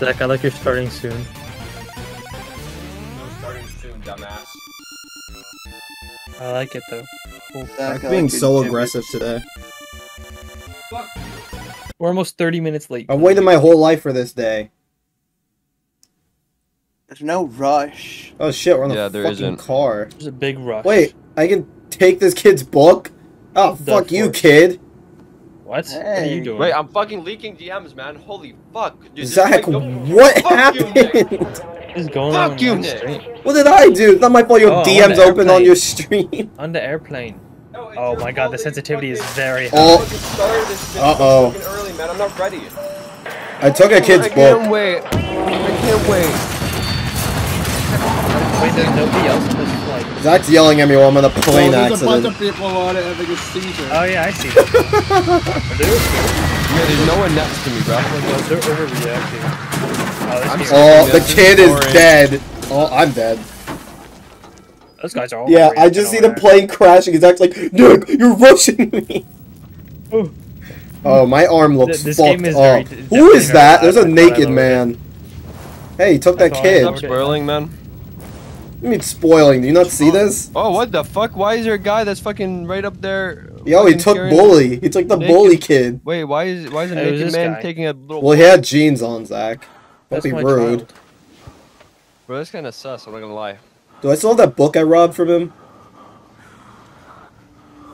Zak, I like you're starting soon. We're starting soon, dumbass. I like it though. Cool. Zak, I being like so gibberish. aggressive today. Fuck. We're almost 30 minutes late. I waited my whole life for this day. There's no rush. Oh shit, we're on Yeah, the there fucking isn't. car. There's a big rush. Wait, I can take this kid's book? Oh, The fuck you, force. kid. What? What are you doing? Wait, I'm fucking leaking DMs, man. Holy fuck. Dude, Zak, mic don't- what Fuck happened? What is going Fuck on you, Nick. What did I do? It's not my fault you Oh, have on DMs open on your stream. On the airplane. No, Oh my god, the that you sensitivity is very high. Oh. fucking started this shit Uh-oh. early, man. I'm not ready. I took a kid's I can't wait. I can't wait. Wait, there's nobody else in this flight. Zak's yelling at me while I'm in a plane Well, there's a bunch accident. of people on it having a seizure. Oh yeah, I see them. they're, Yeah, there's no one next to me, bro. they're overreacting. Oh, I'm this sorry. game- Oh, the kid is boring. dead. Oh, I'm dead. those guys are all Yeah, I just see the plane crashing. Zak's like, Nick, you're rushing me. Oh. Oh, my arm looks this fucked game is up. very- Who definitely is very that? bad. There's a I thought I naked man. Hey, he took I that kid. lowered Stop spoiling, man. I mean, spoiling. Do you not see oh. this? Oh, what the fuck? Why is there a guy that's fucking right up there? Yo, he took bully. He took the naked- bully kid. Wait, why is why is a Hey, naked this man guy? taking a little? Well, he had jeans on, Zak. Don't That's be rude. child. Bro, that's kind of sus. I'm not gonna lie. Do I still have that book I robbed from him?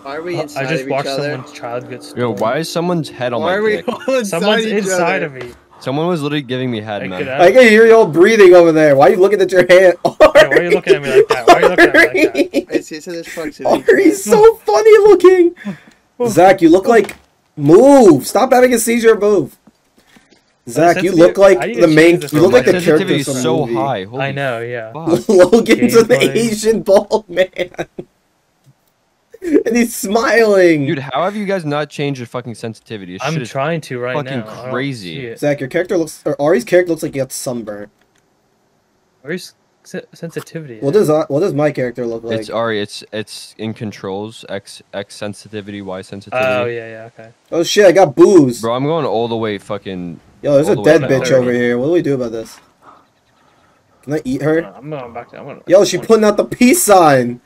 Why are we I inside just of watched each other? someone's child get Yo, why is someone's head on Why my are we dick? all inside Someone's each inside other? of me. Someone was literally giving me head, Hey, man. I can hear you all breathing over there. Why are you looking at your hand? why are you looking at me like that? Why are you looking at me like that? It's, he said there's proximity. Ari's so funny looking. Zak, you look like move. Stop having a seizure. Move. Zak, you look like I need to the main. You look like the character sensitivity from is so movie. high. Holy I know, yeah. fuck. Logan's an Gameplay. Asian bald man, and he's smiling. Dude, how have you guys not changed your fucking sensitivity? This I'm shit trying to right fucking now. I don't crazy. Zak, your character looks. Or Ari's character looks like he got sunburnt. Where's se- sensitivity? What does what does my character look like? It's Ari. It's it's in controls. X X sensitivity, Y sensitivity. Oh yeah, yeah, okay. oh shit! I got booze. Bro, I'm going all the way fucking. Yo, there's a the dead bitch there. over here. What do we do about this? Can I eat her? I'm going back to. I'm gonna. Yo, she putting out the peace sign.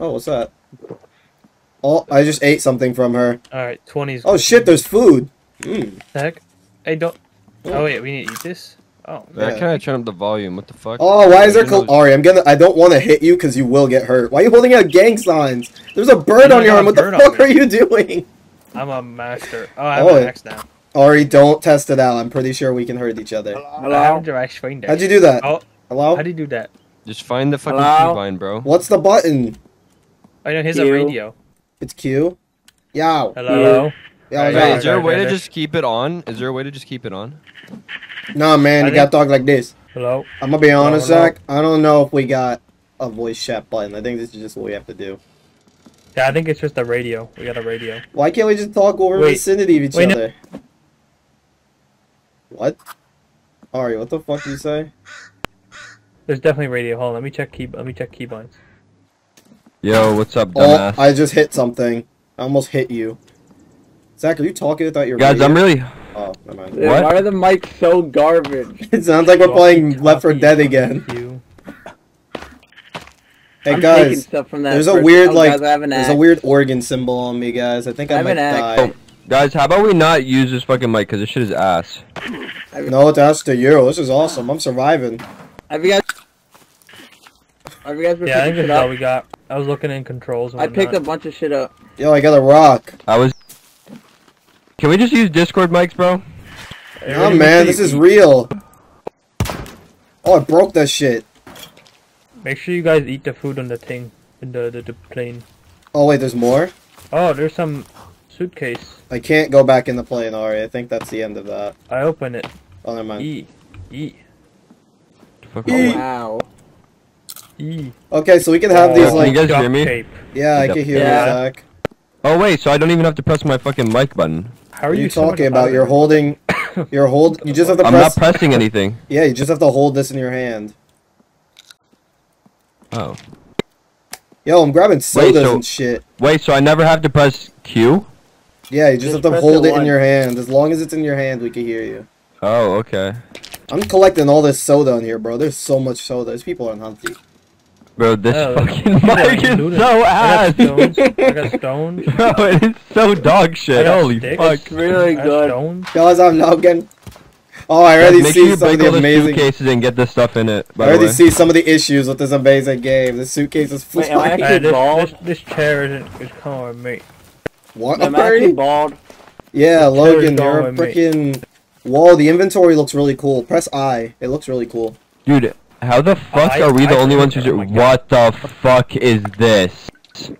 Oh, what's that? Oh, I just ate something from her. All right, twenties. Oh shit, there's food. Mm. heck? Hey, don't. Oh wait, we need to eat this. Oh, Yeah. I kind of turn up the volume. What the fuck? Oh, why is there col- Ari? I'm gonna. I don't want to hit you because you will get hurt. Why are you holding out gang signs? There's a bird Yeah, on your arm. What the fuck are you doing? I'm a master. Oh, I have Oh, an axe now. Ari, don't test it out. I'm pretty sure we can hurt each other. How did your axe find that? How'd you do that? Oh, Hello? how do you do that? Just find the fucking Hello? key bro. What's the button? Oh know here's a Q. radio. It's Q. Yow. Hello. Yow, Alright, Wait, yow. is there a way to just keep it on? Is there a way to just keep it on? Nah, man, I you gotta talk like this. Hello. I'm gonna be honest, hello. Zak. I don't know if we got a voice chat button. I think this is just what we have to do. Yeah, I think it's just a radio. We got a radio. Why can't we just talk over Wait. vicinity of each Wait, no- other? What? Ari, what the fuck did you say? There's definitely radio. Hold on, let me check key. Let me check keybinds. Yo, what's up, Oh, dumbass? I just hit something. I almost hit you. Zak, are you talking without your Guys, radio? I'm really. Oh, never mind. Dude, What? Why are the mics so garbage? It sounds like we're playing Left 4 Dead again. You. Hey I'm guys, stuff from that. there's a weird Oh, like guys, I have an there's a weird organ symbol on me, guys. I think I, I have might die. Oh. Guys, how about we not use this fucking mic? Because this shit is ass. No, that's to you. This is awesome. I'm surviving. Have you guys? Have you guys been Yeah, I think that's all we got. I was looking in controls. And I picked a bunch of shit up. Yo, I got a rock. I was. Can we just use Discord mics, bro? Oh man, this is real. Oh, I broke that shit. Make sure you guys eat the food on the thing, in the the, the plane. Oh wait, there's more. Oh, there's some suitcase. I can't go back in the plane, Ari. I think that's the end of that. I open it. Oh, never mind. E, E, E. Oh, wow. E. Okay, so we can have Oh, these can like. you guys hear me? tape. Yeah, I can hear Yeah. you, Zak. Oh wait, so I don't even have to press my fucking mic button. How are are you you talking about? You're holding. You're hold. You just have to I'm press. not pressing anything. yeah, you just have to hold this in your hand. Oh. Yo, I'm grabbing sodas so- and shit. Wait, so I never have to press Q? Yeah, you just, Just have to hold it it in your hand. As long as it's in your hand, we can hear you. Oh, okay. I'm collecting all this soda in here, bro. There's so much soda. These people are unhealthy. Bro, this Oh, fucking yeah, mic can do is this. so I ass. got stones. I got stones. Bro, it is so dog shit. Holy sticks. fuck. Really I good. stones. Guys, I'm now getting. Oh, I already Make sure see you some of break the the amazing. suitcases and get this stuff in it. I By the already way. see some of the issues with this amazing game. The suitcase is Wait, am I actually- this, bald? this, this chair isn't is calling me. What? I'm actually Amari? bald. Yeah, The Logan, is you're a freaking. Whoa, the inventory looks really cool. Press I. It looks really cool. Dude, how the fuck I- are we the I only ones who's? oh what the fuck is this, This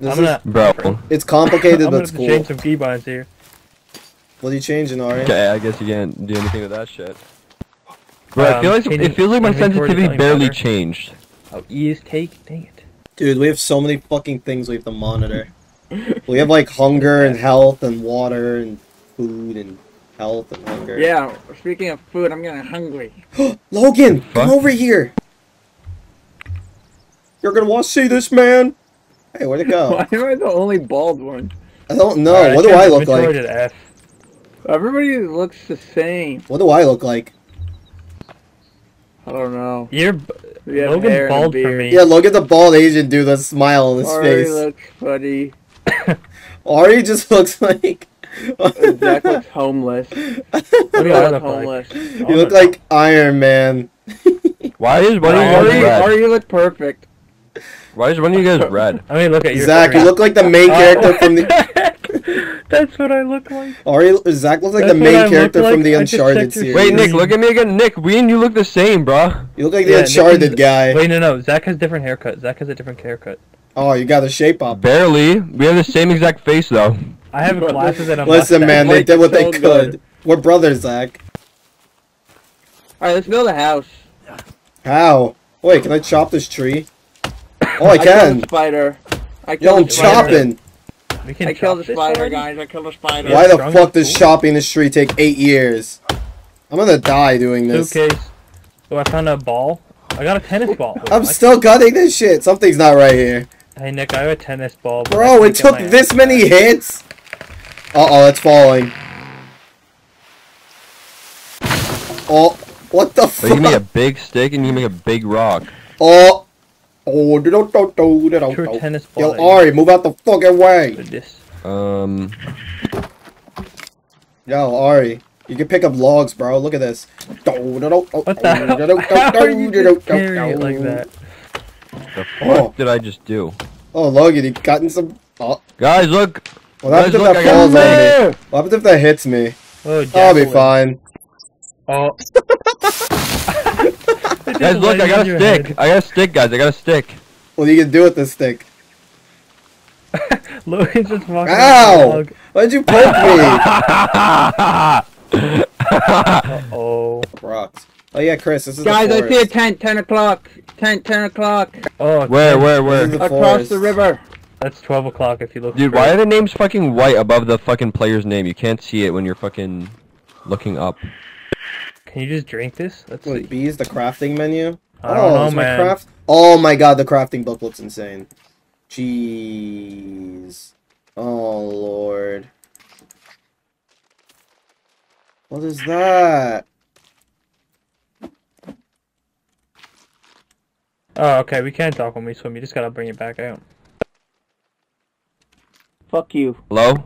I'm is, gonna, bro? it's complicated, I'm but gonna it's cool. change some keybinds here. What are you changing, Ari? Okay, I guess you can't do anything with that shit. Bro, I Um, feel like changing it feels like my sensitivity barely better. changed. Oh, E is take. Dang it. Dude, we have so many fucking things we have to monitor. we have like hunger and health and water and food and health and hunger. Yeah, speaking of food, I'm getting hungry. Logan, Fuck. come over here. You're gonna want to see this man. Hey, where'd it go? Why am I the only bald one? I don't know. Alright, what do I look like? F. Everybody looks the same. What do I look like? I don't know. You're b- We have Logan's hair and a bald for me. Yeah, look at the bald Asian dude. That smile on his Ari face. looks funny. Ari just looks like. Zak looks homeless. Oh, what do I look homeless. you look like Iron Man. Why is one of you guys Ari, red? Ari, you look perfect. Why is one of you guys red? I mean, look at your Zak, you look like the main Oh. character from the. That's what I look like. Ari, Zak looks like That's the main I look character from the Uncharted series. Wait, Nick, look at me again. Nick, we and you look the same, bro. You look like Yeah, the Uncharted is- guy. Wait, no, no. Zak has different haircut. Zak has a different haircut. Oh, you got a shape up. Barely. We have the same exact face though. I have glasses and a Listen, mustache. man, they Like, did what so they good. could. We're brothers, Zak. Alright, let's build a house. How? Wait, can I chop this tree? Oh, I killed can. the spider. I Yo, killed I'm the spider. chopping. We can I killed the chop this spider, already? guys. I killed the spider. Yeah, Why the strong fuck does as chopping this tree take eight years? I'm gonna die doing this. Suitcase. Oh, I found a ball. I got a tennis ball. I'm I- still cutting this shit. Something's not right here. Hey, Nick, I have a tennis ball. but I Bro, it can't took my this many hits. Uh oh, it's falling. Oh, what the But you can make a big stick and you can make a big rock. Oh, oh, do do do do do True do. tennis ball. Yo, that you Ari, move out the fucking way. With this. Um, Yo, Ari, you can pick up logs, bro. Look at this. What What the hell? How are you just carrying it like that? the fuck Oh. did I just do? Oh, Logan, you gotten some. Oh, Guys, look. What happens if that falls on me? What happens if that hits me? Oh, I'll be fine. Oh. Guys, look, I got a stick. I got a stick, guys. I got a stick. What are you gonna do with this stick? Logan's just walking. Ow! Why'd you poke me? Oh. Rocks. Oh yeah, Chris, this is Guys, the I see a tent. 10 o'clock. Tent, 10 o'clock. Oh. Where, where, where? This is the Across the river. That's 12 o'clock if you look. Dude, why are the names fucking white above the fucking player's name? You can't see it when you're fucking looking up. Can you just drink this? Let's Wait, see. B is the crafting menu? I don't oh, know, is my man. craft- Oh my god, the crafting book looks insane. Jeez. Oh lord. What is that? Oh, okay. We can't talk when we swim. You just gotta bring it back out. Fuck you. Hello?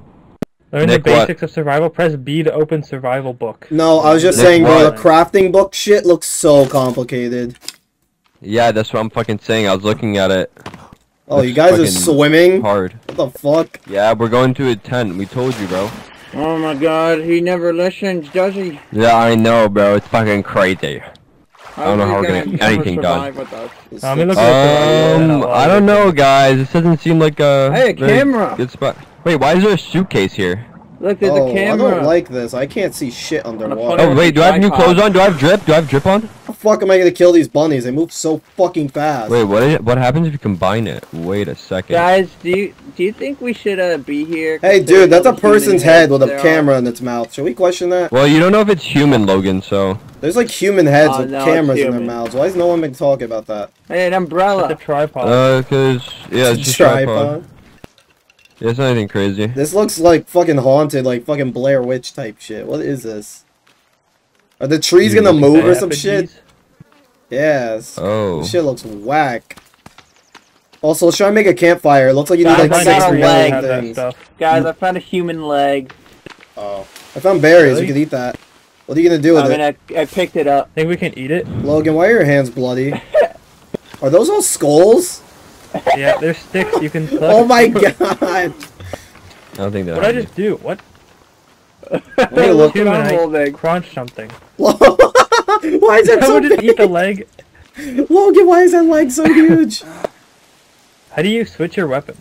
Learn Nick, the what? basics of survival. Press B to open survival book. No, I was just Nick, saying, bro, the crafting book shit looks so complicated. Yeah, that's what I'm fucking saying. I was looking at it. Oh, Looks you guys are swimming? Hard. What the fuck? Yeah, we're going to a tent. We told you, bro. Oh my god, he never listens, does he? Yeah, I know, bro. It's fucking crazy. I don't know how we're gonna get anything done. With us? This Let me looks- look at the- Um, I don't know, guys. This doesn't seem like a Hey, a very camera. good spot. Wait, why is there a suitcase here? Look, there's oh, a I camera. I don't like this. I can't see shit underwater. Oh, wait, do I have new clothes on? Do I have drip? Do I have drip on? How the fuck am I gonna kill these bunnies? They move so fucking fast. Wait, what? Is, what happens if you combine it? Wait a second. Guys, do you do you think we should uh be here? Hey, dude, that's a considering all the person's head with a there are? camera in its mouth. Should we question that? Well, you don't know if it's human, Logan. So There's like human heads Oh, with no, cameras in their mouths. Why is no one been talking about that? Hey, an The umbrella. tripod. Uh, cause yeah, it's just tripod. Yeah, it's not anything crazy. This looks like fucking haunted, like fucking Blair Witch type shit. What is this? Are the trees You gonna move or some shit? Yes. Oh. This shit looks whack. Also, let's try and make a campfire. It looks like you need like I six got a leg. Things. stuff. Guys, I found a human leg. Oh. I found berries. Really? We can eat that. What are you gonna do with I it? mean, I, I picked it up. Think we can eat it? Logan, why are your hands bloody? are those all skulls? Yeah, there's sticks you can collect. Oh my god! I don't think that. What I just do? What? me look. Two and I Holding. crunched something. why is that so Someone just eat the leg. Logan, why is that leg so huge? How do you switch your weapon?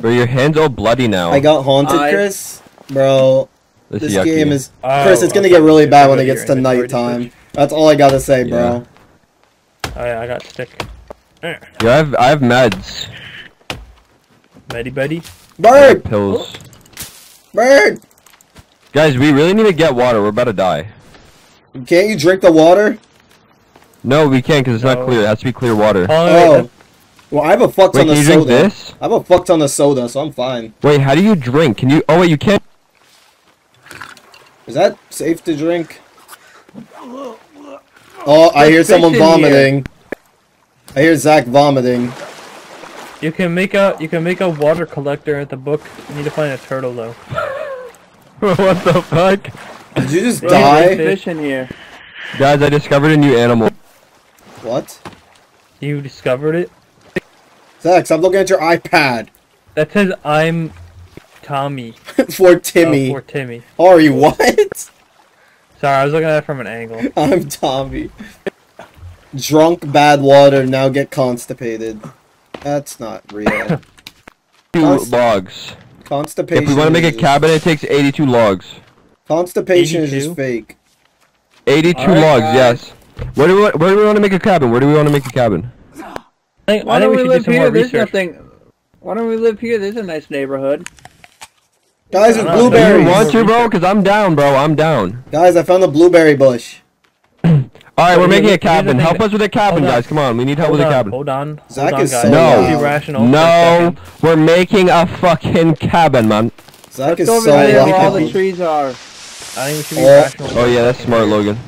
Bro, your hands all bloody now. I got haunted, I- Chris. Bro, This, this game is Oh, Chris. It's gonna okay. get really bad when it gets to to your inventory to nighttime. That's all I gotta say, bro. Oh yeah, I got stick. Yeah, I have I have meds. Betty buddy. Bird, Pills. bird. Guys, we really need to get water. We're about to die. Can't you drink the water? No, we can't because it's not clear. It has to be clear water. Oh, Oh. Well, I have a fuck Wait, ton can of you drink soda. this? I have a fuck ton of soda, so I'm fine. Wait, how do you drink? Can you? Oh wait, you can't. Is that safe to drink? Oh, I hear someone vomiting. here. Vomiting. I hear Zak vomiting. you can make a you can make a water collector at the book. You need to find a turtle though. what the fuck? Did you just die? fish in here. Guys, I discovered a new animal. What? You discovered it. Zak, stop looking at your iPad. That says I'm Tommy. For Oh, Timmy. for Timmy. Oh, Are you what? Sorry, I was looking at it from an angle. I'm Tommy. Drunk bad water, now get constipated. That's not real. Two Const- logs. Constipation. If we want to make a cabin, it takes 82 logs. Constipation is just fake. 82 Alright, logs, guys. yes. Where do we want, where do we want to make a cabin? Where do we want to make a cabin? I think, Why I don't we we should do live here? There's research. nothing. Why don't we live here? There's a nice neighborhood. Guys, there's I don't know, you want to, bro? Because I'm down, bro. I'm down. Guys, I found a blueberry bush. Alright, we're making a cabin. Help us with a cabin, guys. Come on, we need help with a cabin. hold on. Zak is so No. loud. Be rational. for a No, we're making a fucking cabin, man. Zak is Over so there where all the trees are. I think we should be Oh. rational. Oh yeah, that's smart, Logan.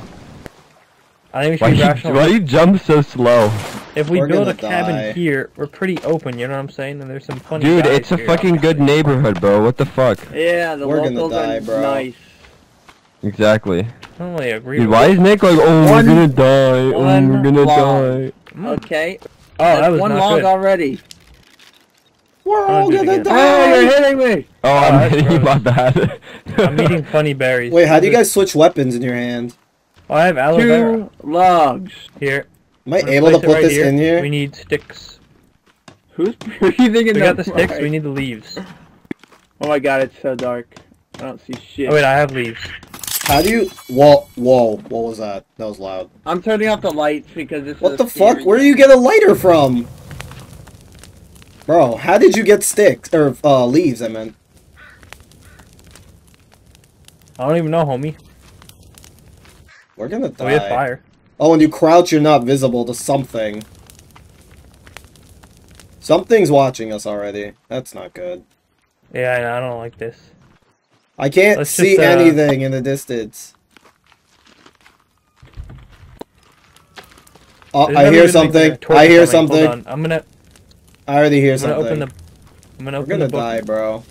I think we Why should be you, rational. why you jump so slow? If we We're build a cabin die. here, we're pretty open. You know what I'm saying? And there's some funny. Dude, guys it's a here, fucking good neighborhood, bro. What the fuck? Yeah, the We're locals die, are bro. nice. Exactly. I don't really agree. Dude, why is Nick like, oh, One- we're gonna die, oh, one we're gonna log. die? Mm. Okay. Oh, That's that was one not log good. already. We're all gonna again. Oh, you're hitting me. Oh, Oh, I'm that's hitting you, my gross. bad. I'm eating funny berries. Wait, how do you guys switch weapons in your hand? Oh, I have aloe vera Two logs. here. Am I I'm able to put right this in here? We need sticks. Who's breathing in We got the the sticks. mic? We need the leaves. Oh my god, it's so dark. I don't see shit. Oh wait, I have leaves. How do you? Whoa, whoa! What was that? That was loud. I'm turning off the lights because this What is the fuck? steering- Where do you get a lighter from? Bro, how did you get sticks or uh, leaves? I meant. I don't even know, homie. We're gonna Oh, we have die. fire. Oh, when you crouch, you're not visible to something. Something's watching us already. That's not good. Yeah, I don't like this. I can't Let's see just, uh, anything in the distance. Oh, I hear been, like, a something. I hear coming. Hold something. on. I'm gonna. I already hear I'm gonna open the. I'm gonna We're open gonna the die, bro.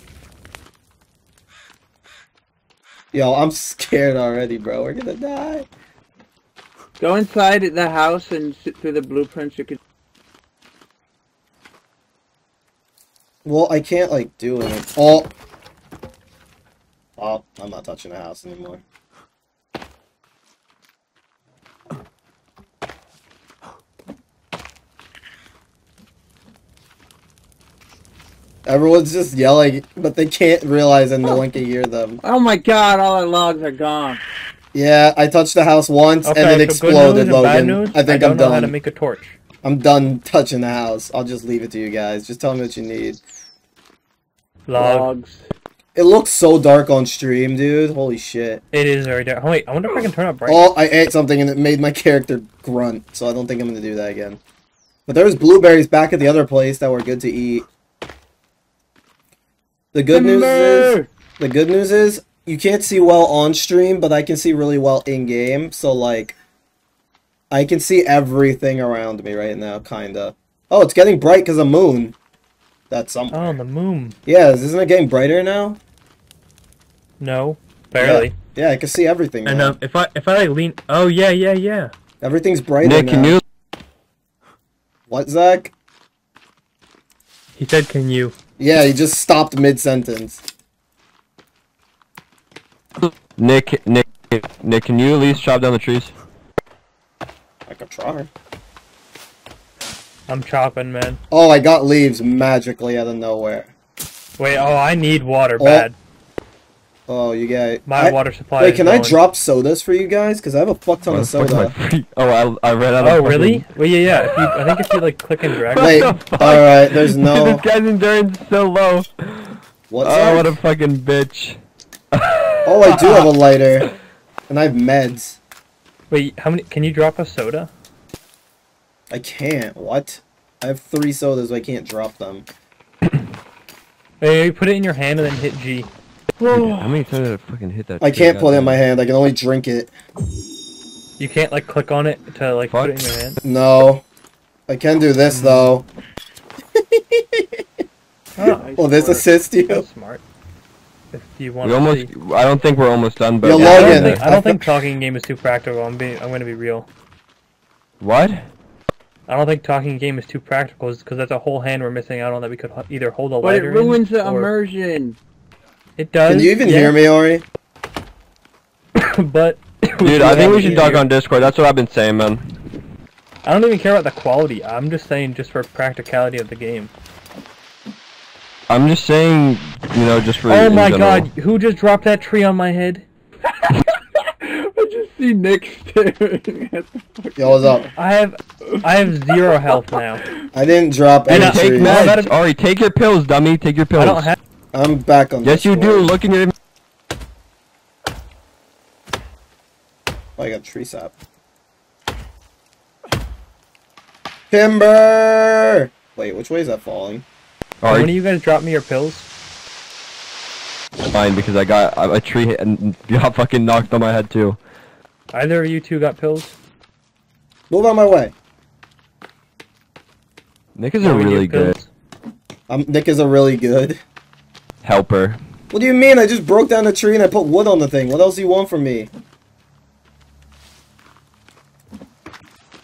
Yo, I'm scared already, bro. We're gonna die. Go inside the house and sit through the blueprints. You could. Well, I can't like do it. Oh. Oh, I'm not touching the house anymore. Everyone's just yelling, but they can't realize and no one can hear them. Oh my god, all our logs are gone. Yeah, I touched the house once Okay, and it so good exploded, news and bad Logan. news, I think don't am know how to make a torch. I'm done touching the house. I'll just leave it to you guys. Just tell me what you need. Log. Logs. It looks so dark on stream, dude. Holy shit. It is very dark. Oh, wait, I wonder if I can turn up bright. Oh, I ate something and it made my character grunt, so I don't think I'm gonna do that again. But there was blueberries back at the other place that were good to eat. The good news is the good news is you can't see well on stream, but I can see really well in game. So like, I can see everything around me right now, kinda. Oh, it's getting bright because of moon. That's something. Oh, the moon. Yeah, isn't it getting brighter now? No, barely. Yeah, I can see everything. And now. um, if I if I like lean, oh yeah, yeah, yeah. Everything's brighter Nick, now. can you? What, Zak? He said, "Can you?" Yeah, he just stopped mid sentence. Nick, Nick, Nick, can you at least chop down the trees? I could try. I'm chopping, man. Oh, I got leaves magically out of nowhere. Wait, oh, I need water Oh, bad. Oh, you got My I- water supply. Wait, is can I drop sodas for you guys? Because I have a fuck ton What of the fuck am I soda. Oh, I, I read out of Oh, fucking- really? Well, yeah, yeah. If you, I think if you like click and drag. Wait, What the fuck? alright, there's no. this guy's endurance is so low. What's oh, that? what a fucking bitch. Oh, I do have a lighter. And I have meds. Wait, how many? Can you drop a soda? I can't. What? I have three sodas, but I can't drop them. Hey, you put it in your hand and then hit G. Dude, how many times did I fucking hit that? I can't put it in my hand. I can only drink it. You can't like click on it to like put it in your hand. No. I can do this, Hmm. though. Oh, Will this assist you? that's smart. If you want We almost. see. I don't think we're almost done, but Yo, Yeah, I don't, think, I I don't think talking game is too practical. I'm being, I'm going to be real. what? I don't think talking game is too practical because that's a whole hand we're missing out on that we could either hold a But it lighter. in, ruins the or- immersion. It does. Can you even yeah, hear me, Ori? but Dude, I think we should talk on Discord. That's what I've been saying, man. I don't even care about the quality. I'm just saying just for practicality of the game. I'm just saying, you know, just for. Oh my general. god, who just dropped that tree on my head? I just see Nick staring at the Yo, what's up? I have I have zero health now. I didn't drop And any Take trees. Matt- meds. Ari, take your pills, dummy. Take your pills. I don't have I'm back on Yes, you do. Discord. Look in your. Oh, I got tree sap. Timber! Wait, which way is that falling? When Ari, do gonna drop me your pills? fine because I got a, a tree hit and got fucking knocked on my head too. Either of you two got pills? Move out my way. Nick is No, a really good pills. Um, Nick is a really good. helper. What do you mean? I just broke down the tree and I put wood on the thing. What else do you want from me?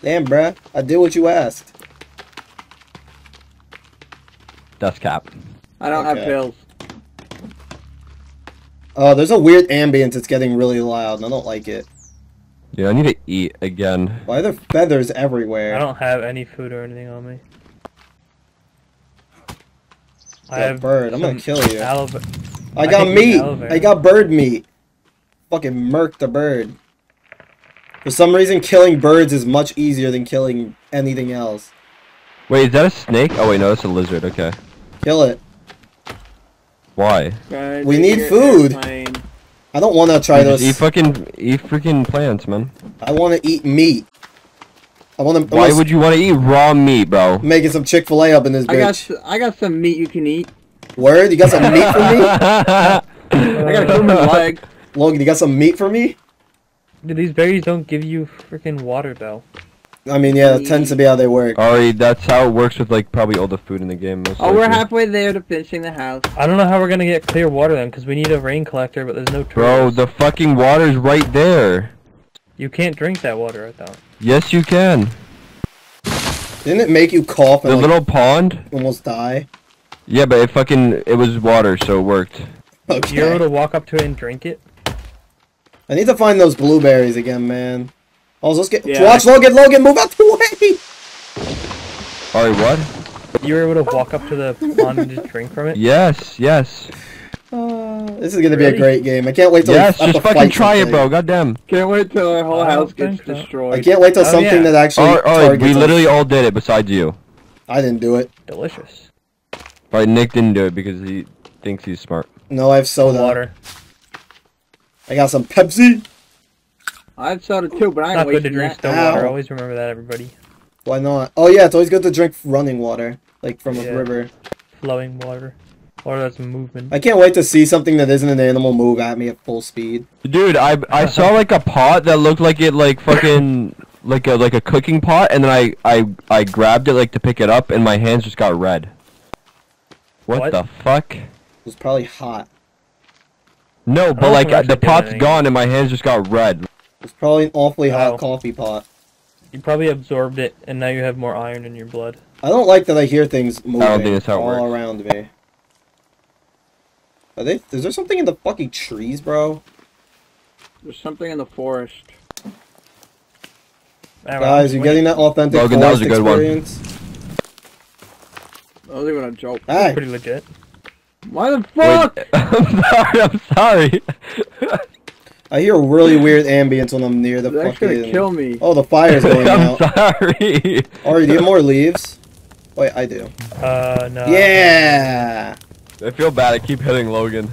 Damn, bruh. I did what you asked. Dust cap. I don't Okay. have pills. Oh, there's a weird ambience. It's getting really loud, and I don't like it. Yeah, I need to eat again. Why are there feathers everywhere? I don't have any food or anything on me. I That have bird, I'm gonna kill you. I I got hate meat. I got bird meat. Fucking murk the bird. For some reason, killing birds is much easier than killing anything else. Wait, is that a snake? Oh wait, no, that's a lizard. Okay. Kill it. Why? Guys, We need food. airplane. I don't want to try those. just eat fucking eat freaking plants, man. I want to eat meat. I want to. Why would you want to eat raw meat, bro? making some Chick Fil A up in this I got bitch? s- I got some meat you can eat. Word, you got some meat for me? I got a human leg. Logan, you got some meat for me? Dude, these berries don't give you freaking water though. I mean, yeah, that tends to be how they work. Ari, that's how it works with like probably all the food in the game. Most Oh, we're halfway there to finishing the house. I don't know how we're gonna get clear water then, because we need a rain collector, but there's no Bro, the fucking water's right there. You can't drink that water, I thought. Yes, you can. Didn't it make you cough The like, little pond. almost die? Yeah, but it fucking it was water, so it worked. Okay. You're able to walk up to it and drink it? I need to find those blueberries again, man. Oh, let's get Yeah. watch Logan. Logan, move out the way. Ari, what? You were able to walk up to the pond and just drink from it? Yes, yes, Uh, this is gonna be a great game. I can't wait till yes. Just to fucking try it, something. bro. Goddamn. Can't wait till our whole I house gets so. destroyed. I can't wait till Oh, something yeah. that actually Ari, Ari, targets we us. literally all did it besides you. I didn't do it. Delicious. Right, Nick didn't do it because he thinks he's smart. No, I have soda. Water. I got some Pepsi. I have soda too, but I ain't Not good to wasting drink that. still Ow. water. Always remember that, everybody. Why not? Oh yeah, it's always good to drink running water, like from a river. Flowing water. Or that's movement. I can't wait to see something that isn't an animal move at me at full speed. Dude, I I saw like a pot that looked like it like fucking like a like a cooking pot, and then I I I grabbed it like to pick it up, and my hands just got red. What, What? the fuck? It was probably hot. No, but like we're actually the doing pot's anything. gone, and my hands just got red. It was probably an awfully hot Oh. coffee pot. You probably absorbed it, and now you have more iron in your blood. I don't like that I hear things moving think that's how it all works. around me. Are they? Is there something in the fucking trees, bro? There's something in the forest. Alright, Guys, you're getting that authentic Logan, that was a good one. experience? I was even a joke. Hey, Pretty legit. Why the fuck? Wait, I'm sorry. I'm sorry. I hear really weird ambience when I'm near the That's gonna kill me. Oh, the fire's going I'm out. sorry. Ari, do you have more leaves? Wait, I do. Uh, no. Yeah. I feel bad. I keep hitting Logan.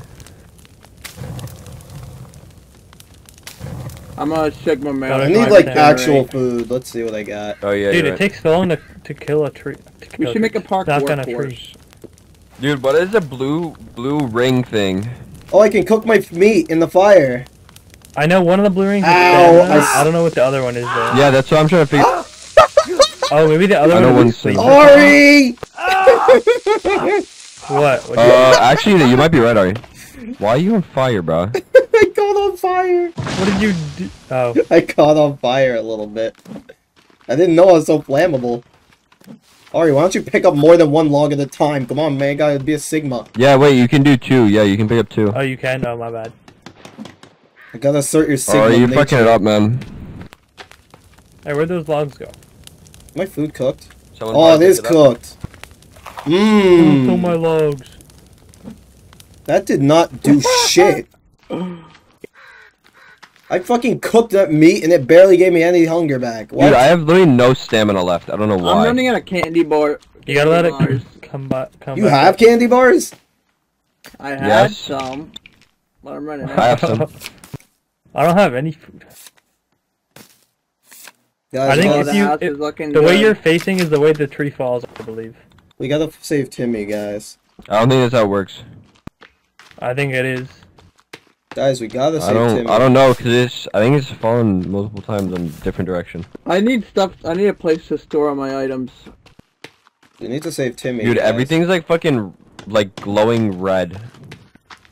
I'm gonna check my I I need like Sam. actual food. Let's see what I got. Oh yeah, Dude, it right. takes so long to, to kill a tree. To We kill should make a tree. park Knock down a workforce. tree. Dude, what is a blue blue ring thing? Oh, I can cook my meat in the fire. I know one of the blue rings is Ow, stamina. I s- I don't know what the other one is though. Yeah, that's what I'm trying to figure. Oh, maybe the other I know one one is sleep. Ari! What? What Uh, actually, you might be right, Ari. Why are you on fire, bro? I caught on fire. what did you do? Oh, I caught on fire a little bit. I didn't know I was so flammable. Ari, why don't you pick up more than one log at a time? Come on, man. Gotta be a Sigma. Yeah, wait, you can do two. Yeah, you can pick up two. oh, you can. Oh, my bad. I gotta assert your Sigma Oh, you're nature. fucking it up, man. Hey, where'd those logs go? My food cooked? Someone Oh, probably it is it up. cooked. Don't kill mmm. my Mmm. logs. That did not do shit. I fucking cooked that meat and it barely gave me any hunger back. What? Dude, I have literally no stamina left. I don't know why. I'm running out of candy bar. You gotta let it come back. Come you back have up. candy bars? I had Yes. some, but I'm running I have some. I don't have any food. Guys, I think oh, if the you- house if- is looking The way you're facing is the way the tree falls, I believe. we gotta save Timmy, guys. I don't think that's how it works. I think it is. Guys, we gotta save I save don't. Timmy. I don't know because it's. I think it's fallen multiple times in different direction. I need stuff. I need a place to store all my items. You need to save Timmy. Dude, guys. everything's like fucking like glowing red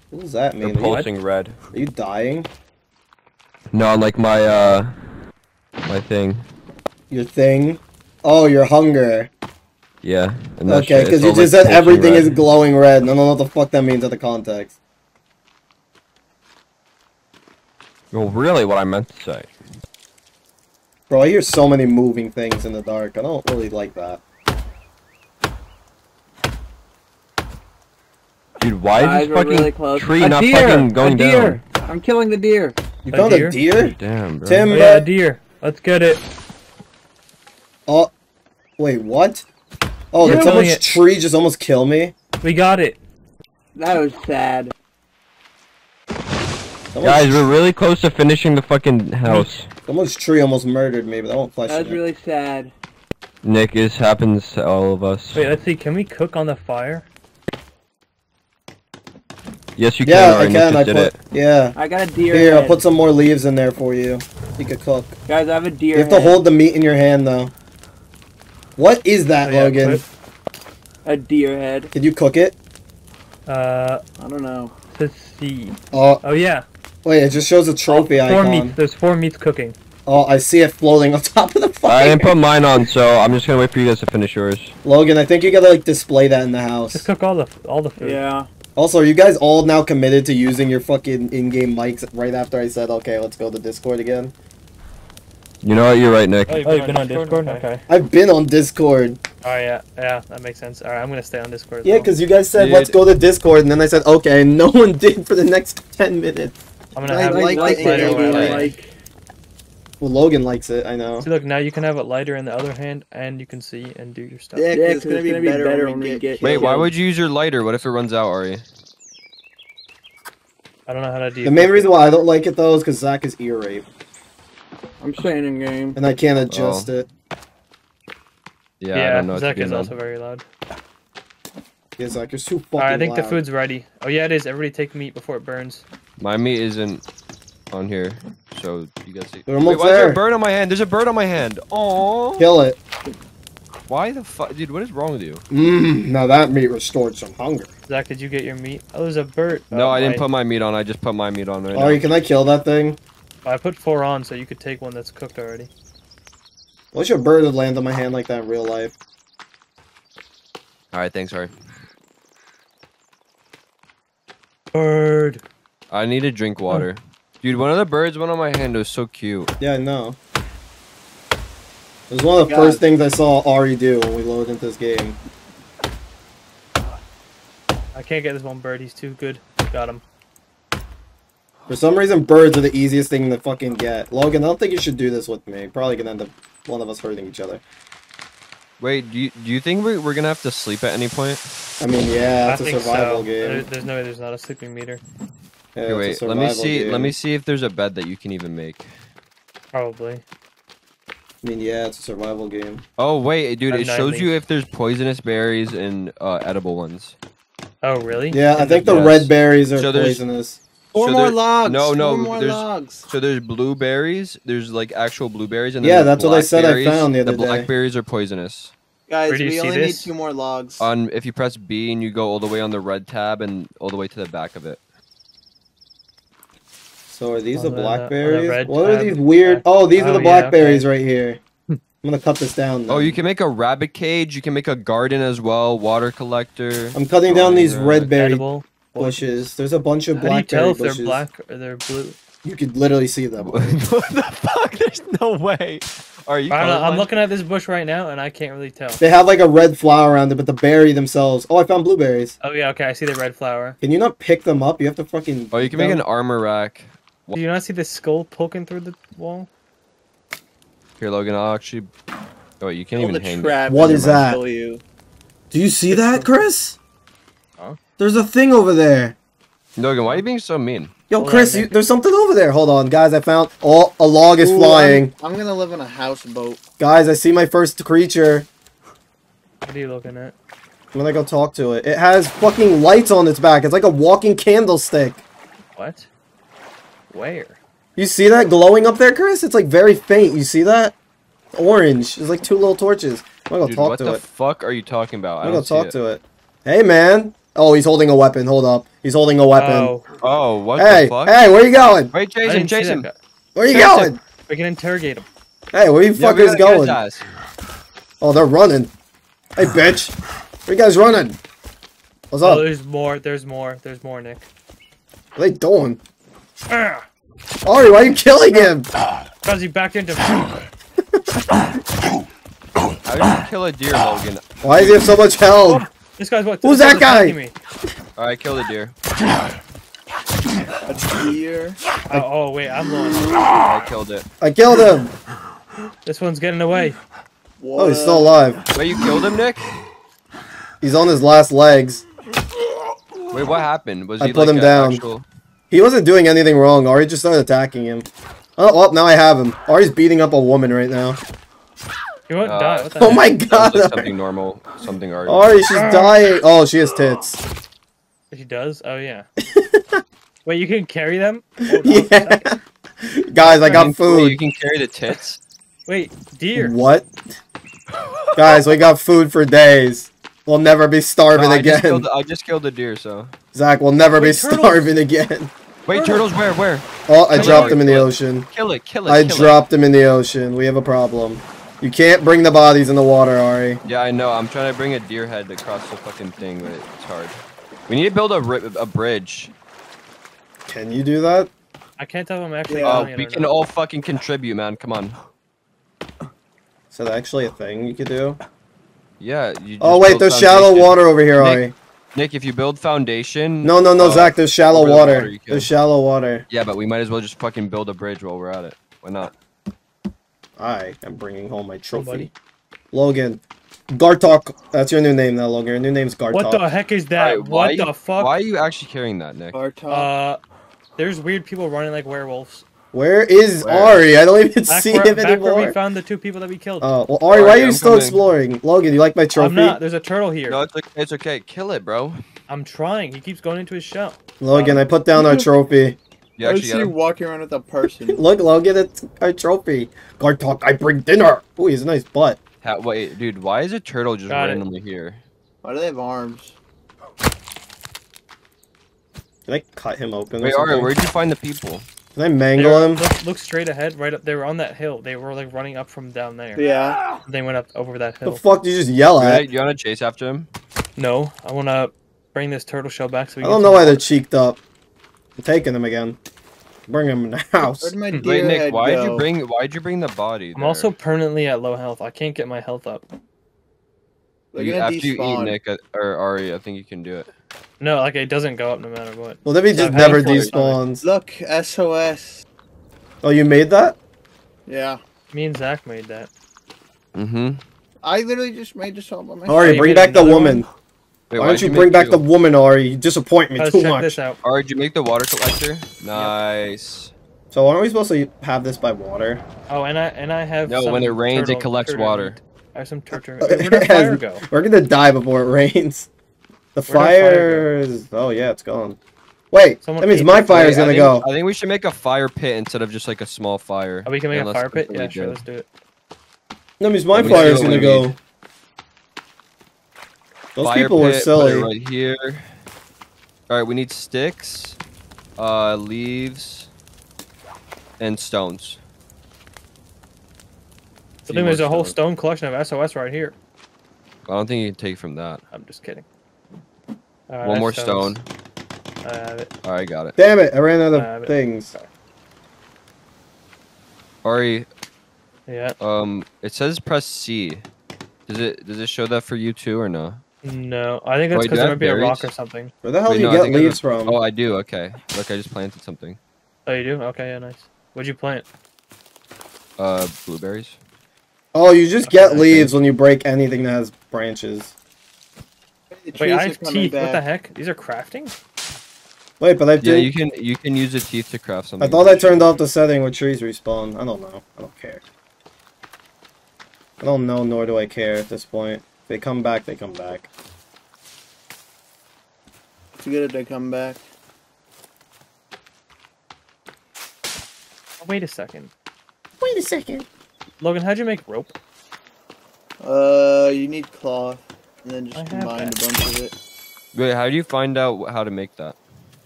What does that or mean? Are pulsing red. are you dying? No, on like my uh, my thing. Your thing? Oh, your hunger. Yeah. Okay, because you just like, said pulsing everything red. is glowing red. and I don't know what the fuck that means out the context. Well, really, what I meant to say. Bro, I hear so many moving things in the dark. I don't really like that. Dude, why is this fucking really close. tree a not deer! fucking going a deer! down? I'm killing the deer. You A found deer? a deer? Damn, bro. Tim- Oh, yeah, uh, a deer. Let's get it. Oh, wait, what? Oh, You're did someone's tree just almost kill me? We got it. That was sad. Someone's, Guys, we're really close to finishing the fucking house. someone's tree almost murdered me, but I won't question That was it. really sad. Nick, this happens to all of us. Wait, let's see. Can we cook on the fire? Yes, you yeah, can. Yeah, I can. I put. it. Yeah. I got a deer. Here, I'll put some more leaves in there for you. You could cook. Guys, I have a deer. You have to hold the meat in your hand, though. What is that, Oh, yeah, Logan? a deer head. Can you cook it? Uh, I don't know. let's see. Oh, Oh yeah. wait, it just shows a trophy Four icon. meats. There's four meats cooking. Oh, I see it floating on top of the fire. I didn't put mine on, so I'm just gonna wait for you guys to finish yours. Logan, I think you gotta like display that in the house. Just cook all the all the food. Yeah. Also, are you guys all now committed to using your fucking in-game mics right after I said, okay, let's go to Discord again? You know what? You're right, Nick. Oh, you've oh, been on Discord? Okay. I've been on Discord. Oh, yeah, yeah, that makes sense. Alright, I'm gonna stay on Discord. as Yeah, because you guys said, Dude. let's go to Discord, and then I said, okay, and no one did for the next 10 minutes. I'm gonna I have like it like it, lighter it, when I baby, like- play. like. Well, Logan likes it, I know. See, look, now you can have it lighter in the other hand, and you can see and do your stuff. Yeah, 'cause it's gonna be better when we get. Wait, why would you use your lighter? What if it runs out, Ari? I don't know how to do. The main reason why I don't like it, though, is because Zak is ear rape, I'm saying in game. and I can't adjust Oh. it. Yeah, I Yeah, don't know. what Zak is then. also very loud. Yeah, Zak, you're too fucking Alright, I think the food's ready. Oh yeah, it is. Everybody take meat before it burns. My meat isn't on here, so you guys see. They're almost Wait, why is there there. a bird on my hand? There's a bird on my hand. Oh. Kill it. Why the fuck, dude? What is wrong with you? Mmm, now that meat restored some hunger. Zak, did you get your meat? Oh, there's a bird. No, Oh, I didn't my- put my meat on. I just put my meat on right Ari, now. can I kill that thing? I put four on, so you could take one that's cooked already. Wish a bird would land on my hand like that in real life. All right, thanks, sorry. Bird. I need to drink water. Oh. Dude, one of the birds went on my hand. It was so cute. Yeah, I know. It was one of the God. first things I saw Ari do when we loaded into this game. I can't get this one bird. He's too good. Got him. For some reason, birds are the easiest thing to fucking get. Logan, I don't think you should do this with me. Probably gonna end up one of us hurting each other. Wait, do you, do you think we're, we're gonna have to sleep at any point? I mean, yeah, I it's a think survival so. game. There- there's no way there's not a sleeping meter. Yeah, Here, wait, let me survival see. Let me see if there's a bed that you can even make. Probably. I mean, yeah, it's a survival game. Oh wait, dude, it shows you if there's poisonous berries and uh, edible ones. Oh, really? Yeah, I think the Yes. red berries are So poisonous. Four So more logs. no, no, Four more there's- logs. So there's blueberries. There's like actual blueberries, and then Yeah, that's what I said I found the other day. The blackberries are poisonous. Guys, Where do you we see only need two more logs. On if you press B and you go all the way on the red tab and all the way to the back of it. So are these On the the- the blackberries? red what are these weird? Oh, these are Oh, the yeah, blackberries okay. right here. I'm gonna cut this down. Oh, you can make a rabbit cage. You can make a garden as well. Water collector. I'm cutting down these Uh, red berry Edible. bushes. There's a bunch of How do you tell blackberry if they're black or they're blue? You could literally see them. what the fuck? There's no way. Are you? I don't know. I'm looking at this bush right now, and I can't really tell. They have like a red flower around it, but the berry themselves. Oh, I found blueberries. Oh yeah, okay. I see the red flower. Can you not pick them up? You have to fucking. Oh, you can make an armor rack. Do you not see the skull poking through the wall? Here, Logan. I'll actually. Oh, wait, you can't Build even a hang. trap What and is I'll that? you. Do you see that, Chris? Huh? There's a thing over there. Logan, why are you being so mean? Yo, Hold Chris, on, you, there's something over there. Hold on, guys. I found. Oh, a log is Ooh, flying. I'm, I'm gonna live in a houseboat. Guys, I see my first creature. What are you looking at? I'm gonna go talk to it. It has fucking lights on its back. It's like a walking candlestick. What? Where? You see that glowing up there, Chris? It's like very faint. You see that? Orange. It's like two little torches. I'm gonna go Dude, talk what the fuck are you talking about? I I'm gonna don't talk see it. to it. Hey, man. Oh, he's holding a weapon. Hold up. He's holding a weapon. Oh, Oh, what hey, the fuck? hey, where you going? Wait, Jason, Jason. that guy. Where you Chase him. going? We can interrogate him. Hey, where you Yeah, we fuckers gotta get his going? Oh, they're running. Hey, bitch. Where you guys running? What's Oh, up? there's more. There's more. There's more, Nick. What are they doing? Ah! Ari, why are you killing him? Because he backed into. How did you kill a deer, Logan? Why does he have so much health? This guy's what? Who's that guy? attacking Me. Alright, kill the deer. A deer. Oh, oh, wait, I'm the one. I killed it. I killed him. This one's getting away. Oh, he's still alive. Wait, you killed him, Nick? He's on his last legs. Wait, what happened? Was I he put like him a down. Actual... He wasn't doing anything wrong. Ari just started attacking him. Oh, well, now I have him. Ari's beating up a woman right now. He won't Uh, die. What the Oh heck? my god. like something normal. Something already. Ari, she's dying. Oh, she has tits. She does? Oh, yeah. wait, you can carry them? Hold Yeah. Guys, I got Wait, you can carry the tits? Wait, deer. What? Guys, we got food for days. We'll never be starving No, I, just again. killed, I just killed a deer, so. Zak, we'll never be turtles. starving again. Wait, turtles, where? Where? Oh, I Come dropped them in the ocean. Kill it, kill it. I kill dropped them in the ocean. We have a problem. You can't bring the bodies in the water, Ari. Yeah, I know. I'm trying to bring a deer head across the fucking thing, but it's hard. We need to build a, a bridge. Can you do that? I can't tell if I'm actually Yeah. Oh, it we or can not. all fucking contribute, man. Come on. Is that actually a thing you could do? Yeah. You Oh wait, there's shallow water over here, Nick, Ari. Nick, if you build foundation. No, no, no, uh, Zak. There's shallow over the water. water. There's shallow water. Yeah, but we might as well just fucking build a bridge while we're at it. Why not? I am bringing home my trophy. Somebody. Logan. Gartok. That's your new name now, Logan. Your new name's Gartok. What the heck is that? Alright, why what you- the fuck? Why are you actually carrying that, Nick? Bartok. Uh, there's weird people running like werewolves. Where is Where? Ari? I don't even Back, see where, him back where we found the two people that we killed. Oh, well, Ari, why are you I'm still coming. exploring? Logan, you like my trophy? I'm not. There's a turtle here. No, it's okay. It's okay. Kill it, bro. I'm trying. He keeps going into his shell. Logan, I put down our trophy. You I actually see you walking around with a person. Look, Logan, it's our trophy. Guard talk, I bring dinner. Ooh, he's a nice butt. Ha- wait, dude, why is a turtle just Got it. randomly here? Why do they have arms? Can I cut him open Wait. Ari, where'd you find the people? Can I They mangle were- him? Look, look straight ahead. Right up. They were on that hill. They were like running up from down there. Yeah. They went up over that hill. The fuck do you just yell at? wanna, you wanna chase after him? No, I want to bring this turtle shell back so we I don't know why they're water. cheeked up. I'm taking them again. Bring them in the house. Where'd my deer Wait, Nick, why'd go? you bring why'd you bring the body? I'm there? also permanently at low health. I can't get my health up. You- gonna after you eat. Nick uh, or Ari, I think you can do it. No, like it doesn't go up no matter what. Well, maybe So just never it despawns. Look, SOS. Oh, you made that? Yeah. Me and Zak made that. Mm-hmm. I literally just made this all by myself. Ari, you bring back the woman. Wait, Why why'd don't you make bring back two? the woman, Ari? You disappoint me Let's too check much. this out. Ari, did you make the water collector? Nice. So aren't we supposed to have this by water? Oh, and I and I have. No, some when it rains, it collects turtle water. I have some turtle. Where'd our fire go? We're gonna die before it rains. The Where'd fire fire is. Oh yeah, it's gone. Wait, Someone that means my the fire is gonna think- go. I think we should make a fire pit instead of just like a small fire. Oh, we can make a fire pit. Yeah, sure. Let's do it. That means my fire is gonna go. need. Those fire people were pit, put silly. right here. All right, we need sticks, uh, leaves, and stones. So Few then there's more a whole stone collection of SOS right here. I don't think you can take from that. I'm just kidding. Alright, One more have stone. I have it. All right, got it. Damn it! I ran out Uh, of but- things. Ari, Yeah. um, it says press C. Does it does it show that for you too or no? No, I think that's because do there have might be a rock or something. Where the hell Wait, do you no, get leaves from? Oh, I do. Okay, look, I just planted something. Oh, you do? Okay, yeah, nice. What'd you plant? Uh, blueberries. Oh, you just get Okay. leaves when you break anything that has branches. The Wait, I have coming teeth. What the heck? These are crafting? Wait, but I Yeah, did. you can you can use the teeth to craft something. I thought I turned off the setting where trees respawn. I don't know. I don't care. I don't know, nor do I care at this point. If they come back, they come back. It's good if they come back. Oh, wait a second. Wait a second. Logan, how'd you make rope? Uh, you need cloth, and then just have combine a bunch of it. Wait, how do you find out how to make that?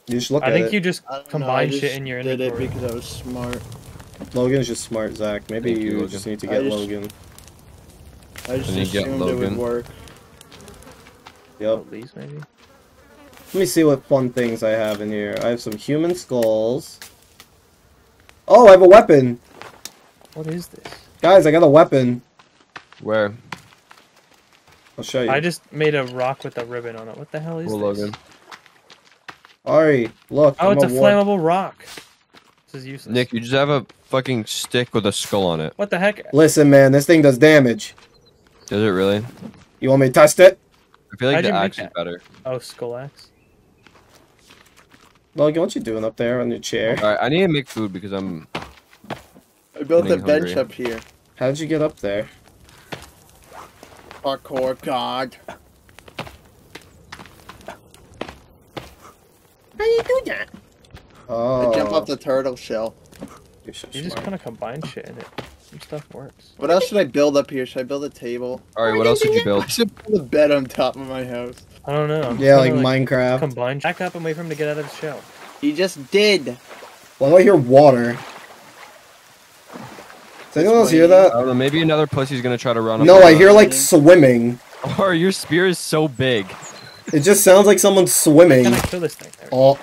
You just look I at think it. you just I don't know, combine just shit in your did it inventory. because I was smart. Logan's just smart, Zak. Maybe Thank you, you Logan. just need to I get just- Logan. I just And you get assumed it would work. Yep. Oh, these maybe. Let me see what fun things I have in here. I have some human skulls. Oh, I have a weapon. What is this? Guys, I got a weapon. Where? I'll show you. I just made a rock with a ribbon on it. What the hell is Cool, this? Logan. Ari, look. Oh, I'm it's a war- flammable rock. This is useless. Nick, you just have a fucking stick with a skull on it. What the heck? Listen, man, this thing does damage. Does it really? You want me to test it? I feel like How'd the axe is better. Oh, skull axe. Logan, what you doing up there on your chair? Alright, I need to make food because I'm. I built a bench hungry. up here. How did you get up there? Parkour god. How do you do that? Oh. I jump off the turtle shell. You're so You just smart. kind of combine shit in it. Some stuff works. What else should I build up here? Should I build a table? Alright, what else did you I build? should build a bed on top of my house. I don't know. I'm Yeah, like kinda, Minecraft. Combine. Back up and wait for him to get out of his shell. He just did. Why do I hear water? Does anyone else hear I that? don't know, maybe another pussy's gonna try to run up. No, on I us. hear like swimming. Or oh, your spear is so big. It just sounds like someone's swimming. Can I kill this thing? There. Oh.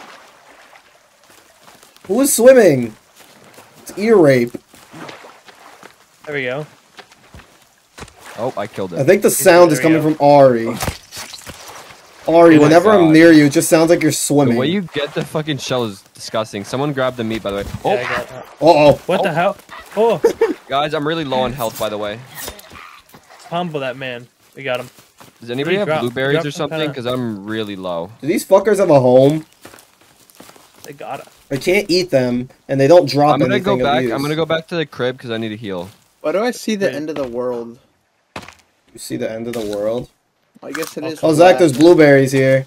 Who is swimming? It's ear rape. there we go. Oh, I killed it. I think the sound is coming go. from Ari. Oh. Ari, Oh my whenever I'm near you, it just sounds like you're the swimming. way you get the fucking shell is disgusting. Someone grab the meat, by the way. Oh, I got that. Uh-oh. What the oh. hell? Oh, guys, I'm really low on health, by the way. humble that man. We got him. Does anybody have drop- blueberries drop or some something? kinda- Because I'm really low. Do these fuckers have a home? They got it. I can't eat them, and they don't drop I'm gonna anything go back. I'm gonna go back to the crib because I need to heal. Why do I see the Wait. end of the world? You see the end of the world? I guess it is. Oh, Zak, flat. there's blueberries here.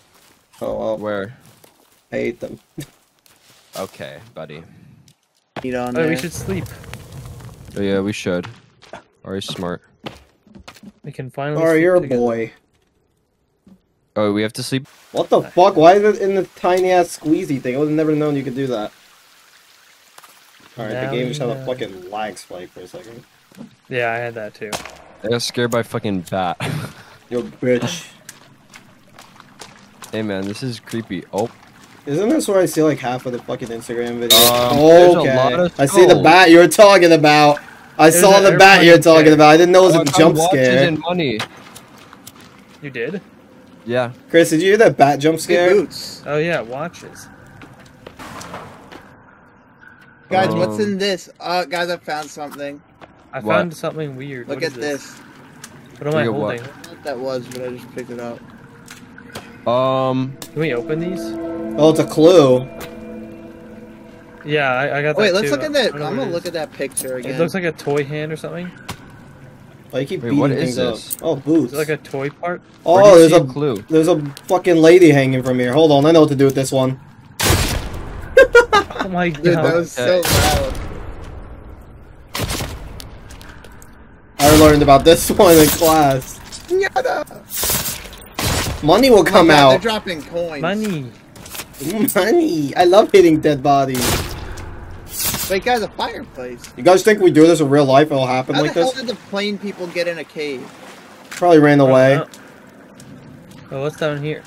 Oh well, Where? I ate them. Okay, buddy. Eat on Oh, there. we should sleep. Oh yeah, we should. Are you smart? We can finally. Oh, sleep you're a boy. Oh, we have to sleep. What the fuck? Why is it in the tiny ass squeezy thing? I would have never known you could do that. Alright, the game just had a fucking lag spike for a second. Yeah, I had that too. I got scared by fucking bat. Yo, bitch. hey man, this is creepy. Oh, Isn't this where I see like half of the fucking Instagram videos? Um, okay. I see the bat you're talking about. I There's saw the bat you're talking there. about. I didn't know it was Oh, I a found jump watches scare. and money. You did? Yeah. Chris, did you hear that bat jump Hey, scare? boots. Oh yeah, watches. Guys, what's Um, in this? Uh, guys, I found something. I What? found something weird. Look What is at this. What am I Look at holding? I don't know what that was, but I just picked it up. Um. Can we open these? Oh, it's a clue. Yeah, I, I got that Wait, let's too. look at that. I I'm don't know what gonna look is. at that picture again. It looks like a toy hand or something. Oh, you keep Wait, beating what is things up. Oh, boots. Is it like a toy part? oh, there's a clue. there's a fucking lady hanging from here. Hold on, I know what to do with this one. Oh my god. Dude, that was so loud. I learned about this one in class. Yada! Money will Oh my come God, They're dropping coins. Money. Money. I love hitting dead bodies. Wait, guys, a fireplace. You guys think we do this in real life? It'll happen How like the hell did the plane people get in a cave? Probably ran away. Oh, oh, what's down here?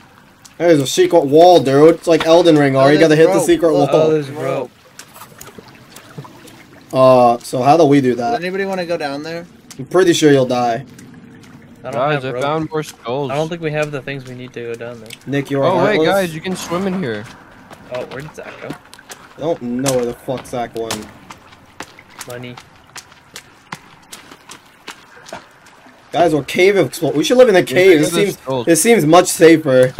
There's a secret wall, dude. It's like Elden Ring. Or Oh, you gotta there's hit the secret Look. Oh, wall. there's rope. Uh, so how do we do Does that? anybody want to go down there? I'm pretty sure you'll die. I don't Guys, I found more skulls. I don't think we have the things we need to go down there. Nick, you're Oh wait, heartless. guys, you can swim in here. Oh, where did Zak go? I don't know where the fuck Zak went. Money. Guys, we're cave explore. We should live in a cave. look This seems skulls. it seems much safer.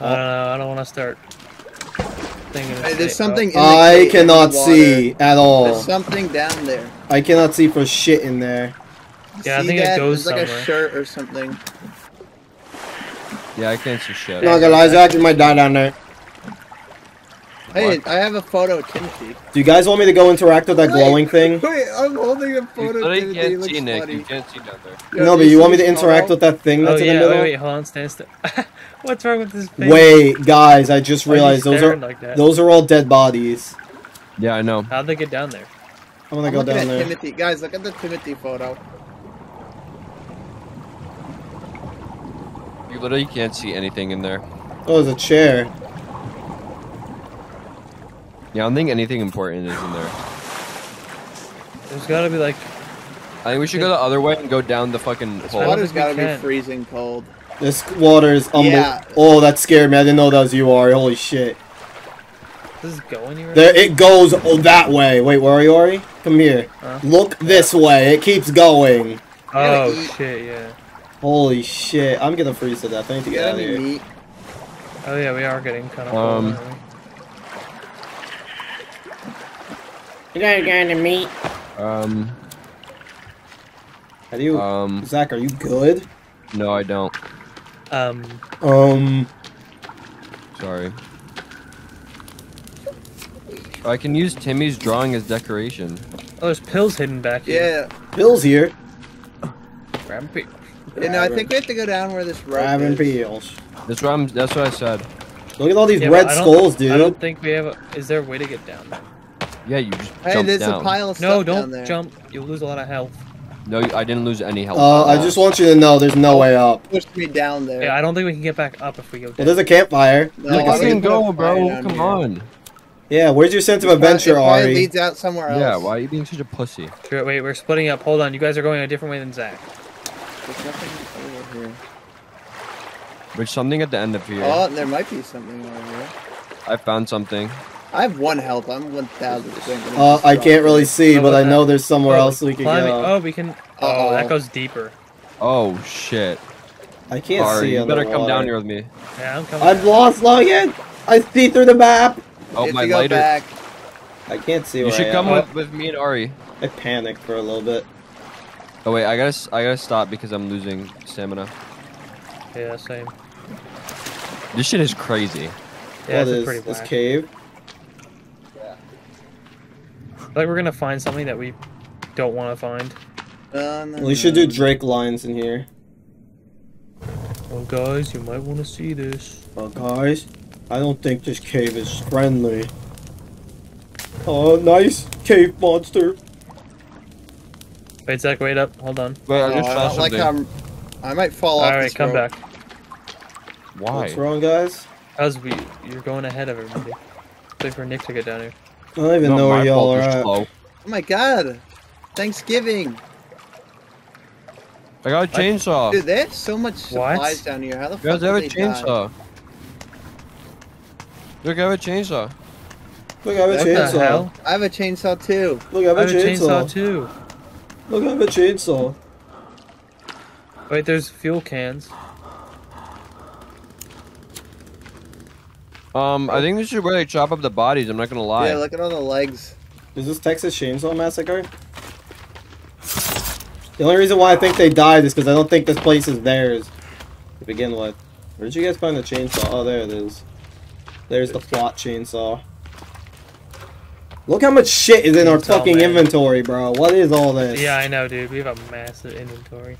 I don't know. I don't want to start. Thinking Hey, it's there's safe. something in the I cave, in cannot the see at There's all. something down there. I cannot see for shit in there. Yeah, I See think it goes There's like a shirt or something. Yeah, I can't see shit. Not gonna lie, Zak, you might die down there. Hey, I have a photo of Timothy. Do you guys want me to go interact with that Wait, glowing thing? Wait, I'm holding a photo of Timothy. He can't looks see Nick. funny. You can't see down there. Yo, No, but you want me to interact with that thing Oh that's in the middle? wait, wait, hold on, stand still. What's wrong with this face? Wait, guys, I just Why are you realized those are like those are all dead bodies. Yeah, I know. How'd they get down there? I'm gonna I'm go down at there. Timothy. Guys, look at the Timothy photo. You literally can't see anything in there. Oh, there's a chair. Yeah, I don't think anything important is in there. There's gotta be like. I think we should go the other way and go down the fucking This hole. don't Water's think we gotta be freezing cold. This water is unbelievable. Yeah. Oh, that scared me. I didn't know that was you, Ari. Holy shit. Does this go anywhere? There, it goes oh, that way. Wait, where are you, Ari? Come here. Huh? Look this way. It keeps going. oh shit, yeah. Holy shit. I'm gonna freeze to death. I need to You get out of here. meat. Oh yeah, we are getting kind of. Um, You guys going to meet? Um, How do you... um, Zak, are you good? no, I don't. um, Um... Sorry. I can use Timmy's drawing as decoration. oh, there's pills hidden back here. Yeah. Pills here. Grab pills. You know, I think we have to go down where this rope Grabbing is. peels. That's what I'm. That's what I said. Look at all these Yeah, red but I don't- skulls, dude. I don't think we have. A, is there a way to get down? there? Yeah, you just Hey, jump there's down. a pile of No, stuff down don't there. jump. You'll lose a lot of health. No, I didn't lose any health. Uh, I just want you to know there's no way up. Push me down there. Yeah, I don't think we can get back up if we go Well, there's a campfire. No, Like I a think- Fucking put a go, bro! Come here. on. Yeah, where's your sense of It adventure, probably Ari? leads out somewhere else. Yeah, why are you being such a pussy? Sure, wait, we're splitting up. Hold on, you guys are going a different way than Zak. There's nothing over here. There's something at the end of here. Oh, there might be something over here. I found something. I have one health. I'm 1,000%. Uh, I can't really see, Oh, but I know there's somewhere Oh, else we can climbing. go. Oh, we can. Oh, Uh-oh. that goes deeper. Oh shit! I can't Ari, see you better underwater. come down here with me. Yeah, I'm coming. I've lost Logan. I see through the map. Oh, if my you go lighter. back, I can't see You should I come am. with, with me and Ari. I panicked for a little bit. Oh wait, I gotta s- I gotta stop because I'm losing stamina. Yeah, same. This shit is crazy. Yeah, what it's is pretty this cave? Like we're gonna find something that we don't want to find. uh, no, We should do. Drake lines in here. Well, guys, you might want to see this. Oh, guys, I don't think this cave is friendly. Oh, nice cave monster. Wait, Zak, wait up. Hold on. Wait, I Oh, just I saw like how I'm, might fall off All right, this come rope. back. Why? What's wrong, guys? As we? You're going ahead of everybody. Wait for Nick to get down here. I don't even Not know where y'all are at. slow. Oh my god! Thanksgiving! I got a chainsaw. Dude, they have so much What? supplies down here. How the You fuck guys have a did they die? chainsaw. Look, I have a chainsaw. Look, I have a What the chainsaw. hell? I have a chainsaw too. Look, I have I a have a chainsaw chainsaw. too. Look, I have a chainsaw. Wait, there's fuel cans. Um, I think this is where they chop up the bodies. I'm not gonna lie. Yeah, look at all the legs. Is this Texas Chainsaw Massacre? The only reason why I think they died is because I don't think this place is theirs to begin with. Where did you guys find the chainsaw? Oh, there it is. There's the plot chainsaw. Look how much shit is in our fucking inventory, bro. What is all this? Yeah, I know, dude. We have a massive inventory.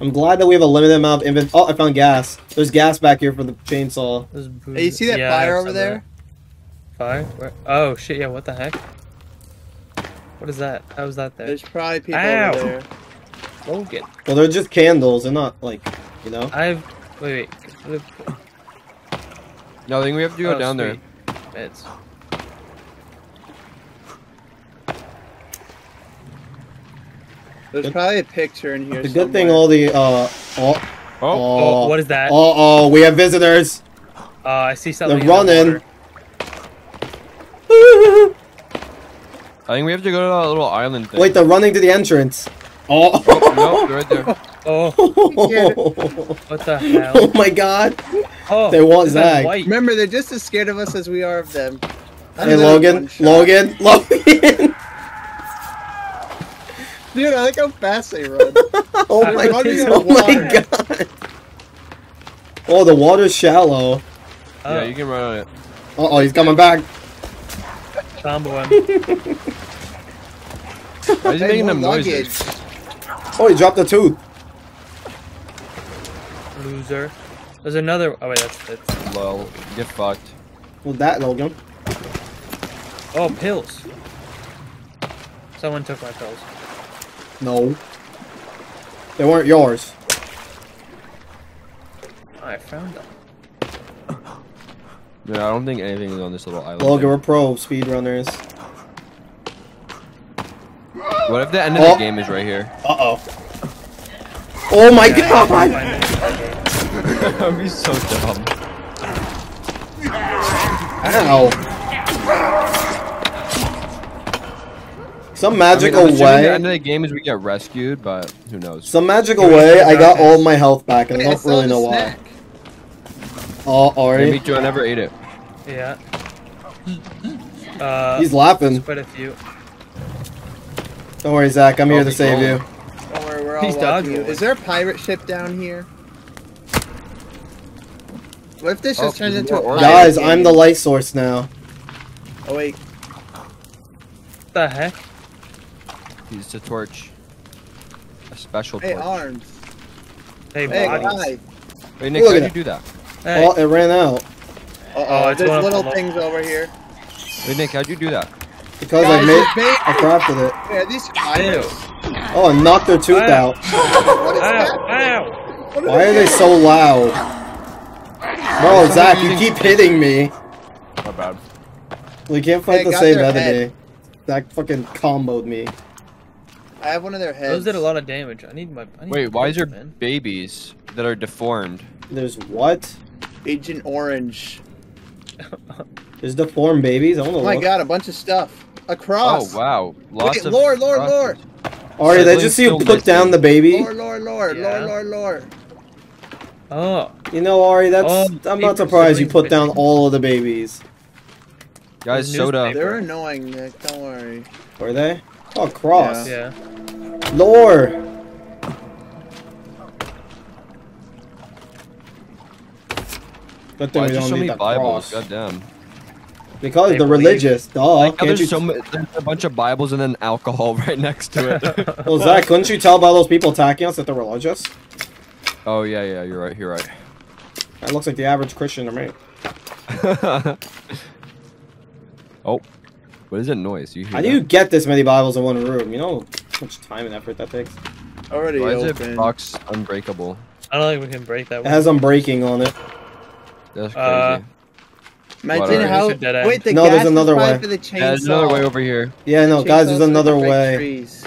I'm glad that we have a limited amount of inventory. Oh, I found gas. There's gas back here for the chainsaw. Hey, you see that Yeah, fire over there? Fire? Where? Oh shit! Yeah. What the heck? What is that? How's that there? There's probably people Ow. over there. Logan. Well, they're just candles. They're not, like, you know? I've. Wait, wait. No, I think we have to go Oh, down there. sweet. There's Good- probably a picture in here. The good thing all the, uh, oh, Oh, Oh, what is that? Uh oh, we have visitors. Uh, I see something. They're in the running. I think we have to go to that little island thing. Wait, they're running to the entrance. Oh, no, they're right there. Oh, oh what the hell? Oh my god. Oh, They want this guy's Zak. White. Remember, they're just as scared of us as we are of them. I'm Hey, literally Logan, one shot. Logan, Logan. Dude, I like how fast they run. Oh I'm my, oh the my god. Oh, the water's shallow. Oh, Yeah, you can run on it. Uh oh, he's coming back. combo him. Why is he making more them noises? Oh, he dropped a tooth. Loser. There's another. Oh wait, that's that's. Lol. Get fucked. With that, Logan. Oh, pills. Someone took my pills. No. They weren't yours. I found them. Yeah, I don't think anything is on this little island. Logan, thing. we're pro speedrunners. What if the end of Oh. the game is right here? Uh oh. Oh my Yeah, god! I find it. That'd be so dumb. Ow. Some magical I'm assuming way. the end of the game is we get rescued, but who knows? Some magical way, I got all my health back, and I don't really know why. snack. Oh, Yeah, Ari, me too. I never ate it. Yeah. Uh, he's laughing. quite a few. Don't worry, Zak. I'm Oh, here to save gone. you. Don't worry, we're all He's watching you. Is there a pirate ship down here? What if this Oh, just turns into a more pirate orcs. Guys, I'm the light source now. Oh wait, What the heck? He's a torch. A special hey torch. arms. Hey, Hey bodies. guy. Wait, Nick, Look how'd you do that? Hey. Oh, it ran out. Uh Oh, oh, it's there's little the- things over here. Wait, Nick, how'd you do that? Because I made, bait. I crafted it. Yeah, these pirates. Oh, and knocked their tooth Ow. out. What is that? Ow! Ow! What Why are they so loud? Bro, Zak, you keep hitting me. My bad. We can't fight Hey, the same their enemy. head. Zak fucking comboed me. I have one of their heads. Those did a lot of damage. I need my. I need Wait, why is there man. babies that are deformed? There's what? Agent Orange. There's deformed babies? I don't know. Oh my what- god, a bunch of stuff. A cross. Oh wow, lots Wait, of lore, lore, crosses. lore. Ari, did I just see you still put down the baby? Lore, lore, lore, Yeah. lore, lore, lore. Oh, You know, Ari, that's Oh, I'm not surprised you put down all of the babies. Guys, The soda. They're annoying, Nick. Don't worry. Were they? Oh, cross. Yeah. Lore. Good thing Why we don't so need many that Bibles? cross. God damn. Because They the believe. religious, duh. Like Can't there's you? so ma- there's a bunch of Bibles and then alcohol right next to it. well, Zak, couldn't you tell by those people attacking us that they're religious? oh yeah, yeah, you're right. You're right. That looks like the average Christian to me. oh, what is that noise? You hear How do you get this many Bibles in one room? You know how much time and effort that takes? Already that? Why is open. it box unbreakable? I don't think we can break that one. It one. has unbreaking on it. That's crazy. Uh, Imagine Whatever. how. It's a. Wait, the No, there's another way. For the yeah, there's another way over here. Yeah, no, The guys, there's another way. trees.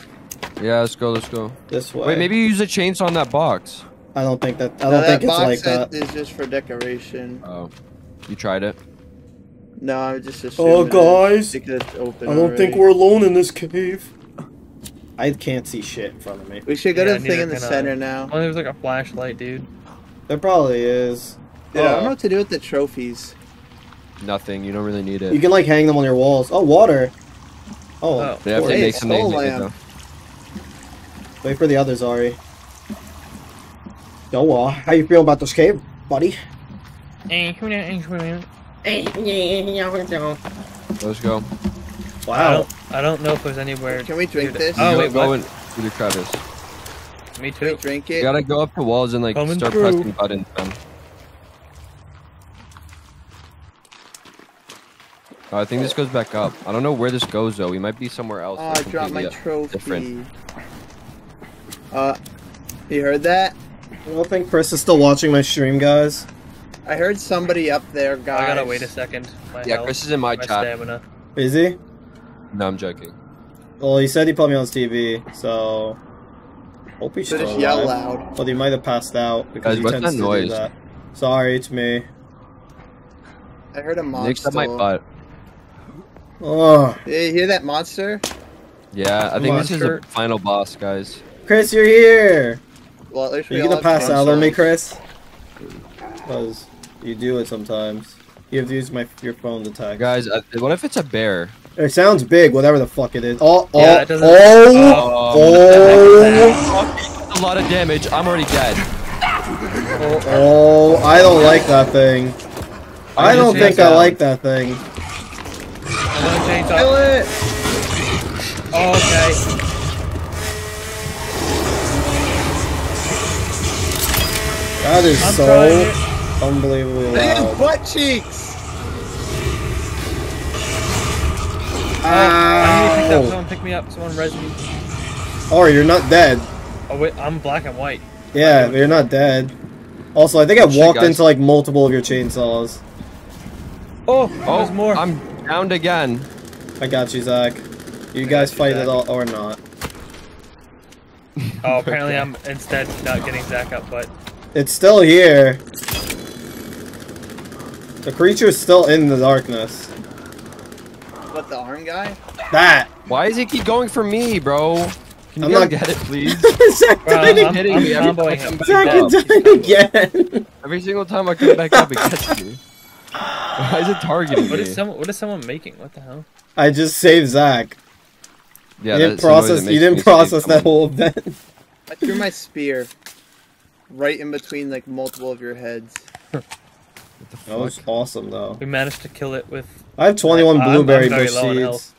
Yeah, let's go. Let's go. This way. Wait, maybe you use a chainsaw on that box. I don't think that. I don't think that it's box like set that. is just for decoration. Oh, you tried it. No, I just assuming Oh, guys, open I don't think we're alone in this cave. I can't see shit in front of me. We should go Yeah, to the thing in the can I. center now. Oh, there's like a flashlight, dude. There probably is. Dude, I don't know what to do with the trophies. Nothing. You don't really need it. You can like hang them on your walls. Oh, water. Oh, Oh. They have to Hey, make it's something. Skull to make it, Lamp. though. wait for the others, Ari. Yo, uh, how you feel about this cave, buddy? Let's go. I Wow. don't, I don't know if there's anywhere. Can we drink this? Oh, You wait, go what? in through the crevice. Me Can we too. drink You it? gotta go up to walls and like Coming start through. pressing buttons. Man. Oh, I think this goes back up. I don't know where this goes though. We might be somewhere else. Oh, I dropped my uh, trophy. different. Uh, you heard that? I don't think Chris is still watching my stream, guys. I heard somebody up there, guys. I gotta wait a second. My Yeah, health, Chris is in my my chat. stamina. Is he? No, I'm joking. Well, he said he put me on his TV, so hope he's So still just yell loud. But he might have passed out because Guys, he what's tends that to do that. Sorry, it's me. I heard a monster. Nick's up my butt. Oh, Hey, you hear that monster? Yeah, I think this is the final boss, guys. Chris, you're here. Well, at least Are you gonna pass out on me. Chris? Because you do it sometimes. You have to use my your phone to text. Guys, uh, what if it's a bear? It sounds big, whatever the fuck it is. Oh, oh, Yeah, it doesn't- oh, Oh, oh, a lot of damage. I'm already dead. oh, I don't like that thing. I don't think I like that thing. I'm gonna change Kill it! Oh, okay. That is I'm so trying it. Unbelievably Look at his loud. butt cheeks! Uh, I need to pick up. Someone pick me up. Someone res me. Oh, you're not dead. Oh wait, I'm black and white. Yeah, but you're not dead. Also, I think I oh, Shit, walked guys. into like multiple of your chainsaws. Oh, Oh, there's more. I'm downed again. I got you, Zak. You guys you, fight Zak. it all or not? Oh, apparently I'm instead not getting Zak up, but It's still here. The creature's still in the darkness. What, the arm guy? That. Why does he keep going for me, bro? Can I'm you not- guys get it, please? Zak Bro, died I'm, again. hitting I'm me every comboing time. I Zak come back. died again. Every single time I come back up, it gets me. Why is it targeting What me? is someone? What is someone making? What the hell? I just saved Zak. yeah, you didn't that's the noise process. that You didn't process that whole event. I threw my spear right in between like multiple of your heads. What the That was awesome, though. We managed to kill it with. I have 21 I'm- I'm blueberry very bush seeds. health.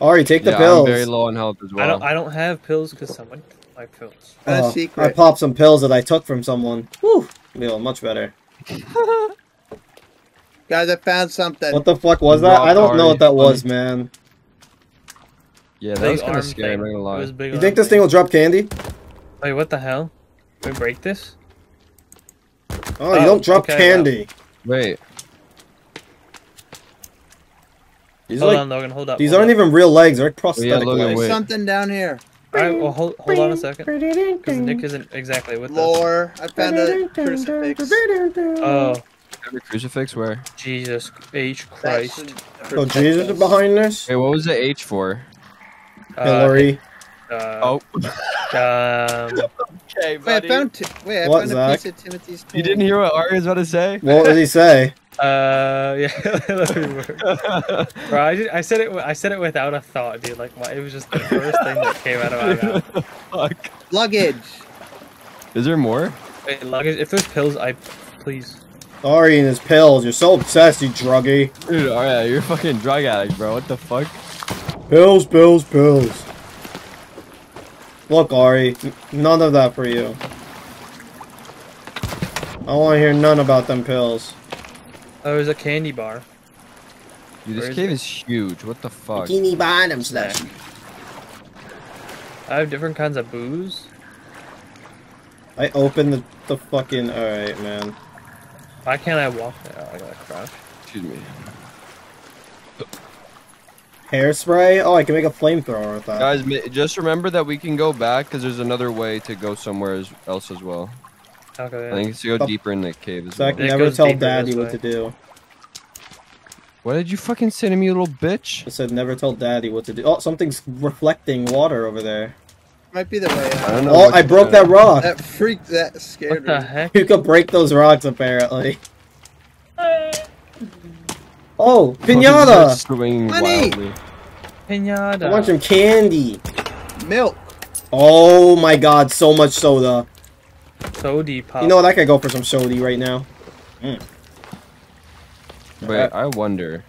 Ari, take the yeah, pills. I'm very low on health as well. I don't. I don't have pills because someone took my pills. Uh, Got a Oh, I popped some pills that I took from someone. Whew. Feel much better. Guys, I found something. What the fuck was that? Raw I don't know what that was, man. yeah, that Big was kind of scary. I'm not gonna lie. You think this thing will drop candy? Wait, what the hell? Can we break this? Oh, you Oh, don't drop okay, candy. Wait, These, hold are like, on, Logan. Hold up. these hold aren't up. even real legs. They're like prosthetic Logan, legs. There's wait. something down here. All right. Well, hold, hold on a second. Because Nick isn't exactly with us. Lore. I found a crucifix. Oh, every crucifix where? Jesus H Christ. Oh, Jesus is behind this? Hey, what was the H for? Uh, Hillary. Uh, Oh, Um, okay, Wait, I found. Ti- wait, I What, found a Zak? piece of Timothy's. You didn't hear what Ari was about to say? What did he say? Uh, yeah. let me work. Bro, I, ju- I said it. I said it without a thought, dude. Like, why- it was just the first thing that came out of my mouth. Fuck. Luggage. Is there more? Wait, luggage. If there's pills, I please. Ari and his pills. You're so obsessed, you druggy. Dude, oh yeah, you're a fucking drug addict, bro. What the fuck? Pills, pills, pills. Look, Ari, none of that for you. I want to hear none about them pills. Oh, there's a candy bar. Dude, Where this is cave it? is huge. What the fuck? Bikini bottoms, slash. I have different kinds of booze. I opened the, the fucking. Alright, man. Why can't I walk there? Oh, I gotta crouch. Excuse me. Hairspray? Oh, I can make a flamethrower with that. Guys, just remember that we can go back because there's another way to go somewhere else as well. Okay. I think it's to go deeper in the cave as Zak, well. It never tell daddy what to do. What did you fucking say to me, you little bitch? I said never tell daddy what to do. Oh, something's reflecting water over there. Might be the way I don't know. Oh, I broke said. that rock. That freaked that What scared the me. heck? You could break those rocks, apparently. Oh, pinata! start Swinging Money! wildly. Pinata. I want some candy. Milk. Oh my god, so much soda. Sody pop. You know what? I could go for some sody right now. Mm. Wait, Alright. I wonder.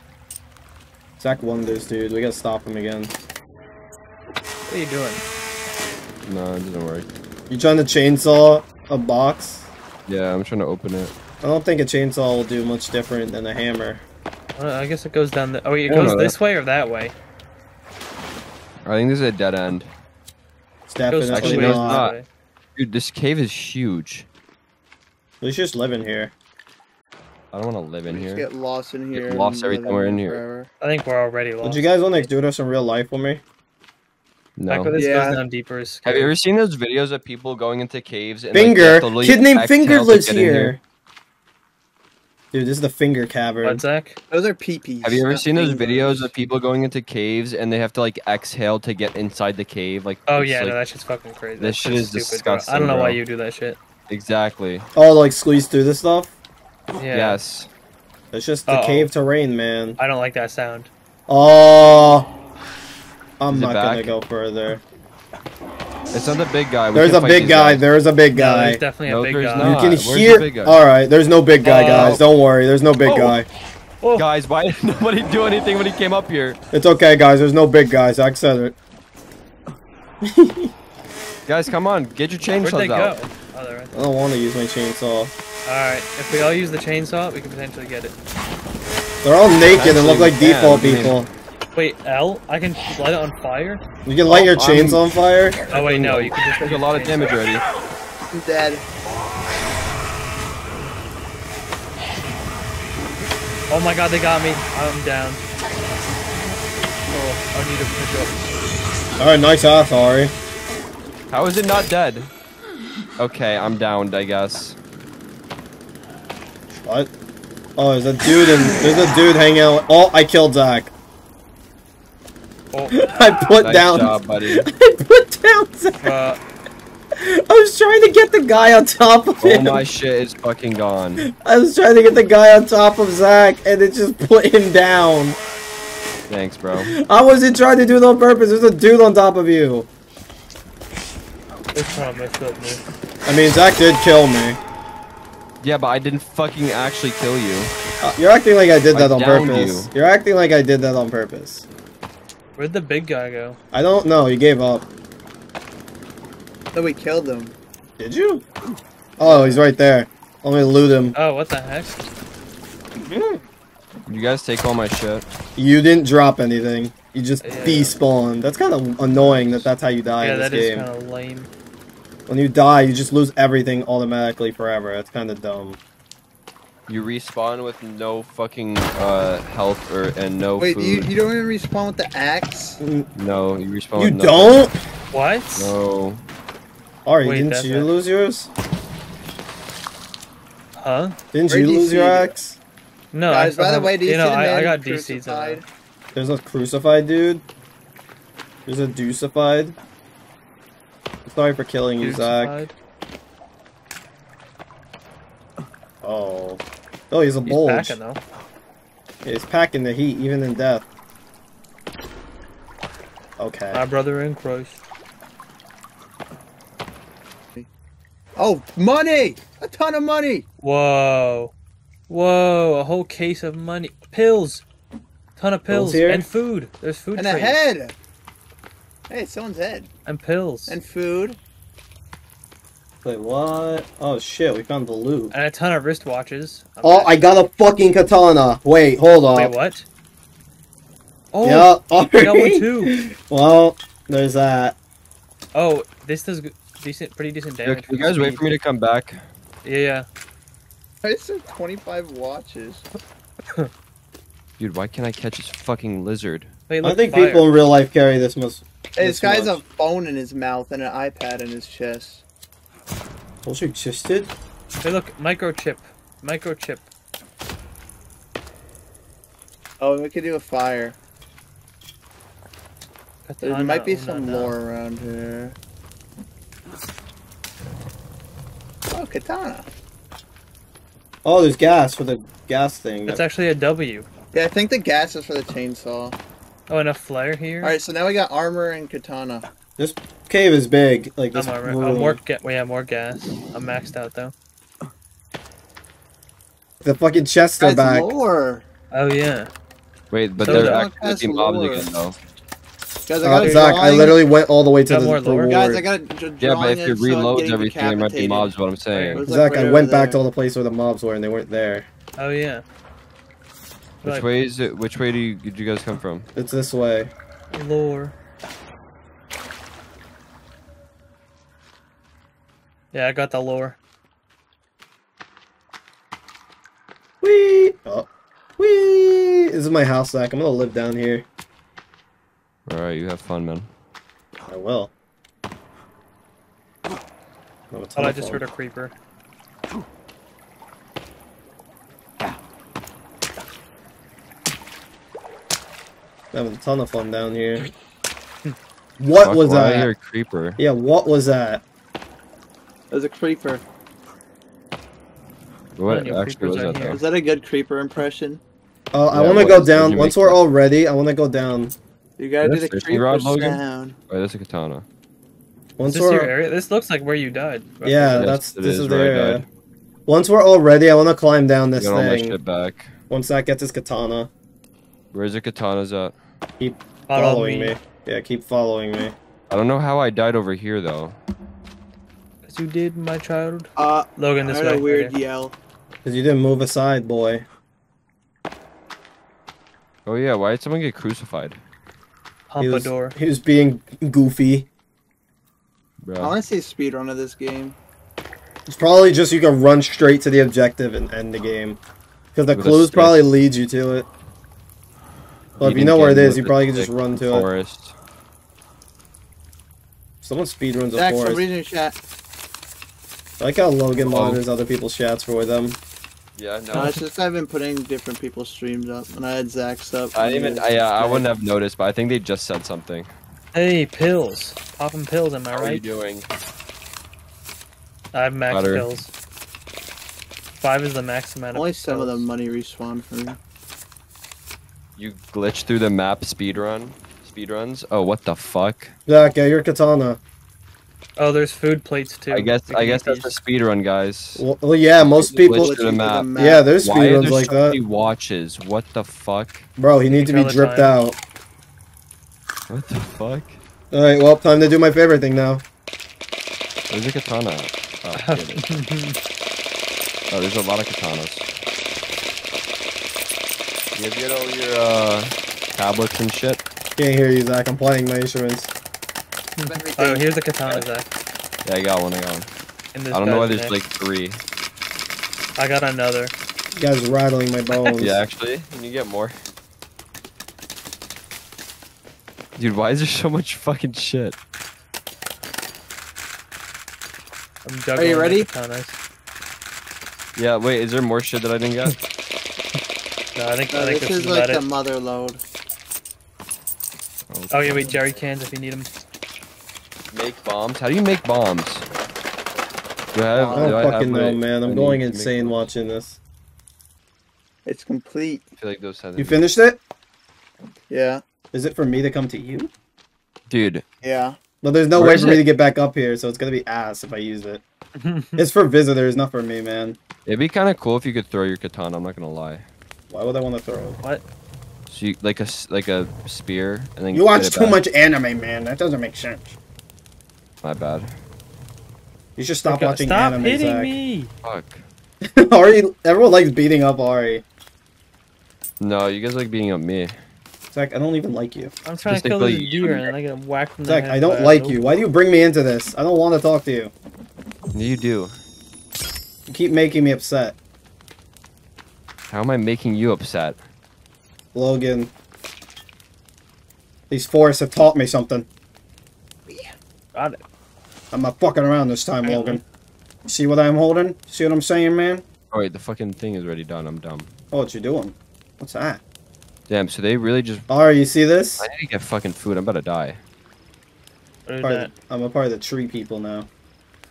Zak wonders, dude. We gotta stop him again. What are you doing? No, it doesn't work. You trying to chainsaw a box? Yeah, I'm trying to open it. I don't think a chainsaw will do much different than a hammer. Uh, I guess it goes down the. Oh, wait, it goes know. this way or that way? I think this is a dead end. It's It Actually, no, it's not. not. this. Dude, this cave is huge. We should just live in here. I don't want to live in We just here. get lost in here. Get lost and every time we're in here. forever. I think we're already lost. Would you guys want to do this in real life with me? No. when this Yeah. goes down deeper is Have you ever seen those videos of people going into caves and like, they Finger! have to literally Kid named exhale Finger lives get in here! Dude, this is the Finger Cavern. What, Zak? Those are peepees. Have you ever not seen those fingers. videos of people going into caves and they have to like exhale to get inside the cave? Like Oh yeah, like, no, that shit's fucking crazy. this That shit is stupid, bro. I don't know why you do that shit. exactly. Oh, like squeeze through this stuff? Yeah. Yes. It's just the Uh-oh. cave terrain, man. I don't like that sound. Oh, I'm Is it not gonna go further. It's not the big guy. We There's a big these guy. guys. There's a big guy. there's definitely No, a big there's guy. not. you can Where's the hear. big guy? All right, there's no big guy, guys. Don't worry. There's no big Oh. guy. Oh, Guys, why did nobody do anything when he came up here? It's okay, guys. There's no big guys. I said it. Guys, come on, get your where'd they chainsaws go? out. Oh, right I don't want to use my chainsaw. Alright, if we all use the chainsaw, we can potentially get it. They're all naked and look like yeah, default people. Wait, L? I can light it on fire? You can light Oh, your I'm- chainsaw on fire. Oh wait, no, you can just take a lot of damage chainsaw. already. I'm dead. Oh my god, they got me. I'm down. Oh, I need to push up. All right, nice ass, Ari. How is it not dead? Okay, I'm downed, I guess. What? Oh, there's a dude and there's a dude hanging out. Oh, I killed Zak. Up. Oh, I put Nice down. job, buddy. I put down Zak. uh, I was trying to get the guy on top of All him. my shit is fucking gone. I was trying to get the guy on top of Zak, and it just put him down. Thanks, bro. I wasn't trying to do it on purpose. There's a dude on top of you. this one messed up me. I mean, Zak did kill me. Yeah, but I didn't fucking actually kill you. Uh, you're acting like I did I that on downed purpose. You. are acting like I did that on purpose. Where'd the big guy go? I don't know. He gave up. Then we killed him. Did you? Oh, he's right there. Let me loot him. Oh, what the heck? You guys take all my shit. You didn't drop anything. You just Yeah. despawned. That's kind of annoying that that's how you die yeah, in this game. Yeah, that is game. kind of lame. When you die, you just lose everything automatically forever. That's kind of dumb. You respawn with no fucking uh, health or and no Wait, food. you, you don't even respawn with the axe? No, you respawn. You with don't? What? No. Ari, Wait, didn't you it. lose yours? Huh? Didn't Where you do you lose your axe? No, Guys, I by the way, do you, you know, see the I, man I got DCs in crucified? There's a crucified dude. There's a deucified. Sorry for killing you, Zak. Oh. Oh, he's a He's bulge. packing though. Yeah, he's packing the heat, even in death. Okay. My brother in Christ. Oh, money! A ton of money! Whoa. Whoa, a whole case of money. Pills. Ton of Pills pills. here? And food. There's food And a head! Hey, someone's head. And pills. And food. Wait, what? Oh shit, we found the loot. And a ton of wristwatches. I'm Oh, not- I got a fucking katana. Wait, hold on. Wait, what? Oh, Yeah, I got one too. Well, there's that. Oh, this does decent, pretty decent Yo, damage. can you guys wait for me to come back? Yeah, yeah. I said 25 watches. Dude, why can't I catch this fucking lizard? Wait, I look, think fire. people in real life carry this much. Hey, this guy's much. a phone in his mouth and an iPad in his chest. Those existed? Hey, look, microchip. Microchip. Oh, we could do a fire. There might be no, some no. lore around here. Oh, katana. Oh, there's gas for the gas thing. That's actually a W. Yeah, I think the gas is for the chainsaw. Oh, and a flare here. Alright, so now we got armor and katana. This cave is big. Like this I'm alright. Oh, more ga- we have more gas. I'm maxed out though. The fucking chests are Guys, back. lore! Oh yeah. Wait, but So they're the- actually mobs again, though. Guys, I Uh, got a Zak, I literally went all the way to the more lore? reward. Guys, I got a d- Yeah, but if drawing it of someone reloads everything, it might be mobs. is What I'm saying. was Zak, like right I went back to all the places where the mobs were, and they weren't there. Oh yeah. Which Like, way is it? Which way do you, did you guys come from? It's this way. Lore. Yeah, I got the lore. Whee! Oh. Whee! This is my house, Zak. I'm gonna live down here. All right, you have fun, man. I will. I have a Oh, I just heard a creeper. I'm having a ton of fun down here. What Fuck, was that? You're a creeper. Yeah, what was that? There's a creeper. What Plenty actually was out that here. Was that a good creeper impression? Oh, I Yeah, want to go down. Once we're all ready, I want to go down. You gotta do the creeper rod, Logan? sound. Oh, that's a katana. Once Is this your we're area? This looks like where you died. yeah, Yes, that's this is is, where I the area. died. Once we're all ready, I want to climb down this Get all my thing. shit back. Once that gets his katana, Where's the katanas at? Keep following me. me. Yeah, keep following me. I don't know how I died over here though. As you did, my child. Uh, Logan, I this heard way. a weird here. yell. Cause you didn't move aside, boy. Oh yeah, why did someone get crucified? He was, he was being goofy. I Bro. wanna see a speed run of this game. It's probably just you can run straight to the objective and end the game. Because the With clues probably lead you to it. Well, if you know where it game is, with you probably can just run in to it. forest. Someone speedruns a Zak, forest. somebody's in your chat. I like how Logan monitors other people's chats for them. Yeah, No, it's just I've been putting different people's streams up, and I had Zak's up. I didn't even. I, yeah, I wouldn't have noticed, but I think they just said something. Hey, pills. Popping pills, am I How are you doing? I have max Butter. pills. Five is the max amount of Only some of the money respawn for me. You glitched through the map speedrun? Speedruns? Oh, what the fuck? Zak, get your katana. Oh, there's food plates too. I guess I guess eat that's a these. speedrun, guys. Well, well, yeah, most Glitch people. through the map. Yeah, there's Why are speedruns there like so that. many watches? What the fuck? Bro, he needs to be dripped time. out. What the fuck? Alright, well, time to do my favorite thing now. Where's the katana? Oh, here oh, there's a lot of katanas. You guys get all your uh, tablets and shit? Can't hear you, Zak. I'm playing my instruments. Oh, here's a katana, Zak. Yeah, I got one. I got one. In this I don't know why there's neck. like three. I got another. You guys are rattling my bones. Yeah, actually, can you get more? Dude, why is there so much fucking shit? I'm juggling the ready? katanas. Yeah, wait, is there more shit that I didn't get? No, I think No, I think this this is is like about the it. mother load. Oh yeah, wait, jerry cans if you need them. Make bombs? How do you make bombs? Do I have, I do don't I have fucking know, my- man. I I'm going insane watching this. It's complete. I feel like those sound. You finished it? Yeah. Is it for me to come to you? Dude, Yeah. Well, there's no Where way is for me to get back up here, so it's gonna be ass if I use it. It's for visitors, not for me, man. it'd be kind of cool if you could throw your katana. I'm not gonna lie. Why would I want to throw it? what? So you like a s- like a spear and then You watch too back. much anime, man. That doesn't make sense. My bad. You should stop God, watching Stop anime, hitting Zak. me! Fuck. Ari, everyone likes beating up Ari. No, you guys like beating up me. Zak, I don't even like you. I'm trying Just to kill like this you and and I get whacked in the Zak, head I don't like nope. you. Why do you bring me into this? I don't want to talk to you. You do. You keep making me upset. How am I making you upset? Logan. These forests have taught me something. Yeah. Got it. I'm not fucking around this time, Apparently. Logan. See what I'm holding? See what I'm saying, man? Oh wait, the fucking thing is already done. I'm dumb. Oh, what you doing? What's that? Damn. So they really just. Ari, you see this? I need to get fucking food. I'm about to die. What is Part of that? the- I'm a part of the tree people now.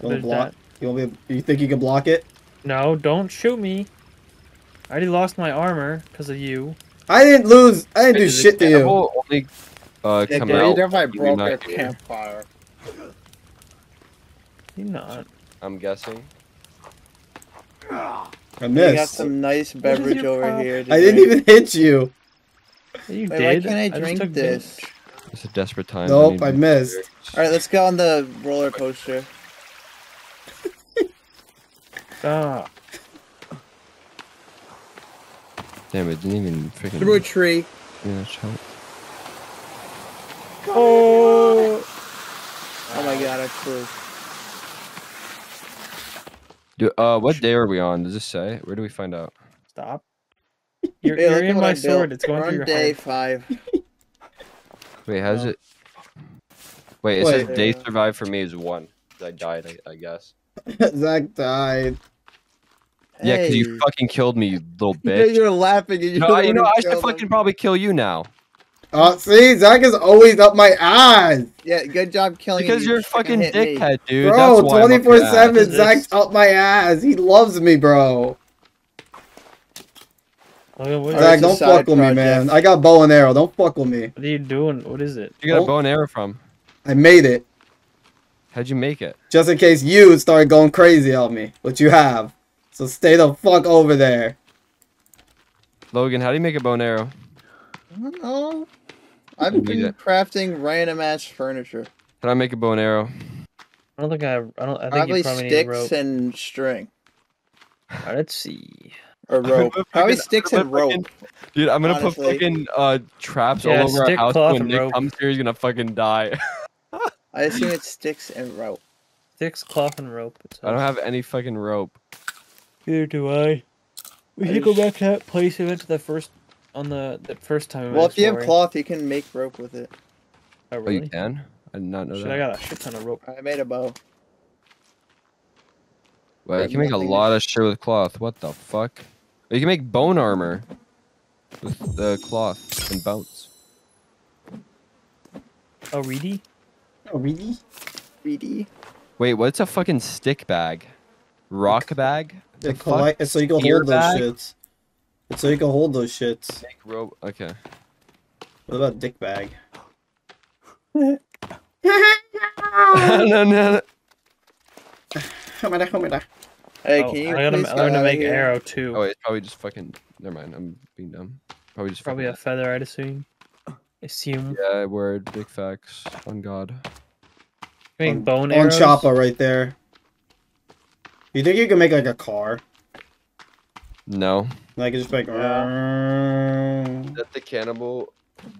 You want to block? that? You want me? You think you can block it? No, don't shoot me. I already lost my armor because of you. I didn't lose. I didn't do shit to you. cannibal Only uh, Yeah, come dude, out. if I when you're broke not their here, campfire. You not. I'm guessing. I missed. We got some nice beverage over problem? here. I didn't drink. even hit you. Yeah, You Wait, did. why can't I just drink took this? damage. It's a desperate time. Nope, need I missed. All right, let's go on the roller coaster. Stop. Damn, it didn't even freaking. Through a tree. give me that. Oh. Oh my god, I flew. Do, uh, what day are we on? Does this say? Where do we find out? Stop. You're, Hey, you're in my I built. sword. It's going We're through on your day head. five. Wait, how's Oh. it? Wait, it Wait. says day survived for me is one. I died, I, I guess. Zak died. Yeah, because Hey. you fucking killed me, you little Yeah, bitch. You're laughing and you No, I- you know, I should fucking probably kill you now. Oh, see, Zak is always up my ass. Yeah, good job killing him. Because you. you're a fucking hit me. dickhead, dude. Bro, That's why I'm up 24 your ass. 7, What is Zak's up my ass. He loves me, bro. Logan, what, Alright, Zak, it's a don't fuck with me, man. I got bow and arrow. Don't fuck with me. what are you doing? What is it? You got Oh. a bow and arrow from? I made it. How'd you make it? Just in case you start going crazy on me, which you have. So stay the fuck over there. Logan, how do you make a bow and arrow? I don't know. I've been it. crafting random ass furniture. How do I make a bow and arrow? I don't think I. Have, I don't. I think Probably you probably need sticks rope. and string. Alright, let's see. Or rope. put Probably fucking- sticks and rope. fucking- Dude, I'm gonna Honestly. put fucking uh traps Yeah, all over our stick, house. cloth, When and Nick rope. comes here, he's gonna fucking die. I assume it's sticks and rope. Sticks, cloth, and rope. I don't have any fucking rope. Neither do I. We I should go back to that place we went to the first on the the first time. Well, if you have cloth, you can make rope with it. Oh, Oh, really? you can? I did not know Shit, that. I got a shit ton of rope. I made a bow. Well, you can make a lot of shit with cloth. What the fuck? You can make bone armor with the cloth and bones. Oh, Reedy? Oh, really? 3D. Wait, what's a fucking stick bag? Rock bag? The It's, fuck? so you can Spear hold those bag? shits. It's so you can hold those shits. Make rope. Okay. What about dick bag? no, no, no. Hey, oh, can you I gotta I go learn to make here? arrow too. Oh, wait, it's probably just fucking. Never mind. I'm being dumb. Probably just Probably a fucking- feather, I'd assume. Assume. Yeah, word. Big facts. On God. Make on, bone on arrows. Choppa right there. You think you can make like a car? No. Like it's just like. Set um. the cannibal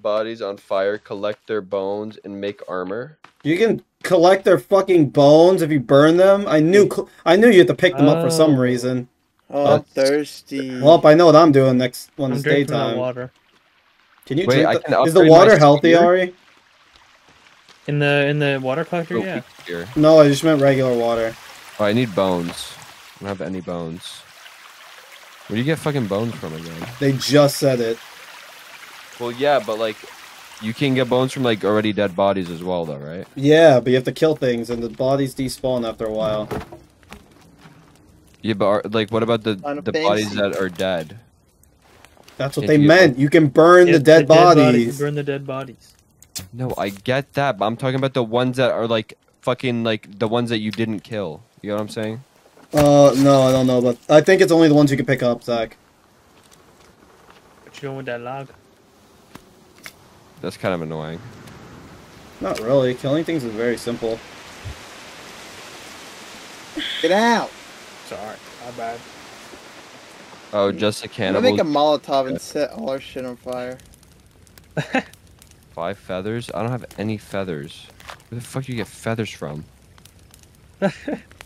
bodies on fire, collect their bones, and make armor. You can collect their fucking bones if you burn them. I knew. Mm. I knew you had to pick them up for some Oh. reason. Oh, I'm thirsty. Well, I know what I'm doing next when I'm it's drinking that daytime. water. Can you Wait, drink? The- can Is the water healthy, spear? Ari? In the in the water collector, Oh, yeah. Here. No, I just meant regular water. Oh, I need bones. I don't have any bones. Where do you get fucking bones from again? They just said it. Well, yeah, but like, you can get bones from like already dead bodies as well, though, right? Yeah, but you have to kill things, and the bodies despawn after a while. Yeah, but are, like, what about the On a the bodies that are dead? That's what Can't they you get meant. You can burn Yeah, the dead bodies, bodies. Burn the dead bodies. No, I get that, but I'm talking about the ones that are like fucking like the ones that you didn't kill. You know what I'm saying? Uh, no, I don't know, but I think it's only the ones you can pick up, Zak. What you doing with that log? That's kind of annoying. Not really. Killing things is very simple. Get out! Sorry, my bad. Oh, just a I'm gonna cannibal. make a Molotov and set all our shit on fire. Five feathers? I don't have any feathers. Where the fuck do you get feathers from?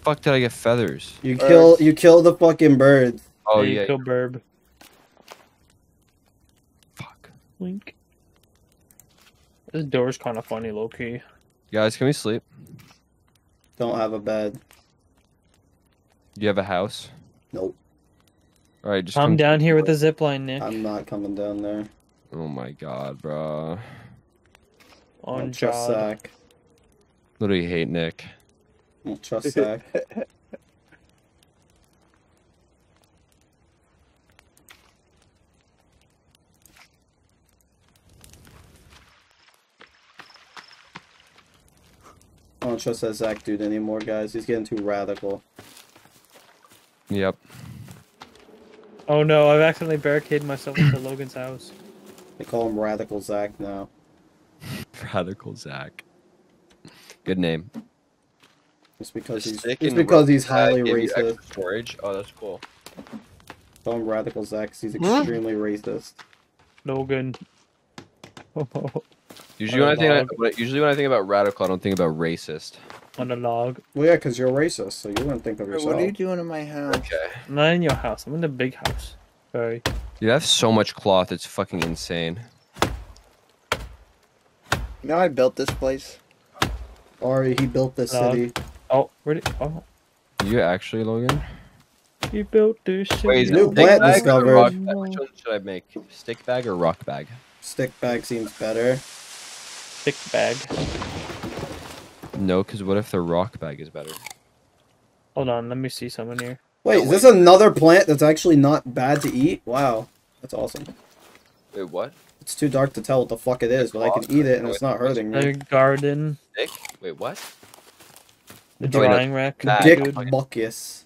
fuck did I get feathers? You kill, you kill the fucking birds. Oh Hey, yeah. Kill Burb. Fuck. Wink. This door's kind of funny, low key. Guys, can we sleep? Don't have a bed. Do you have a house? Nope. All right, just I'm come down here with the zip line, Nick. I'm not coming down there. Oh my god, bro. On don't trust job. Literally hate Nick. I don't trust Zak. I don't trust that Zak dude anymore, guys. He's getting too radical. Yep. Oh no, I've accidentally barricaded myself into Logan's house. They call him Radical Zak now. Radical Zak. Good name. Just because he's just because he's uh, highly gave you extra racist. Storage. Oh, that's cool. Call him Radical Zak 'cause he's extremely racist. Logan. Usually when I a think, log. I- usually when I think about radical, I don't think about racist. on a log. Well, yeah, because you're racist, so you wouldn't think of Wait, yourself. what are you doing in my house? Okay. I'm not in your house. I'm in the big house. Sorry. Dude, I have so much cloth. It's fucking insane. You know I built this place? Ari, he built this Log. city. Oh, where did? Oh, You actually, Logan? you built this shit. Wait, is New plant bag discovered. Which one should I make? Stick bag or rock bag? Stick bag seems better. Stick bag. No, because what if the rock bag is better? Hold on, let me see someone here. Wait, is this another plant that's actually not bad to eat? Wow, that's awesome. Wait, what? It's too dark to tell what the fuck it is, but I can eat it and it's not hurting The me. garden, Stick? Wait, what? The wait, no, drying rack. bag. Dick dude. Butkus.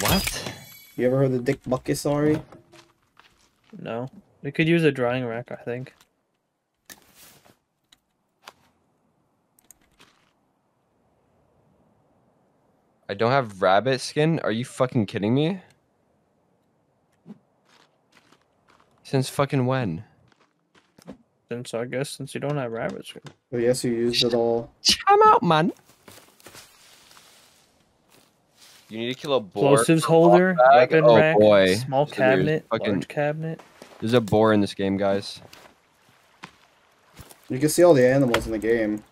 What? You ever heard of Dick Butkus, Ari? No, we could use a drying rack. I think. I don't have rabbit skin? Are you fucking kidding me? Since fucking when? Since I guess since you don't have rabbits. But yes, you used it all. Come out, man. You need to kill a boar. Explosives for a rock holder, bag? weapon Oh rack, boy. small So there's cabinet, fucking- large cabinet. There's a boar in this game, guys. You can see all the animals in the game.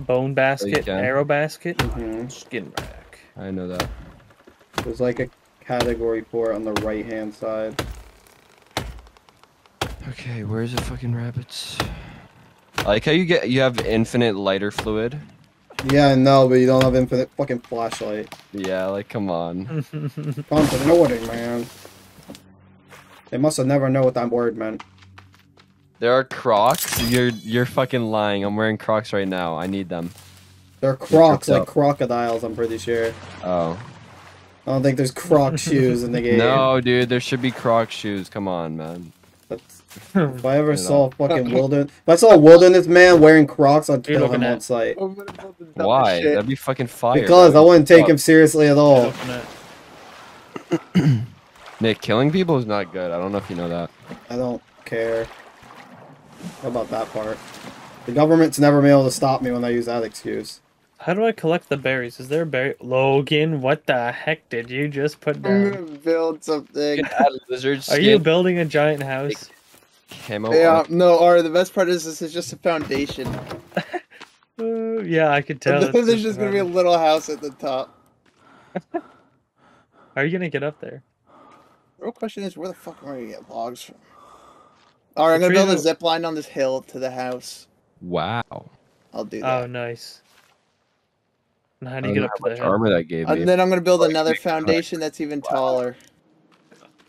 Bone basket, can. arrow basket, hmm skin rack. I know that. There's like a category for it on the right hand side. Okay, where's the fucking rabbits? I like how you get you have infinite lighter fluid. Yeah, I know, but you don't have infinite fucking flashlight. Yeah, like come on. Continuity, man. They must have never know what that word meant. There are Crocs. You're you're fucking lying. I'm wearing Crocs right now. I need them. They're crocs, tripped like up. crocodiles, I'm pretty sure. Oh. I don't think there's croc shoes in the game. No, dude, there should be Croc shoes. Come on, man. That's, if I ever You saw a know. fucking wilderness, if I saw a wilderness man wearing Crocs, I'd You're kill him looking on at- sight. Why? That'd be fucking fire. Because I wouldn't take Fuck. him seriously at all. Nick, killing people is not good. I don't know if you know that. I don't care about that part. The government's never been able to stop me when I use that excuse. How do I collect the berries? Is there a berry? Logan, what the heck did you just put down? I'm down? gonna build something. You can add lizard Are you building a giant house? Camo. Yeah, on- no, or the best part is this is just a foundation. Uh, yeah, I could tell. And it's then there's just just gonna be a little house at the top. How are you gonna get up there? The Real question is, where the fuck am I gonna get logs from? Alright, I'm gonna build a zip line on this hill to the house. Wow. I'll do that. Oh, nice. And how I do don't you get up how to the much hill? armor that gave me. and then I'm gonna build Like, another foundation that's even taller.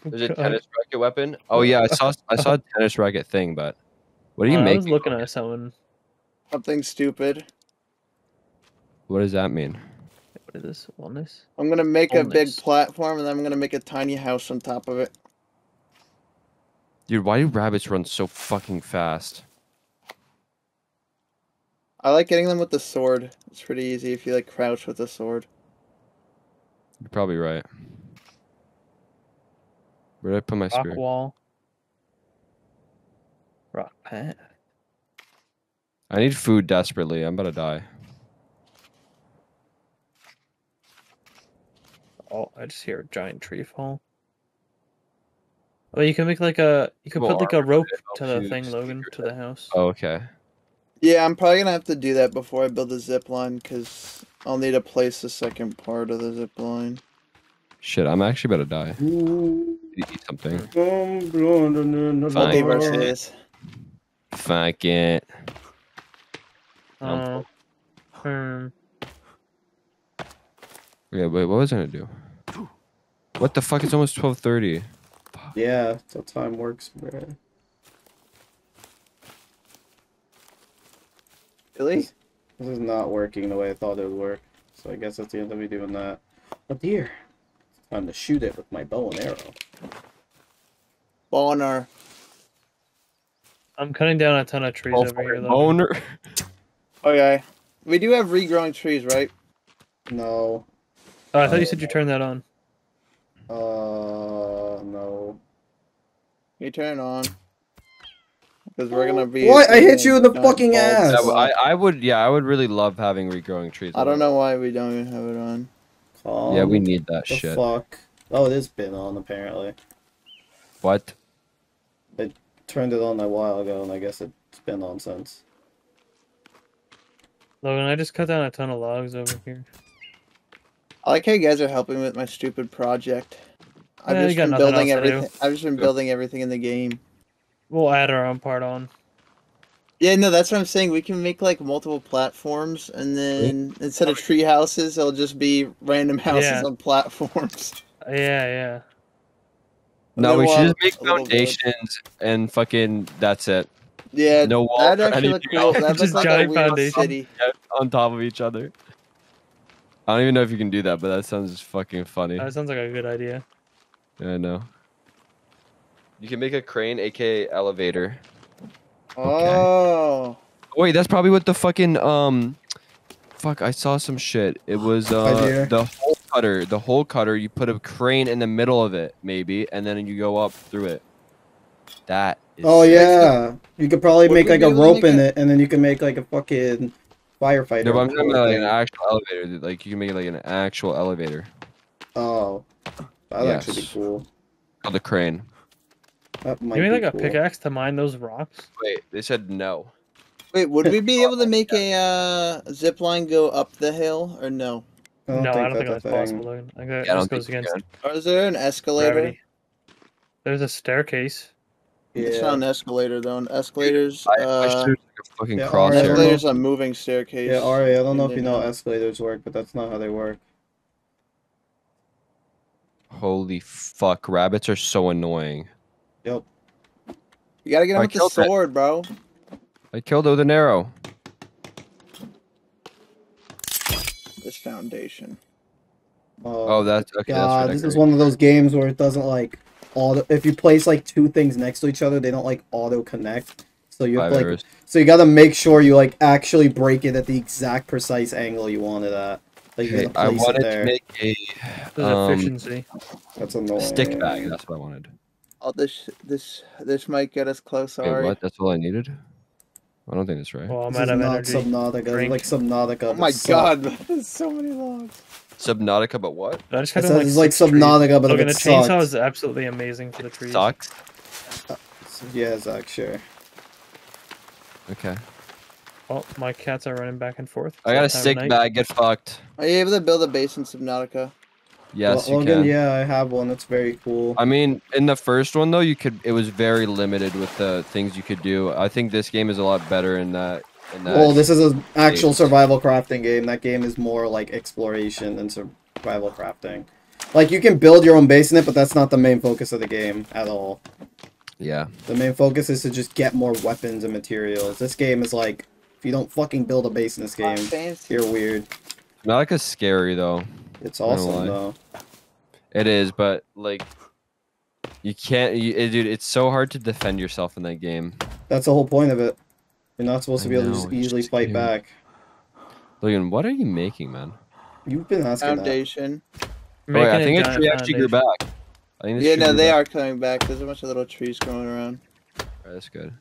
There's a tennis racket weapon. Oh yeah, I saw I saw a tennis racket thing, but what are you Uh, I was looking at someone. Something stupid. What does that mean? What is this? Wellness? I'm gonna make a big platform and then I'm gonna make a tiny house on top of it. Dude, why do rabbits run so fucking fast? I like getting them with the sword. It's pretty easy if you like crouch with the sword. You're probably right. Where did I put my Rock spear? wall. Rock path. I need food desperately. I'm about to die. Oh, I just hear a giant tree fall. Oh, you can make like a you can Well, put like a rope to the thing, Logan, to the house. Oh, okay. Yeah, I'm probably gonna have to do that before I build a zip line because I'll need to place the second part of the zip line. Shit, I'm actually about to die. Need to Eat something. What Fine. day verse it is? Fuck it. Oh. Hmm. Yeah, wait, what was I gonna do? What the fuck? It's almost 12:30. Yeah, that's time works, bro. Really? This is not working the way I thought it would work. So I guess that's the end of me doing that. A deer. It's time to shoot it with my bow and arrow. Boner. I'm cutting down a ton of trees Oh, over here, fucking though. boner. Okay. We do have regrowing trees, right? No. Oh, I thought you said you turned that on. Uh, no. You turn it on. Because we're gonna be. What? I hit you in the fucking ass! Yeah, I, I would, yeah, I would really love having regrowing trees. I don't know why we don't even have it on. Calm Yeah, we need that the shit. fuck. Oh, it is been on apparently. What? I turned it on a while ago, and I guess it's been on since. Logan, I just cut down a ton of logs over here. I like how you guys are helping with my stupid project. I've Yeah, just got been nothing building else to do. everything. I've just been building everything in the game. We'll add our own part on. Yeah, no, that's what I'm saying. We can make like multiple platforms, and then instead of tree houses, it'll just be random houses Yeah. on platforms. Yeah, yeah. And No, we we'll should just make a little village. foundations and fucking that's it. Yeah, No wall that'd actually look cool. That'd Just look like a giant weird foundation. city. on top of each other. I don't even know if you can do that, but that sounds just fucking funny. That sounds like a good idea. Yeah, I know. You can make a crane, aka elevator. Oh, Wait, that's probably what the fucking um fuck, I saw some shit. It was uh the hole cutter. The hole cutter, you put a crane in the middle of it, maybe, and then you go up through it. That is Oh sick. yeah, you could probably Would make like a rope in it, and then you can make like a fucking firefighter. No, but I'm talking about like an actual elevator. Like you can make like an actual elevator. Oh, that'd actually be cool. Called the crane. That might you be make like a pickaxe to mine those rocks? Wait, they said no. wait, would we be able to make a uh, zip line go up the hill or no? I don't no, think I don't think that's that's thing. possible, Logan. I think that Yeah, just don't goes think you against can. Or is there an escalator? gravity. There's a staircase. It's not an escalator though. An escalator's I, I uh, wish like a fucking Yeah, crosshair. escalator's a moving staircase. Yeah, Ari, I don't know if you know uh, how escalators work, but that's not how they work. Holy fuck, rabbits are so annoying. Yep. You gotta get him I with the killed it. sword, bro. I killed it with an arrow. This foundation. Oh, that's okay. God, that's this is one of those games where it doesn't like auto. If you place like two things next to each other, they don't like auto connect. So you have to, like, arrows. so you gotta make sure you like actually break it at the exact precise angle you want it at. Like you Okay, gotta I place it wanted there. to make a um, efficiency. That's annoying. stick bag. That's what I wanted. Oh, this this this might get us close. Wait, Sorry. what? That's all I needed. I don't think that's right. Well, I'm This out is of not energy. Subnautica. Drink. It's like Subnautica. Oh my god, there's so many logs. Subnautica, but what? I just It cut down says like it's like six trees. Subnautica, but Logan, if the it chainsaw sucks. is absolutely amazing for the trees. Sucks. Yeah, Zak, sure. Okay. Oh, my cats are running back and forth. I got a It's that time stick bag. Get fucked. Are you able to build a base in Subnautica? Yes, Well, you Logan, can. yeah, I have one. That's very cool. I mean, in the first one though, you could. It was very limited with the things you could do. I think this game is a lot better in that. In that. Well, this is an actual Games. survival crafting game. That game is more like exploration than survival crafting. Like you can build your own base in it, but that's not the main focus of the game at all. Yeah. The main focus is to just get more weapons and materials. This game is like, if you don't fucking build a base in this game, you're weird. Not like a scary though. It's awesome though. It is, but like, you can't. You, it- dude, it's so hard to defend yourself in that game. That's the whole point of it. You're not supposed to I be able to just easily just fight cute. back. Logan, what are you making, man? You've been asking that. Foundation. Oh, wait, I think a giant tree actually grew foundation. back. I think Yeah, no, they back. are coming back. There's a bunch of little trees growing around. Alright, that's good.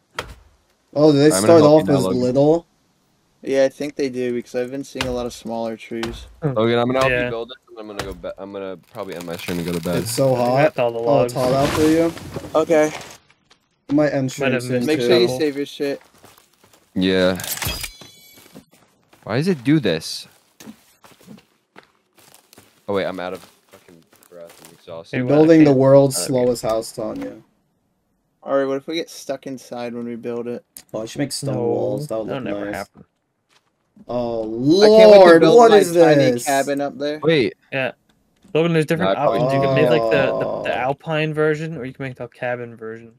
Oh, did they I'm start off now, as Logan. little? Yeah, I think they do because I've been seeing a lot of smaller trees. Hmm. Logan, I'm gonna help Yeah. you build it, and I'm gonna go. Be- I'm gonna probably end my stream and go to bed. It's so hot. That's all the Oh, logs. it's hot out for you. Okay. I might end stream have soon missed Make too. sure you save your shit. Yeah. Why does it do this? Oh wait, I'm out of fucking breath. I'm exhausted. Hey, You're building the world's slowest house, Tanya. Alright, what if we get stuck inside when we build it? Oh, I should make stone No, walls. That would that'll look never nice. happen. Oh I can't wait to lord, build what my is tiny this? cabin up there. Wait, Yeah. Logan, there's different Nah, I options. You can make like the, the, Oh. the alpine version, or you can make the cabin version.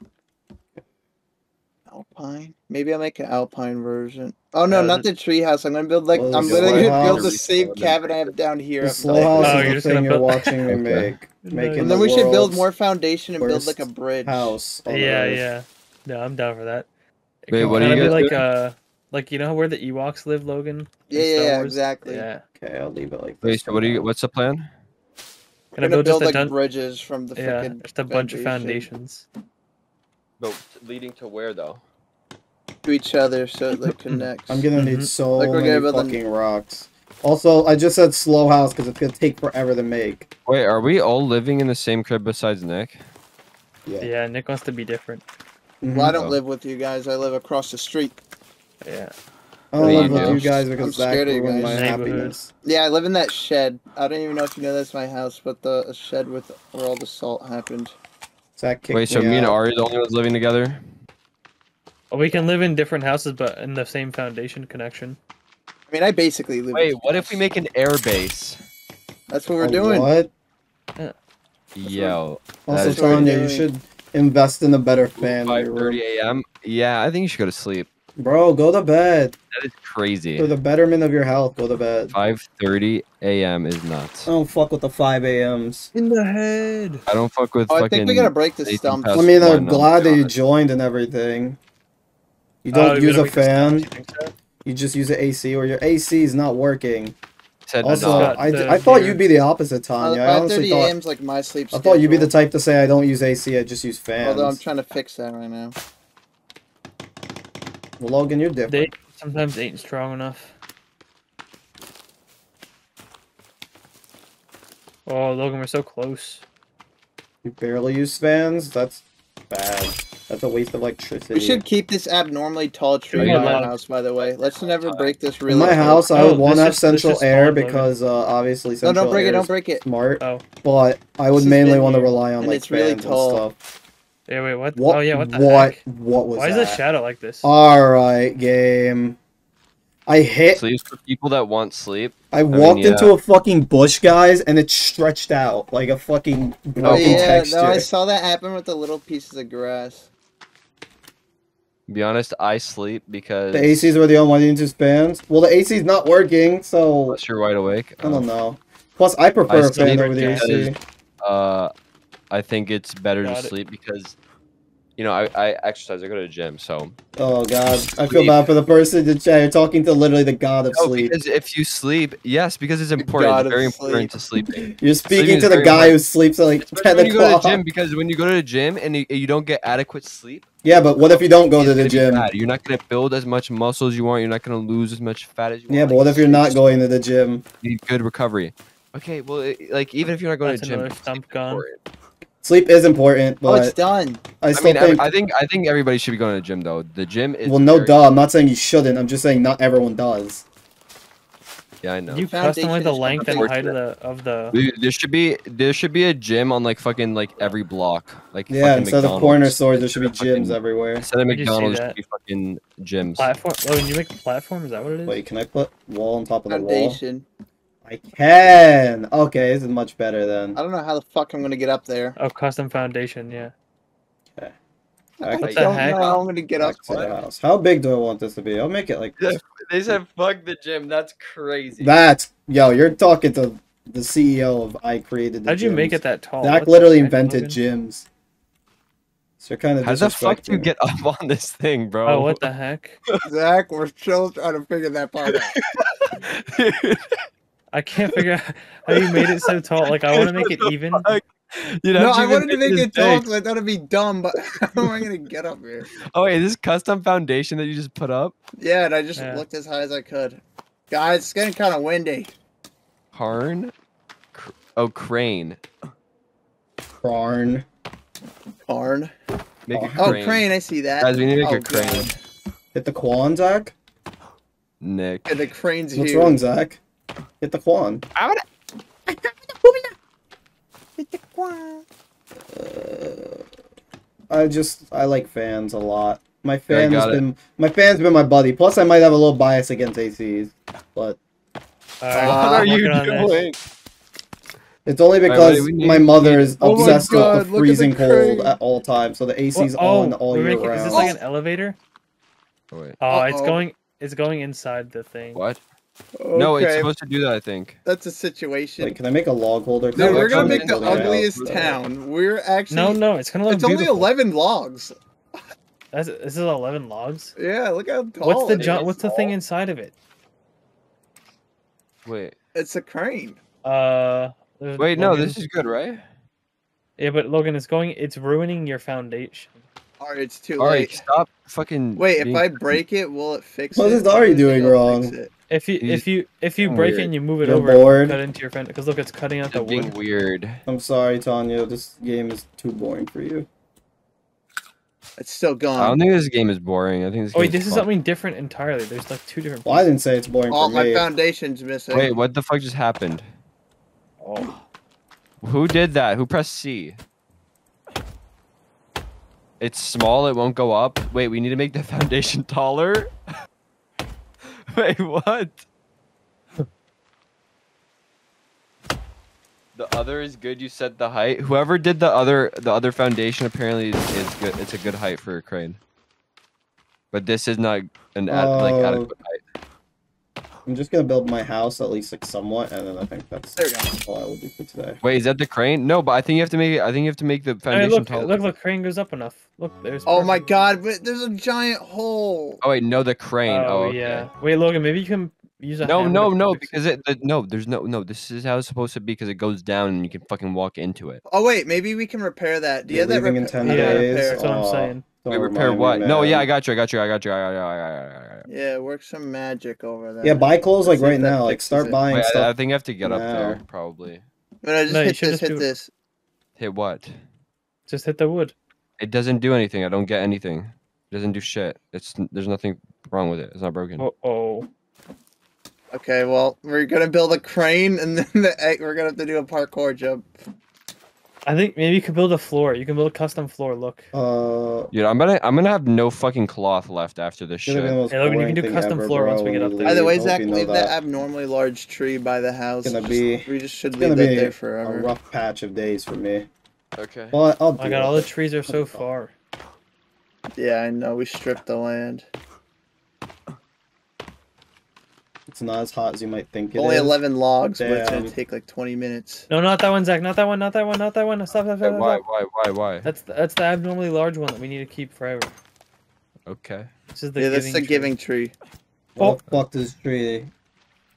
Alpine? Maybe I'll make an alpine version. Oh no, Uh, not the tree house. I'm gonna build like Well, I'm literally gonna build the same cabin I have down here. The slow there. house Oh, is you're the just gonna thing you're build- watching me Okay. make. Making And the then we should build more foundation and build like a bridge. house. yeah, Earth. yeah. No, I'm down for that. It Wait, what are you kinda be guys like uh like you know where the Ewoks live, Logan? Yeah, yeah, yeah, exactly. Yeah. Okay, I'll leave it like wait. this. So what do you? What's the plan? Can We're I gonna build build just like dun- bridges from the Yeah, freaking just a bunch of foundations. But leading to where though? to each other so it like connects. I'm gonna need Mhm. so Like, we're many gonna build a- fucking rocks. Also, I just said slow house because it's gonna take forever to make. Wait, are we all living in the same crib besides Nick? Yeah. Yeah, Nick wants to be different. Mhm. Well, I don't Oh. live with you guys. I live across the street. Yeah. I don't live you with do? you guys I'm because that scared of you ruined my guys. Happiness. Yeah, I live in that shed. I don't even know if you know that's my house, but the a shed with where all the salt happened. Zak kicked Wait, so me me and out. Ari are the only ones living together? We can live in different houses, but in the same foundation connection. I mean, I basically live. Wait, with what you if we make an air base? That's what we're A doing. What? Yo, Also, That is what we're Tanya, you should invest in a better fan. in thirty a.m. Yeah, I think you should go to sleep. Bro, go to bed. That is crazy. For the betterment of your health, go to bed. Five thirty a.m. is nuts. I don't fuck with the 5 a.m.s. In the head. I don't fuck with Oh, I think we gotta break the Nathan stumps. Pest I mean, I'm glad that you joined and everything. You Oh, don't you're use a make the stumps, fan. you so? You just use an AC, or your AC is not working. Said Also, I, I thought you'd be the opposite, Uh, Tanya. I 5:30 honestly thought a.m. is like my sleep. I thought you'd be the type to say I don't use AC, I just use fans. Although I'm trying to fix that right now. Well, Logan, you're different. They sometimes ain't strong enough. Oh, Logan, we're so close. You barely use fans. That's bad. That's a waste of electricity. We should keep this abnormally tall tree Yeah. in my house. By the way, let's never break this. Really. In Really my tall- house, I Oh, would want this to have central air spawn, because uh, obviously No, don't break air it. Don't break it. smart. Oh, But I would mainly want to rely on and like it's really tall. and stuff. Yeah, wait, what? What? Oh, yeah, what the what? heck? What was that? Why is that? the shadow like this? All right, game. I hit. Sleeps for people that want sleep. I mean, walked yeah. into a fucking bush, guys, and it stretched out like a fucking Oh, broken yeah, texture. no, I saw that happen with the little pieces of grass. Be honest, I sleep because The ACs were the only one using fans. Well, the AC's not working, so unless you're wide awake. I don't know. Plus, I prefer I a fan sleep over the AC. Uh, I think it's better Got to it. sleep because, you know, I, I exercise. I go to the gym, so. Oh god, I feel Sleep. bad for the person in chat. You're talking to literally the god of No, sleep. because if you sleep, yes, because it's important. It's very of important to sleep. You're speaking is to the guy important. who sleeps at like Especially ten when you go to the gym, because when you go to the gym and you, you don't get adequate sleep, Yeah, but what if you don't go to the gym? bad. You're not gonna build as much muscle as you want. You're not gonna lose as much fat as you want. Yeah, but what if you're not going to the gym? You need good recovery. Okay, well, it, like even if you're not going That's to the gym, stump is gone. important. Sleep is important, Oh, it's done. I I still mean, think. I think I think everybody should be going to the gym though. The gym is well, no, very- duh. I'm not saying you shouldn't. I'm just saying not everyone does. Yeah, I know. You Foundation customize the length and height of the of the. Dude, there should be there should be a gym on like fucking like every block. Like Yeah, fucking instead of corner stores, there should be gyms fucking- everywhere. Instead of Did you see McDonald's, there should be fucking gyms. Platform. Oh, when you make a platform, is that what it is? Wait, can I put wall on top of the wall? Foundation. I can. Okay, this is much better then. I don't know how the fuck I'm gonna get up there. Oh, custom foundation, yeah. I Back What don't the heck? know how I'm gonna get up to the house. How big do I want this to be? I'll make it like This. They said fuck the gym. That's crazy. that's yo. You're talking to the CEO of I created. The How'd you make it that tall? Zak What the literally invented gyms. So kind of How the fuck do you get up on this thing, bro? Oh, what the heck? Zak, we're still trying to figure that part out. I can't figure out how you made it so tall. Like I want to make it even. You no, know, I wanted to make it tall tall. because I thought it'd be dumb, but how am I gonna get up here? Oh wait, this custom foundation that you just put up? Yeah, and I just Yeah. looked as high as I could. Guys, it's getting kind of windy. Harn? Cr- oh, crane. Barn. Barn. Make a oh, oh, crane. crane, I see that. Guys, we need to make Oh, a crane. God. Hit the Quan, Zak. Nick. Yeah, the crane's What's huge. wrong, Zak? Hit the Quan. Uh, I just I like fans a lot. My fan has got it. been my fan's been my buddy. Plus, I might have a little bias against ACs, but All right, What What are you working on doing? it's only because do we need? my mother is Oh obsessed God, with the freezing the cold at all times. So the AC's What- on oh, all we're year making- round. Is this like an elevator? Oh, wait. Oh, it's Uh-oh. going. It's going inside the thing. What? No, it's supposed to do that, I think. That's a situation. Wait, can I make a log holder? Dude, I'm we're gonna make the building a house. ugliest town. We're actually. No, no, it's gonna look It's only 11 logs. That's, this is eleven logs. Yeah, look how tall What's the it jo- What's the thing inside of it? Wait. It's a crane. Uh. there's- Wait, no, this is good, right? Yeah, but Logan, it's going. It's ruining your foundation. Alright, it's too Alright, late. All right, stop fucking. Wait, if I break it, will it fix What What is Ari I think doing it'll wrong? Fix it. If you You if you if you I'm break it and you move it You're over, bored? cut into your foundation. Because look, it's cutting out the You're being wood. weird. I'm sorry, Tanya. This game is too boring for you. It's still gone. I don't think this game is boring. I think this Oh wait, this is fun. something different entirely. There's like two different. Well, I didn't say it's boring All for my me. foundation's missing. Wait, what the fuck just happened? Oh. Who did that? Who pressed C? It's small, it won't go up. Wait, we need to make the foundation taller? Wait, what? the other is good, you set the height. Whoever did the other the other foundation apparently is, is good. It's a good height for a crane. But this is not an ad, like Oh. adequate height. I'm just gonna build my house at least like somewhat, and then I think that's There we go. all I will do for today. Wait, is that the crane? No, but I think you have to make it I think you have to make the Hey, foundation look, taller. look, look, crane goes up enough. Look, there's. Oh my god, but there's a giant hole. Oh wait, no, the crane. Oh, Oh, okay. yeah. Wait, Logan, maybe you can use a. No, no, no, because it, the, no, there's no, no. This is how it's supposed to be because it goes down and you can fucking walk into it. Oh wait, maybe we can repair that. Do you You're have that leaving in repair? 10 how days? repair That's what I'm oh, saying. Don't Wait, repair what? me, No, yeah. I got you, I got you, I got you. I got you, I got you, I got you, I got you. Yeah, work some magic over there. Yeah, buy clothes like Let's see if right now. Like start it. buying Wait, I, I think I have to get up there, now. probably. No, just No, hit this, just hit do this. Hit what? Just hit the wood. It doesn't do anything. I don't get anything. It doesn't do shit. It's there's nothing wrong with it. It's not broken. Oh, oh. Okay, well, we're gonna build a crane, and then the, egg- we're gonna have to do a parkour jump. I think maybe you could build a floor. You can build a custom floor. Look. Uh, Dude, I'm gonna I'm gonna have no fucking cloth left after this should have been the shit. most Hey, Logan, you can do custom ever, floor bro, once we get up there. By the leave. way, Zak, leave that. that. abnormally large tree by the house. It's Gonna Just- be- we just should leave gonna that be there a rough patch of days for me. Okay. Well, I'll Oh my god, all the trees are so far. Yeah, I know. We stripped the land. It's not as hot as you might think it is. Only 11 logs, but it's gonna take like 20 minutes. No, not that one, Zak. Not that one. Not that one. Not that one. Stop, stop, stop, Why stop. why why why? That's the, that's the abnormally large one that we need to keep forever. Okay. This is the yeah, giving that's the tree. giving tree. What the oh. fuck does this tree?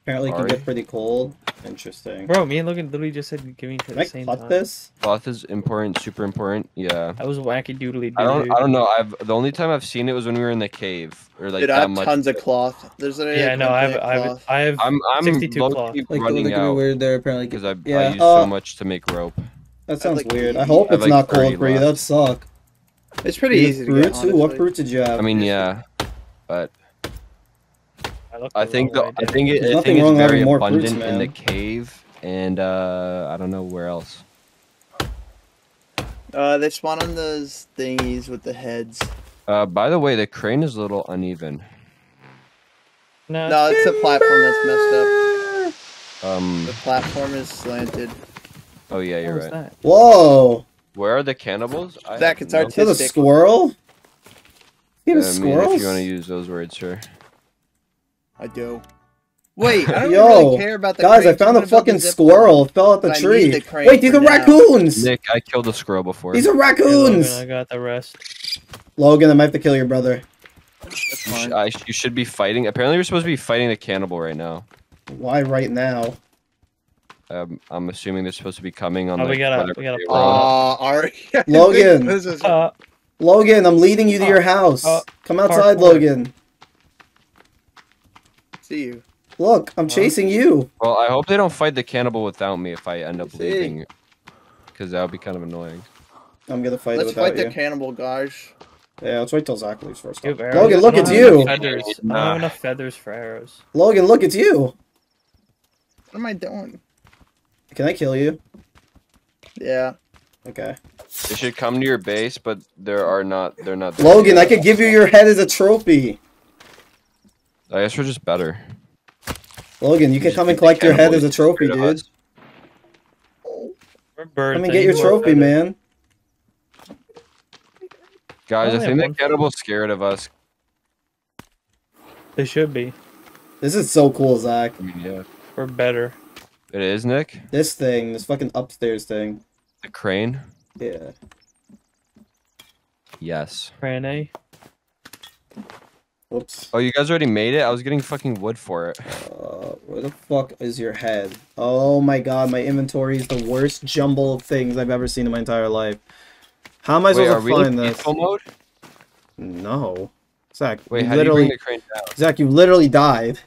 Apparently, it can Sorry. get pretty cold. Interesting. Bro, me and Logan literally just said giving tree Can at I the same cut time. this? Cloth is important, super important. Yeah. I was wacky doodly I don't. I don't know. I've the only time I've seen it was when we were in the cave or like Dude, I that have much. tons of cloth. There's an Yeah, no, I have, I have, I have. I'm I'm 62 low cloth. key Like, running looking out weird there. Apparently, because I, yeah. I use uh, so much to make rope. That sounds like weird. I hope I have, it's like, not cold 30 for you. That left. suck. It's pretty easy have to get. fruits? Ooh, what honestly. fruits did you have? I mean, yeah, but I, looked I the think the, I think it, I think it's very having more fruits, abundant in the cave, and uh I don't know where else. Uh, they spawn on those thingies with the heads. Uh, by the way, the crane is a little uneven. No, No, it's the platform that's messed up. Um. The platform is slanted. Oh yeah, you're right. that? Whoa! Where are the cannibals? I Zak, have it's no- our Is that a squirrel? You have I mean, if you want to use those words, sure. I do. Wait, I don't Yo, really care about the Guys, I crates. I'm found a fucking squirrel. It fell out the but I need tree. the Wait, these are now. raccoons! Nick, I killed a squirrel before. These are Yeah, Logan, raccoons! I got the rest. Logan, I might have to kill your brother. You, sh- fine. I, you should be fighting. Apparently, you're supposed to be fighting the cannibal right now. Why right now? Um, I'm assuming they're supposed to be coming on. Oh, we gotta- we gotta day pull we're on. Aw, Ari. Logan. this is Uh, Logan, I'm leading you to your house. uh, Come outside, parkour. Logan. See you. Look, I'm chasing you. Well, I hope they don't fight the cannibal without me if I end up leaving, because that would be kind of annoying. I'm gonna fight Let's it without fight you. the cannibal, guys. Yeah, let's wait till Zak leaves first. you? Logan, look, don't it's you. enough Feathers. I don't have enough feathers for arrows. Logan, look, it's you. What am I doing? Can I kill you? Yeah. Okay. They should come to your base, but there are not. They're not. there Logan, yet. I could give you your head as a trophy. I guess we're just better. Logan, you can Just come and collect your head as a trophy, get rid of dude. us. We're. Come and get your trophy, feathers. man. Guys, I only think have the one cannibal's scared of us. They should be. This is so cool, Zak. I mean, yeah, We're better. it is Nick. This thing, this fucking upstairs thing. The crane. Yeah. Yes. Crane A. Oh, you guys already made it. I was getting fucking wood for it. Uh, where the fuck is your head? Oh my god, my inventory is the worst jumble of things I've ever seen in my entire life. How am I Wait, supposed are to find this? peaceful mode? No. Zak, Wait, you how do you literally, bring the crane down? Zak, you literally died.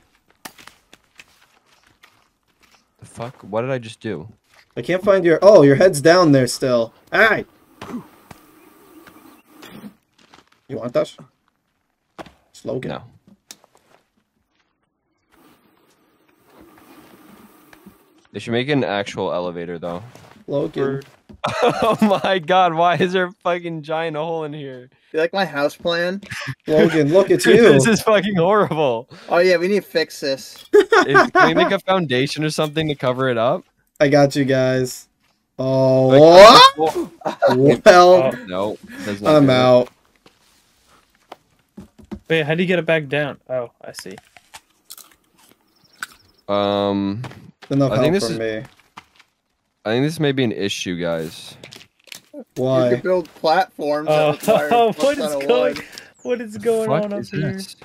The fuck? What did I just do? I can't find your. Oh, your head's down there still. Aye. You want that? Slogan. No. They should make an actual elevator though. Logan. Bird. oh my god, why is there a fucking giant hole in here? You like my house plan? Logan, look, it's you. this is fucking horrible. Oh yeah, we need to fix this. Is- can we make a foundation or something to cover it up? I got you guys. Oh, Like, what? well, Oh. No, I'm out. Wait, how do you get it back down? Oh, I see. Um, Enough I help think this from is- me. I think this may be an issue, guys. You Why? can build platforms. Oh, that require what on going? wood. What is going Fuck on up is here? this?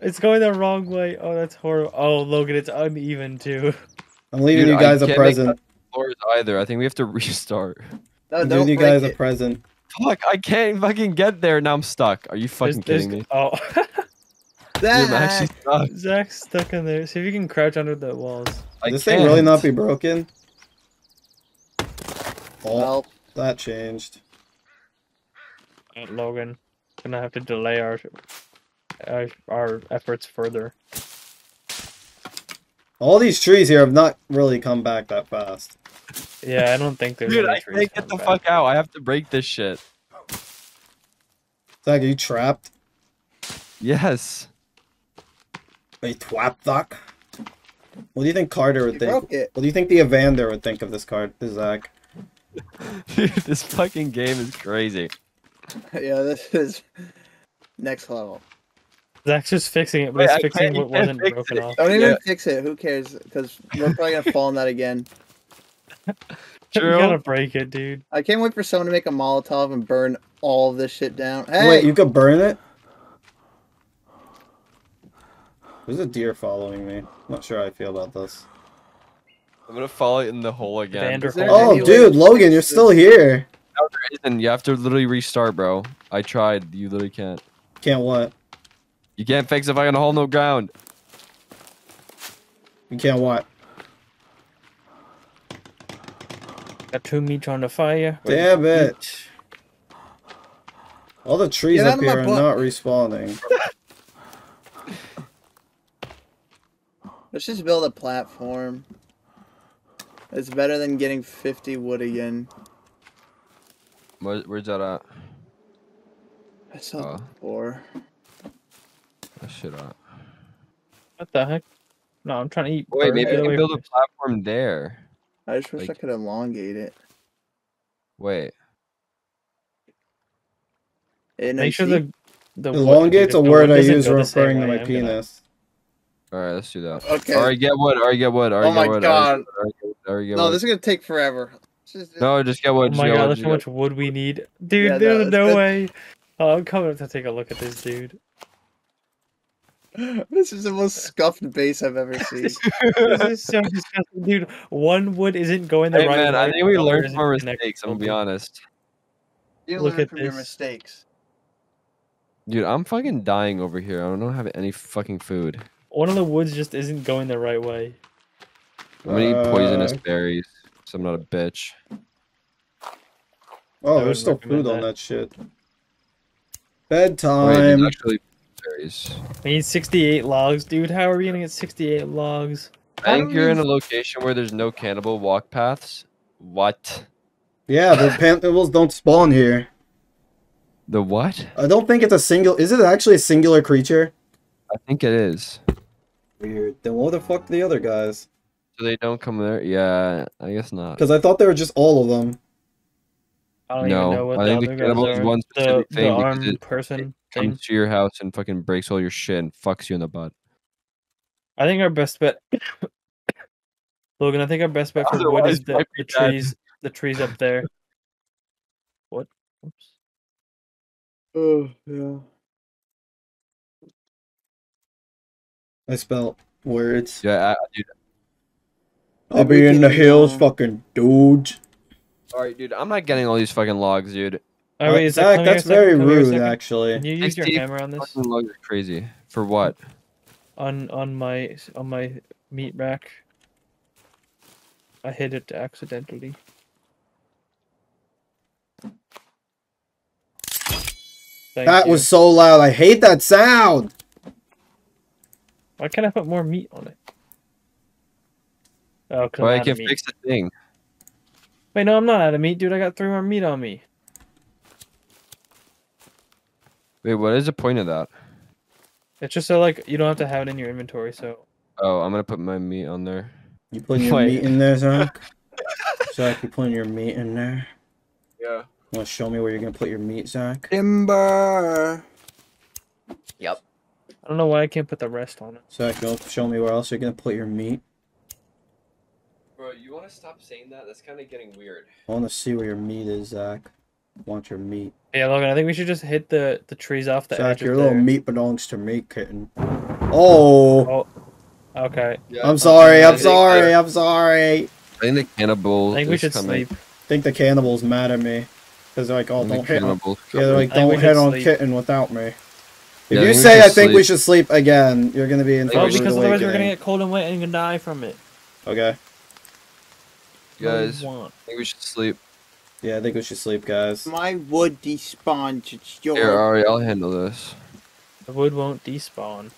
It's going the wrong way. Oh, that's horrible. Oh, Logan, it's uneven too. I'm leaving Dude, you guys a can't make present. Floors either. I think we have to restart. No, I'm don't giving you break guys a present. Fuck, I can't fucking get there. Now I'm stuck. Are you fucking there's- kidding me? Oh, Dude, I'm actually Zak! stuck. Zak's stuck in there. See if you can crouch under the walls. I this thing really can't. be broken? Oh, Well, that changed. Logan, gonna have to delay our our, our efforts further. All these trees here have not really come back that fast. Yeah, I don't think there's. Dude, any I trees can't get the coming fuck out. I have to break this shit. Zak, are you trapped? Yes. A twap duck? What do you think Carter would you think? broke it. What do you think the Evander would think of this card, this Zak? Dude, this fucking game is crazy. Yeah, this is next level. Zak's just fixing it, but Wait, I he's fixing what wasn't fix broken it. off. Don't even Yeah. fix it. Who cares? Because we're probably gonna fall in that again. You True. gotta break it, dude. I can't wait for someone to make a Molotov and burn all of this shit down. Hey, Wait, you could burn it? There's a deer following me. I'm Not sure how I feel about this. I'm gonna fall in the hole again. Evander Is there Hall. Oh, dude, Logan, you're still here. No, there isn't. You have to literally restart, bro. I tried. You literally can't. Can't what? You can't fix if I got a hole in ground. You can't what? Got two meat on the fire. Damn it. All the trees Get up here are not respawning. let's just build a platform. It's better than getting 50 wood again. Where, where's that at? I saw Oh. it before. That shit at. What the heck? No, I'm trying to eat. Wait, maybe get we can build a platform there. I just wish I could elongate it. Wait. Make sure the the wood- Elongate's a word I use go the same referring to my I'm gonna- penis. Alright, let's do that. Okay. Alright, get wood. Alright, get wood. Alright, Oh my get wood. God. Alright, get wood. Alright, get No, wood. this is gonna take forever. Just- No, just get Oh wood. just my god, wood, that's just how much wood we need, dude. Yeah, there's no, no way. Oh, I'm coming up to take a look at this dude. This is the most scuffed base I've ever seen. this is so disgusting, dude. One wood isn't going the Hey right man, way. I think we learned from our connected mistakes. I'm gonna be honest. You Look learn at from your mistakes. Dude, I'm fucking dying over here. I don't have any fucking food. One of the woods just isn't going the right way. I'm gonna eat poisonous Uh, berries. So I'm not a bitch. Oh, there's still recommend food on that. that shit. Wait, Bedtime. actually berries. We need 68 logs, dude. How are we gonna get 68 logs? I think you're in a um, location where there's no cannibal walk paths. What? Yeah, the panthers don't spawn here. The what? I don't think it's a single. Is it actually a singular creature? I think it is. Weird. Then what the fuck are the other guys? So they don't come there? Yeah, I guess not. Because I thought they were just all of them. I don't No, even know what I the think the other cannibal guys are. one the, specific the thing because armed person thing. Comes to your house and fucking breaks all your shit and fucks you in the butt. I think our best bet, Logan. I think our best bet for wood is the, the dead. trees. The trees up there. What? Oops. Oh yeah. I spelled words. Yeah, I, dude. I'll be in the hills, um, fucking dude. Alright, dude. I'm not getting all these fucking logs, dude. Oh, wait, is that Zak, come that's very come here a rude, actually. Can you use your 60 hammer on this? Fucking logs are crazy. For what? On on my on my meat rack. I hit it accidentally. Thank That you. was so loud. I hate that sound. Why can't I put more meat on it? Oh, cause Well, I'm I out can meat. fix the thing. Wait, no, I'm not out of meat, dude. I got three more meat on me. Wait, what is the point of that? It's just so like you don't have to have it in your inventory. So Oh, I'm gonna put my meat on there. You putting your Wait. meat in there, Zak? Zak, you putting your meat in there? Yeah. You Want to show me where you're gonna put your meat, Zak? Timber. Yep. I don't know why I can't put the rest on it. Zak, you want show me where else you're gonna put your meat? Bro, you wanna stop saying that? That's kinda getting weird. I want to see where your meat is, Zak. Want your meat? Yeah, Logan. I think we should just hit the the trees off the Zak, edge. your of little there. meat belongs to me, kitten. Oh, oh Okay. Yeah, I'm sorry. I'm sorry. I'm sorry. I think the cannibal. I think we should coming. sleep. I think the cannibals mad at me because they're like, oh, don't hit on. Yeah, they're like, I think we don't should hit on sleep. kitten without me. If Yeah, you think say I think we should sleep again, you're gonna be in for Oh, Oh, a rude because otherwise we're gonna get cold and wet and you're gonna die from it. Okay. Guys, I think we should sleep. Yeah, I think we should sleep, guys. My wood despawned. It's your. Here, Ari, I'll handle this. the wood won't despawn.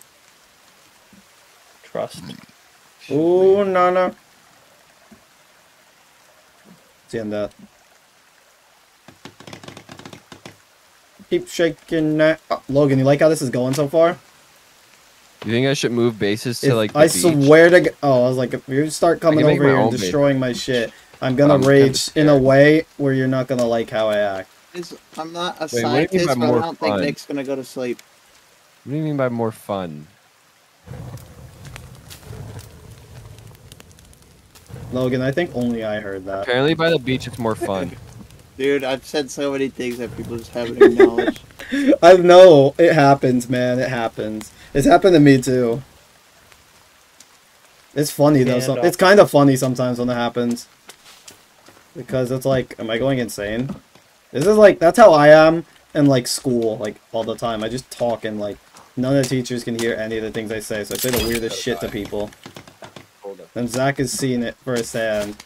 Trust. Ooh, no, no. See on that. Keep shaking that. Oh, Logan, you like how this is going so far? You think I should move bases to If like the I beach? swear to. g- Oh, I was like, if you start coming over here and own base. destroying my shit, I'm gonna I'm rage in a way where you're not gonna like how I act. Is- I'm not a Wait, what do you mean scientist, but I don't think? Nick's gonna go to sleep. What do you mean by more fun? Logan, I think only I heard that. Apparently, by the beach, it's more fun. Dude, I've said so many things that people just haven't acknowledged. I know it happens, man. It happens. It's happened to me too. It's funny though. So, it's kind of funny sometimes when it happens because it's like, am I going insane? This is like that's how I am in like school, like all the time. I just talk and like none of the teachers can hear any of the things I say, so I say the weirdest shit to people. Hold up. And Zak has seen it firsthand.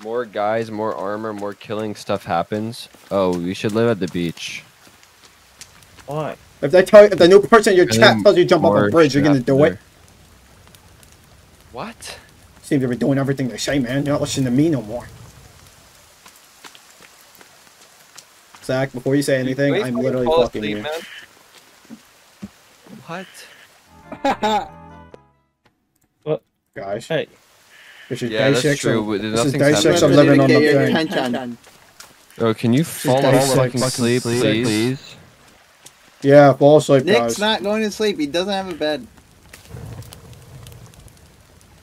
More guys, more armor, more killing stuff happens. Oh, we should live at the beach. Why? If they tell you, if the new person in your And chat tells you to jump off a bridge, you're gonna do happens it. there. What? Seems to be doing everything they say, man. You're not listening to me no more. Zak, before you say anything, Wait, I'm literally fall fucking asleep, you. man. What? guys. Hey. This is Yeah, day that's six. true. I'm- This is nothing day happening. six. I'm living on the your thing. attention. Oh, can you fall day off fucking sleep, please? please? Yeah, fall asleep, Nick's guys. not going to sleep. He doesn't have a bed.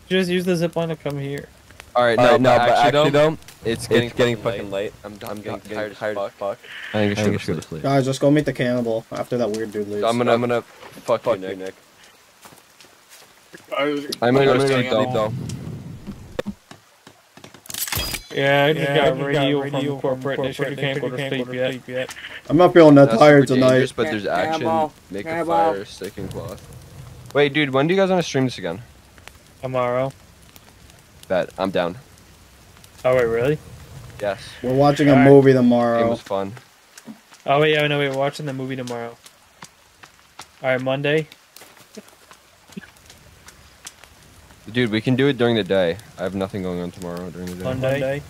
Just use the zip line to come here. All right, Alright, no, no, but but actually, actually, though, It's getting, It's getting fucking fucking late. I'm, I'm, getting, tired, as fuck. I think I should go to sleep. Guys, let's go meet the cannibal after that weird dude leaves. I'm gonna, I'm gonna fuck, Fuck you, you, Nick. Nick. I'm gonna I'm go to gonna sleep go though. Yeah, I just Yeah, got I just got radio radio from corporate. They said you can't go to sleep yet. I'm not feeling that That's tired tonight. but there's action. Cannibal. Make a fire, stick and cloth. Wait, dude, when do you guys want to stream this again? Tomorrow. Bet I'm down. Oh wait, really? Yes, We're watching a Alright. movie game tomorrow. was fun. Oh wait, yeah, no, wait, we're watching the movie tomorrow. All right, Monday. Dude, we can do it during the day. I have nothing going on tomorrow during the day. Monday.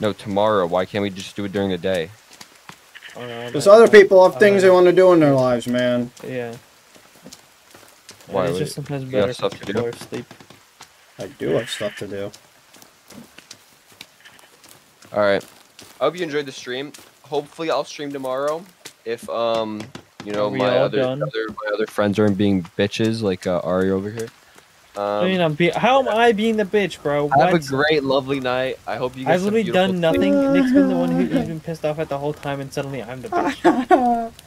No, tomorrow. Why can't we just do it during the day? Because other people have things they want to do in their lives, man. Yeah. Why, And it's wait, just sometimes got better stuff to do? are asleep. I do have stuff to do. All right. I hope you enjoyed the stream. Hopefully, I'll stream tomorrow. If um, you know, my other, other my other friends aren't being bitches like uh, Ari over here. Um, I mean, I'm be- how am I being the bitch, bro? have a great, lovely night. I hope you. Get I've literally beautiful done nothing. Nick's been the one who, who's been pissed off at the whole time, and suddenly I'm the bitch.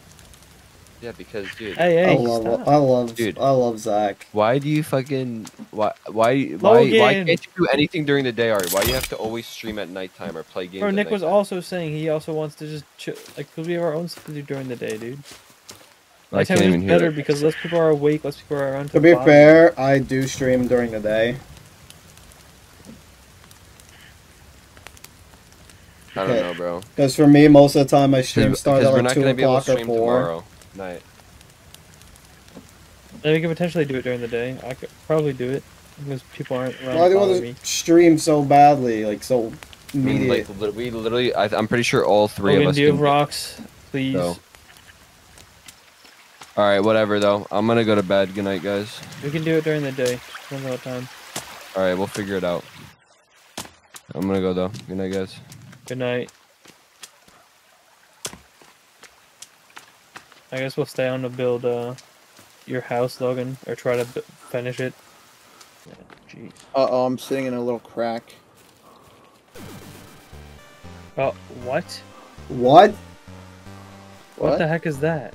Yeah, because dude, Hey, I love, stop. I love, Dude. I love Zak. why do you fucking why why why why can't you do anything during the day, Ari? Why do you have to always stream at nighttime or play games? Bro, at Nick was also saying he also wants to just chill. Like, cause we have our own stuff to do during the day, dude. I can't even hear. better because less people are awake, less people are around. To be bother. fair, I do stream during the day. I don't know, bro. Because for me, most of the time, I stream Because starts at we're like 2 gonna be able o'clock or stream 4. tomorrow night. And we could potentially do it during the day. I could probably do it because people aren't around Why do you want to stream so badly? Like, so I mean, like we literally, I, I'm pretty sure all three of us. do you have rocks, please? No. All right, whatever though. I'm gonna go to bed. Good night, guys. We can do it during the day. Depends on what time. All right, we'll figure it out. I'm gonna go though. Good night, guys. Good night. I guess we'll stay on to build uh, your house, Logan, or try to b- finish it. Yeah, Jeez. Uh oh, I'm sitting in a little crack. Oh, what? What? What, What? the heck is that?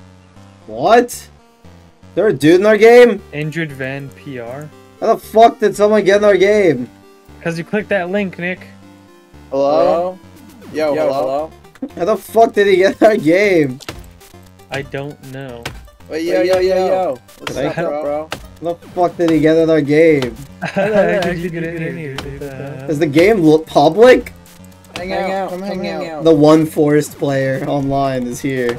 What? There a dude in our game? Injured Van PR? How the fuck did someone get in our game? Because you clicked that link, Nick. Hello? Yo, Yo hello? How the fuck did he get in our game? I don't know. Wait, yo, yo, yo, yo. What's up, bro? How the fuck did he get in our game? How did you get in here? dude? Uh, Is the game lo- public? Hang, Hang out, out, come come hang hang out. out. The one forest player online is here.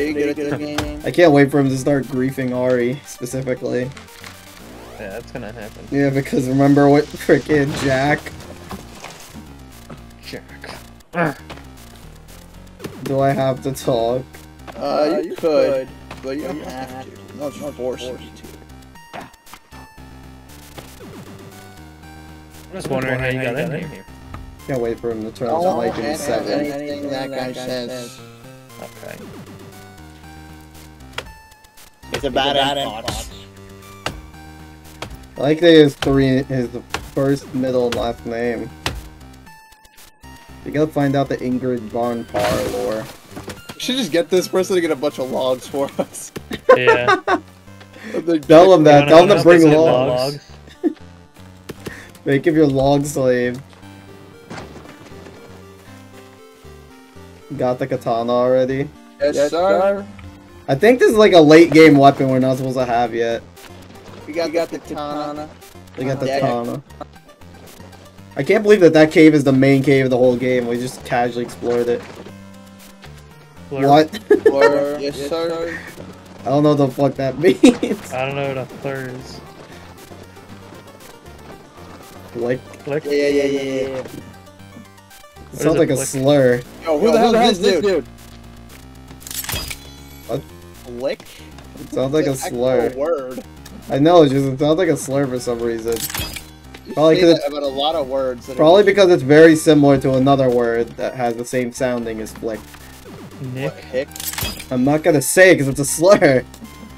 Are you good at this game? I can't wait for him to start griefing Ari specifically. Yeah, that's gonna happen. Yeah, because remember what frickin' Jack? Jack. Do I have to talk? Uh, you could, but you don't have to. I'm not just forcing you to. I'm just wondering how you got in here. Can't wait for him to turn I his won't mic into answer seven. anything that guy says. Okay. It's a bad end I like that his three his first, middle, and last name. You gotta find out the Ingrid Von Par lore. We should just get this person to get a bunch of logs for us. Yeah. Tell him that. Tell him to bring what's logs. Make him your log slave. Got the katana already. Yes, sir. I think this is like a late game weapon we're not supposed to have yet. We got, the katana. We got the Yeah. katana. I can't believe that that cave is the main cave of the whole game. We just casually explored it. Blur. What? Or, yes, sir. I don't know what the fuck that means. I don't know what a blur is. like, Click. Yeah, yeah, yeah, yeah, yeah. it is sounds a like a flick? slur. Yo, who the hell is this dude? What? Flick? It sounds like a slur. word. I know, it just it sounds like a slur for some reason. Probably say 'cause that about a lot of words. That Probably because it's very similar to another word that has the same sounding as flick. Nick. What, hick. I'm not gonna say because it's a slur.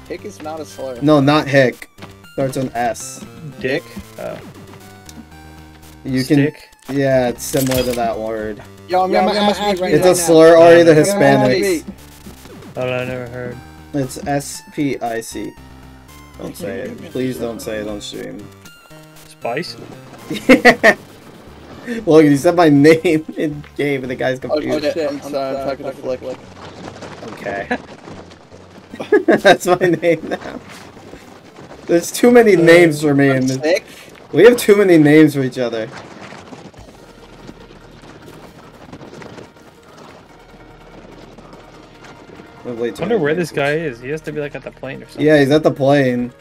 Hick is not a slur. No, not hick. Starts on S. Dick. Uh, You can. Yeah, it's similar to that word. Yo, I'm Yo, gonna I'm gonna ask ask you right It's now. a slur, or the Yeah. Hispanic. Oh, I never heard. It's S P I C. Don't say it. Please don't say it on stream. Spice. Yeah! Look, you said my name in game and the guy's Oh, confused. shit, I'm sorry, I'm talking to Flick. Okay. That's my name now. There's too many uh, names for me in this. Sick? We have too many names for each other. Lovely I wonder where this guy is. He has to be like at the plane or something. Yeah, he's at the plane.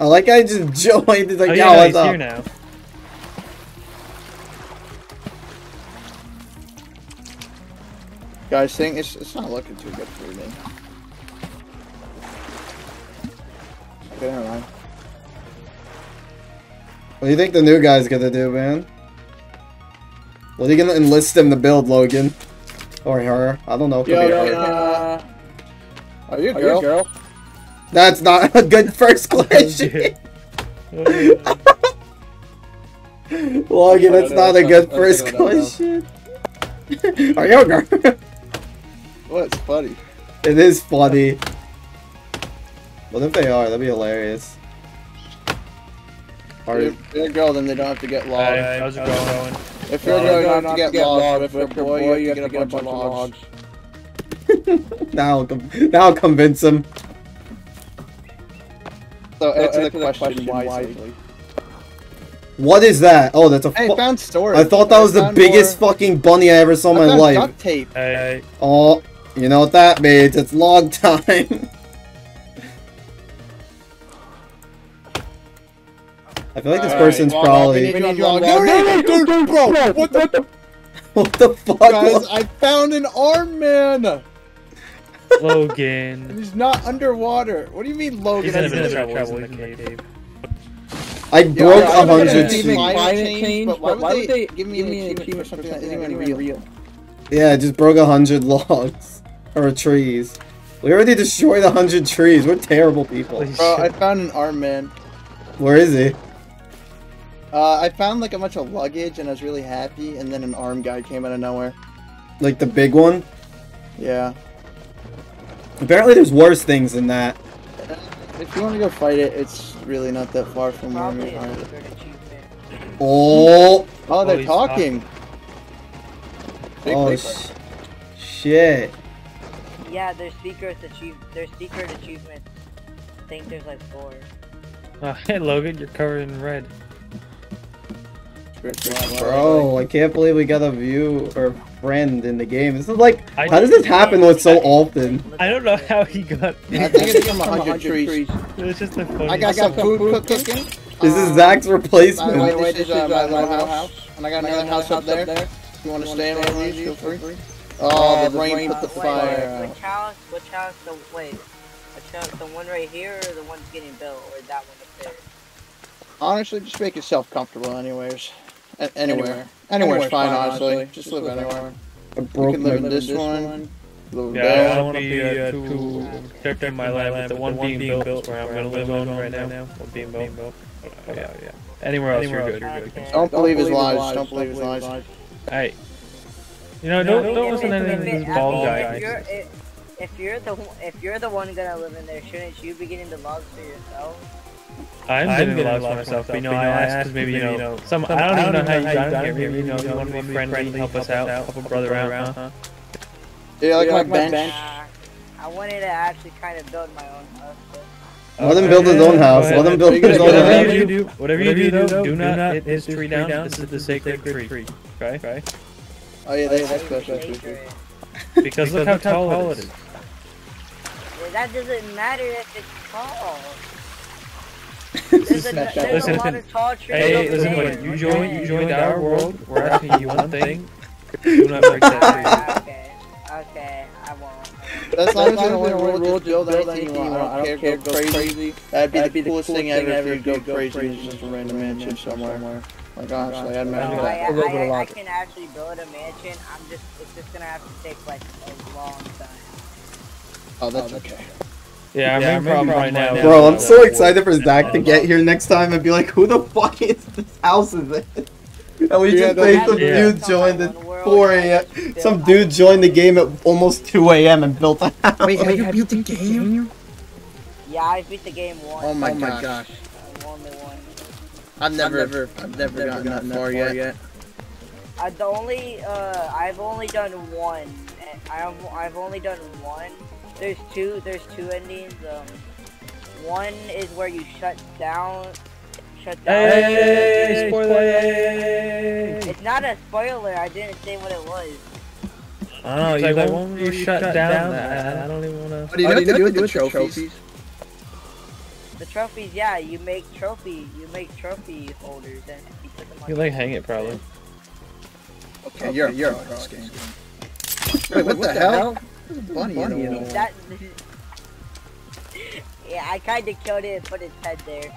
I like I just joined. He's like, oh, yeah, no, what's he's up? here now. Guys, saying it's, it's not looking too good for me. Okay, never mind. What do you think the new guy's gonna do, man? What are you gonna enlist him to build, Logan? Or her? I don't know. Could Yo, be her. uh, are you a Are you girl? girl? That's not a good first question. Logan, that's not a good first question. Are you a girl? What's funny? It is funny. What if they are? That'd be hilarious. Are If you're a girl, then they don't have to get logged. Hi, how's it going? If you're a girl, you don't have to get logged. But if you're a boy, you have to get a bunch of logs. now, I'll com- now I'll convince him. So answer the question wisely. What is that? Oh, that's a. Hey, fu- found storage. I thought that was the biggest more- fucking bunny I ever saw in my life. duct tape. Hey, Oh, you know what that means? It's log time. I feel like this Alright, person's log off. probably. We need you on log- No, no, no, dude, bro, what the What the fuck? guys? I found an arm man, Logan. and Logan. he's not underwater. What do you mean, Logan? He's in a He's bit of in trouble. He's in the cave. I Yeah, broke a hundred get it. sheep. Even Climate climate change, change, but but why would they give me an achievement for something that isn't even real? Yeah, I just broke a hundred logs or trees. We already destroyed a hundred trees. We're terrible people. Bro, I found an arm man. Where is he? Uh, I found like a bunch of luggage, and I was really happy. And then an arm guy came out of nowhere. Like the big one? Yeah. Apparently, there's worse things than that. If you want to go fight it, it's really not that far from where we are. secret. Oh, Oh, they're he's talking. Big oh, sh- shit. Yeah, there's secret achieve. There's secret achievements. I think there's like four. Oh, hey, Logan, you're covered in red. Bro, I can't believe we got a view or friend in the game. This is like, I- how does this happen with so often? I don't know how he got. I think it's from a hundred trees. It's just a funny. I got some food cooking. This is Um, Zak's By the replacement. way, this is uh, my little house, and I got another house up there. If you want to stay in one of these, feel free. Oh, the rain put the Uh, wait, fire Which out. house? Which house? The wait. Which house? The one right here, or the one that's getting built, or that one up there? Honestly, just make yourself comfortable, anyways. A- anywhere. Anywhere's fine, honestly. Just live anywhere. I You broke can live in this one. Live Yeah, I don't want to be uh, too protecting my land, but the one being built where I'm gonna live on right now, one being built. Oh, yeah, yeah. Anywhere else, you're good. You're good. Don't believe his lies. Don't believe his lies. Hey, you know, don't don't listen to If- anything if- this bald if guy. If, if you're the if you're the one gonna live in there, shouldn't you be getting the logs for yourself? I'm getting a lot for myself, but you know, I asked because maybe you know, some I don't even know how you got here. Maybe you know, you want to be friendly, help us out, help a brother out, huh? Yeah, like my bench. Nah, I wanted to actually kind of build my own house. But Let him build his own house. Let him build his own Whatever house. you do, whatever you do, though, do not hit his tree down. This is the sacred tree. Okay? Okay? Oh yeah, that's special. nature. Because look how tall it is. That doesn't matter if it's tall. There's a, there's Listen, a lot of tall trees Hey, listen, there. wait, you joined, you joined our world. We're asking you one thing. Do not break that Alright, okay, okay, I won't. As long as you don't just build anything you want. I don't care, go crazy. That'd be the coolest thing ever if you go crazy and just a random mansion somewhere. Like honestly, I'd imagine I, that. A little bit of I, I can actually build a mansion. I'm just, it's just gonna have to take like a long time. Oh, that's oh, okay. Yeah, our main problem right now. Bro, I'm so excited for Zak to get here next time and be like, who the fuck is this house is it? And we Yeah, just say some yeah. dude joined at 4 a.m. Some dude joined the game at almost 2 a.m. and built a house. Wait, have you beat the game? Yeah, I beat the game once. Oh my gosh. I won the one. I've never, I've never gotten that far yet. Uh, the only, uh, I've only done one. and I've, I've only done one. There's two, there's two endings. Um, one is where you shut down, shut down. Hey, spoiler! It's not a spoiler. I didn't say what it was. I don't know. You like, won't you shut down that? I don't even wanna. What do you have to do with the trophies? The trophies, yeah, you make trophy, you make trophy holders, and you put them on. You like hang it probably. Okay, you're, you're a pro game. Wait, what, the, hell? Bunny, in the wall. That. yeah, I kind of killed it and put its head there.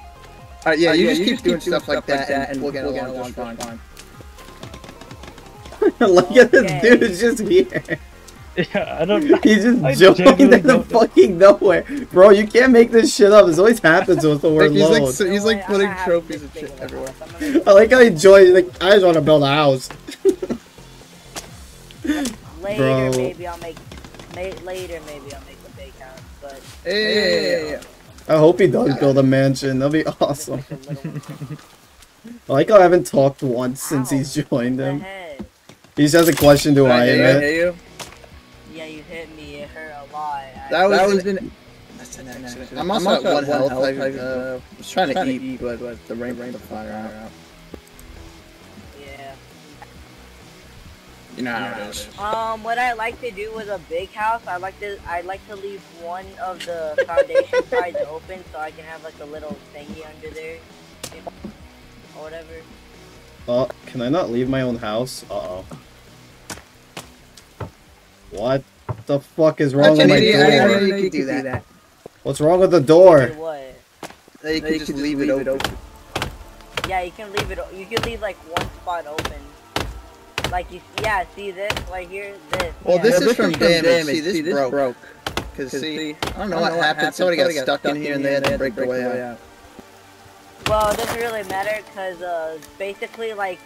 Alright, yeah, Uh, you yeah, just you keep just doing keep doing stuff like stuff like that, that and and we'll get we'll get along along just just fine. Look at this Okay. dude just here. Yeah, I don't. He I just joined genuinely in the don't fucking nowhere. Bro, you can't make this shit up. This always happens with the word Like, he's like, so, he's like what, putting gonna have to trophies and shit everywhere. I'm gonna- I like how he joined. Like, I just want to build a house. Later, Bro. maybe I'll make. Ma- Later, maybe I'll make a big house, but Hey, I hope he does build a mansion. That'd be awesome. just a little one. I like how I haven't talked once since Ow. he's joined the him. He just has a question to I Hey, in it. you. Yeah, you hit me. It hurt a lot. I- That was, That was an, an that's an accident. I'm also at one health. I uh, was trying to eat, but the rain brought the fire out. yeah. You know how it is. Um, what I like to do with a big house, I like to I like to leave one of the foundation sides open so I can have like a little thingy under there, or whatever. Oh, can I not leave my own house? Uh oh. What the fuck is wrong with my an idiot. I didn't door? know you could do that. What's wrong with the door? what? Then you can just leave it open. Yeah, you can leave it. You can leave like one spot open. Like you, yeah. See this right here. This. Well, yeah. this Yeah, is from damage. See, See, this this broke. Cause see, I don't know what happened. Somebody got stuck in here and they had to break the way out. Well, it doesn't really matter because uh, basically, like,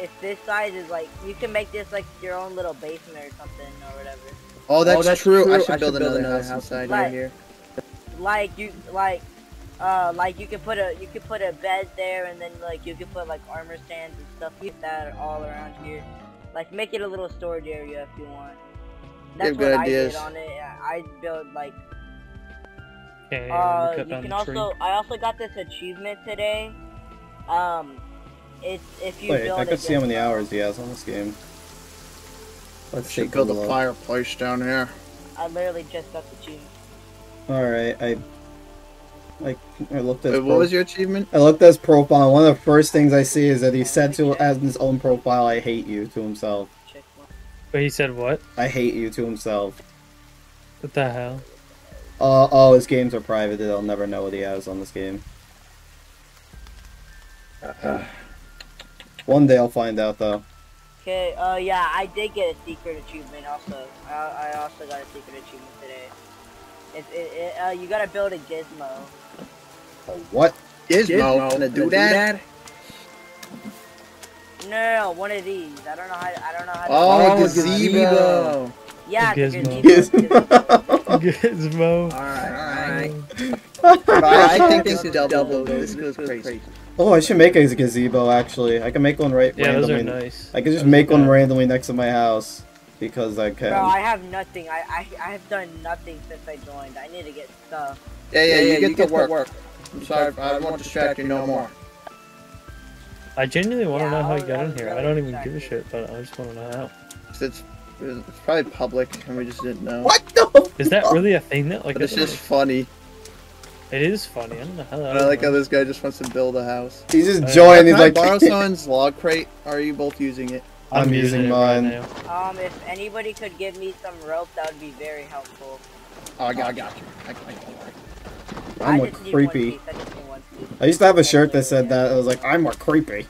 if this size is like, you can make this like your own little basement or something or whatever. Oh, that's, that's true. true. I I should should build build another another house house inside Like- right here. Like you, like, uh, like you can put a, you can put a bed there, and then like you can put like armor stands and stuff like that all around here. Like, make it a little storage area if you want. That's have what good I ideas. did on it. I built like Okay, Uh, you can the tree. also. I also got this achievement today. Um, it's if you Wait, build I a could see how many hours he has on this game. Let's Should take a build a look. fireplace down here. I literally just got the achievement. Alright, I, I I looked at Wait, what pro- was your achievement? I looked at his profile. One of the first things I see is that he said to as his own profile, "I hate you" to himself. But he said what? I hate you to himself. What the hell? Uh, oh, his games are private. They'll never know what he has on this game. One day I'll find out though. Okay. Uh, yeah, I did get a secret achievement also. I, I also got a secret achievement today. It, it, it, uh, you gotta build a gizmo. What? Gizmo, gonna do that? No, no, no, one of these. I don't know how. I don't know how. To Oh, do it. gazebo. yeah, a the gizmo. gazebo. Gizmo. Alright, alright. But I think this is double. This goes crazy. Oh, I should make a gazebo actually. I can make one right Yeah, those randomly. are nice. I can just Those make one good. randomly next to my house because I can. Bro, I have nothing. I, I I have done nothing since I joined. I need to get stuff. Yeah, yeah, Yeah, you yeah, get you to get to work. work. I'm sorry, I won't distract you no more. I genuinely want to Yeah, know how I you got in here. I don't even give a shit, but I just want to know how. It's, it's, it's probably public and we just didn't know. What the? Is that really a thing that like? But it's that's- just funny. It is funny. I don't know how that. And I like how this guy just wants to build a house. He's just Uh, joined. He's I like, borrow someone's log crate? Are you both using it? I'm using it mine. Right now. Um, if anybody could give me some rope, that would be very helpful. Oh, I got, I got you. I, I got you. I'm I a just need creepy. I just need one piece. I used to have a shirt that said that. It was like, I'm more creepy.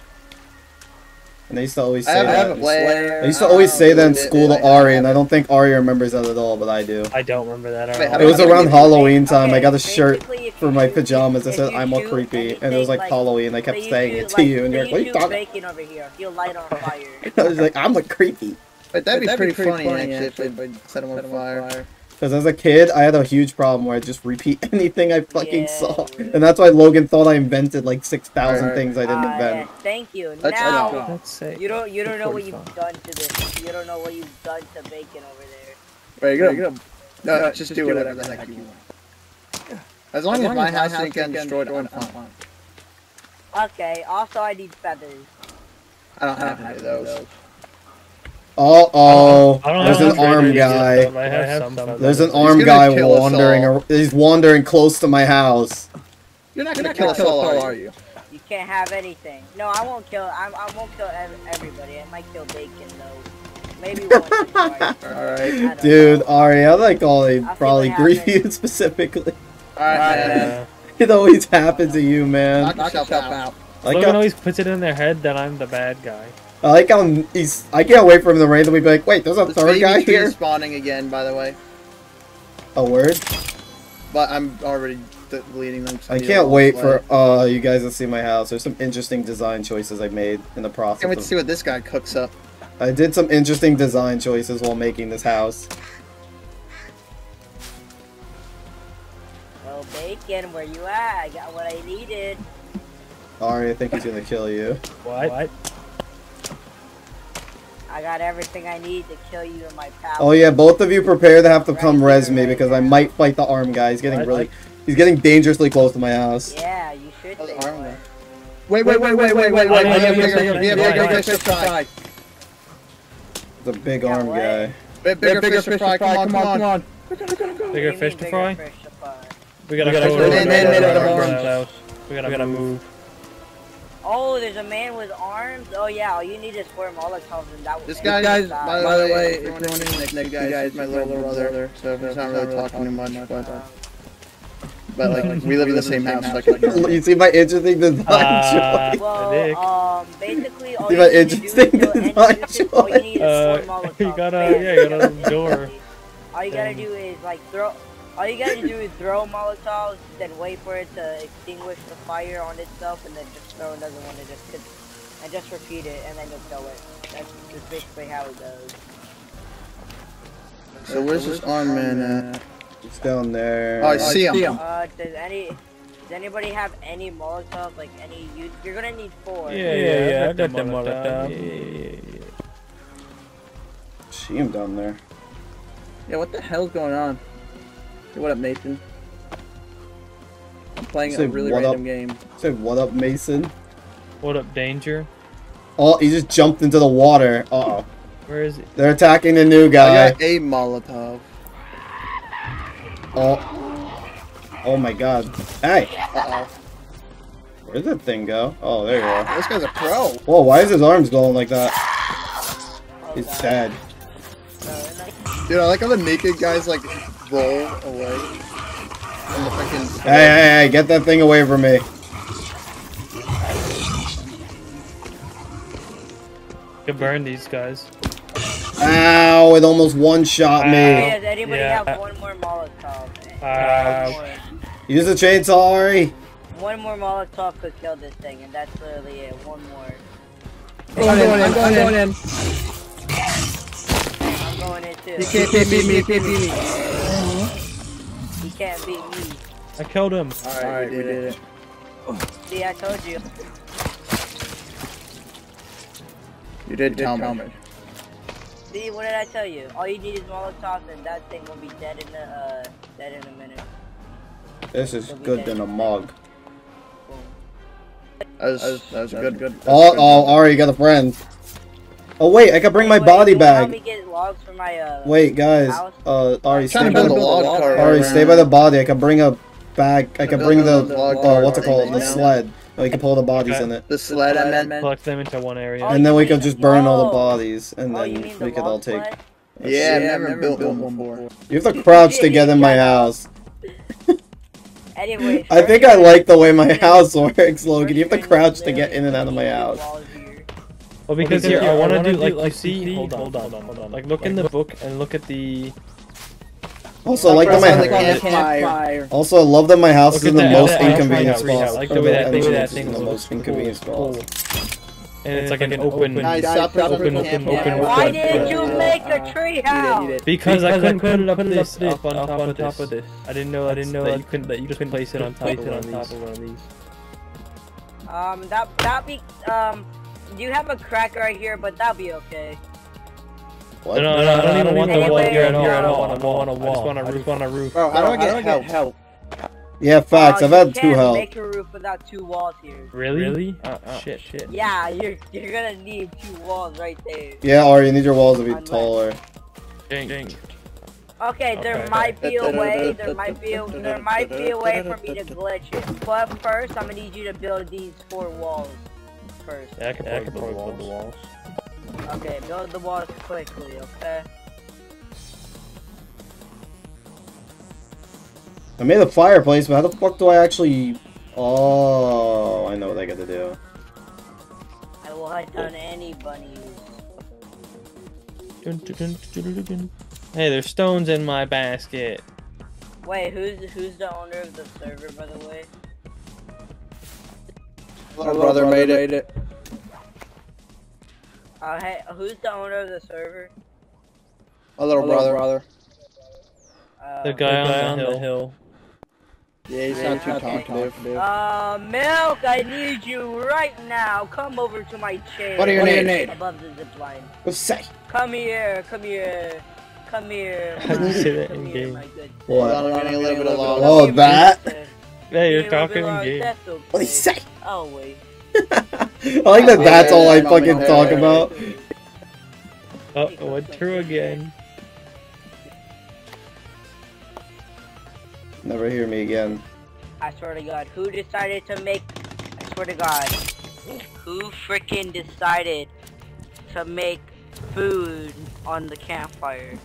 And they used to always say I that. flare. I used to always say that in school to Ari, and I don't think Ari remembers that at all, but I do. I don't remember that at all. how It was around Halloween time. I got a shirt for my pajamas that said I'm more creepy, and it was anything like Halloween. I kept saying shoot, it to like- you, and you're like, "What are you talking?" bacon over here. You'll light on fire. I was like, "I'm like creepy." But that'd be That'd pretty, be pretty funny, funny, actually, if I set him on fire. Because as a kid, I had a huge problem where I just repeat anything I fucking Yeah. saw, and that's why Logan thought I invented like six thousand Alright. things I didn't Ah, invent. yeah, Thank you. That's- now, that's- Let's you don't you don't know what you've done to this. You don't know what you've done to bacon over there. Wait, you're gonna, no, no, just, do whatever the heck you want. As long as, my house didn't get destroyed, I'm fine. Okay. Also, I need feathers. I don't have any of those. Uh oh, I don't there's an arm great it is, guy. but I have some feathers. There's an arm guy wandering. He's wandering close to my house. You're not gonna kill us all, are you? You can't have anything. No, I won't kill. I, I won't kill everybody. I might kill bacon though. Maybe once or twice. Alright. Dude, know. Ari, I like all they I'll probably what you specifically. Alright, man. Uh, It always happens to you, man. Knock yourself out. I like Logan how, always puts it in their head that I'm the bad guy. I like how he's. I can't wait for him to randomly be like, wait, there's a This third baby guy tree here. is spawning again, by the way. A word. But I'm already deleting them. so I can't wait little for uh you guys to see my house. There's some interesting design choices I made in the process. Can't wait to see what this guy cooks up. I did some interesting design choices while making this house. Well, bacon, where you at? I got what I needed. Ari, I think he's gonna kill you. What? what? I got everything I need to kill you in my palace. Oh yeah, both of you prepare to have to come Right res me right because I might fight the arm guy. He's getting What? really, he's getting dangerously close to my house. Yeah, you should How's arm what. guy? Wait, wait, wait, wait, wait, wait, wait. Oh, We yeah, have yeah, bigger, yeah, we have yeah, bigger yeah. fish to fry. The big Yeah, arm what? guy. Big- Bigger fish to fry. Come on, come on. Bigger What do you fish mean to bigger fry? fish to fry? We gotta, We gotta go. We gotta, move. Oh, there's a man with arms. Oh yeah, all you need is four Molotovs and that. Was This guy, guys, by about the way, if you want to next next guy is my little brother, so he's not really talking too much, but but like we live in the same house, so I can You see my interesting design Uh, choice? Dick. Well, um, basically all See you my need to do is interesting kill any- design all you need is Uh, four Molotovs. you gotta- yeah, you gotta door. All you gotta do is like throw. All you gotta do is throw Molotovs, then wait for it to extinguish the fire on itself, and then just throw another one and just and just repeat it, and then you'll kill it. That's just basically how it goes. So where's this arm man at? It's down there. Oh, I see him. Uh, does any does anybody have any Molotov? Like any? You, you're gonna need four. Yeah, yeah, yeah. I got them them all all up up. there. Yeah, yeah, yeah. See him down there. Yeah, what the hell's going on? Hey, what up, Nathan? I'm playing Say a really random up. game. Say what up, Mason? What up, danger? Oh, he just jumped into the water. Uh oh. Where is it? They're attacking the new I guy. got a Molotov. Oh. Oh my god. Hey, Uh-oh. where did that thing go? Oh, there you are. This guy's a pro. Whoa, why is his arms going like that? Oh, He's God. dead. So, and like, Dude, I like how the naked guys like roll away. The. Hey, hey, hey, get that thing away from me. Could burn these guys. Ow, it almost one-shot hey, me. does anybody Yeah. have one more Molotov? Uh, one, Use the chainsaw, Ari. one more Molotov could kill this thing, and that's literally it. One more. I'm going in, I'm going in. I'm going in too. You can't beat me, you can't beat me. He can't beat me. I killed him. Alright, we did it. See, I told you. You did tell me. See, what did I tell you? All you need is Molotov, and that thing will be dead in a uh, dead in a minute. This is good than a mug. Boom. That was, that was good. good. Oh, oh, Ari, you got a friend. Oh wait, I can bring my Wait, body you wanna Help me bag. get logs for my uh. Wait, guys. house? Uh, Ari, stay by the. Ari, stay by the body. I can bring a bag. I can bring the log uh, what's it called? The now. sled. We can pull the bodies Okay. in it. The sled I meant. Collect them into one area. Oh, And then we can just burn all the bodies, and Oh, then mean the we could all take. sled? Yeah, I've never built one before. You have to crouch to get in my house. Anyway, I think I like the way my house works, Logan. You have to crouch to get in and out of my house. Well, because here, I want to do, like, you see, hold on, hold on, hold on. Like, look in the book and look at the... Also, I like that Press on my campfire. also I love that my house Look is at the that- most that- that inconvenient spot. I like the way that thing, that entrance thing is the most inconvenient spot. And it's like an open... Nice, Nice, stop stop open, open, open, open. open. Why wood. did you Uh, make a uh, tree house? Because I couldn't put it up this, this, up up on top, top of this. I didn't know, I didn't know that you couldn't, that you couldn't place it on top of one of these. Um, that that be um, you have a crack right here, but that'll be okay. What? No, no, no, I don't even want the wall here at all. I don't want a wall. I just want a roof on a roof. Bro, how do I get help? help? Yeah, facts. Uh, I've had two can't help. Make a roof without two walls here. Really? Really? Uh, shit, shit. Yeah, you're you're gonna need two walls right there. Yeah, or you need your walls to be Unless- taller. Dang, dang. Okay, there Okay. might be a way. There might be a, there might be a way for me to glitch it. But first, I'm gonna need you to build these four walls first. Yeah, I can Yeah, I probably can build the walls. Okay, build the walls quickly. Okay. I made a fireplace, but how the fuck do I actually... Oh, I know what I gotta do. I will hunt down any bunnies. Dun, dun, dun, dun, dun, dun. Hey, there's stones in my basket. Wait, who's who's the owner of the server, by the way? Little brother made it. Uh, hey, who's the owner of the server? My little brother. brother. Uh, The guy, on, the hill. Yeah, he's Yeah, not too talkative. Uh, Milk, I need you right now. Come over to my chair. What are your What name? Above the zip line. What's say? Come here, come here, come here. How do you say that in game? my good Hold What? I'm getting a little bit of long. Oh, that? Hey, you're talking well, in game. What do you say? Oh wait. I like that that's all I fucking talk about. Uh, oh, it went through again. Never hear me again. I swear to God, who decided to make? I swear to God, who freaking decided to make food on the campfire?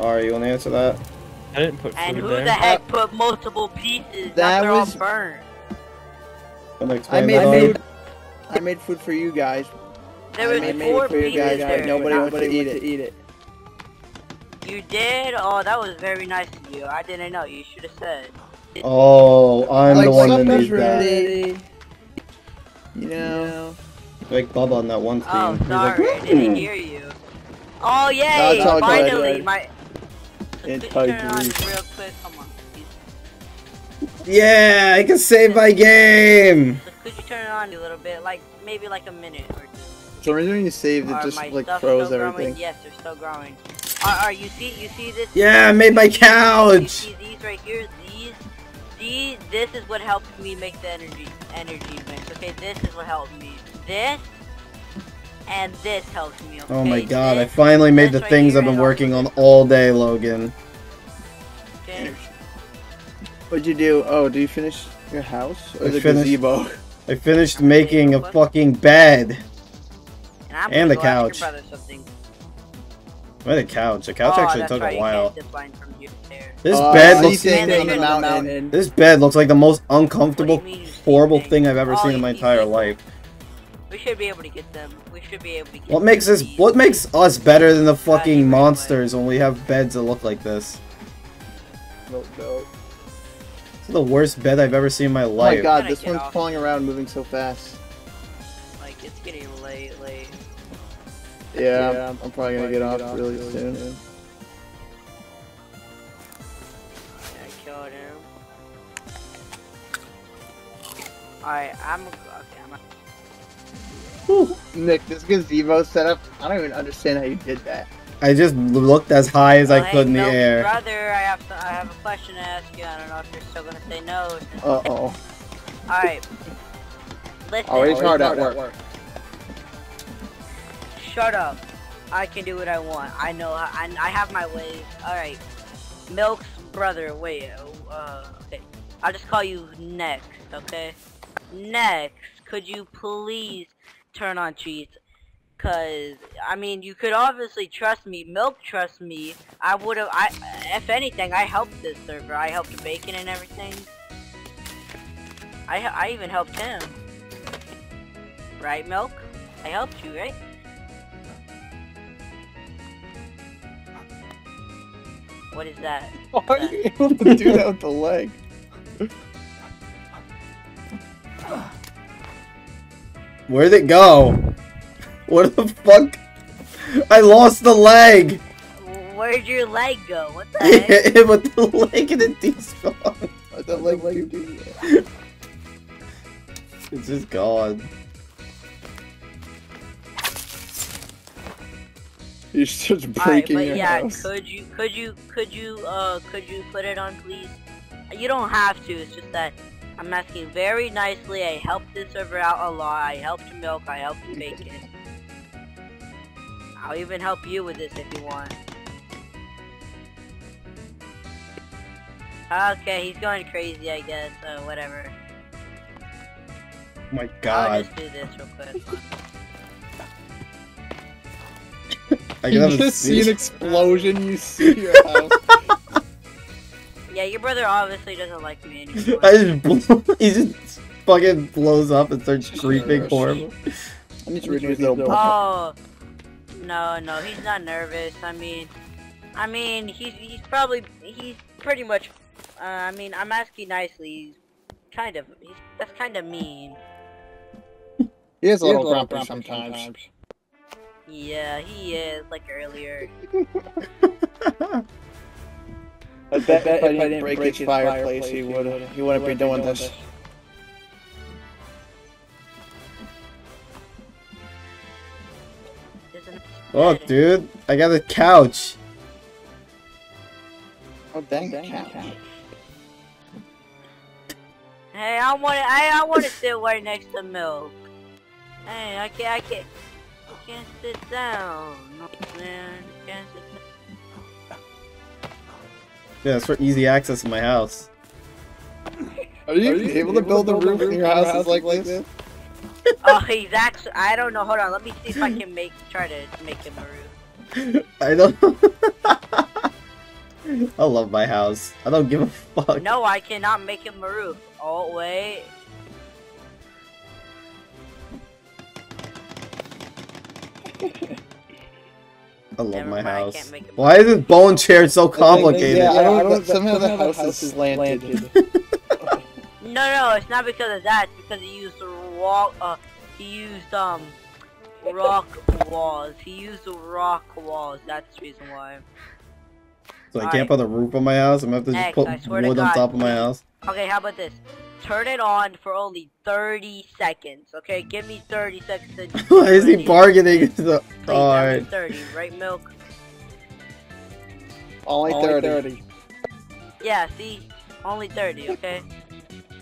Alright, you wanna answer that? I didn't put And who there. the heck put multiple pieces That after was- all burnt? Wanna I made food. I made food for you guys. There I was made four food for you pieces guys, there. but nobody not- wants to eat it. Eat it. You did? Oh, that was very nice of you. I didn't know. You should have said. Oh, I'm like the one that supper's needs that. ready. You know. Like Bubba on that one thing. Oh, He's like, sorry, I didn't hear you. Oh, yay! No, it's good. Finally, my. It's Could you turn it on ugly. real quick? Come on. please. Yeah, I can save my game! Could you turn it on a little bit? Like, maybe like a minute or two. For some reason when you saved it just like froze everything. Yes, they're still growing. Are, are you see you see this? Yeah, I made my You couch! see these right here? These, these, this is what helps me make the energy energy mix. Okay, this is what helped me. This and this helps me. Oh okay? Oh my god, I finally made the right things I've been working on all day, Logan. Okay? What'd you do? Oh, do you finish your house or I the finished- gazebo? I finished making a fucking bed. And, I'm And the go ask your couch. brother something. Why the couch? The couch oh, actually took right, a while. can't zip line from here to there. This Oh, bed looks see things Man, on the mountain. this bed looks like the most uncomfortable, What do you mean you see horrible thing I've ever Oh, seen in my entire things? life. We should be able to get them. We should be able to get What makes this these. what makes us better than the fucking right monsters when we have beds that look like this? No, no. This is the worst bed I've ever seen in my life. Oh my god, this one's off. crawling around moving so fast. Like, it's getting late, late. Yeah, I'm, I'm probably gonna get off really soon. I killed him. Alright, I'm. Okay, I'm. Nick, this gazebo setup, I don't even understand how you did that. I just looked as high as Oh, I hey, could in the Milk air. Brother, I have to, I have a question to ask you. I don't know if you're still gonna say no. Uh oh. Alright. Listen. Always hard at work. Shut up. I can do what I want. I know. I, I I have my way. All right. Milk's brother. Wait. Uh. Okay. I'll just call you next, okay? Next, could you please turn on cheats? Cause I mean, you could obviously trust me. Milk trust me. I would have. I, if anything, I helped this server. I helped Bacon and everything. I I even helped him. Right, Milk? I helped you, right? What is that? How are you able to do that with the leg? Where'd it go? What the fuck? I lost the leg! Where'd your leg go? What the I heck? hit it with the leg and it despawned. The leg, leg, It's just gone. You're just Alright, breaking but your yeah, house. could you, could you, could you, uh, could you put it on, please? You don't have to. It's just that I'm asking very nicely. I helped this server out a lot. I helped Milk. I helped Bacon. I'll even help you with this if you want. Okay, he's going crazy, I guess. So whatever. Oh my I'll god. just do this real quick. I can have a just see an explosion, you see your house. Yeah, your brother obviously doesn't like me anymore. I just blow, he just fucking blows up and starts creeping horrible. I need to read his little book. Oh, no, no, he's not nervous. I mean, I mean, he's he's probably he's pretty much. Uh, I mean, I'm asking nicely. He's kind of he's that's kind of mean. He is a He little grumpy sometimes. Yeah, he is like earlier. I bet if I didn't break his fireplace, he would he wouldn't be doing this. Isn't? Oh, dude, I got a couch. Oh dang, cat. Hey, I want to I, I want to sit right next to Milk. Hey, I can't I can't I can't sit down. Man, I can't sit down. Yeah, it's for easy access to my house. Are you, able to build a roof in your house? houses like this? Oh, he's actually. I don't know. Hold on. Let me see if I can make try to make him a roof. I don't. I love my house. I don't give a fuck. No, I cannot make him a roof. Oh wait. I love Never my mind, house. can't make it. Why is this bone chair so complicated? Yeah, I don't know. Somehow the house is slanted. No, no, it's not because of that. It's because he used rock. Uh, he used um rock walls. He used rock walls. That's the reason why. So I Alright. can't put a roof on my house. I'm gonna have to just X, put I to wood on top of my house. Okay, how about this? Turn it on for only 30 seconds. Okay, give me 30 seconds. To Why is he bargaining? The... Please, only Alright. 30, right, Milk? Only 30. Yeah, see? Only 30, okay?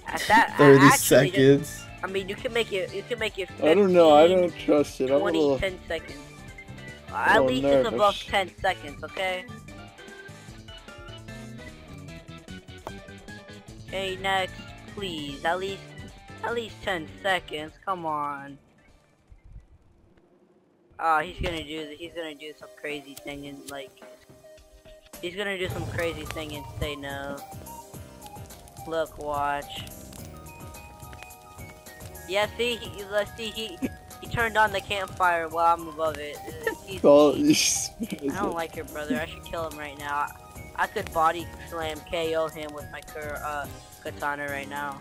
At that, 30 actually, just- seconds. I mean, you can make it, you can make it 15, I don't know. I don't trust it. I'm a 20, little. 10 seconds. At little least it's above nervous. 10 seconds, okay? Okay, next, please. At least, at least 10 seconds. Come on. Oh, he's gonna do, he's gonna do some crazy thing and like, he's gonna do some crazy thing and say no. Look, watch. Yeah, see, he, let's see, he, he turned on the campfire while I'm above it. He's, he's- I don't like your brother. I should kill him right now. I, I could body slam KO him with my cur, uh, katana right now.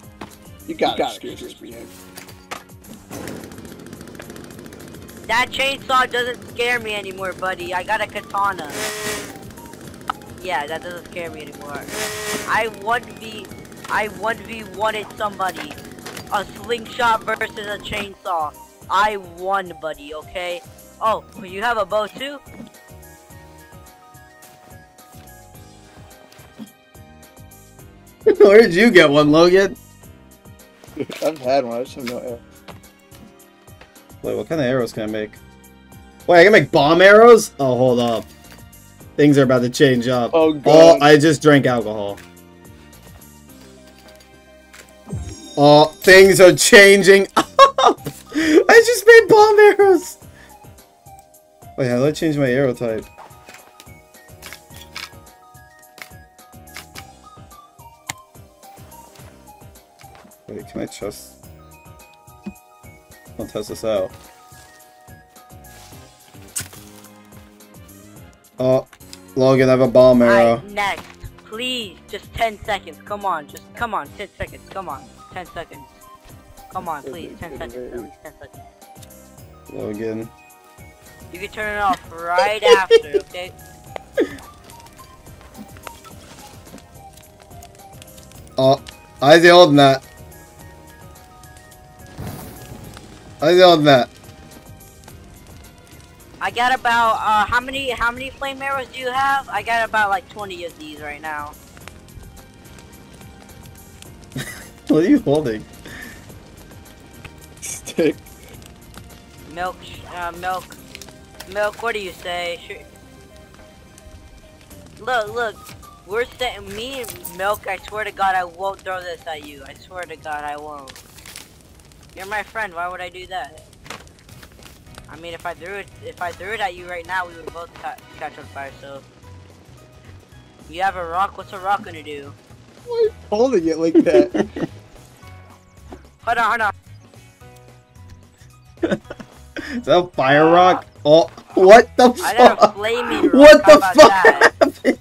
you got excuses, man. That chainsaw doesn't scare me anymore, buddy. I got a katana. Yeah, that doesn't scare me anymore. I 1v, I 1v1ed somebody. A slingshot versus a chainsaw. I won, buddy, okay? Oh, you have a bow too? Where did you get one, Logan? I've had one. I just have no air. Wait, what kind of arrows can I make? Wait, I can make bomb arrows? Oh, hold up. Things are about to change up. Oh Oh. I just drank alcohol. Oh, things are changing up! I just made bomb arrows! Wait, how do I change my arrow type? Wait, can I trust? I'll test this out. Oh, Logan, I have a bomb arrow. Alright, next. Please, just 10 seconds. Come on, just come on, 10 seconds. Come on, 10 seconds. Come on, please, 10 seconds. At least 10 seconds. Logan. You can turn it off right after, okay? Oh, I the old that. I the old that. I got about uh how many how many flame arrows do you have? I got about like 20 of these right now. What are you holding? Stick. Milk, uh, milk, milk. What do you say? Sure. Look, look. We're saying me and milk. I swear to God, I won't throw this at you. I swear to God, I won't. You're my friend. Why would I do that? I mean, if I threw it, if I threw it at you right now, we would both ca catch on fire. So, you have a rock. What's a rock gonna do? Why are you holding it like that? Hold on, hold on. Is that a fire rock? Oh, what the I got a fuck? flaming rock. What How the about fuck that? happened?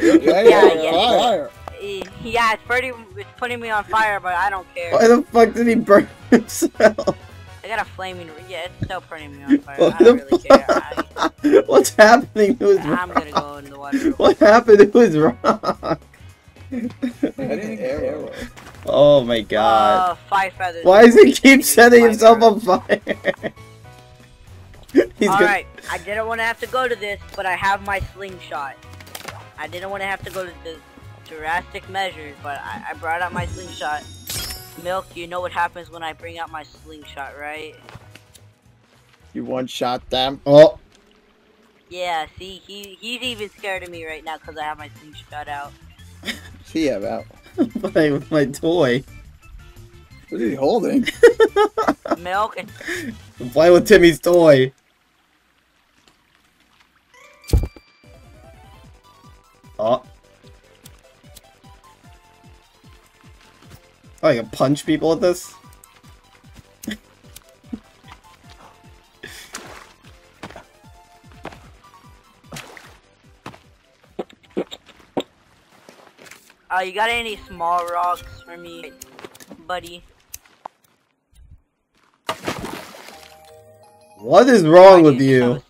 yeah, Yeah, yeah. fire. Eh, Yeah, it's pretty. It's putting me on fire, but I don't care. Why the fuck did he burn himself? I got a flaming. Yeah, it's still putting me on fire. What I don't really care. I, What's happening to his I'm rock? gonna go in the water. What happened to his rock? Arrow. Oh my god. Uh, five feathers. Why does he keep setting himself on fire? He's All gonna. right, I didn't want to have to go to this, but I have my slingshot. I didn't want to have to go to the drastic measures, but I, I brought out my slingshot. Milk, you know what happens when I bring out my slingshot, right? You one shot them. Oh, Yeah, see, he he's even scared of me right now because I have my slingshot out. See about. playing with my toy. What is he holding? Milk, and I'm playing with Timmy's toy. Oh. Oh, you can punch people with this? uh, you got any small rocks for me, buddy? What is I wrong with you?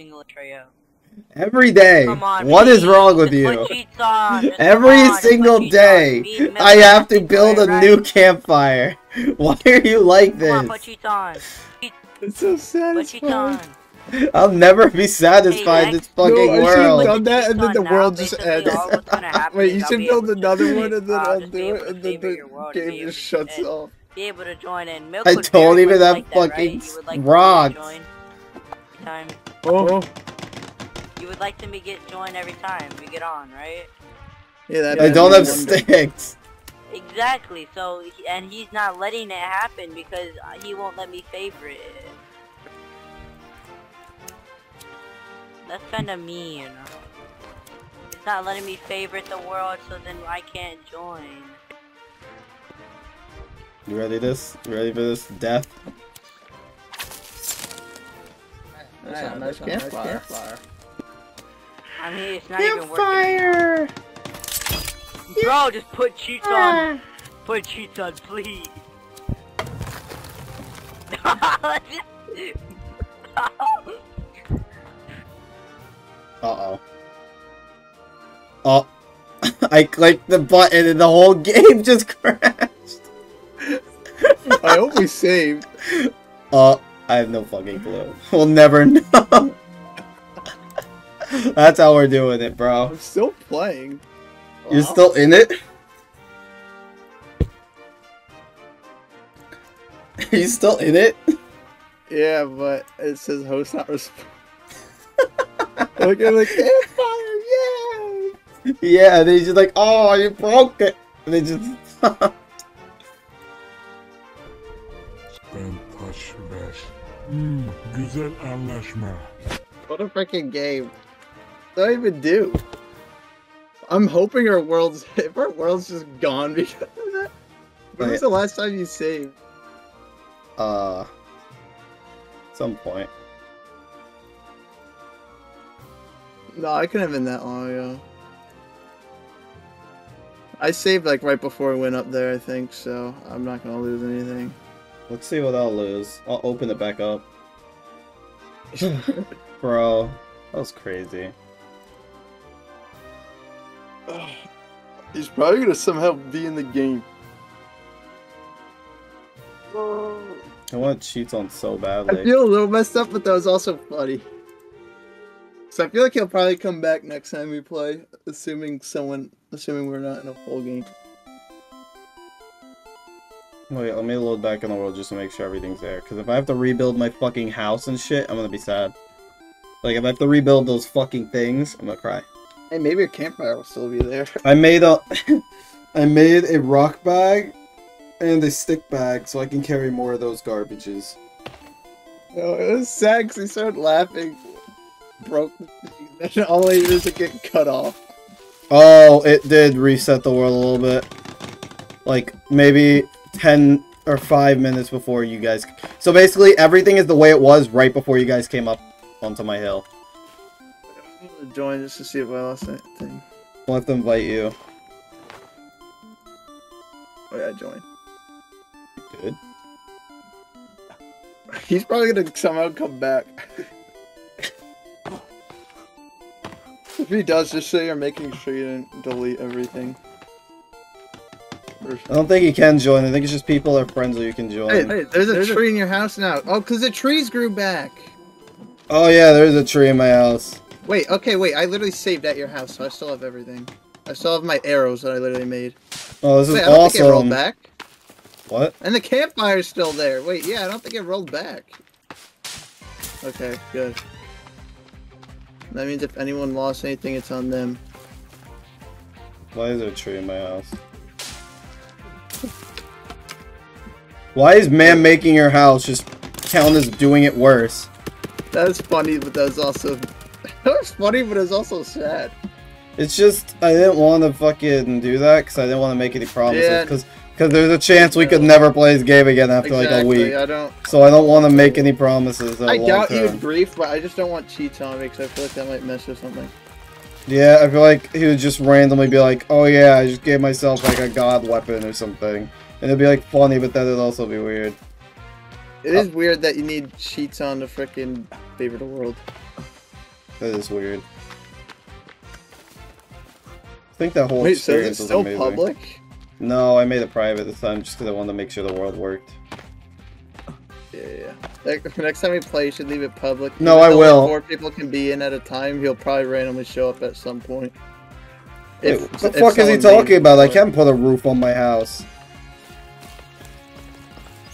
A single trio. Every day. Come on, What is please, wrong with you? On. Every on, single day, Me and Milk I have to build play, a right? new campfire. Why are you like Come on, put this? on. It's so Put cheats on. satisfying. I'll never be satisfied in Hey, this fucking No, I should've world. done that and then the Now, world just ends. all what's gonna happen Wait, you should build another one and then I'll I'll just be do it and then the your world and be game just shuts off. Be able to join in. Milk I would don't even have like that, right? fucking like rocks. Time. Oh, You would like to me get joined every time we get on, right? yeah, that. I don't have one- sticks. Exactly. So, and he's not letting it happen because he won't let me favorite it. That's kind of mean. He's not letting me favorite the world, so then I can't join. You ready this? You ready for this death? Yeah, nice campfire. I mean, it's not even working. Bro, just put cheats on. Put cheats on, please. Uh-oh. Oh. I clicked the button and the whole game just crashed. I hope we saved. Oh, I have no fucking clue. We'll never know. That's how we're doing it, bro. I'm still playing. You're Wow. still in it? Are you still in it? Yeah, but it says host not respond. Look at the campfire, yeah! Yeah, and then he's just like, oh, you broke it. And they just. Ben taşmış. Hmm, güzel anlaşma. What a freaking game. What do I even do? I'm hoping our world's if our world's just gone because of that. When was the last time you saved? Uh, some point. No, I couldn't have been that long ago. I saved like right before we went up there, I think, so I'm not gonna lose anything. Let's see what I'll lose. I'll open it back up. Bro, that was crazy. He's probably gonna somehow be in the game. I want cheats on so badly. I feel a little messed up, but that was also funny. So I feel like he'll probably come back next time we play, assuming someone, assuming we're not in a full game. Wait, let me load back in the world just to make sure everything's there. Because if I have to rebuild my fucking house and shit, I'm gonna be sad. Like, if I have to rebuild those fucking things, I'm gonna cry. Hey, maybe a campfire will still be there. I made a... I made a rock bag and a stick bag so I can carry more of those garbages. No, it was sad because he started laughing, broke the thing, all he did is to get cut off. Oh, it did reset the world a little bit. Like, maybe 10 or 5 minutes before you guys... So basically, everything is the way it was right before you guys came up onto my hill. I'm gonna join just to see if I lost anything. I'll have to invite you. Oh yeah, join. Good. He's probably gonna somehow come back. if he does, just say you're making sure you didn't delete everything. I don't think you can join. I think it's just people that are friends that you can join. Hey, hey, there's a tree in your house now. Oh, because the trees grew back. Oh yeah, there's a tree in my house. Wait, okay, wait. I literally saved at your house, so I still have everything. I still have my arrows that I literally made. Oh, this is wait, I don't think it rolled back. What? And the campfire's still there. Wait, yeah, I don't think it rolled back. Okay, good. That means if anyone lost anything, it's on them. Why is there a tree in my house? Why is man making your house just count as doing it worse? That's funny, but that's also... that was funny, but it's also sad. It's just I didn't want to fucking do that because I didn't want to make any promises Yeah. because because there's a chance we could never play this game again after like a Exactly, week. I don't... So I don't want to make any promises. I doubt he term. would grief, but I just don't want cheats on me because I feel like that might mess with something. Yeah, I feel like he would just randomly be like, "Oh yeah, I just gave myself like a god weapon or something," and it'd be like funny, but then it'd also be weird. It is weird that you need cheats on the freaking favorite of the world. That is weird. I think that whole Wait, so is it was still amazing. public? No, I made it private this time just because I wanted to make sure the world worked. Yeah, yeah. Like, next time we play, you should leave it public. No, I will. Like, four people can be in at a time. He'll probably randomly show up at some point. Wait, what the fuck is he talking about? I can't put a roof on my house.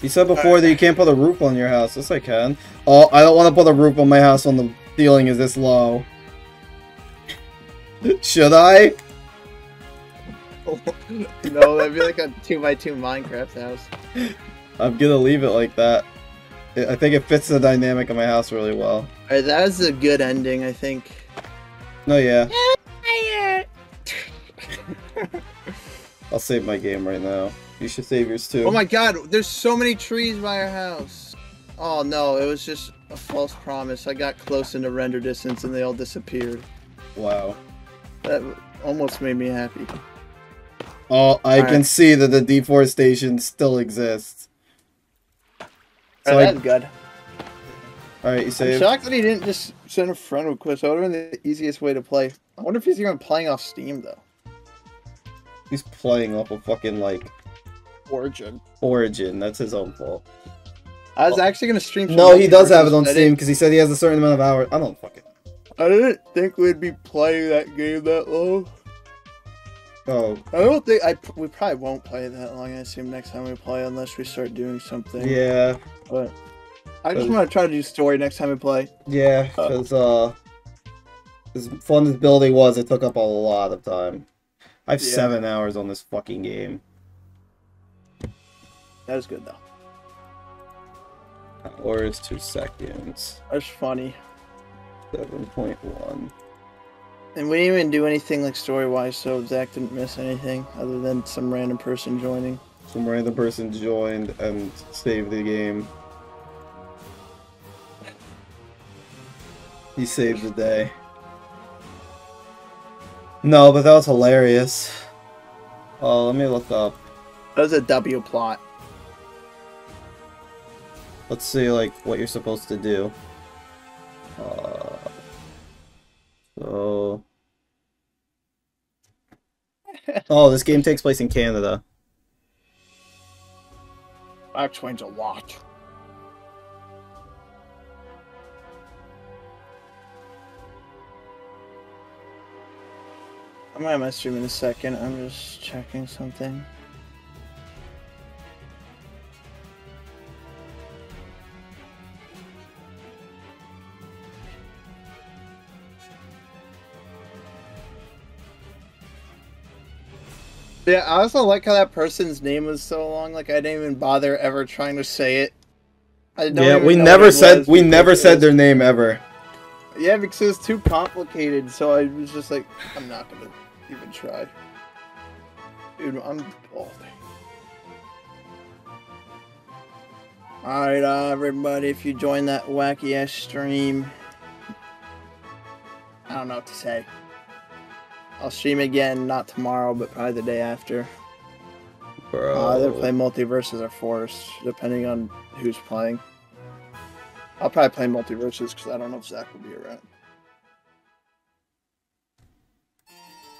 You said before that you can't put a roof on your house. Yes, I can. Oh, I don't want to put a roof on my house on the ceiling is this low. Should I? no, that'd be like a two by two Minecraft house. I'm gonna leave it like that. I I think it fits the dynamic of my house really well. Alright, that was a good ending, I think. No, yeah. I'll save my game right now. You should save yours too. Oh my god, there's so many trees by our house. Oh no, it was just a false promise. I got close into render distance and they all disappeared. Wow. That almost made me happy. Oh, I can Alright. see that the deforestation still exists. So Alright, I- that's good. Alright, you I'm shocked that he didn't just send a friend request. That would have been the easiest way to play. I wonder if he's even playing off Steam though. He's playing off of fucking like Origin. Origin. That's his own fault. I was actually gonna stream. No, he does have it on Steam because he said he has a certain amount of hours. I don't fucking. I didn't think we'd be playing that game that long. Oh, I don't think I. We probably won't play it that long. I assume next time we play, unless we start doing something. yeah, But I just Uh, want to try to do story next time we play. yeah. Because uh, as fun as building was, it took up a lot of time. I have Yeah. seven hours on this fucking game. That is good though. Hours two seconds. That's funny. Seven point one. And we didn't even do anything like story wise, so Zak didn't miss anything other than some random person joining. Some random person joined and saved the game. He saved the day. No, but that was hilarious. Oh, let me look up. That was a W plot. Let's see, like, what you're supposed to do. Uh, so... oh, this game takes place in Canada. That explains a lot. I might have my stream in a second. I'm just checking something. Yeah, I also like how that person's name was so long. Like I didn't even bother ever trying to say it. I don't Yeah, we never said we never said was- their name ever. Yeah, because it was too complicated. So I was just like, I'm not gonna even try. Dude, I'm bald. Alright, uh, everybody, if you join that wacky ass stream, I don't know what to say. I'll stream again, not tomorrow, but probably the day after. Bro. I'll either play MultiVersus or force, depending on who's playing. I'll probably play MultiVersus because I don't know if Zak will be around.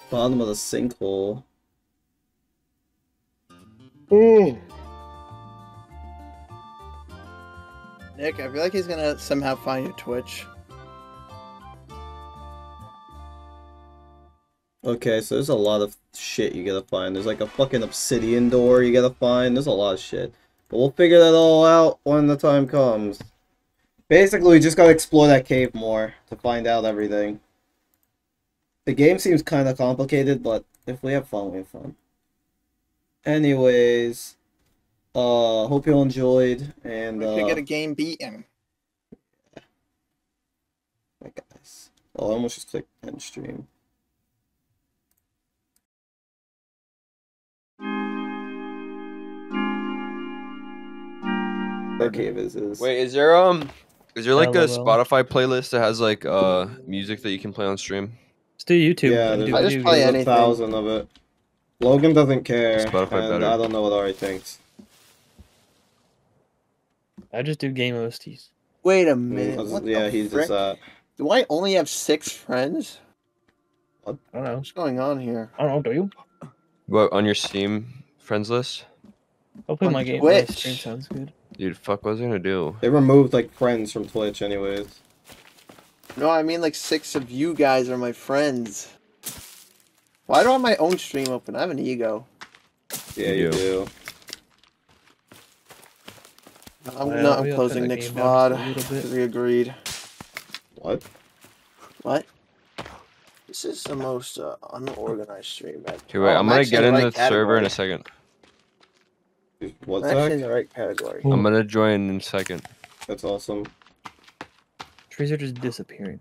Bottom of the sinkhole. Hmm. Nick, I feel like he's gonna somehow find your Twitch. Okay, so there's a lot of shit you gotta find. There's like a fucking obsidian door you gotta find. There's a lot of shit. But we'll figure that all out when the time comes. Basically, we just gotta explore that cave more to find out everything. The game seems kind of complicated, but if we have fun, we have fun. Anyways, uh, hope you all enjoyed, and We uh, get a game beaten. my guys. Oh, I almost just clicked end stream. Where cave is this? Wait, is there um, is there like a Spotify playlist that has like uh music that you can play on stream? Let's do YouTube. Yeah, and there's, do I just video play games. there's a thousand of it. Logan doesn't care, Spotify and better. I don't know what Ari thinks. I just do game OSTs. Wait a minute. Mm, What yeah, he's frick? just uh, Do I only have six friends? I don't know. What's going on here? I don't know. Do you? What on your Steam friends list? Hopefully On my game my Twitch. stream sounds good. Dude, fuck, what was I gonna do? they removed like friends from Twitch, anyways. No, I mean like six of you guys are my friends. Why do I have my own stream open? I have an ego. Yeah, You you do. do. I'm Well, not. I'm closing Nick's game down just a VOD little bit. because we agreed. What? What? This is the most uh, unorganized stream ever. Okay, wait, Oh, I'm gonna get in in the the right server in a second. What's I'm actually in the right category. I'm gonna join in a second. That's awesome. Trees are just disappearing.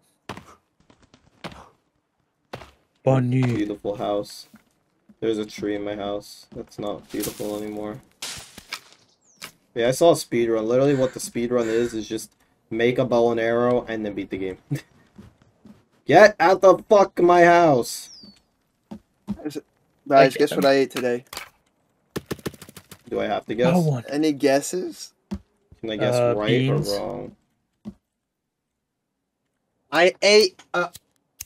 Bunny. Beautiful house. There's a tree in my house. That's not beautiful anymore. Yeah, I saw a speed run. Literally, what the speed run is is just make a bow and arrow and then beat the game. Get out the fuck my house. Guys, guess them. what I ate today? Do I have to guess? Oh, one. Any guesses? Can I guess Uh, right beans. or wrong? I ate a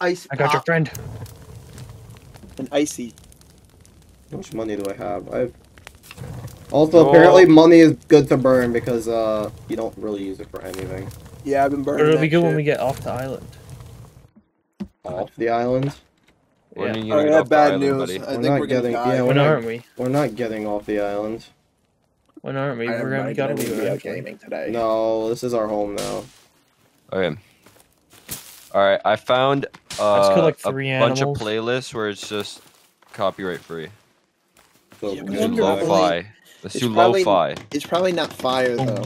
ice I got your friend. An icy. How much money do I have? I have... Also, apparently money is good to burn because uh you don't really use it for anything. Yeah, I've been burning. it'll that be good when we get off the island. Off the island? When Yeah. are you I gonna get have off the bad island, news. buddy? I We're think not we're getting- gonna die. yeah, When not- aren't we? We're not getting off the island. When aren't we? I We're gonna, we might gotta be leave out eventually. gaming today. No, this is our home now. Okay. Alright, I found just uh, killed, like, a three bunch of animals. playlists where it's just copyright free. So Yeah, but Let's then do probably- lo-fi. Let's it's do probably- lo-fi. It's probably not fire though.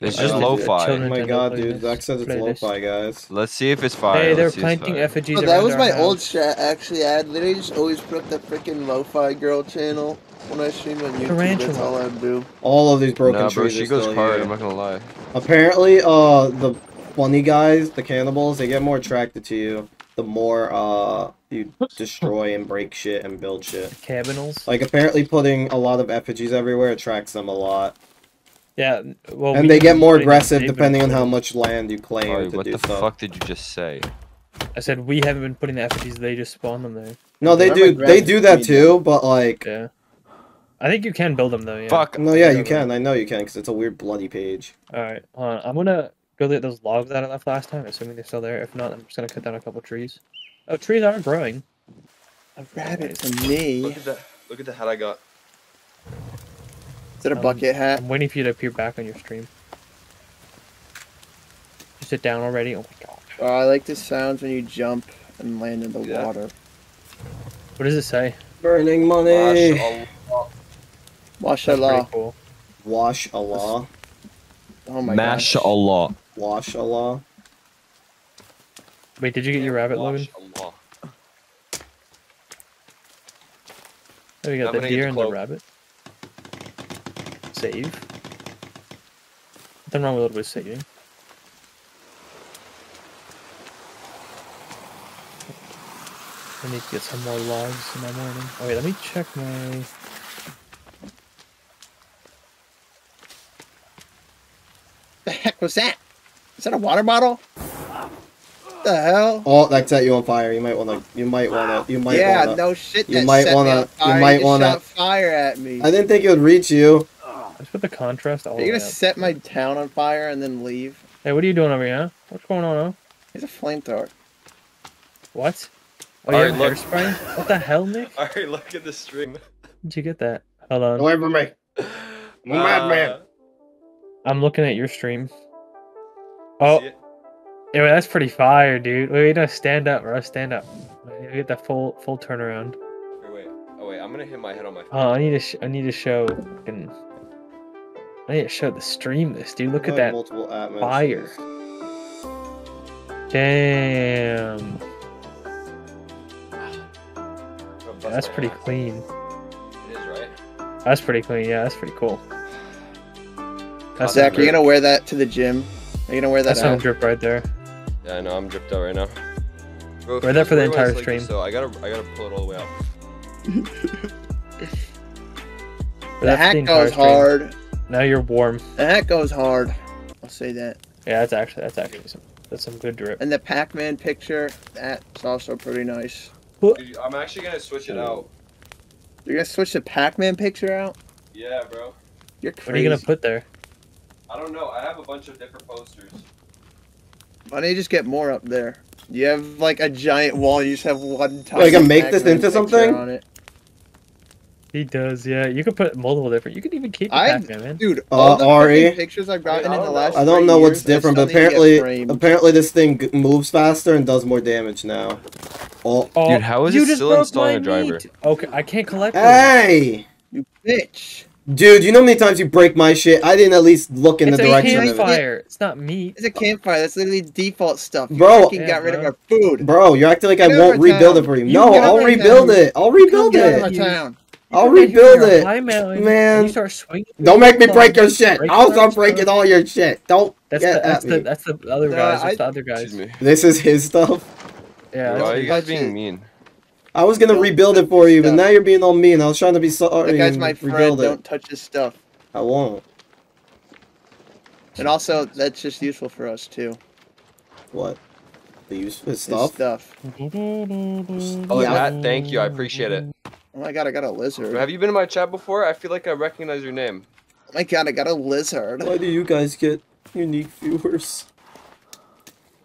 Dun, It's just lo-fi. Oh my god, dude, playlist. Zak says it's lo-fi, guys. Let's see if it's fire. Hey, they're Let's see if it's planting fire. effigies Oh, that was our my house. old chat. Actually, I literally just always put up the freaking lo-fi girl channel when I stream on YouTube. Tarantula. That's all I do. All of these broken Nah, bro, trees she goes still hard. here. I'm not gonna lie. Apparently, uh, the funny guys, the cannibals, they get more attracted to you the more uh you destroy and break shit and build shit. Cabinals. Like apparently, putting a lot of effigies everywhere attracts them a lot, Yeah. Well, we and they get more put it in aggressive depending on how much land you claim Ari, to what do the stuff. fuck did you just say? I said we haven't been putting the effigies. They just spawn them there. No, they do. They do that too, but like, Yeah. I think you can build them though. Yeah. Fuck. no, yeah, you can. I know you can because it's a weird bloody page. All right. Hold on. I'm gonna go get those logs that I left last time, assuming they're still there. If not, I'm just gonna cut down a couple trees. Oh, trees aren't growing. A rabbit to me. Look at that. Look at the hat I got. Is that a Um, bucket hat? I'm waiting for you to appear back on your stream. You sit down already? Oh my god. Oh, I like the sounds when you jump and land in the Yeah. water. What does it say? Burning money. Mash That's Mashallah. pretty cool. Wash Allah. Oh my Mash gosh. Allah. Wash Allah. Wait, did you get your rabbit, Logan? Allah. Oh, you got I'm the deer the and the rabbit. Save. Nothing wrong with a little bit of saving. I need to get some more logs in my morning. Oh wait, let me check my. The heck was that? Is that a water bottle? What the hell? Oh, that set you on fire. You might wanna. You might wanna. You might yeah, wanna. no shit. you might set wanna- on you might just wanna- shot fire at me. I didn't think it would reach you. Let's put the contrast all Are you gonna set my town on fire and then leave? Hey, what are you doing over here? Huh? What's going on? Huh? He's a flamethrower. What? Oh, Alright, you have look. hairspray? What the hell, Nick? Alright, look at the stream. Did you get that? Hold on. Away from me. I'm a madman. I'm looking at your stream. Oh, yeah, that's pretty fire, dude. Wait, wait, no, stand up, bro. Stand up. Wait, Get that full full turnaround. Wait, wait. Oh wait, I'm gonna hit my head on my phone. Oh, I need to. Sh- I need to show. Fucking, I need to show the stream this, dude. Look at that Multiple at fire. Damn. Yeah, that's pretty clean. It is, right? That's pretty clean. Yeah, that's pretty cool. That's Zak, some are you gonna wear that to the gym? Are you gonna wear that That's some out? drip right there. Yeah, I know. I'm dripped out right now. Bro, Wear that for the everyone's entire like stream. So I gotta, I gotta pull it all the way out. The that for hat entire goes stream. hard. Now you're warm. That goes hard. I'll say that. Yeah, that's actually that's actually some that's some good drip. And the Pac-Man picture, that's also pretty nice. Dude, I'm actually gonna switch it out. You're gonna switch the Pac-Man picture out? Yeah, bro. You're crazy. What are you gonna put there? I don't know. I have a bunch of different posters. Why don't you just get more up there? You have like a giant wall. You just have one. Wait, I can make this Pac-Man into picture something? On it. He does, yeah. You could put multiple different. You could even keep the I, Pac-Man, man. dude, Uh, the Ari? pictures I've gotten Wait, in the don't last. know. I don't know what's years, different, but still need to get apparently, apparently this thing moves faster and does more damage now. Oh, Oh, Dude, how is you it still installing a driver? meat. Okay, I can't collect them. hey, you bitch. dude, you know how many times you break my shit? I didn't at least look in It's the a direction of it. campfire. It's not meat. It's a campfire. That's literally default stuff. You Bro. freaking Yeah, got rid of our food. Bro, you're acting like I won't rebuild town. it for you. You No, I'll rebuild town. it. I'll Come rebuild get out of it. my town. I'll You rebuild it, high mail and man. You start swinging. Don't make me break your shit. break I'll start breaking all your shit. Don't That's get the that's at the me. that's the other Nah, guys. That's I- the other guys. Excuse me. This is his stuff. Yeah. Why are you guys being mean? I was gonna Don't rebuild it for his you, but now you're being all mean. I was trying to be sorry That guy's my friend. Don't touch his stuff. I won't. And also, that's just useful for us too. What? The use his His stuff? stuff. Oh, Yeah. Matt, thank you. I appreciate it. Oh my god, I got a lizard. Have you been in my chat before? I feel like I recognize your name. Oh my god, I got a lizard. Why do you guys get unique viewers?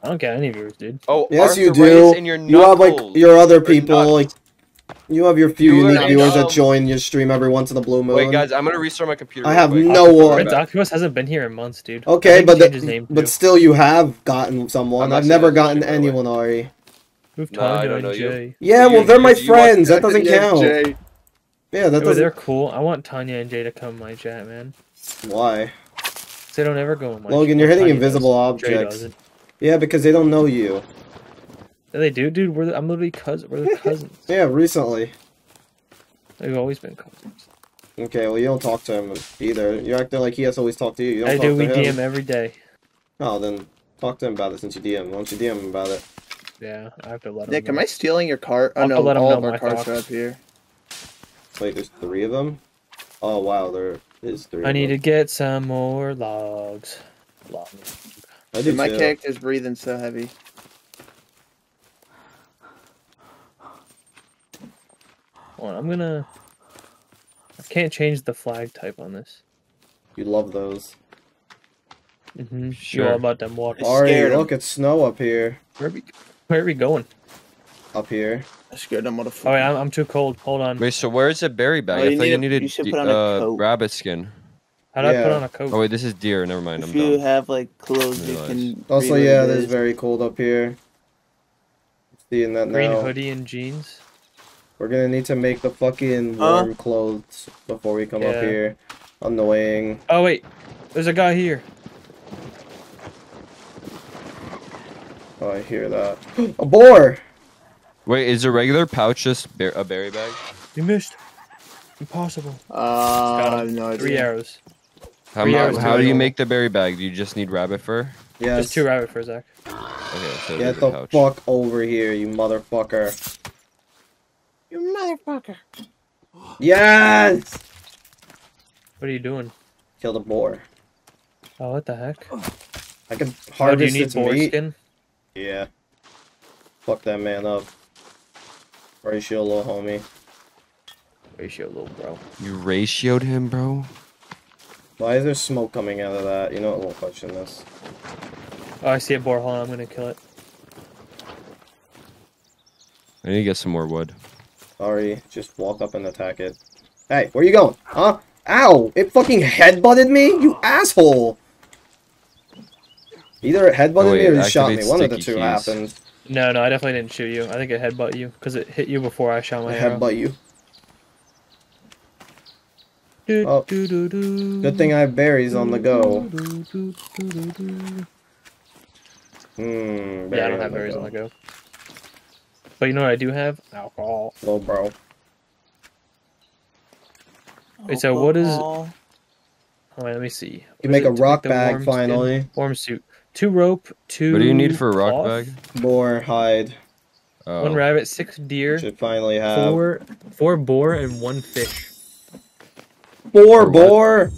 I don't get any viewers, dude. Oh, Yes, you do. Your You have like your other people, like you have your few You unique are viewers that join your stream every once in a blue moon. Wait, guys, I'm gonna restart my computer. I have quick. no I'll one. Red back. Octopus hasn't been here in months, dude. Okay, but he changed his the, name but too. still, you have gotten someone. I'm I've never gotten check right anyone, Ari. Move Nah, I Tanya don't and know you. Jay. Yeah, well, they're my friends. That doesn't count. Jay. Yeah, that Oh, they're cool. I want Tanya and Jay to come in my chat, man. Why? They don't ever go in my. Logan, you're hitting Tiny invisible does. Dre objects. Yeah, because they don't know you. Yeah, they do, dude. We're the, I'm literally cousin. We're the cousins. Yeah, recently. They've always been cousins. Okay, well you don't talk to him either. You're acting like he has always talked to you. you don't I talk do. to We him. DM every day. Oh, then talk to him about it since you DM. Why don't you DM him about it? Yeah, I have to let Nick, him am. I stealing your cart? Oh I'll have no, to let all know of our my carts are up here. Wait, there's three of them? Oh wow, there is three. I of need to get some more logs. Logs. I do Dude, my too. character's breathing so heavy. Hold on, I'm gonna. I can't change the flag type on this. You love those. Mm-hmm. Sure. You're all about them water. I Ari, look, it's snow up here. Where are we? Where are we going? Up here. I scared them motherfucker. Oh wait, I'm, I'm too cold. Hold on. Wait, so where's the berry bag? Oh, I you thought need you a- needed you should put on a uh, coat. rabbit skin. How do I put on a coat? Oh wait, this is deer. Never mind. I'm if you dumb. have like clothes, you can. Also, yeah, it it is is. very cold up here. Seeing that Green now. hoodie and jeans. We're gonna need to make the fucking Huh? warm clothes before we come up here. Annoying. Oh wait, there's a guy here. Oh, I hear that. a boar! Wait, is a regular pouch just ber- a berry bag? You missed. Impossible. Uh, I have no Three idea. arrows. How, Three mu- hours how do you make the berry bag? Do you just need rabbit fur? Yeah. Just two rabbit fur, Zak. Okay, so Get there's the a pouch. fuck over here, you motherfucker. You motherfucker. Yes! What are you doing? Kill the boar. Oh, what the heck? I can Oh, do you need its boar meat. skin? Yeah. Fuck that man up. Ratio, little homie. Ratio, little bro. You ratioed him, bro. Why is there smoke coming out of that? You know what? We'll question this. Oh, I see a boar. Hold on, I'm gonna kill it. I need to get some more wood. Sorry, just walk up and attack it. Hey, where you going? Huh? Ow! It fucking headbutted me? You asshole! Either it headbutted Oh, wait, me or it you shot me. One of the two keys. happened. No, no, I definitely didn't shoot you. I think it headbutt you because it hit you before I shot my I arrow. headbutt you. Do, Oh. do, do, do. Good thing I have berries on the go. Hmm. Yeah, I don't have berries on the go. But you know what I do have? Alcohol. Little bro. Wait, so what is- Alcohol. Oh, wait, let me see. You make a rock the bag warm skin? finally. Warm suit. Two rope, two. What do you need for a rock cloth, bag? More hide. Oh. One rabbit, six deer, Should finally have. four, four boar, and one fish. Four For what? boar!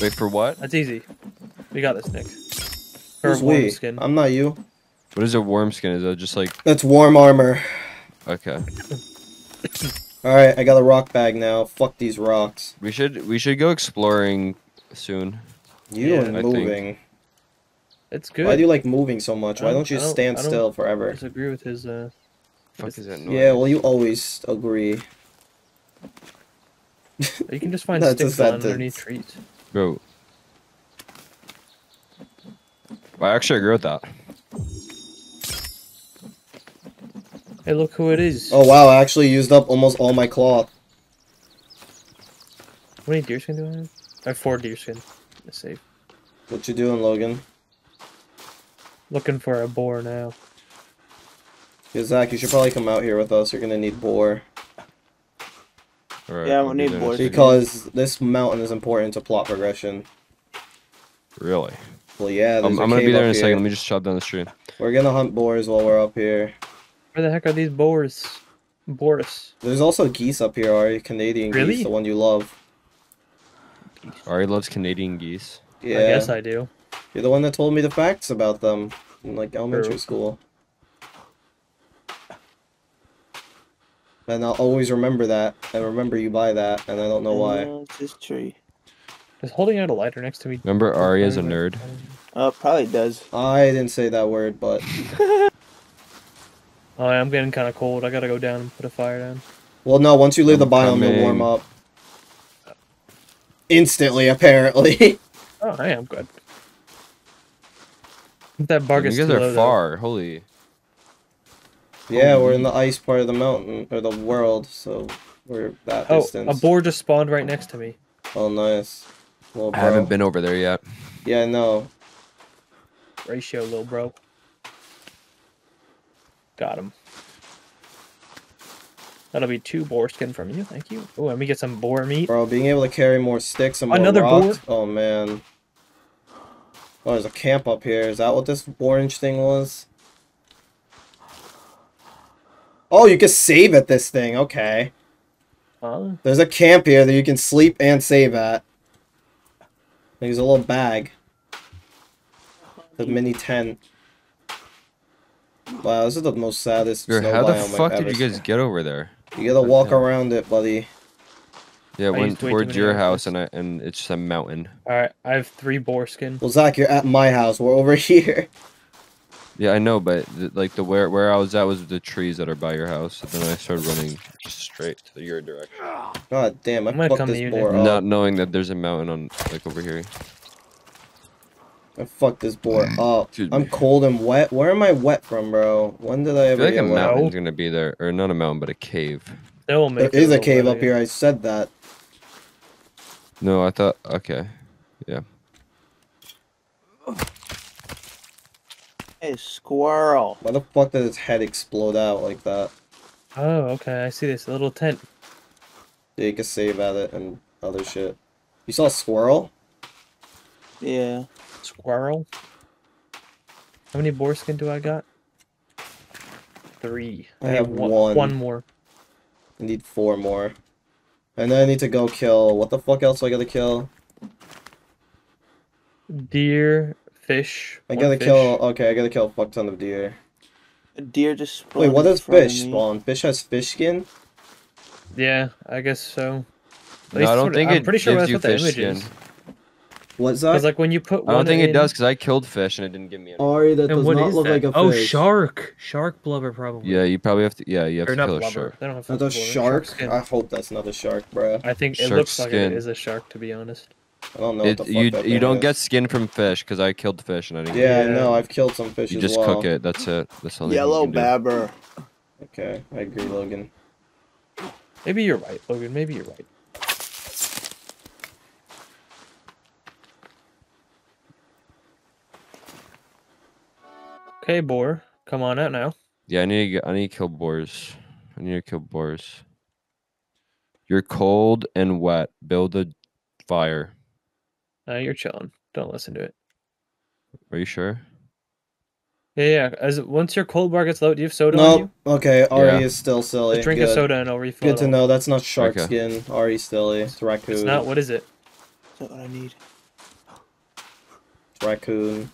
Wait, for what? That's easy. We got this, Nick. For Who's warm we? skin. I'm not you. What is a worm skin? Is that just like That's warm armor. okay? Alright, I got a rock bag now. Fuck these rocks. We should we should go exploring soon. You Yeah, and I think- moving. It's good. Why do you like moving so much? Why don't- don't you I don't- stand I don't- still I disagree with his. Uh, Fuck is that noise? Yeah, well, you always agree. you can just find That's a sticks on underneath trees. Bro. I actually agree with that. Hey, look who it is. Oh wow, I actually used up almost all my cloth. How many deerskin do I have? I have four deerskin. Let's save. What you doing, Logan? Looking for a boar now. Yeah, Zak, you should probably come out here with us. You're gonna need boar. Alright, Yeah, I'll we'll need there boars. next Because this mountain is important to plot progression. Really? Well, yeah, I'm, a I'm gonna be there in up a here. second. Let me just chop down the street. We're gonna hunt boars while we're up here. Where the heck are these boars? Boris. There's also geese up here, Ari. Canadian Really? geese, the one you love. Ari loves Canadian geese. Yeah, I guess I do. You're the one that told me the facts about them in like elementary True. school. And I'll always remember that, and remember you by that, and I don't know why. Uh, it's this tree. Is holding out a lighter next to me. Remember Ari as a nerd? Oh, it probably does. I didn't say that word, but Oh, I'm getting kind of cold. I gotta go down and put a fire down. well, no. Once you leave the I'm biome, you'll warm up instantly. Apparently. Oh, I am good. That bug you is guys too are low, though. far. Holy. yeah, we're in the ice part of the mountain or the world, so we're that Oh, distance. a boar just spawned right next to me. Oh, nice. Little I haven't been over there yet. Yeah, no. Ratio, little bro. Got him. That'll be two boar skin from you. Thank you. Oh, let me get some boar meat. Bro, being able to carry more sticks and more Another rocks. Oh man. Oh, there's a camp up here. Is that what this orange thing was? Oh, you can save at this thing. Okay. Huh? There's a camp here that you can sleep and save at. There's a little bag. The mini tent. Wow, this is the most saddest Yo, snow how the biome I've fuck did you guys seen. get over there? You gotta walk around it, buddy. Yeah, I went used way too towards your arrows. house and I and it's just a mountain. All right, I have three boar skin. Well, Zak, you're at my house. We're over here. Yeah, I know, but th- like the where where I was at was the trees that are by your house. And then I started running just straight to your direction, God damn, I I'm gonna fucked come to this you, boar Nick. up. not knowing that there's a mountain on like over here. I fucked this boar mm. up. Excuse I'm me. cold and wet. Where am I wet from, bro? When did I I ever feel like a get wet? mountain's gonna be there, or not a mountain, but a cave. They'll There make it is a cave up here. I said that. No, I thought okay. Yeah. Hey, squirrel. Why the fuck did its head explode out like that? Oh, okay. I see this little tent. Yeah, you can save at it and other shit. You saw a squirrel? Yeah. Squirrel. How many boar skin do I got? Three. I have one. one. One more. I need four more. And then I need to go kill. What the fuck else do I gotta kill? Deer, fish. I gotta fish. kill. Okay, I gotta kill a fuck ton of deer. A deer just Wait, what does fish me. spawn? Fish has fish skin? Yeah, I guess so. At No, I don't what- think I'm it pretty sure gives that's you what the fish image skin. is. What's Because that? like when you put I don't think it does because I killed fish and it didn't give me any. Ari, that And does not look that? like a oh, fish. oh, shark. Shark blubber probably. Yeah, you probably have to. Yeah, you have Or to not kill a blubber. shark. They don't have That's a blubber. shark? skin. I hope that's not a shark, bro. I think it Shark looks like skin. it is a shark to be honest. I don't know It, what the fuck you that you don't is. get skin from fish because I killed fish and I didn't. Yeah, I Yeah. know. I've killed some fish You as just well. cook it. That's it. That's the only thing Yellow you babber. Okay, I agree, Logan. Maybe you're right, Logan. Maybe you're right. Okay, boar. Come on out now. Yeah, I need to get, I need to kill boars. I need to kill boars. You're cold and wet. Build a fire. Uh, you're chilling. Don't listen to it. Are you sure? Yeah, yeah. As once your cold bar gets low, do you have soda on you? No, okay, Ari Yeah. is still silly. Just drink Good. a soda and I'll refill. Good to know. That's not shark Okay. skin. Ari's silly. It's raccoon. It's not. What is it? Is that what I need? It's raccoon.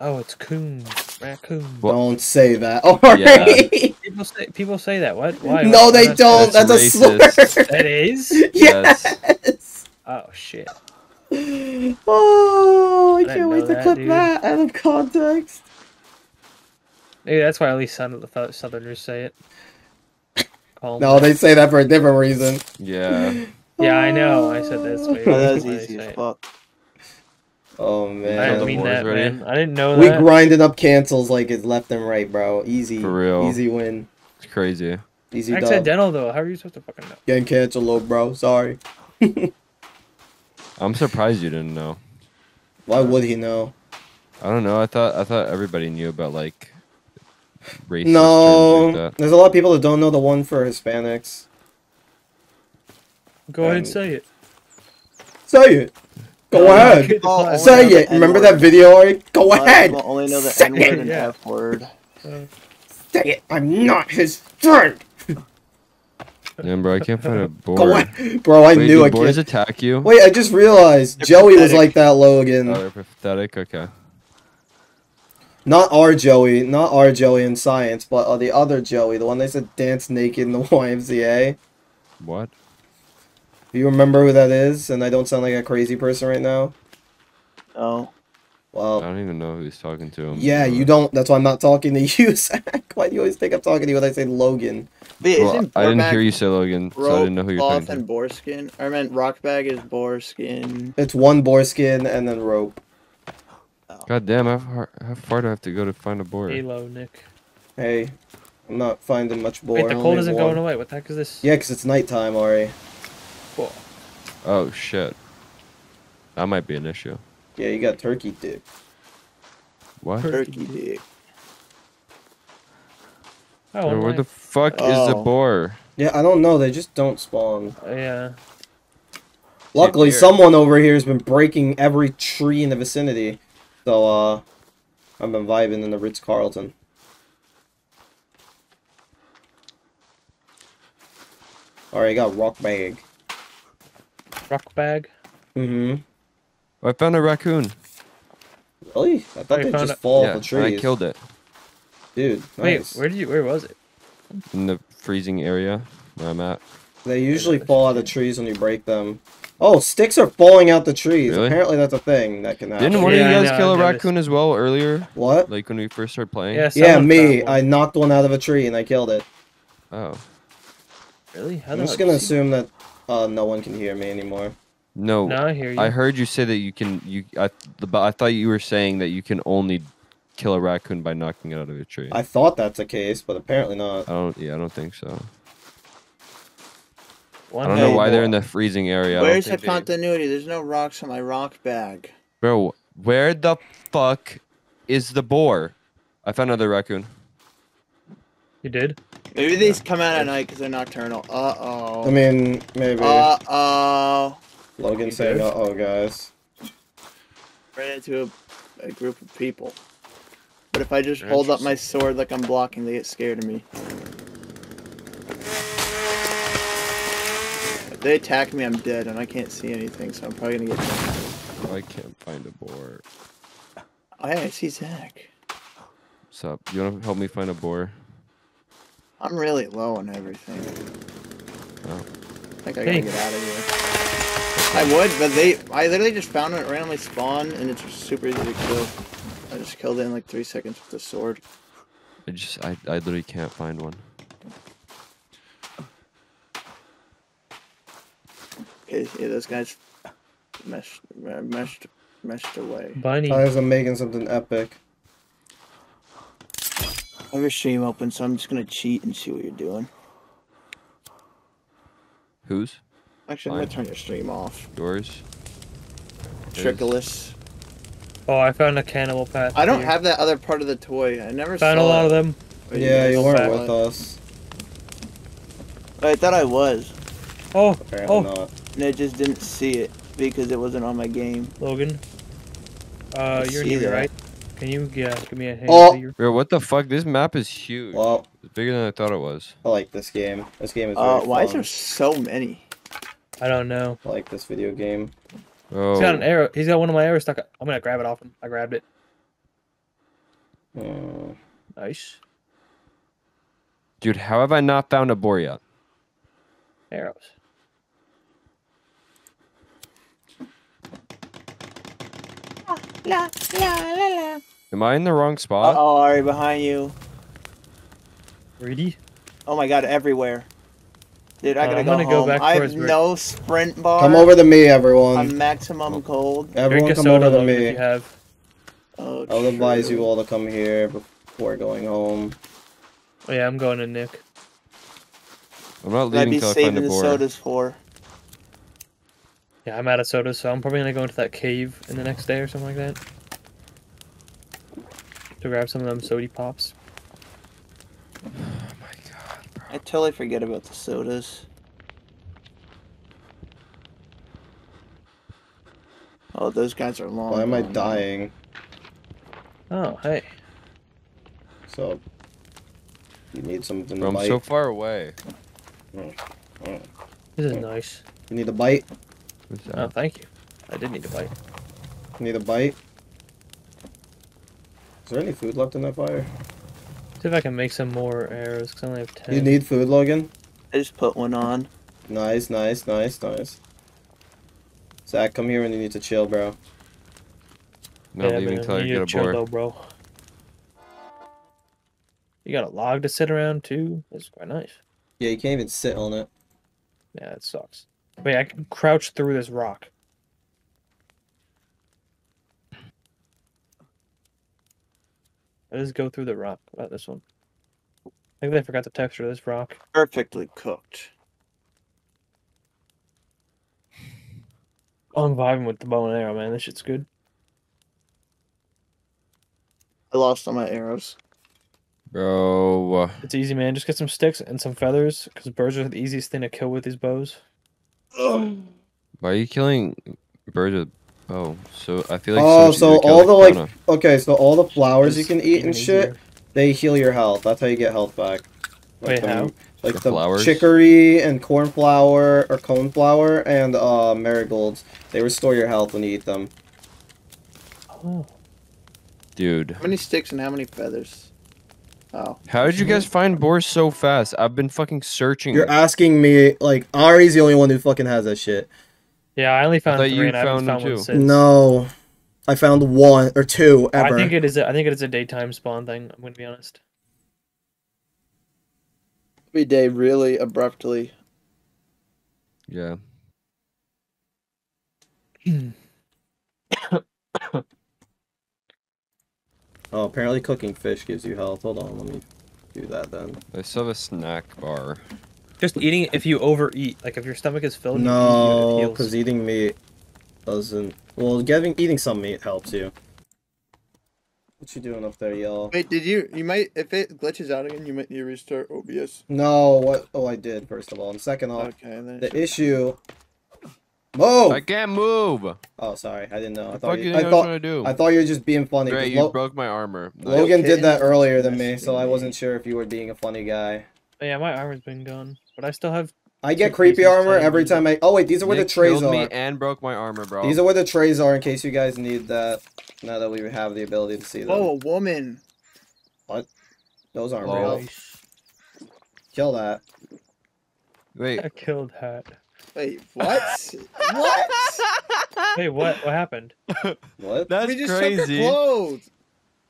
Oh, it's coon. Raccoon. What? Don't say that. Ari! Yeah. People say people say that. What? Why? no, Why they not? don't. That's, That's a slur. racist. That is. yes. Oh shit. Oh, I I can't wait to that, clip dude. that out of context. Maybe that's why at least some of the Southerners say it. Call 'em No, that. they say that for a different reason. Yeah. Yeah, I know. I said oh, that's way. Oh, that was easy as fuck. Oh I didn't man, mean that, ready? man. I didn't know we that. We grinded up cancels like it's left and right, bro. Easy, For real. easy win, It's crazy. easy dub. Accidental though. How are you supposed to fucking know? Getting canceled, bro. Sorry. I'm surprised you didn't know. Why would he know? I don't know. I thought I thought everybody knew about like racist No, terms like that. there's a lot of people that don't know the one for Hispanics. Go ahead Um, and say it. Say it. Go No, ahead. Oh, Say it. Remember that video, Ari? Go I ahead. will only know the Say N word it. and Yeah. F word. Say it. I'm not his friend. Damn, bro, I can't find a board. Go ahead. Bro, I Wait, knew do I boars can't. attack you? Wait, I just realized They're Joey was like that, Logan. Oh, they're pathetic. Okay. Not our Joey, not our Joey in science, but uh, the other Joey, the one that said dance naked in the YMCA. What? Do you remember who that is? And I don't sound like a crazy person right now. No. Well, I don't even know who he's talking to. yeah, you don't. That's why I'm not talking to you, Zak. Why do you always think I'm talking to you when I say Logan? But yeah, Well, I didn't hear you say Logan, so I didn't know who you're cloth, talking and to. boar skin? I meant rock bag is boar skin. It's one boar skin and then rope. Oh. God damn, how far, how far do I have to go to find a boar? Halo, Nick. Hey, I'm not finding much boar. Wait, the cold isn't one. going away. What the heck is this? Yeah, 'cause it's nighttime, Ari. Cool. Oh shit. That might be an issue. Yeah, you got turkey dick. What? Turkey dick. Oh, Where, where the fuck is the Oh. boar? Yeah, I don't know. They just don't spawn. yeah. Luckily, someone over here has been breaking every tree in the vicinity. So, uh, I've been vibing in the Ritz Carlton. Alright, got rock bag. Rock bag. Mm-hmm. I found a raccoon. Really? I thought you they just it? fall yeah, off the and I killed it Dude, Wait, where did you? Where was it? in the freezing area where I'm at. They usually fall out of trees when you break them. Oh, sticks are falling out the trees. Really? Apparently that's a thing that can happen. Didn't one Yeah, of you guys kill a raccoon as well earlier? What? Like when we first started playing? Yeah. Yeah, me. I knocked one out of a tree and I killed it. Oh. Really? How I'm just gonna assume that uh, no one can hear me anymore. No. No, I hear you. I heard you say that you can you I the- but I thought you were saying that you can only kill a raccoon by knocking it out of a tree. I thought that's the case, but apparently not. I don't yeah, I don't think so. One I don't know why they're in the freezing area. Where's the think they- continuity? There's no rocks in my rock bag. Bro, where the fuck is the boar? I found another raccoon. You did? Maybe these come out at night because they're nocturnal. Uh oh. I mean, maybe. Uh oh. Logan saying, uh oh, guys. Ran into a, a group of people. But if I just hold up my sword like I'm blocking, they get scared of me. If they attack me, I'm dead, and I can't see anything, so I'm probably gonna get. Oh, I can't find a boar. Oh, hey, I see Zak. What's up? You wanna help me find a boar? I'm really low on everything. Oh. I think I gotta Hey. get out of here. I would, but they. I literally just found it randomly spawn, and it's super easy to kill. I just killed it in like three seconds with the sword. I just I, I literally can't find one. Okay, yeah, those guys meshed, uh, meshed, meshed away. Bunny. Guys, I'm making something epic. I have your stream open, so I'm just gonna cheat and see what you're doing. Whose? Actually, I'm gonna turn your stream off. Yours? His? Trickolas. Oh, I found a cannibal path. I don't here. have that other part of the toy. I never saw it. Found saw a lot it. of them. Oh, Yeah, guys you weren't it. with us. I thought I was, Oh, Apparently oh, not. and I just didn't see it because it wasn't on my game. Logan. Uh, I you're see near me, that. right? Can you yeah, give me a hand? Oh! You're- Bro, what the fuck? This map is huge. Well, It's bigger than I thought it was. I like this game. This game is very Uh, why is there so many? I don't know. I like this video game. Oh, He's got an arrow. He's got one of my arrows stuck. I'm gonna grab it off him. I grabbed it. Uh, Nice dude, how have I not found a boar yet? arrows. Am I in the wrong Uh spot? oh, Ari, behind you. Ready? Oh my god, everywhere. Dude, I Uh, gotta I'm go gonna go home. back I have towards no sprint bar. come over to me, everyone. I'm maximum cold. Everyone Drink a come soda, over to Logan, me. you have. Oh, I'll advise you all to come here before going home. Oh yeah, I'm going to Nick. I'm not I'd leaving be till I find saving a the sodas for. Yeah, I'm out of sodas, so I'm probably gonna go into that cave in the next day or something like that. To grab some of them sody pops. Oh my god, bro. I totally forget about the sodas. Oh, those guys are long. Why am I gone. dying? Oh, hey. So, you need something Bro, to I'm bite. so far away. Mm, mm. This is nice. You need a bite? Oh, thank you. I did need a bite. You need a bite? Is there any food left in that fire? See if I can make some more arrows, because I only have 10. You need food, Logan? I just put one on. Nice, nice, nice, nice. Zak, come here when you need to chill, bro. Not yeah, leaving man, till I you get to a chill though, bro. You got a log to sit around too? That's quite nice. Yeah, you can't even sit on it. Yeah, it sucks. Wait, I can crouch through this rock. I just go through the rock. What about this one? I think they forgot the texture of this rock. Perfectly cooked. I'm vibing with the bow and arrow, man. This shit's good. I lost all my arrows. Bro. It's easy, man. Just get some sticks and some feathers, because birds are the easiest thing to kill with these bows. Why are you killing birds with bow? So I feel like Oh, much so easier to kill all the like fauna. okay, so all the flowers you can eat even and shit, they heal your health. That's how you get health back. Wait, the, how? Like The the, flowers? chicory and cornflower or coneflower and uh marigolds. They restore your health when you eat them. Oh. Dude. How many sticks and how many feathers? Oh. How did you guys find boars so fast? I've been fucking searching. You're asking me like Ari's the only one who fucking has that shit. Yeah, I only found thought three, you and I found them found one since. No. I found one or two ever. I think it is. A, I think it is a daytime spawn thing. I'm gonna be honest. Every day, really abruptly. Yeah. Oh, apparently cooking fish gives you health. Hold on, let me do that then. I still have a snack bar. Just eating if you overeat, like if your stomach is filled. you No, heals. because eating meat doesn't. Well, getting eating some meat helps you. What you doing up there, y'all? Wait, did you? You might if it glitches out again, you might need to restart OBS. No, what? Oh, I did. First of all, and second off, Okay, the issue. Move! I can't move. Oh, sorry, I didn't know. I thought you. you I think I was thought. do? I thought you were just being funny. Great, you Lo- broke my armor. Nice. Logan did that earlier than me, so I wasn't sure if you were being a funny guy. But yeah, my armor's been gone, but I still have. I get creepy armor every time I. Oh wait, these are where the Nick trays killed me are. and broke my armor, bro. These are where the trays are in case you guys need that. Now that we have the ability to see them. Oh, a woman. What? Those aren't Lol. real. Kill that. Wait. I killed Hat. Wait, what? what? Hey, what? What happened? What? That's we just took crazy. her clothes.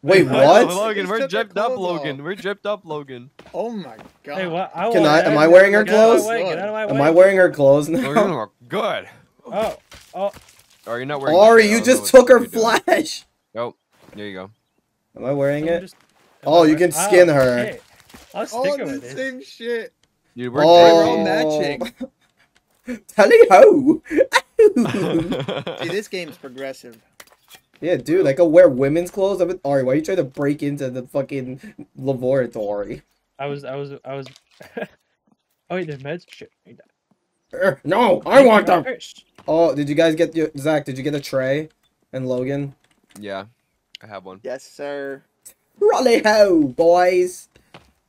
Wait, what? What? Logan, we're took dripped up, Logan. off. We're dripped up, Logan. Oh my god. Hey, what? I Can I? Am I wearing her Get out of clothes? my way, Get out of my way. Am I wearing her clothes Logan, now? look good. Oh, oh. Or you're not wearing. Ari, shit. You just took her you're doing. flash. Oh, there you go. Am I wearing someone it? just- Oh, you can Oh, skin her. shit. I'll stick All the with it. same shit. Dude, we're we're all Oh. matching. Tally ho! dripping. See, this game's progressive. Yeah, dude, I can wear women's clothes. I've been, Ari, why are you trying to break into the fucking laboratory? I was, I was, I was. oh wait, there's meds. Shit. Er, No, I want them. Oh, did you guys get your Zak? Did you get a tray? And Logan? yeah, I have one. Yes, sir. Rally ho, boys!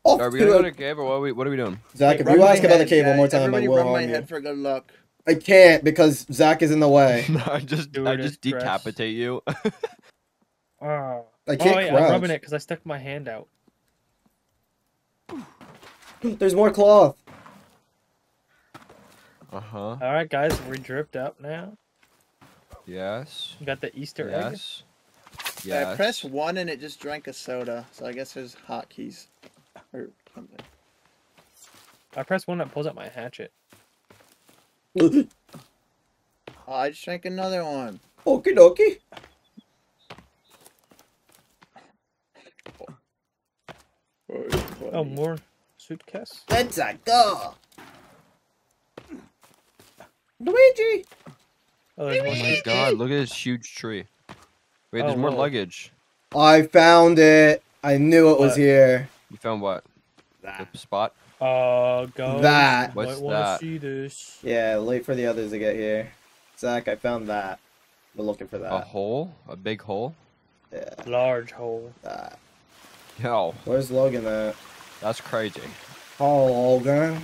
Off Are we to gonna go a- to cave or what? Are we, what are we doing? Zak, if you my ask about the head, cave one more time, Everybody I will rub my harm you. head for good luck. I can't because Zak is in the way. no, I just, do it. I Stewardess just dress. decapitate you. Oh. I Oh can't wait, I'm rubbing it because I stuck my hand out. There's more cloth. uh huh. All right, guys, we're dripped up now. Yes. We got the Easter egg. Yes. I Yes. pressed one and it just drank a soda, so I guess there's hotkeys or something. I press one that pulls out my hatchet. Oh, I just drank another one. Okie dokie. Oh, more suitcase. Let's go. Luigi. Oh, there's more Oh my god, look at this huge tree. Wait, there's Oh, more whoa. luggage. I found it. I knew it was What? here. You found what? The spot? Uh, go. That. What's Might wanna that? see this. Yeah, wait for the others to get here. Zak, I found that. We're looking for that. A hole? A big hole? Yeah, Large hole. that. Yo, Where's Logan at? that's crazy. Oh, Logan.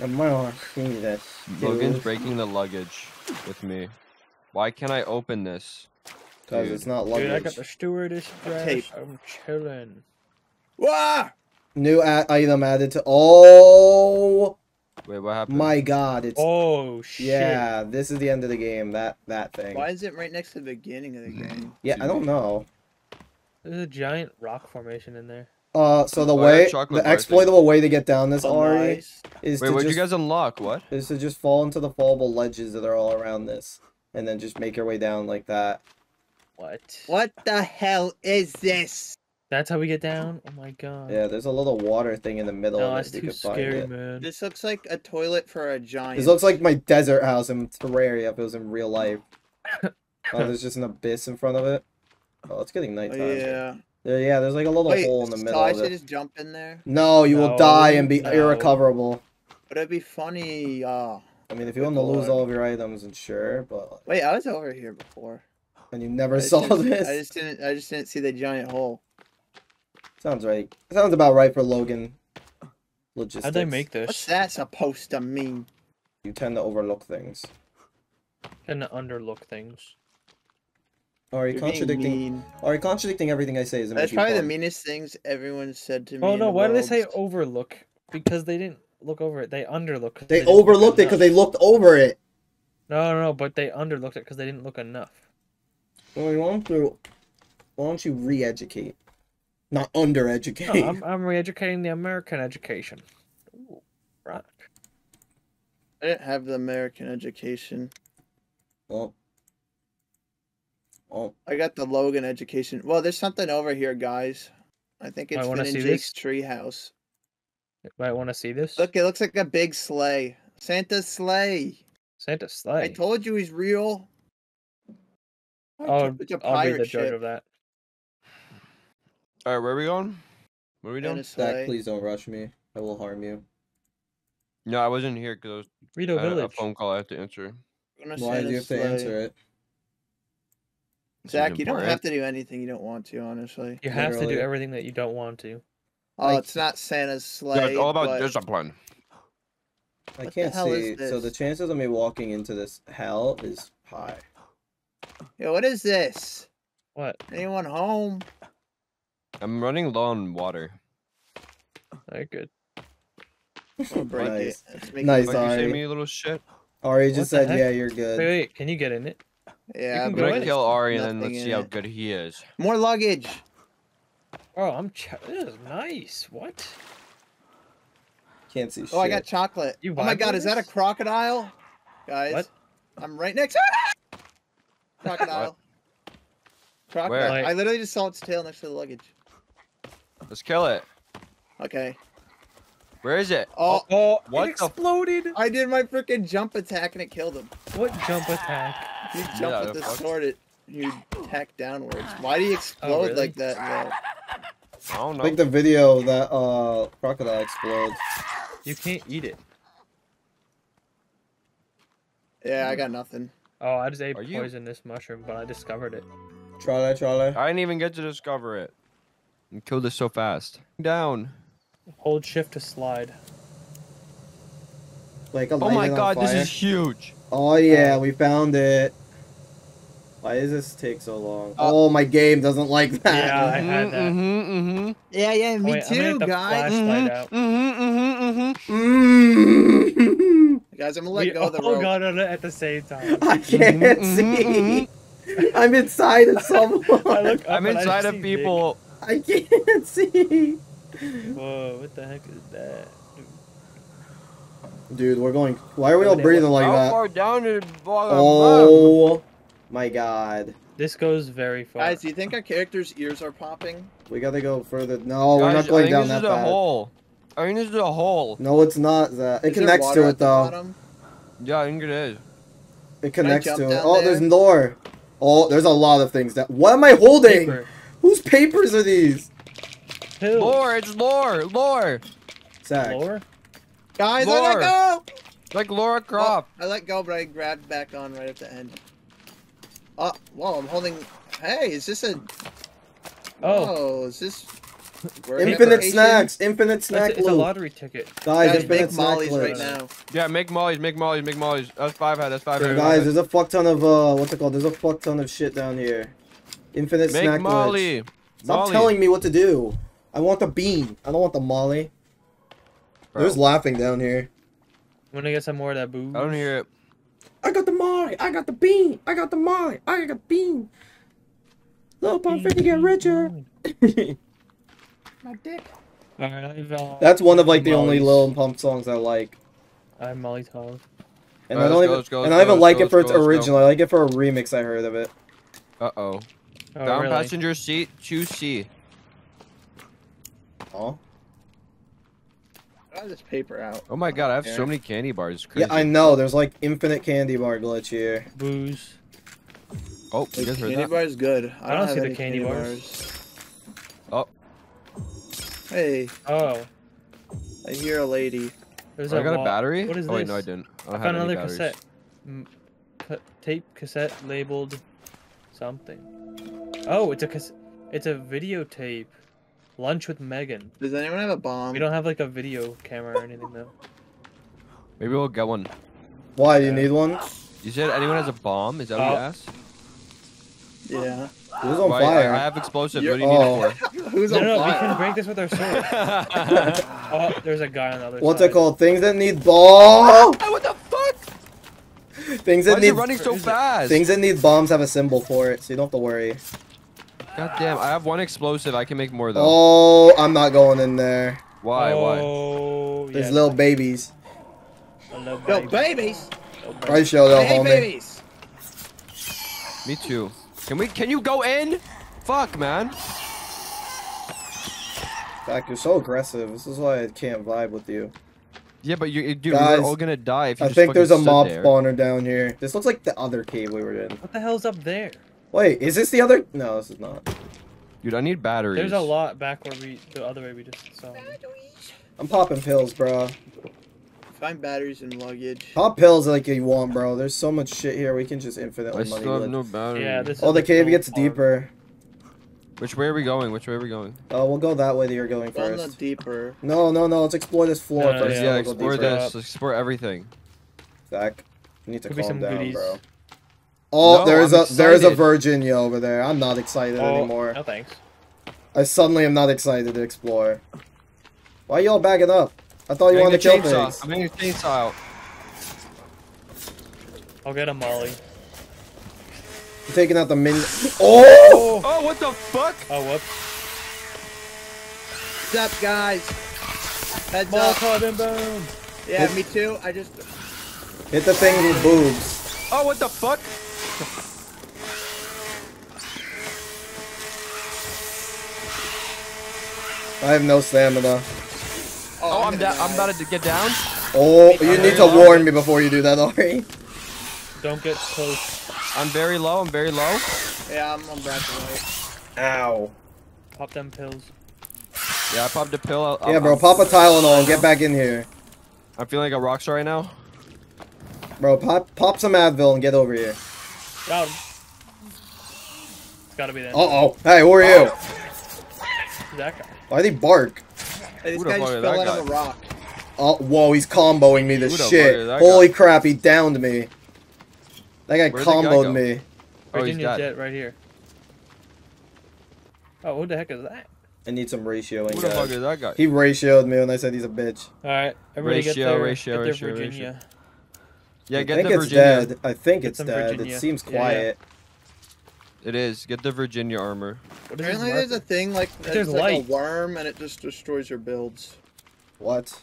I might want to see this. Logan's breaking the luggage with me. Why can't I open this? Because Dude. it's not Dude, I got the stewardess dress. Tape. I'm chilling. Wah! New item added to. Oh Wait, what happened? my god! It's Oh shit. yeah. This is the end of the game. That that thing. Why is it right next to the beginning of the game? Yeah, I don't know. There's a giant rock formation in there. Uh, so the Oh, way, the bar exploitable way to get down this Oh, Ari nice. is Wait, to what'd just you guys unlock? What? is to just fall into the fallable ledges that are all around this, and then just make your way down like that. What? What the hell is this? That's how we get down. Oh my god. Yeah, there's a little water thing in the middle No, that's too scary, man. This looks like a toilet for a giant. This looks like my desert house in Terraria if it was in real life. oh, there's just an abyss in front of it. Oh, it's getting Oh, nighttime. yeah. There, yeah, there's like a little Wait, hole in the so middle I of should it. just jump in there? No, you will die and be no. irrecoverable. But it'd be funny. Uh, I mean, if you Good want to lose all of your items, then sure, but wait, I was over here before. and you never I saw this. I just didn't. I just didn't see the giant hole. Sounds right. Sounds about right for Logan. Logistics. How'd they make this? What's that supposed to mean? You tend to overlook things. And to underlook things. Are you You're contradicting? mean. Are you contradicting everything I say? Is it That's make you probably the meanest things everyone said to me. Oh no, the why do they say overlook? Because they didn't look over it. They underlook. 'cause They didn't overlooked it because they looked over it. No, no, no, but they underlooked it because they didn't look enough. Well, you want to? Why don't you re-educate, not under-educate? No, I'm, I'm re-educating the American education. Ooh, right. I didn't have the American education. Oh. well, I got the Logan education. Well, there's something over here, guys. I think it's wanna Finn and Jake's this. treehouse. Might want to see this. Look, it looks like a big sleigh. Santa's sleigh. Santa sleigh. I told you he's real. Oh, it's a I'll be the judge ship. of that. All right, where are we going? What are we doing? Santa's Zak, please don't rush me. I will harm you. No, I wasn't here because I was Rito I had a phone call I have to answer. Why do you have to answer it? Zak, you don't have to do anything you don't want to, honestly. You have to do everything that you don't want to. Oh, Like- it's not Santa's sleigh. Yeah, it's all about but discipline. I What can't hell see. So the chances of me walking into this hell is high. Yo, what is this? What? Anyone home? I'm running low on water. Very good. Oh, I'll break Nice. it. Let's Nice, it Fuck you say me, you little shit. Ari What just said, heck? "Yeah, you're good." wait, can you get in it? Yeah, I'm go but gonna kill Ari and then let's in see how it. good he is. More luggage. Oh, I'm. Ch- this is nice. What? Can't see shit. Oh, I got chocolate. You oh my god, with is that a crocodile? Guys, What? I'm right next to it. Crocodile. Crocodile. Where? I literally just saw its tail next to the luggage. Let's kill it. Okay. Where is it? Oh, Oh, What it exploded! I did my freaking jump attack and it killed him. What jump attack? You Yeah, jump with the the fuck? sword, it you attack downwards. Why do you explode really? like that? Though? I don't know. Like the video that uh crocodile explodes. You can't eat it. Yeah, I got nothing. Oh, I just ate Are you- poisonous mushroom, but I discovered it. Try that, try that. I didn't even get to discover it. You killed it so fast. Down. Hold shift to slide. Like a Oh my god, this is huge. Oh yeah, we found it. Why does this take so long? oh, my game doesn't like that. Yeah, I had that. Mm-hmm, mm-hmm. Yeah, yeah, me Wait, I'm too, the guys. flashlight out. Mm-hmm, mm-hmm, Mm. Guys, I'm gonna let We go of the all rope. got on it at the same time. I can't Mhm, see. I'm inside of someone. I look up I'm and I inside of see people. I can't see. Whoa, what the heck is that? Dude, we're going. Why are we all breathing like How that? far down is Oh my god. This goes very far. Guys, do you think our characters' ears are popping? We gotta go further. No, we're not going down that path. I think down this that is a path. hole. I think this is a hole. No, it's not. That it Is connects to it though. bottom? Yeah, I think it is. It connects to it. Oh, there? there's more. Oh, there's a lot of things that. What am I holding? Paper. Whose papers are these? Pills. Lore, it's lore, lore. Zak. Lore? Guys, I Lore. let go! Like Laura Croft. I let go, but I grabbed back on right at the end. Oh, whoa, I'm holding. Hey, is this a. Oh. Whoa, is this. We're Infinite snacks. Infinite It's, snack it's a lottery ticket. Guys, Guys, infinite make mollies loot. right now. Yeah, make mollies, make mollies, make mollies. That's five head, that's five head. Guys, there's a fuck ton of uh, what's it called? There's a fuck ton of shit down here. Infinite make snack molly. glitch. Stop Molly. telling me what to do. I want the bean. I don't want the molly. Bro, There's laughing down here. I'm gonna get some more of that booze. I don't hear it. I got the molly. I got the bean. I got the molly. I got the bean. Little pump finna get richer. My dick. Alright, uh, That's one of like the only Molly's. Lil Pump songs I like. I have Molotov. And Alright, I don't let's even go, let's go, and I don't go, even like go, it for let's its go, let's go. original. I like it for a remix I heard of it. Uh oh. Oh, Down really? passenger seat, choose C. Oh. I have this paper out. Oh my god, I have Yeah. so many candy bars. It's Yeah, I know. There's like infinite candy bar glitch here. Booze. Oh, you Wait, guys heard candy that? bar is good. I, I don't don't, see the candy candy, bars. Oh. Hey, Oh, I hear a lady. there's Oh, I got a battery. What is oh wait, this? no, I didn't. I I don't found have any another batteries. cassette. Ca- tape cassette labeled something. Oh, it's a cas- It's a videotape. Lunch with Megan. Does anyone have a bomb? We don't have like a video camera or anything though. Maybe we'll get one. Why? Do you need one? You said anyone has a bomb? Is that what you Oh. asked? Yeah. Who's on Why- fire? I, I have explosive. You're- What do you need Oh. it for? Who's No, on no, we can break this with our sword. oh, there's a guy on the other What's side. it called? Things that need bomb. what the fuck? Things Why that is need running so fast? things that need bombs have a symbol for it, so you don't have to worry. God damn, I have one explosive. I can make more though. Oh, I'm not going in there. Why? Why? Oh, There's yeah, little babies. a little baby. babies! Little. Right, show little homie. babies! Me too. Can we? Can you go in? Fuck, man. Fuck, you're so aggressive. This is why I can't vibe with you. Yeah, but you, dude, Guys, we're all gonna die if you I just think there's a mob there. spawner down here. This looks like the other cave we were in. What the hell's up there? Wait, is this the other? No, this is not. Dude, I need batteries. There's a lot back where we, the other way we just saw. I'm popping pills, bro. Find batteries and luggage. Pop pills like you want, bro. There's so much shit here. We can just infinitely I money still have no batteries. Yeah, this. Oh, is the cave gets farm. deeper. Which way are we going? Which way are we going? Oh, we'll go that way that you're going Go on the first. deeper. No, no, no. Let's explore this floor No, first. yeah, yeah, we'll explore deeper. deeper. this. Let's explore everything. Zak, you need to Could be calm some down, goodies. bro. Oh, No, there's I'm a there's a excited. Virginia over there. I'm not excited Oh, anymore. no thanks. I suddenly am not excited to explore. Why y'all backing up? I thought you Getting wanted to kill chainsaw. things. I'm getting a chainsaw out. I'll get a molly. I'm taking out the min. Oh! Oh, oh what the fuck? Oh, whoops. What's up, guys? Heads Ball up. club inbound. Yeah, me too. I just. Hit the thing with boobs. Oh, what the fuck? I have no stamina. Oh, oh I'm da- I'm about to get down. Oh, you need to warn me before you do that, Ari. Don't get close. I'm very low. I'm very low. Yeah, I'm on Brad right. Ow. Pop them pills. Yeah, I popped a pill. I'll- Yeah, I'm- bro, I'm- pop a Tylenol and get back in here. I'm feeling like a rock star right now. Bro, pop pop some Advil and get over here. Got him. It's gotta be that. Uh-oh. Hey, who are you? Oh. That guy. Why'd he bark? Hey, this Who the guy fuck just is fell that out of a guy? rock. Oh, whoa, he's comboing me to Who the shit. Holy guy? crap, he downed me. That guy Where'd the guy comboed me. Oh, Virginia dead. Jet right here. Oh, what the heck is that? I need some ratioing, Who the fuck is that guy? He ratioed me when I said he's a bitch. All right, everybody get Ratio, their, ratio, get their ratio, ratio. Virginia. Yeah, I think the it's Virginia. dead. I think Get it's dead. Virginia. It seems Yeah, yeah. quiet. It is. Get the Virginia armor. What is Apparently, there's a thing like There's like light. a worm, and it just destroys your builds. What?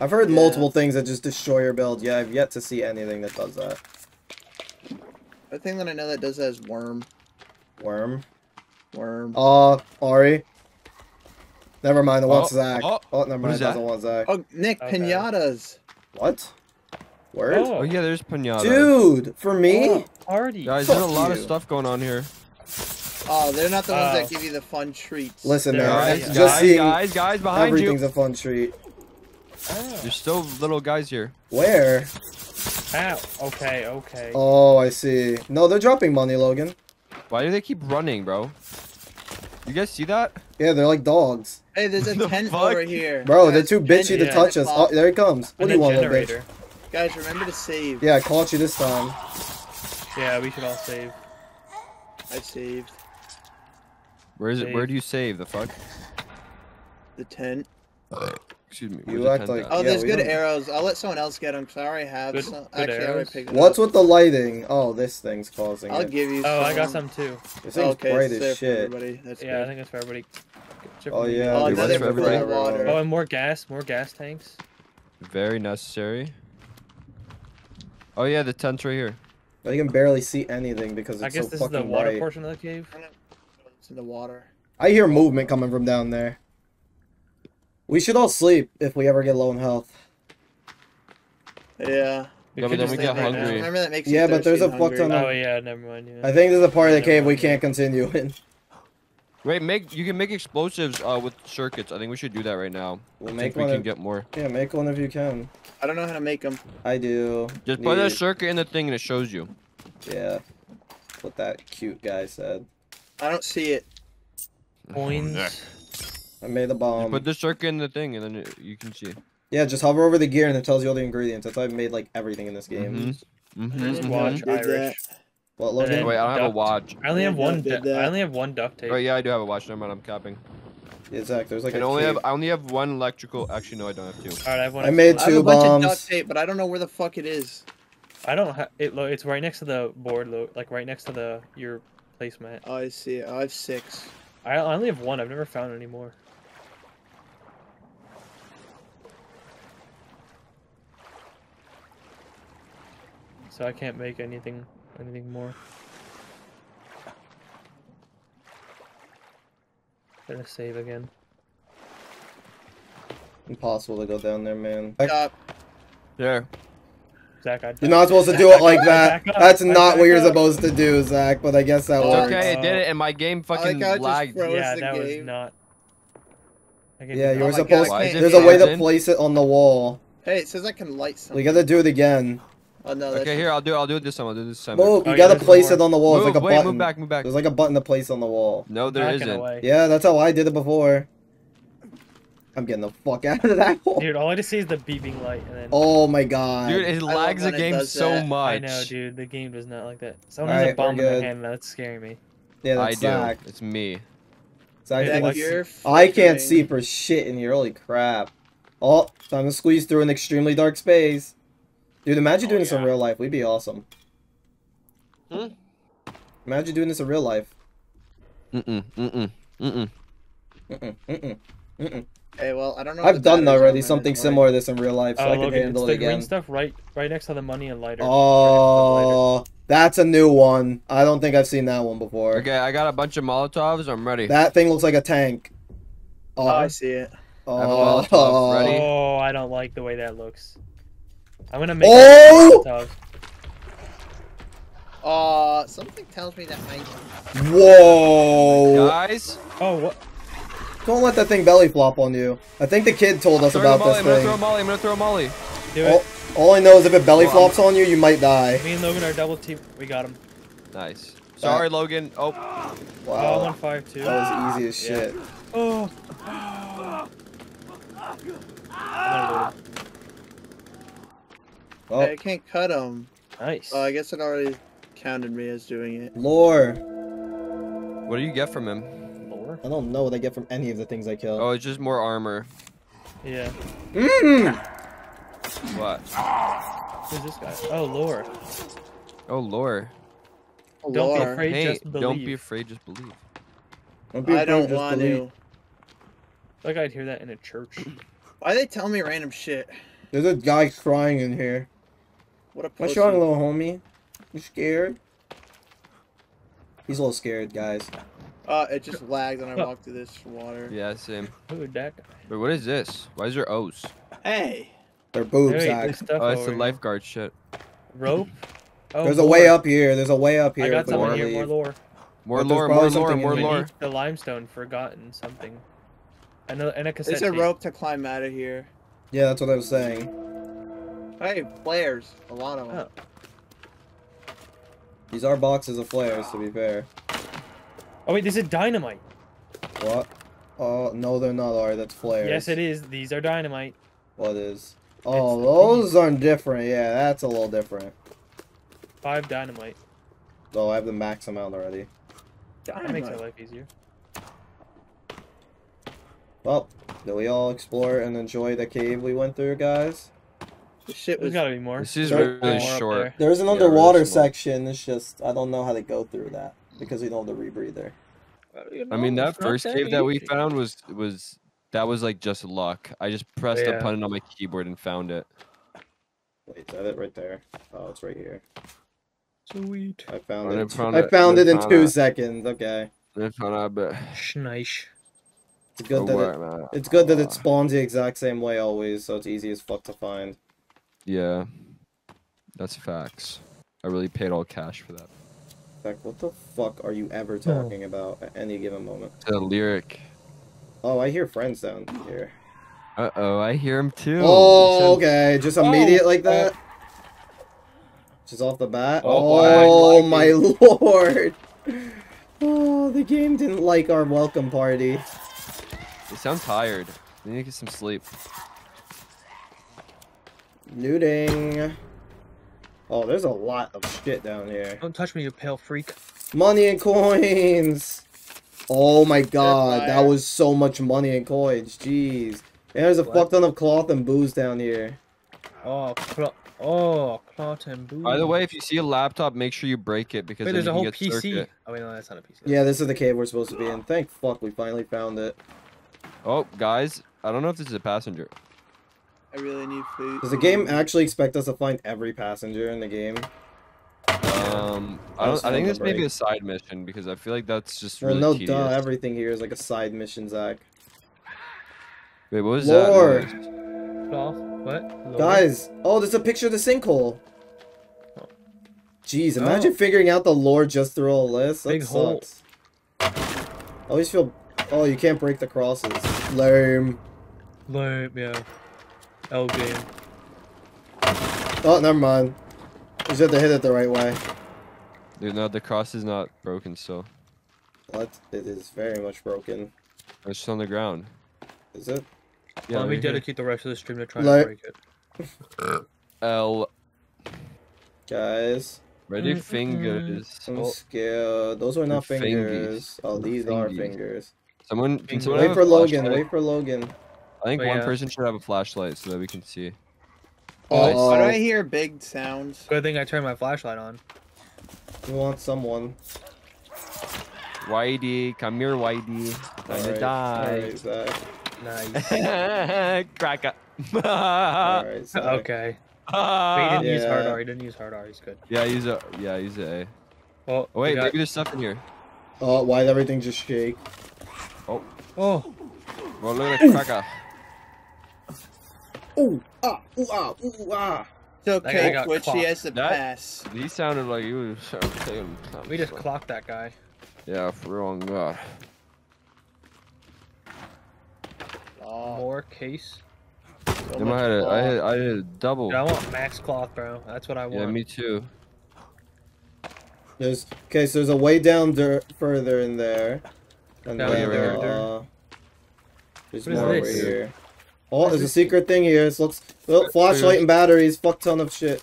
I've heard Yeah. multiple things that just destroy your build. Yeah, I've yet to see anything that does that. The thing that I know that does that is worm. Worm. Worm. Uh, Ari. Never mind, it wants Oh, Zak. oh, Oh, never mind, is it doesn't that? Zak. Oh, Nick, Okay. pinatas. What? Word? Oh yeah, there's pinatas. Dude, for me? Oh, party. Guys, there's a Fuck lot of stuff going on here. Oh, they're not the ones Oh. that give you the fun treats. Listen, There man, are- Guys, yeah. just guys, seeing guys, guys behind everything's you. a fun treat. Oh. There's still little guys here. Where? Ow. Okay, okay. Oh, I see. No, they're dropping money, Logan. Why do they keep running, bro? You guys see that? Yeah, they're like dogs. Hey, there's a The tent fuck? over here. Bro, they're too bitchy to touch us. Oh, there he comes. What And do you a want, little bitch? generator. Guys, remember to save. Yeah, I caught you this time. Yeah, we should all save. I saved Where is it? Where do you save? The fuck? the tent. Excuse me. You where's act like- Oh, Yeah, there's we good don't- arrows. I'll let someone else get them because I already have Good- some. good Actually, I already picked What's up. with the lighting? Oh, this thing's causing I'll it. give you. Oh, I got some too. This thing's okay, bright it's there as for shit. everybody. That's Yeah, I think it's for everybody. Chip Oh yeah, Oh, Dude, that's for everybody. water. Oh, and more gas, more gas tanks. Very necessary. Oh yeah, the tent's right here. I can barely see anything because it's I guess so this is the fucking water white. portion of the cave. It's in the water. I hear movement coming from down there. We should all sleep if we ever get low in health. Yeah. We Yeah, but then we get leave right hungry. Remember that makes Yeah, but there's a and fuck ton of- Oh yeah, never mind. Yeah. I think there's a part of the Never cave we can't continue in. Wait, make you can make explosives uh, with circuits. I think we should do that right now. We'll I make think we can If, get more. yeah, make one if you can. I don't know how to make them. I do. Just put a circuit in the thing and it shows you. Yeah. What that cute guy said. I don't see it. Coins. I made the Just bomb. put the circuit in the thing and then it, you can see. Yeah, just hover over the gear and it tells you all the ingredients. That's how I made like everything in this game. Mhm. Mm-hmm. Just Mhm. watch Did Irish. What Logan? Wait, I don't have a watch. I only have Yeah, one. did I only have one duct tape. Oh yeah, I do have a watch. Never mind, I'm capping. Yeah, Zak, there's like and a only cave. have I only have one electrical. Actually, no, I don't have two. All right, I have one. I made I have two a bunch of bombs. duct tape, but I don't know where the fuck it is. I don't have it. It's right next to the board. Like right next to the your placemat. Oh, I see. Oh, I have six. I, I only have one. I've never found any more. So I can't make anything anything more. Gonna save again. Impossible to go down there, man. Uh, There. Zak, I You're not supposed to do it like that. That's not what you're supposed to do, Zak. But I guess that It's It's works. okay, it did it, and my game fucking how it just lagged. froze. Yeah, the that was not. I Yeah, you were Oh my God, supposed. Why is it There's a way to place it on the wall. hey, it says I can light something. We gotta do it again. Oh no, Okay, here I'll do. it. I'll do it this time. I'll do it this time. Move. Oh, You yeah, gotta there's place it on the wall. Move, It's like a wait, button. move back, move back. There's like a button to place on the wall. No, there backing isn't. Yeah, that's how I did it before. I'm getting the fuck out of that hole. Dude, all I just see is the beeping light, and then. Oh my god. Dude, it lags the game so that. much. I know, dude. The game does not like that. Someone has a bomb in their hand. That's scaring me. yeah, I that's do. It's me. Zak Yeah, Zak, like- I can't see for shit in here. Holy crap. Oh, time to squeeze through an extremely dark space. Dude, imagine Oh, doing this in real life. We'd be awesome. Hmm? Imagine doing this in real life. Mm-mm. Mm-mm. Mm-mm. Mm-mm, mm-mm, mm-mm. Hey, well, I don't know. I've done batteries already something mine. similar to this in real life, so oh, I can look, it's handle the it green stuff right, right next to the money and lighter. Oh, that's a new one. I don't think I've seen that one before. Okay, I got a bunch of Molotovs. I'm ready. That thing looks like a tank. Oh, I Oh, see it. I have ready. Oh, I don't like the way that looks. I'm gonna make. Oh! Molotovs. Uh, something tells me that might. Whoa! Guys, Oh, what? Don't let that thing belly flop on you. I think the kid told us throw about a molly. this I'm gonna throw a molly. I'm gonna throw a molly. Do All, it. all I know is if it belly Well, flops on you, you might die. Me and Logan are double team. We got him. Nice. Sorry, Logan. Oh, Oh, I'm Wow, on fire too. that was easy as Yeah. shit. Oh. I'm gonna load him. Oh, I can't cut them. Nice. Oh, I guess it already counted me as doing it. lore. what do you get from him? Lore? I don't know what I get from any of the things I kill. Oh, it's just more armor. Yeah. Mmm. What? Who's this guy? Oh, lore. Oh, lore. Don't be afraid. Hey, just believe. don't be afraid. Just believe. Don't be I don't just want believe. to. Like I'd hear that in a church. Why they tell me random shit? There's a guy crying in here. What a What's wrong, little homie? You scared? He's a little scared, guys. Uh, it just lagged when I walked through this water. Yeah, same. Who would that guy? Wait, what is this? Why is there O's? Hey. They're boobs, Wait, Zak. there's stuff Oh, it's over the here. lifeguard shit. Rope. Oh, There's a lore. way up here. There's a way up here. I got if we some here. More lore. More lore, more lore, more lore. The limestone, forgotten something. And a, and a cassette There's a rope to climb out of here. Yeah, that's what I was saying. Hey, flares. A lot of them. Oh. These are boxes of flares, to be fair. Oh wait, this is dynamite. What? Oh, no, they're not, are That's flares. Yes, it is. These are dynamite. What is? Oh, the those aren't different. Yeah, that's a little different. Five dynamite. Oh, I have the max amount already. That makes my life easier. Well, did we all explore and enjoy the cave we went through, guys? This shit There's was. gotta be more. This is There- really More short. there. There's an Yeah, underwater really section. It's just I don't know how to go through that because we don't have the rebreather. I mean, that first that cave that we found was was that was like just luck. I just pressed a button on my keyboard and found it. Wait, is that it right there? Oh, it's right here. Sweet. I found I it. found I found I it in found two it. seconds. Okay. I found out, but Schneich. It's good Oh, that it, it's good that it ah. spawns the exact same way always, so it's easy as fuck to find. Yeah, that's facts. I really paid all cash for that. In fact, what the fuck are you ever talking about at any given moment? The lyric. Oh, I hear friends down here. Uh oh, I hear him too. Oh, It okay, just immediate like that. Just off the bat. Oh, Oh, my lord. Oh, the game didn't like our welcome party. They sound tired. They need to get some sleep. Looting. Oh, there's a lot of shit down here. Don't touch me, you pale freak. Money and coins. Oh my god, that was so much money and coins. Jeez. And there's a What? fuck ton of cloth and booze down here. Oh, oh cloth. oh, clot and booze. By the way, if you see a laptop, make sure you break it because wait, then there's you a can whole get PC. circuit. Oh wait, no, that's not a PC. Yeah, this is the cave we're supposed to be in. Thank fuck we finally found it. Oh, guys, I don't know if this is a passenger. I really need food. Does the game actually expect us to find every passenger in the game? Um, I don't. I think this to may be a side mission because I feel like that's just really no, tedious. duh. Everything here is like a side mission, Zak. Wait, what was Lore. that? noise? Cloth? What? Lord? Guys, oh, there's a picture of the sinkhole. Jeez, imagine Oh. figuring out the lore just through all this. That Big hole. I always feel. Oh, you can't break the crosses. Lame. Lame, yeah. L game. Oh, never mind. You just have to hit it the right way. Dude, no, the cross is not broken still. What? It is very much broken. It's just on the ground. Is it? Yeah, Let me right here. dedicate the rest of the stream to trying Like- to break it. L. Guys, Ready Mm, fingers. I'm Oh. scared. Those are not They're fingers. Oh, They're these are fingies. fingers. Someone, can someone Wait for Logan. Wait for Logan. I think Wait, one yeah. person should have a flashlight so that we can see. Uh, why do I Oh, hear big sounds? Good thing I turned my flashlight on. we want someone. Whitey, come here, Whitey. Time to Alright, die. alright, Nice. Cracker. Alright, Zak. okay. But he didn't use hard Yeah. R. He didn't use hard R. He's good. Yeah, use a yeah, use a A. Well, Oh we wait, got- maybe there's stuff in here. Uh, oh, why did everything just shake? Oh, oh. Well, look at the cracker. Ooh, ah, ooh, ah, ooh, ah. It's okay, got Twitch. He has to That- pass. He sounded like he was saying we just something. clocked that guy. Yeah, for real, on God. Oh, More case. so I much had a, I had, I had a double. Dude, I want max cloth, bro. That's what I want. Yeah, me too. There's okay, so there's a way down there further in there. And Down then, here, right here. uh, there's What is more over this? here. Oh, there's a secret thing here. It looks well, flashlight and batteries, fuck ton of shit.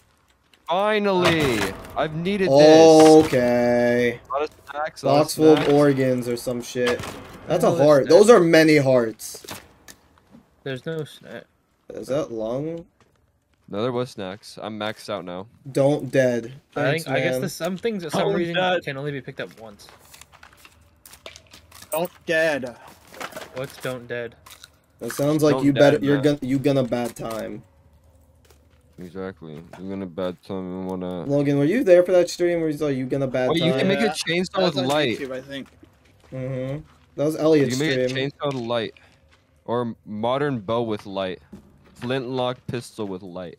Finally, ah. I've needed Oh. this. Okay. A snacks. a lot of Box full of organs or some shit. That's a heart. that? Those are many hearts. There's no snack. Is that lung? No, there was snacks. I'm maxed out now. Don't dead. I Thanks, think I guess man. the, some things for some Oh, reason Dad. can only be picked up once. Don't dead. What's don't dead? It sounds like Don't you better you're gonna you gonna bad time. Exactly. I'm gonna bad time and wanna. Logan, were you there for that stream where you saw you gonna bad Oh, time? you can make a chainsaw That was with light. YouTube, I think. Mm-hmm. That was You Elliot's can make a chainsaw with light, or modern bow with light, flintlock pistol with light.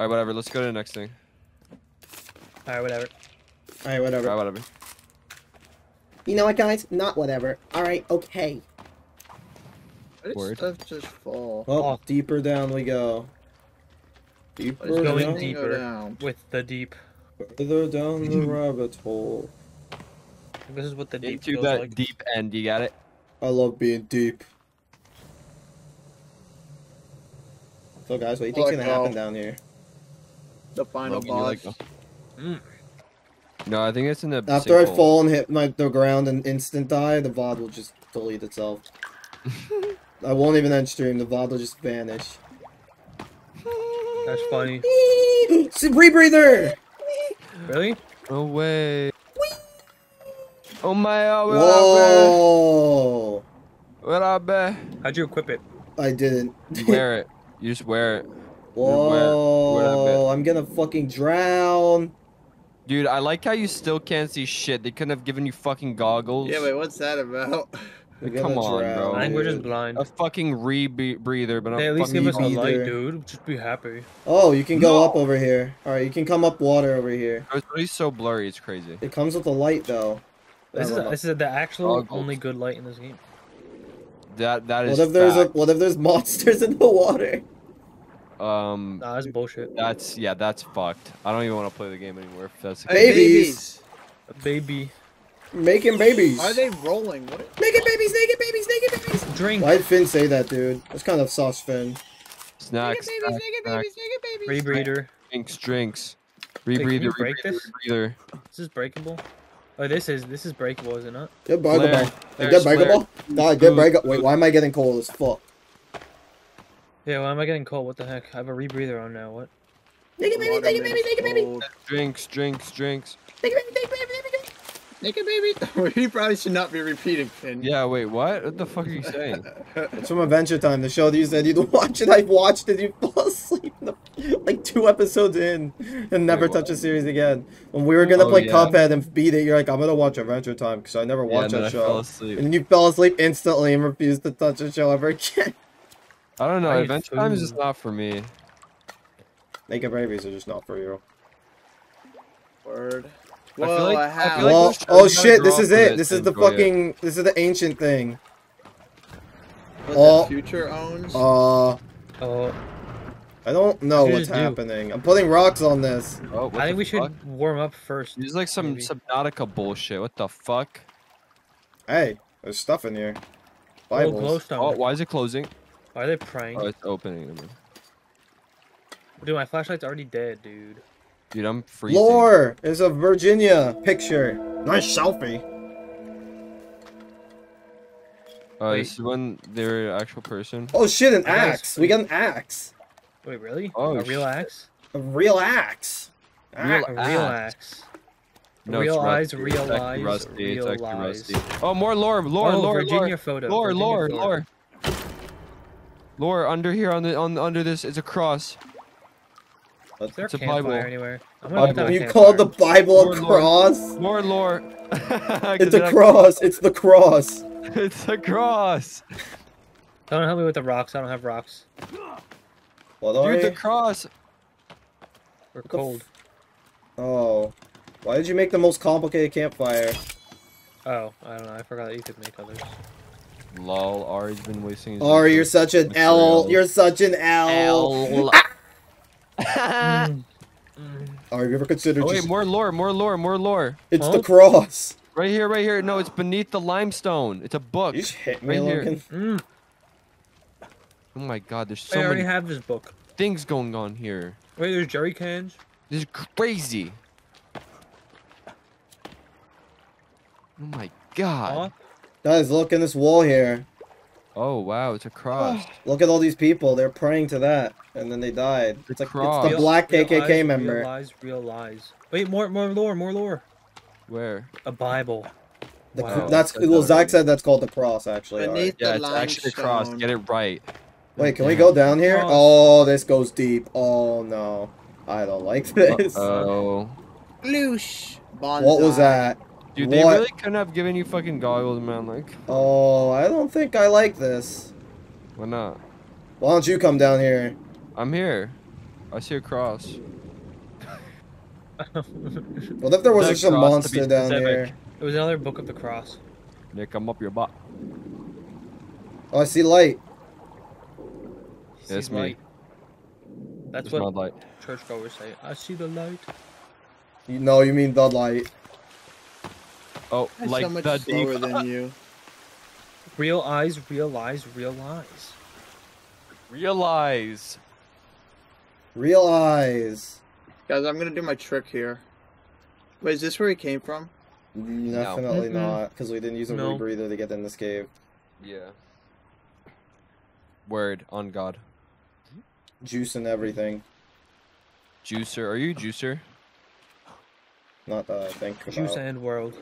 All right, whatever. Let's go to the next thing. Alright, whatever. Alright, whatever. right, whatever. You know what, guys? Not whatever. Alright, okay. Why did stuff just fall? Oh, Oh. deeper down we go. Deeper Why does going down, everything go deeper. down? With the deep. further down the rabbit hole. This is what the deep Into feels that like. deep end. You got it. I love being deep. So guys, what do you think's Like, gonna happen down here? The final Logan, you like boss. them? Hmm. No, I think it's in the. After I sinkhole. fall and hit my the ground and instant die, the VOD will just delete itself. I won't even end stream, the VOD will just vanish. That's funny. See, rebreather! Really? No way. Oh my god, what Whoa! What up, man? How'd you equip it? I didn't. Wear it. You just wear it. Where- where I bet. Whoa! I'm gonna fucking drown. Dude, I like how you still can't see shit. They couldn't have given you fucking goggles. Yeah, wait, what's that about? We Come on, drown, bro. I think we're just blind. A fucking rebreather, but not They at least give us a light, dude. Just be happy. Oh, you can go No. up over here. Alright, you can come up water over here. It's really so blurry. It's crazy. It comes with a light though. This is Never this is the actual Goggles. only good light in this game. That that is. What if there's a what if there's monsters in the water? Um, Nah, that's bullshit. that's yeah, that's fucked. I don't even want to play the game anymore. If that's the Hey, case. Babies. Baby, Making babies. Are they rolling? What? Making babies, naked babies, naked babies. drink. Why'd Finn say that, dude? That's kind of sus, Finn. snacks, snacks, snacks, Rebreather. drinks, drinks, Wait, can rebreather, you break rebreather, this? rebreather. This is breakable. Oh, this is this is breakable, is it not? Get breakable. Flare. Like, Flare, get breakable? Nah, get Ooh. breakable. Wait, why am I getting cold as fuck? Yeah, why am I getting cold? What the heck? I have a rebreather on now. What? Naked babies, naked babies, naked babies. Old. Drinks, drinks, drinks. Naked babies, naked babies, naked babies. Naked baby. we probably should not be repeating, Finn. Yeah, wait, what? What the fuck are you saying? It's from Adventure Time, the show that you said you'd watch it. I watched it. You fall asleep the, like two episodes in and never Wait, touch what? a series again. When we were gonna Oh, play yeah. Cuphead and beat it, you're like, I'm gonna watch Adventure Time because I never yeah, watched and then that I fell show. asleep. And then you fell asleep instantly and refused to touch the show ever again. I don't know. I need Adventure Time is just not for me. Naked babies are just not for you. Word. I feel Whoa, like- I I feel like well, oh shit, this is it. it This is the enjoy it. fucking. This is the ancient thing. what oh. the future owns. Uh, Oh, I don't know What what's do? happening. I'm putting rocks on this. Oh, I think the we should warm up first. Use like some maybe. Subnautica bullshit. What the fuck? Hey, there's stuff in here. Oh, Bibles. glowstone. Oh, why is it closing? Why are they praying? Oh, it's opening. Never mind. Dude, my flashlight's already dead, dude. Dude, I'm freezing. Lore is a Virginia picture. Nice selfie. Uh, this is when they're an actual person. Oh shit, an I axe. We got an axe. Wait, really? Oh, a real axe? A real axe. Real A real axe. axe. No, real it's eyes, rusty. real eyes, rusty. Real eyes. Oh, more lore, lore, oh, lore, Virginia lore, photo. lore, Virginia lore, photo. lore. Lore under here on the on under this. is a cross. Is there It's a a campfire Bible. anywhere? I'm Uh, gonna put down a you campfire. called the Bible a Lord, Lord. cross? More lore. It's a cross. It's the cross. it's a cross. Don't help me with the rocks. I don't have rocks. What are Dude, the cross. We're the cold. Oh. Why did you make the most complicated campfire? Oh, I don't know. I forgot that you could make others. Lol, Ari's been wasting his. Ari, you're such an L. You're such an L. Mm. Ari, have you ever considered Oh wait, just... more lore, more lore, more lore. It's Huh? the cross. Right here, right here. No, it's beneath the limestone. It's a book. You just hit me, Right here. Logan. Mm. Oh my god, there's I so already many have this book. things going on here. Wait, there's jerry cans. This is crazy. Oh my god. Guys, look in this wall here. Oh wow, it's a cross. Look at all these people. They're praying to that, and then they died. It's like cross. it's the black Real KKK eyes, member. Real lies, real lies. Wait, more, more lore, more lore. Where? A Bible. The, Wow. that's That's well. not Zak said that's called the cross. Actually, all Beneath right. Yeah, it's actually a cross. Get it right. Wait, can we go down here? Cross. Oh, this goes deep. Oh no, I don't like this. Oh. Loosh. Bonsai. what was that? Dude, they What? really couldn't have given you fucking goggles, man. Like, Oh, I don't think I like this. why not? Why don't you come down here? I'm here. I see a cross. well, if there was That just a cross, to be monster down specific. here? It was another book of the cross. Nick, I'm up your butt. Oh, I see light. He That's sees me. light. That's There's what light. churchgoers say. I see the light. You know, you mean the light. Oh, I'm like so much the slower than you. Real eyes, real eyes, real eyes. Realize. Real. Guys, I'm gonna do my trick here. Wait, is this where he came from? Mm, definitely Mm-mm. not, because we didn't use a No. rebreather to get in this cave. Yeah. Word on God. Juice and everything. Juicer, are you juicer? Not i think about. Juice and world.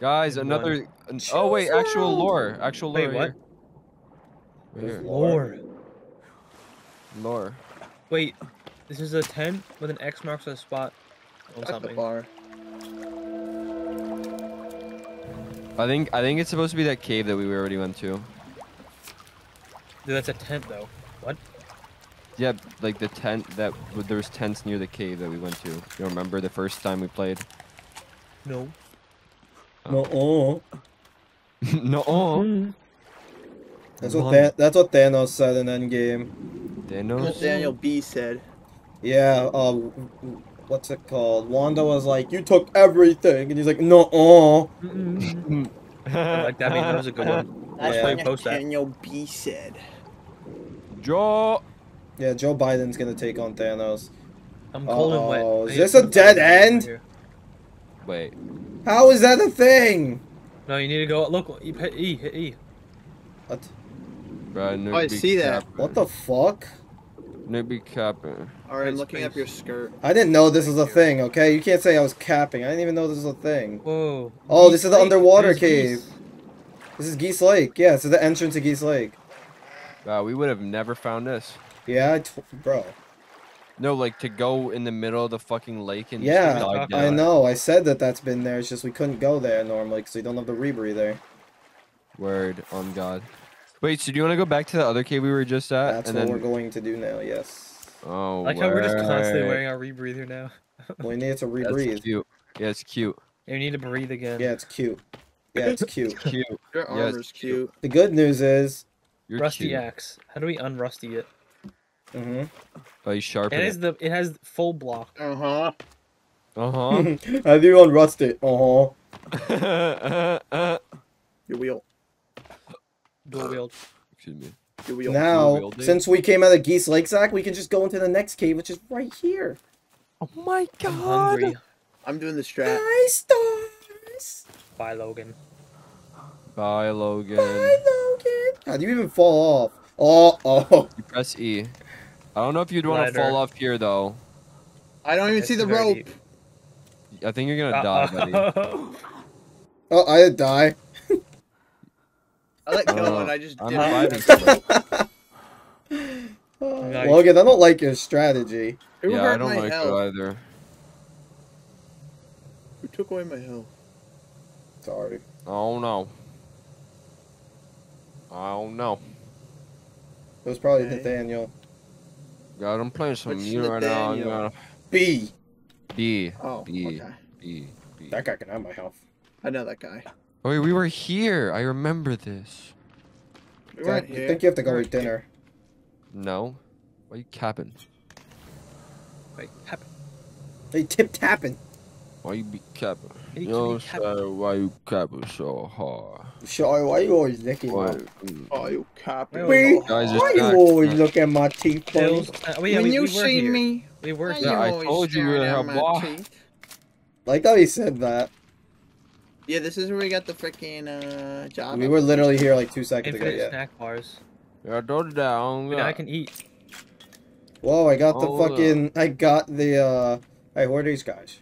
Guys, another. An, oh wait, actual lore. Actual lore. Wait, what? Here. Lore. Lore. Wait, this is a tent with an X marks a spot on something. bar. I think I think it's supposed to be that cave that we already went to. Dude, that's a tent though. What? Yeah, like the tent that there was tents near the cave that we went to. You remember the first time we played? No. No. Oh. no. Mm-hmm. That's what Tha- that's what Thanos said in Endgame. Thanos. Daniel B said. Yeah. Uh, what's it called? Wanda was like, "You took everything," and he's like, "No." Oh. I like that. I mean, that was a good one. That's Yeah. what Play post that. Daniel B said. Joe. Yeah, Joe Biden's gonna take on Thanos. I'm cold and wet. Oh, I is this some a dead end? Wait. How is that a thing? No, you need to go. Look, you hit E. Hit E. What? Bro, no Oh, I be see that. capping. What the fuck? No be capping. Alright, I'm looking up your skirt. I didn't know this was a thing. Okay, you can't say I was capping. I didn't even know this was a thing. Whoa. Oh, Geese this is the Lake. underwater There's cave. geese. This is Geese Lake. Yeah, this is the entrance to Geese Lake. Wow, we would have never found this. Yeah, I t- bro. No, like to go in the middle of the fucking lake and Yeah, I know. I said that that's been there. It's just we couldn't go there normally because we don't have the rebreather. Word on God. Wait, so do you want to go back to the other cave we were just at? That's and what then... we're going to do now. Yes. Oh, Like how we're just constantly wearing our rebreather now. We need to That's rebreathe. cute. Yeah, it's cute. You need to breathe again. Yeah, it's cute. Yeah, it's cute. Cute. Your Yes, armor's cute. The good news is, You're Rusty cute. axe. How do we unrusty it? Hmm Oh, you sharpen It it. has the. It has full block. Uh huh. Uh huh. how do you unrust it? Uh huh. Your wheel. Dual wield. Excuse me. Your wheel. Now, building. since we came out of Geese Lake, Zak, we can just go into the next cave, which is right here. Oh my god. I'm hungry. I'm doing the strap. Bye, stars. Bye, Logan. Bye, Logan. Bye, Logan. How do you even fall off? Oh, oh. You press E. I don't know if you'd want to fall off here though. I don't even It's see the very rope. I think you're gonna die, buddy. Uh-oh. Oh, I did die. I let go Uh, and I just I'm did reviving it. someone. Nice. Logan, I don't like your strategy. Who yeah, I don't like health? it either. Who took away my health? Sorry. Oh no. Oh no. It was probably Okay. Nathaniel. God, I'm playing some Which music right now. I'm Nathaniel? gonna B. B. Oh, B. okay. B. B. That guy can have my health. I know that guy. Oh, wait, we were here. I remember this. We Zak, weren't you here. think you have to go We eat weren't here. dinner? No. Why you capping? Wait, hap- Hey, tip tapping. Why you be capping? Hey, You can know, we cap- so why you capping so hard? Sure, why you always licking Why? my... mm. Oh, you copy. Wait, Wait, wait, Guys, why it's you always look at my teeth, buddy? Bills. Uh, oh, yeah, when we, you we see here. me, We were here. Yeah, I told you we staring would at have teeth? Like how he said that. Yeah, this is where we got the freaking uh, job. We were literally here like two seconds ago, Infinite yeah. snack bars. Yeah, I told you that. I don't Wait, I can eat. Whoa, I got the Hold up. fucking... I got the, uh... Hey, who are these guys?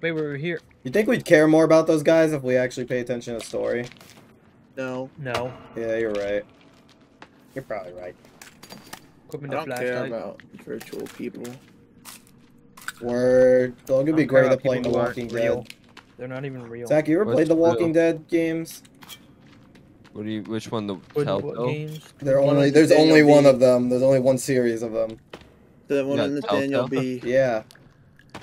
Wait, we were here. You think we'd care more about those guys if we actually pay attention to the story? No, No. Yeah, you're right. You're probably right. Equipment I to don't care about virtual people. Word. Dog would I be don't care great about at playing The people who aren't Walking real. Dead. They're not even real. Zak, you ever What's played the Walking real? Dead games? What do you? Which one? The What, what Telltale? games? There One only there's Daniel only one of them. There's only one series of them. The one Yeah, in Nathaniel Telltale. B. Yeah,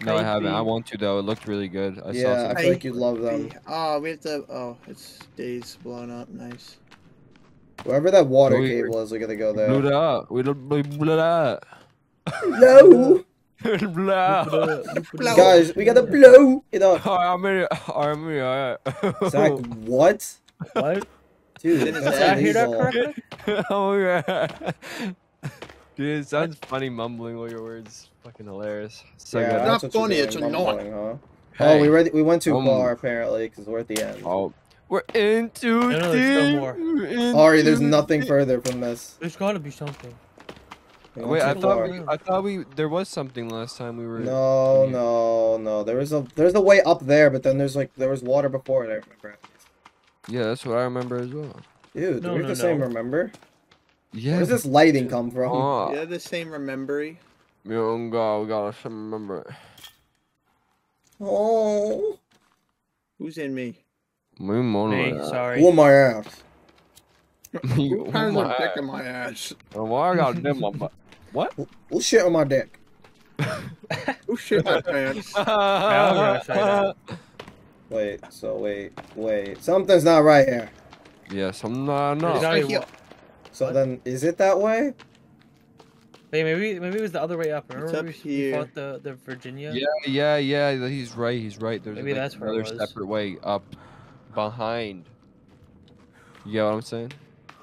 No, I haven't. I want to though. It looked really good. I yeah. saw I some. feel like you'd love them. Oh, we have to. Oh, it's days blown up. Nice. Wherever that water We- cave was, we gotta go Blew there. it up. We don't we blew it up. No, blew it guys, we gotta blow it up. Army, army. Zak, what? What? Dude, Didn't that's Did I hear that correctly? oh yeah. Dude, it sounds funny mumbling all your words. Fucking hilarious. So yeah, good. Not that's what you're funny, doing, it's mumbling, annoying. Huh? Oh, we ready? We went too Um, far apparently because we're at the end. Oh, we're into No, no, there's still deep, more. into Ari, there's nothing further from this. There's gotta be something. We Wait, I thought far. we, I thought we there was something last time we were. No, Yeah. no, no. There was a there's a way up there, but then there's like there was water before it. I remember. Yeah, that's what I remember as well. Dude, No, we're no, the same. Remember? Yeah. Where does this lighting come from? Oh, Yeah, the same remembery. yeah, oh God, we gotta remember. it. Oh, Who's in me? Muy mono. Me, sorry. Whoop my ass. Who has a my- dick in my ass? Oh, why I gotta dip my butt? What? Who shit on my dick? Who shit my pants? was gonna. Wait, so wait, wait. Something's not right here. Yes, I'm not. It's No. not right even here. wa- So then, is it that way? Hey, maybe maybe it was the other way up. Remember up we, we fought the the Virginia? Yeah, yeah, yeah. He's right. He's right. There's Maybe like, that's where it another was. separate way up, behind. You get what I'm saying?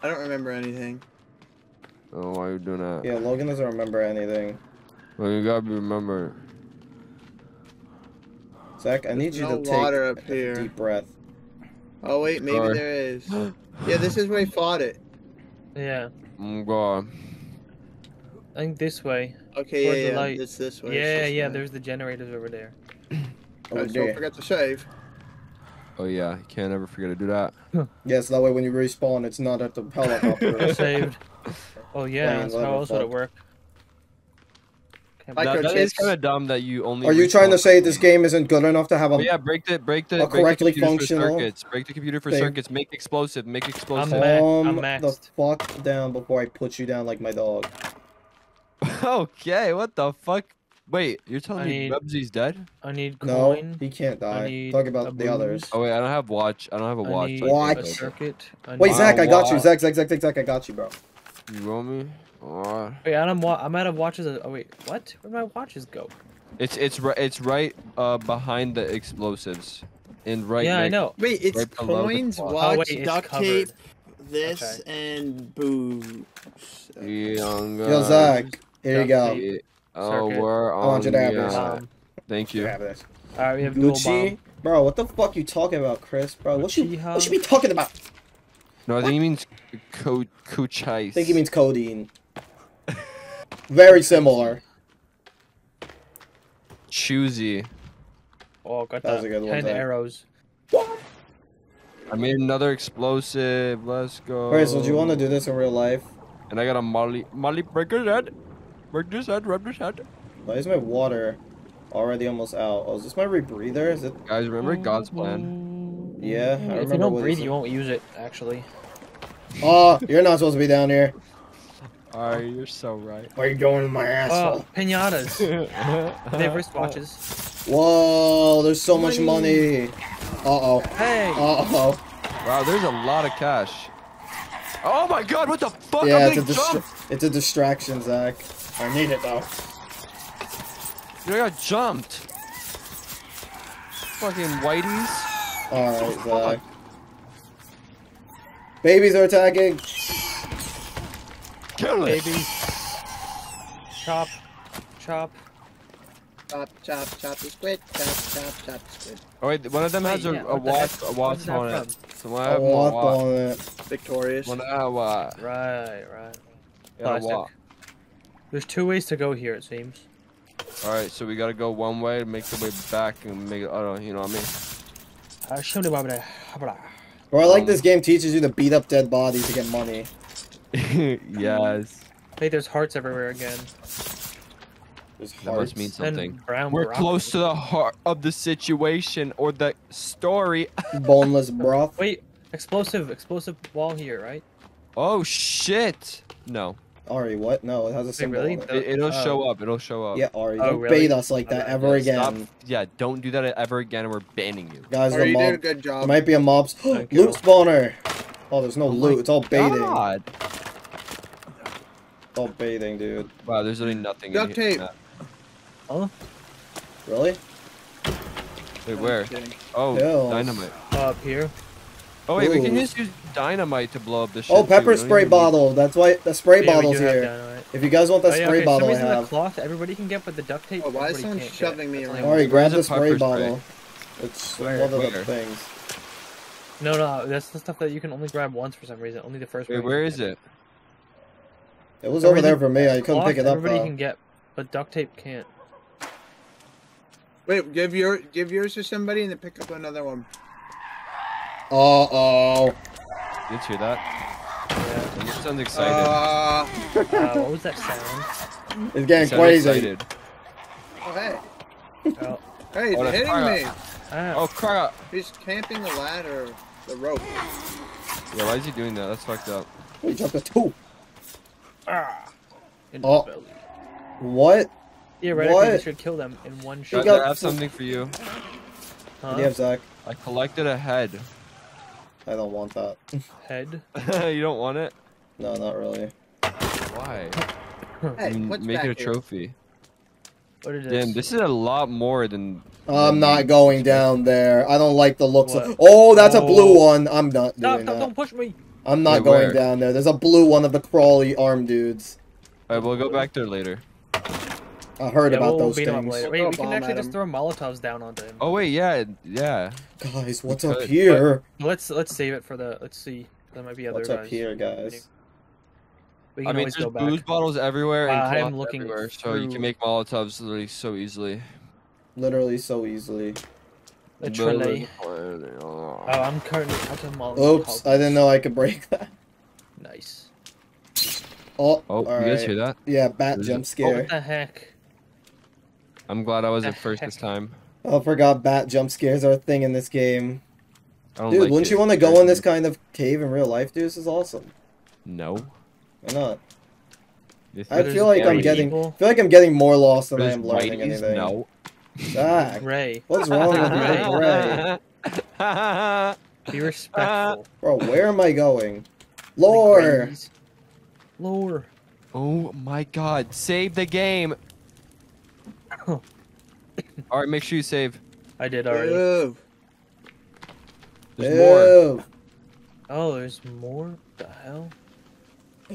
I don't remember anything. Oh, why are you doing that? Yeah, Logan doesn't remember anything. Well, you gotta remember. Zak, I need you no to take water up a here. deep breath. Oh wait, maybe Sorry. there is. Yeah, this is where he fought it. Yeah. Mm, I'm. I think this way. Okay, Towards yeah, the yeah. light. It's this way. yeah, this yeah. way. There's the generators over there. Over Guys, don't forget to save. Oh yeah, you can't ever forget to do that. Yes, that way when you respawn, it's not at the I helicopter. saved. Oh yeah, Playing that's how level else would it work? Can't Like believe- That, that is kind of dumb that you only. Are you trying to say this game isn't good enough to have a? Oh yeah, break the break the break the correctly computer for functional circuits. Break the computer for thing? circuits. Make explosive. Make explosive. ma- I'm Calm the fuck down before I put you down like my dog. okay, what the fuck? Wait, you're telling I me need- Bubsy's dead? I need No, he can't die. need Talk about the others. Oh wait, I don't have watch. I don't have a watch. need I Watch. a circuit. I Wait, Zak, I got you. Zak, Zak, Zak, Zak, Zak, I got you, bro. You want me? Alright. Wait, I'm I'm out of watches. Oh wait, what? Where'd my watches go? It's it's right it's right uh behind the explosives, and right. yeah, I know. Wait, it's Right coins, plot. Oh, watch, wait, it's duct covered. tape, this, Okay. and booze. Young Yo. Zak, here you go. tape. Oh, Circuit. we're I on want you to have the, this. uh, Um, Thank You you. have this. all right, we have dual Gucci, bro. What the fuck you talking about, Chris? Bro, what you Uchiha. what you be talking about? No, I think he means co kuchais. I think he means codeine. Very similar. choosy. Oh, got That was a good one, ten Zak. arrows. I made another explosive. Let's go. Alright, so do you want to do this in real life? And I got a Molly. Molly, break his head. Break this head. Rub his head. Why is my water already almost out? Oh, is this my rebreather? Is it? Guys, remember God's plan. Yeah, I if remember you don't breathe, you won't use it. Actually. Oh, you're not supposed to be down here. Alright, you're so right. Why are you going in my asshole? Oh, asshole? pinatas. they have wristwatches. Whoa, there's so much money. Uh oh. Hey. Uh oh. Wow, there's a lot of cash. Oh my god, what the fuck? Yeah, I'm it's a, getting distra- jumped! it's a distraction, Zak. I need it though. Dude, I got jumped. Fucking whiteys. Alright, Zak. Babies are attacking. Kill it. Baby. Chop. Chop. Chop, chop, chop the squid. Chop, chop, chop the squid. Oh wait, one of them has Wait, a, oh, yeah, a what the watch, a Where's watch on it. from? So I A have more wasp watch. on it. Victorious. One have watch. Right, right. Yeah, Plastic. watch. There's two ways to go here, it seems. All right, so we gotta go one way to make the way back and make it. I don't know, you know what I uh, show me about it. Bro, I like this game teaches you to beat up dead bodies to get money. I mean? yes. Hey, there's hearts everywhere again. There's That must mean something. We're broccoli. close to the heart of the situation or the story. boneless broth. Wait, explosive, explosive wall here, right? Oh shit! No, Ari, what? No, it has a symbol really? on it. It, it'll oh. show up. It'll show up. Yeah, Ari, Oh, don't really? bait us like that Okay, ever Yeah, stop- again. Yeah, don't do that ever again, or we're banning you. Guys, Or the you did a mob. good job. It might be a mob's Thank loot spawner. Oh, there's no Oh loot. It's all baiting. God. It's all baiting, dude. Wow, there's really nothing. Duct in here. tape. Huh? Really? Wait, where? Oh, Hills. dynamite. Uh, up here. Oh wait, we can just use dynamite to blow up the shit. Oh, pepper We don't spray even need- bottle. That's why the spray Yeah, bottle's here. If you guys want that Oh, yeah, spray okay, bottle, I reason the have. cloth everybody can get, but the duct tape. Oh, why is someone can't get. shoving me That's around? Alright, grab the spray spray? bottle. It's Where? one of Where? the things. No, no, that's the stuff that you can only grab once for some reason. Only the first. Wait, one you where can is get. it? It was over there for me. I couldn't pick it up Everybody though. can get, but duct tape can't. Wait, give your give yours to somebody and then pick up another one. Uh oh. Did you hear that? You sound excited. Uh, Uh, what was that sound? It's getting crazy. excited. oh, hey. Oh, Hey, Oh, it's that's hitting fire. me. Ah, Oh crap! He's camping the ladder, the rope. Yeah, why is he doing that? That's fucked up. We jumped a two. Ah. in Oh. the belly. What? Theoretically, What? you should kill them in one shot. got- I have something for you. Huh? What do you have, Zak? I collected a head. I don't want that. Head. you don't want it? No, not really. Why? Hey, what's Make back it a here? trophy. What is this? Damn, this is a lot more than. I'm not going down there. I don't like the looks What? of. Oh, that's a blue Oh. one. I'm not Stop! doing Stop! that. Don't push me. I'm not Wait, going where? down there. There's a blue one of the crawly arm dudes. Alright, we'll go back there later. I heard Yeah, about we'll those beat him up things. later. We'll Wait, we can actually just throw Molotovs down onto him. Oh wait, yeah, yeah. Guys, what's up could, here? Let's let's save it for the. Let's see. There might be other What's guys. up here, guys? We I can mean, always there's go back. booze bottles everywhere and Uh, I'm cloth looking everywhere, so you can make Molotovs literally so easily. Literally so easily. Literally. Oh, I'm currently out of Molotov. Oops, I didn't know I could break that. Nice. Oh, Oh, you guys hear that? Yeah, bat Is jump oh, it- scare. What the heck? I'm glad I wasn't first this time. Oh, I forgot bat jump scares are a thing in this game. I don't Dude, like wouldn't it. you want to go in this kind of cave in real life, dude? This is awesome. No. Why not? I think feel like I'm getting people? feel like I'm getting more lost than I am learning whiteys? anything. No. Zak, Ray, what's wrong with you, Ray? be respectful. Bro, where am I going? Lore! Grays. Lore. oh my god, save the game! Alright, make sure you save. I did already. Ew. There's more. Oh, there's more? The hell?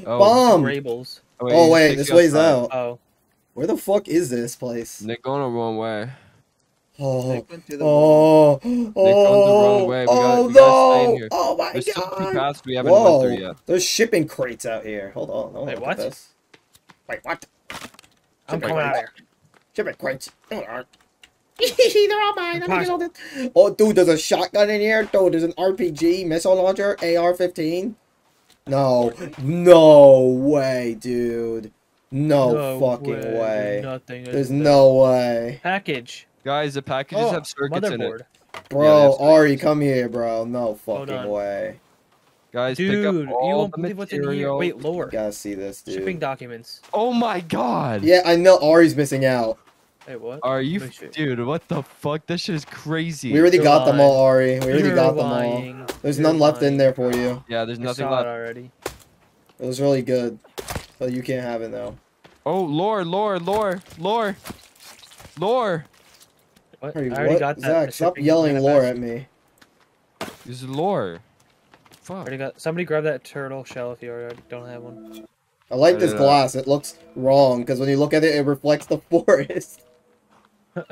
Oh, Bomb! Grables. oh, Oh wait, this you way's outside. out. Oh. Where the fuck is this place? Nick going the wrong way. Oh, Nick went through the oh, oh, wrong way. We oh gotta- we stay in no! here. Oh my There's still two god! paths we haven't went Whoa, through yet. there's shipping crates out here. Hold on, hold Wait, what? This. Wait, what? I'm Shipping coming out crates. here. Shipping crates. Hold. They're all mine. Let me get all this. Oh, dude, there's a shotgun in here. Dude, there's an RPG missile launcher, AR-15. No, no way, dude. No, fucking There's way. Nothing. There's in no way. Package. Guys, the packages Oh, have circuits in it. motherboard. Bro, that's Ari, come here, bro. No fucking way. Guys, pick Dude, up you all won't the believe what's in here. Wait, lower. You gotta see this, dude. Shipping documents. Oh my god! Yeah, I know Ari's missing out. Hey, what? Are you, Let me see. dude? What the fuck? This shit is crazy. We already You're got them all, Ari. We already You're got them all. There's You're none left in there for you. yeah, there's nothing left. it already. It was really good. But you can't have it now. Oh, lore, lore, lore, lore, lore. What? Ari, I already what? got that. Zak, stop yelling lore at me. This is lore. Fuck. Already got. Somebody grab that turtle shell if you already don't have one. I like I this don't know. glass. It looks wrong because when you look at it, it reflects the forest.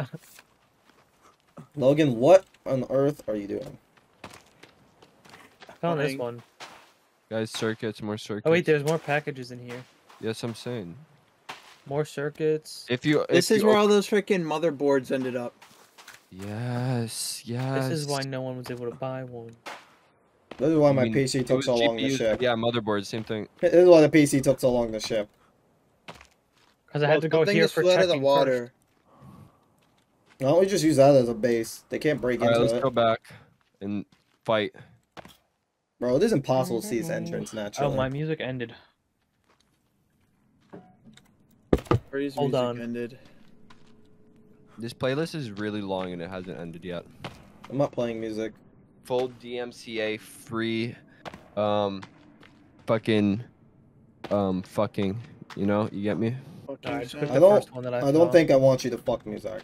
Logan, what on earth are you doing? I found this one. Guys, circuits, more circuits. Oh wait, there's more packages in here. Yes, I'm saying. More circuits. If you, This if is you where all those freaking motherboards ended up. Yes, yes. This is why no one was able to buy one. This is why I my mean, PC took was so long to ship. Yeah, motherboard, same thing. This is why the PC took so long to ship. Because I Well, had to go something here for flew out of the water. first. Why don't we just use that as a base? They can't break All right, into let's it. go back and fight. Bro, it is impossible to see this mm-hmm. entrance oh, naturally. Oh, my music ended. Freeze Hold music on. ended. This playlist is really long and it hasn't ended yet. I'm not playing music. Full DMCA free, um, fucking, um, fucking. You know, you get me, Fuck Nah, I you, just son. picked I don't- one that I, I don't think I want you to fuck me, Zak.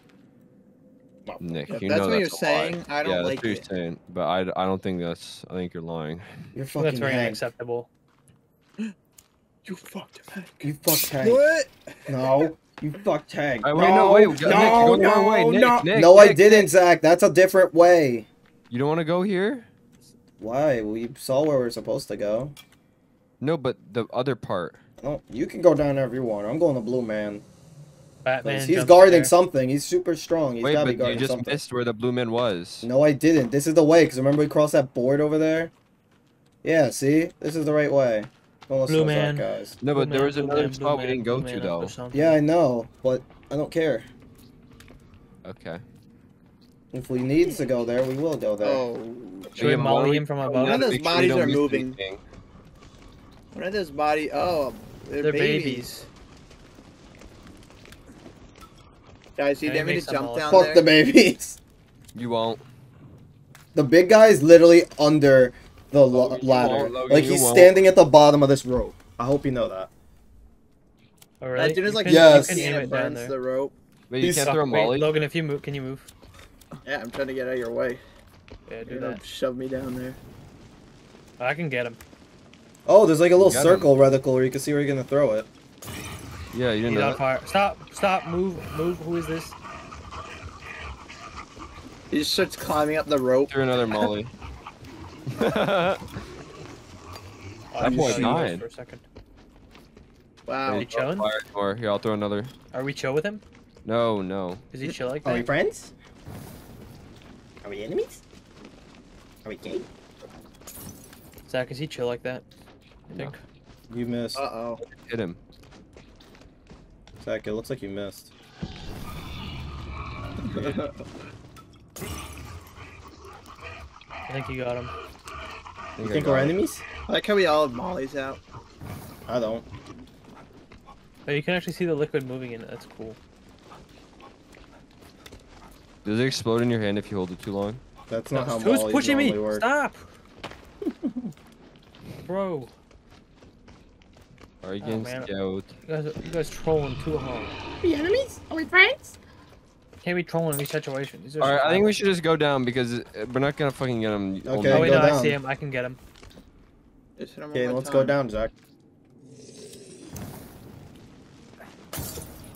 Nick. If you that's know what you're that's a lie. saying, I don't yeah, like that's what it. you're saying, but I, I don't think that's. I think you're lying. You're fucking. That's very Hank. unacceptable. You fucked him. You fucked Hank. What? No, you fucked Hank. Alright, wait, no, wait, Nick, you're going the wrong way. Nick, no, Nick, no, I didn't, Zak. That's a different way. You don't want to go here? Why? We saw where we're supposed to go. No, but the other part. No, you can go down there if you want. I'm going to Blue man. Batman. he's guarding scare. something. He's super strong. He's Wait, gotta be but you guarding just something. missed where the blue man was. No, I didn't. This is the way. Because remember we crossed that board over there? Yeah, see? This is the right way. Don't Blue man. Guys. No, Blue but there man, was another blue spot we didn't go blue to though. Yeah, I know. But I don't care. Okay. If we need to go there, we will go there. Oh, Should we Yeah, molly molly- him from One above? of those Make sure bodies are moving. anything. one of those body. Oh, they're, They're babies. babies. Guys, you Can I dare to jump molly? down Fuck there? the babies. You won't. The big guy is literally under the la- Logan, ladder. Logan, like he's standing at the bottom of this rope. I hope you know that. All right. really? As soon as You like can- Yes. you can aim it it down there. the rope. Wait, you He's can't throw a wait, molly? Logan, if you move, can you move? Yeah, I'm trying to get out of your way. Yeah, do You're that. shove me down there. I can get him. Oh, there's like a little Got him. circle reticle where you can see where you're gonna throw it. Yeah, you didn't He's know on that. fire. Stop! Stop! Move! Move! Who is this? He just starts climbing up the rope. Through another molly. that Oh, I boy just saw died. for a second. Wow. Are we chilling? Fire more. Here, I'll throw another. Are we chill with him? No, no. Is he chill like that? Are we friends? Are we enemies? Are we gay? Zak, is he chill like that? I No. think. You missed. Uh oh. Hit him. Zak, it looks like you missed. I think you got him. I You think we're enemies? I like how we all have mollies out. I don't. Oh, you can actually see the liquid moving in it. That's cool. Does it explode in your hand if you hold it too long? That's not how Who's mollies pushing me? work. Stop! Bro, Are you Oh, getting man. scout? you guys, you guys trolling too hard. Are we enemies? Are we friends? Can't be trolling in these situations. Alright, I think we should just go down because uh, we're not gonna fucking get him. Okay, Oh wait, go no, I see him. I can get him. Just hit him Okay, let's go down, Zak.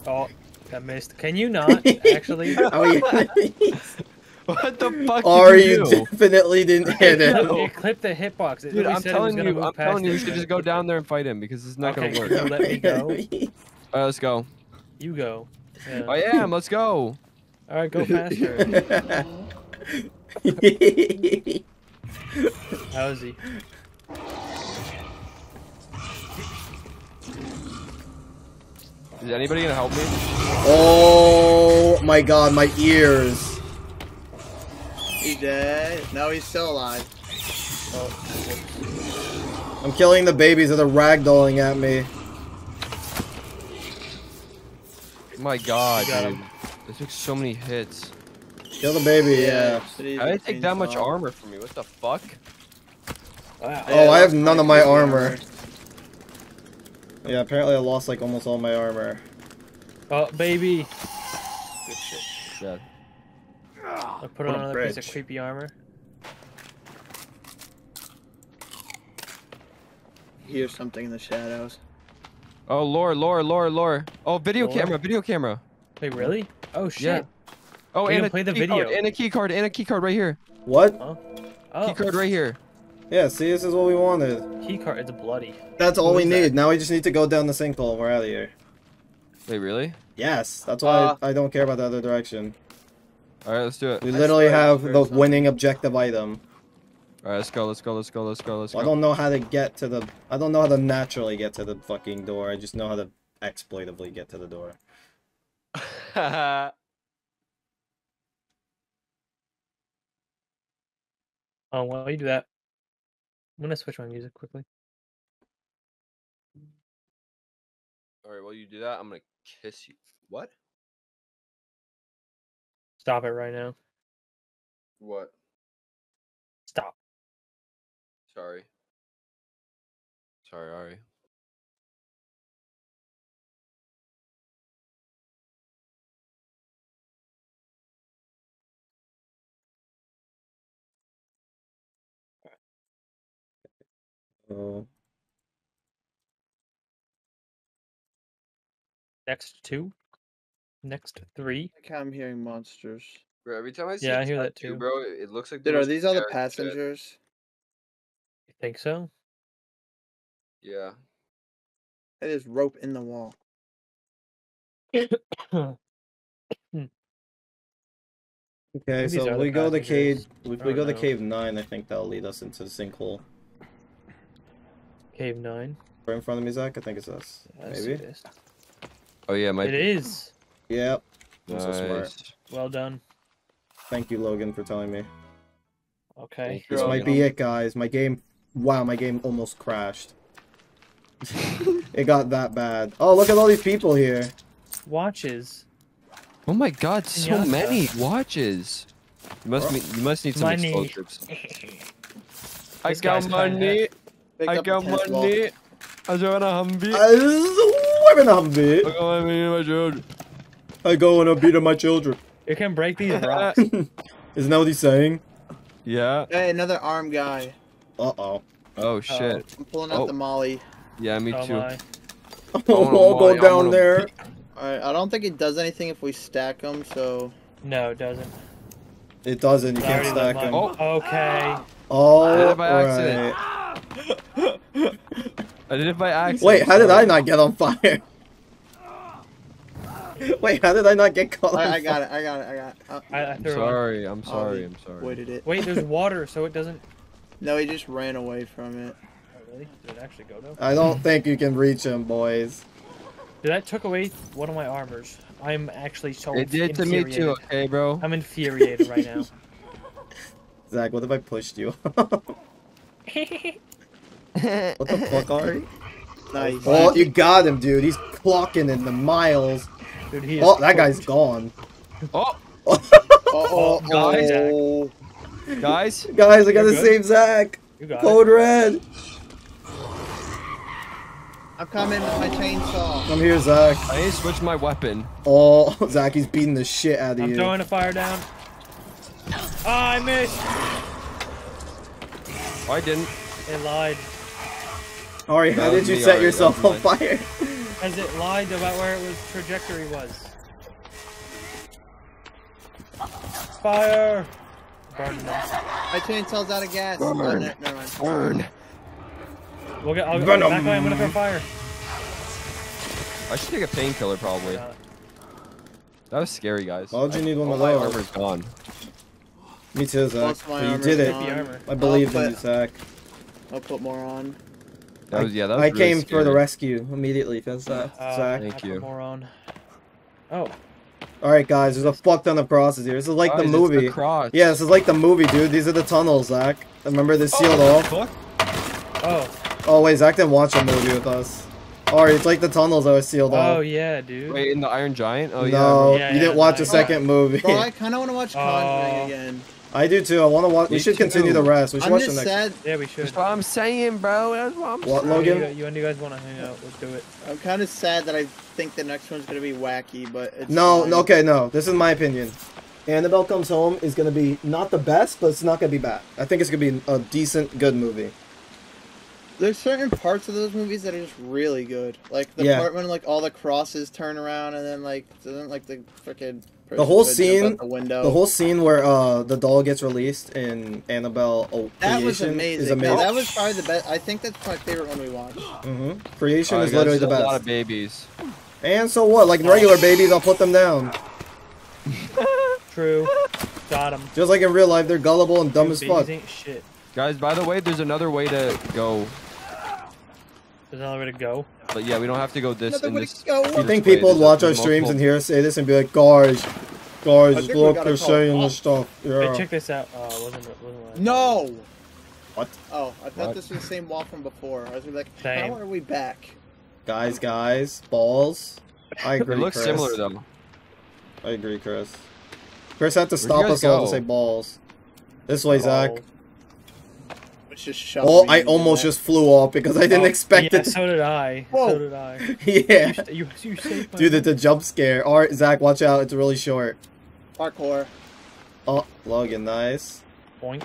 Oh, that missed. Can you not actually? Are we enemies? What the fuck Or did you you do? definitely didn't hit It him. clipped the hitbox. It Dude, I'm said telling you, I'm telling you, it, we should and just go down there and fight him because it's not Okay, gonna work. you let me go. Alright, let's go. You go. Yeah. I am. Let's go. All right, go faster. How is he? Is anybody gonna help me? oh my god, my ears. He dead? No, he's still alive. Oh. I'm killing the babies that are ragdolling at me. My God, You got dude. him. This took so many hits. Kill the baby, yeah. Cities How did it between take that much songs. armor from me? What the fuck? Wow. Oh, I have none of my my armor. Yeah, apparently I lost like almost all my armor. Oh, baby. Good shit. Yeah. I put on a another piece of creepy armor. Hear something in the shadows. Oh, lore, lore, lore, lore. Oh, video Lore? camera, video camera. Wait, really? Oh shit. Yeah. Oh, We and a play the key card, video. and a key card, and a key card right here. What? Oh, Key card right here. Yeah, see, this is what we wanted. key card. It's bloody. That's all Who we need. that? Now we just need to go down the sinkhole and we're out of here. Wait, really? Yes, that's why Uh, I, I don't care about the other direction. All right, let's do it. We I literally have the something. winning objective item. All right, let's go. Let's go. Let's go. Let's go. Let's go. I don't know how to get to the. I don't know how to naturally get to the fucking door. I just know how to exploitively get to the door. Oh, while you do that, I'm gonna switch my music quickly. All right, while you do that, I'm gonna kiss you. What? Stop it right now. What? Stop. Sorry. Sorry, Ari. Next two. Next three. Like I'm hearing monsters. Bro, every time I see Yeah, a I hear that too. bro, it it looks like. Dude, the are these all the shit. passengers? You think so? Yeah. It is rope in the wall. Okay, so we go to cave. passengers. If we go don't to cave nine, I think that'll lead us into the sinkhole. Cave nine. Right in front of me, Zak. I think it's us. Yes, Maybe. it is. Oh yeah, my. It is. Yep. I'm so smart. Nice. Well done. Thank you, Logan, for telling me. Okay. This might be it, guys. My game. Wow, my game almost crashed. it got that bad. Oh, look at all these people here. Watches. Oh my god, so Pinata. many watches. You must need, you must need some Money. explosives. I got guy's kinda- money. Pick I up got the tennis ball. money. I drive a Humvee. I'm in a Humvee. I got money, my children. I go and I beat up my children. You can break these rocks. Isn't that what he's saying? Yeah. Hey, another arm guy. Uh oh. Oh shit. I'm pulling out Oh. the molly. Yeah, me Oh too. my. Oh, Oh, I'll my, go down there. Alright, I don't think it does anything if we stack them, so... No, it doesn't. It doesn't. You I can't stack them. him. mine. Okay. Oh, I did it by right. Accident. I did it by accident. Wait, how did I not get on fire? Wait, how did I not get caught on I, I got it, I got it, I got it. I, I I'm threw it. sorry. I'm oh, sorry. he I'm sorry. Avoided it. Wait, there's water, so it doesn't. No, he just ran away from it. Oh, really? Did it actually go though? I don't think you can reach him, boys. Dude, that took away one of my armors. I'm actually so It did to me too, okay, bro? I'm infuriated right now. Zak, what if I pushed you? what the fuck, Ari? Nice. Oh, you got him, dude. He's clocking in the miles. Dude, he is Oh, that guy's gone. Oh, Oh, oh, guys. oh. guys. Guys, I gotta good? save Zak. You got Code red. I'm coming with my chainsaw. Come here, Zak. I need to switch my weapon. Oh, Zak, he's beating the shit out of it. I'm you. throwing a fire down. Oh, I missed. Oh, I didn't. It lied. Ari, how did you set Ari, yourself on fire? As it lied about where it was trajectory was. Fire! Burn them. My chainsaw's out of gas. Oh, Burn. ne- never mind. Burn. We'll get. I'll, Venom. Back away, I'm gonna throw fire. I should take a painkiller probably. That was scary, guys. Why would you need one All of oh, my those? armor's gone. Me too, Zak. Most of But you did it. gone. I believed I'll in you, Zak. I'll put more on. That was yeah. That was I really came for the rescue immediately, thanks, Zak. uh, Zak. Thank you. More on. Oh, Alright, guys, there's a fuck ton of crosses here. This is like Guys, the it's movie. cross. yeah, this is like the movie, dude. These are the tunnels, Zak. Remember they're sealed Oh, off? fuck. oh, Oh, wait, Zak didn't watch a movie with us. Alright, it's like the tunnels that were sealed oh off. Oh yeah, dude. Wait, in the Iron Giant? Oh no, yeah. Yeah, you yeah, didn't watch the nice. second movie. Bro, I kind of want to watch Conjuring again. I do too. I want to watch. We Me should continue too. the rest. We should I'm watch the just next. sad. Yeah, we should. That's what I'm saying, bro. That's what I'm What, saying. Logan? You, you, and you guys want to hang out? Let's do it. I'm kind of sad that I think the next one's gonna be wacky, but it's No, fine. no, okay, no. This is my opinion. Annabelle Comes Home is gonna be not the best, but it's not gonna be bad. I think it's gonna be a decent, good movie. There's certain parts of those movies that are just really good. Like the Yeah. part when like all the crosses turn around and then like doesn't like the freaking The whole person jump out scene- the window. The whole scene where uh the doll gets released in Annabelle oh, that was Creation amazing. is No, amazing. that was probably the best. I think that's my favorite one we watched. hmm Creation Alright, is literally the there's a lot best. of babies. And so what? Like regular babies, I'll put them down. True. Got him. Just like in real life, they're gullible and dumb as Babies fuck. ain't shit. Guys, by the way, there's another way to go. There's another way to go. But yeah, we don't have to go this Another way this. to go. You think people would watch our multiple- streams and hear us say this and be like, guys, guys, look, gotta they're call saying off. this oh. stuff. Hey, check this out. Oh, wasn't. wasn't last No. What? Oh, I thought What? this was the same wall from before. I was like, Same. how are we back? Guys, guys, balls. I agree. It looks Chris. similar though. I agree, Chris. Chris had to you stop guys us all go? to say balls. This way, Zak. Oh. It's just shoved Oh, I almost that. just flew off because I didn't Oh, expect yeah, it. To... So did I. Whoa. So did I. yeah. You, you saved my Dude, it's a jump scare. Alright, Zak, watch out. It's really short. parkour. Oh, Logan, nice. point.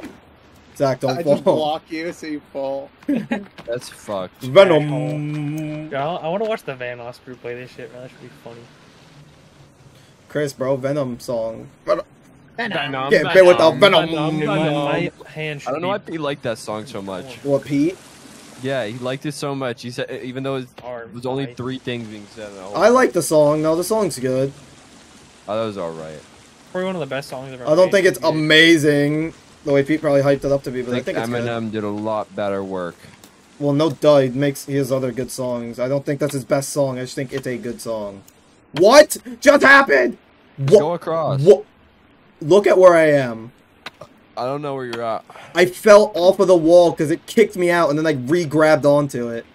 Zak, don't I just block you so you fall. That's fucked. Venom. Yeah, I, want to watch the Vanoss crew play this shit, man. That should be funny. Chris, bro, Venom song. Venom, Get bit with the Venom. Dude, my, my hand I don't know be why Pete liked that song so much. What, Pete? Yeah, he liked it so much. He said even though it arm. was only three things being said in the whole. I like the song. No, the song's good. Oh, that was all right. Probably one of the best songs ever. I don't made. think it's amazing the way Pete probably hyped it up to be, but I I think think it's good. Eminem did a lot better work. Well, no duh, he makes he has other good songs. I don't think that's his best song. I just think it's a good song. What just happened? Go across. What? Look at where I am. I don't know where you're at. I fell off of the wall because it kicked me out, and then I re-grabbed onto it.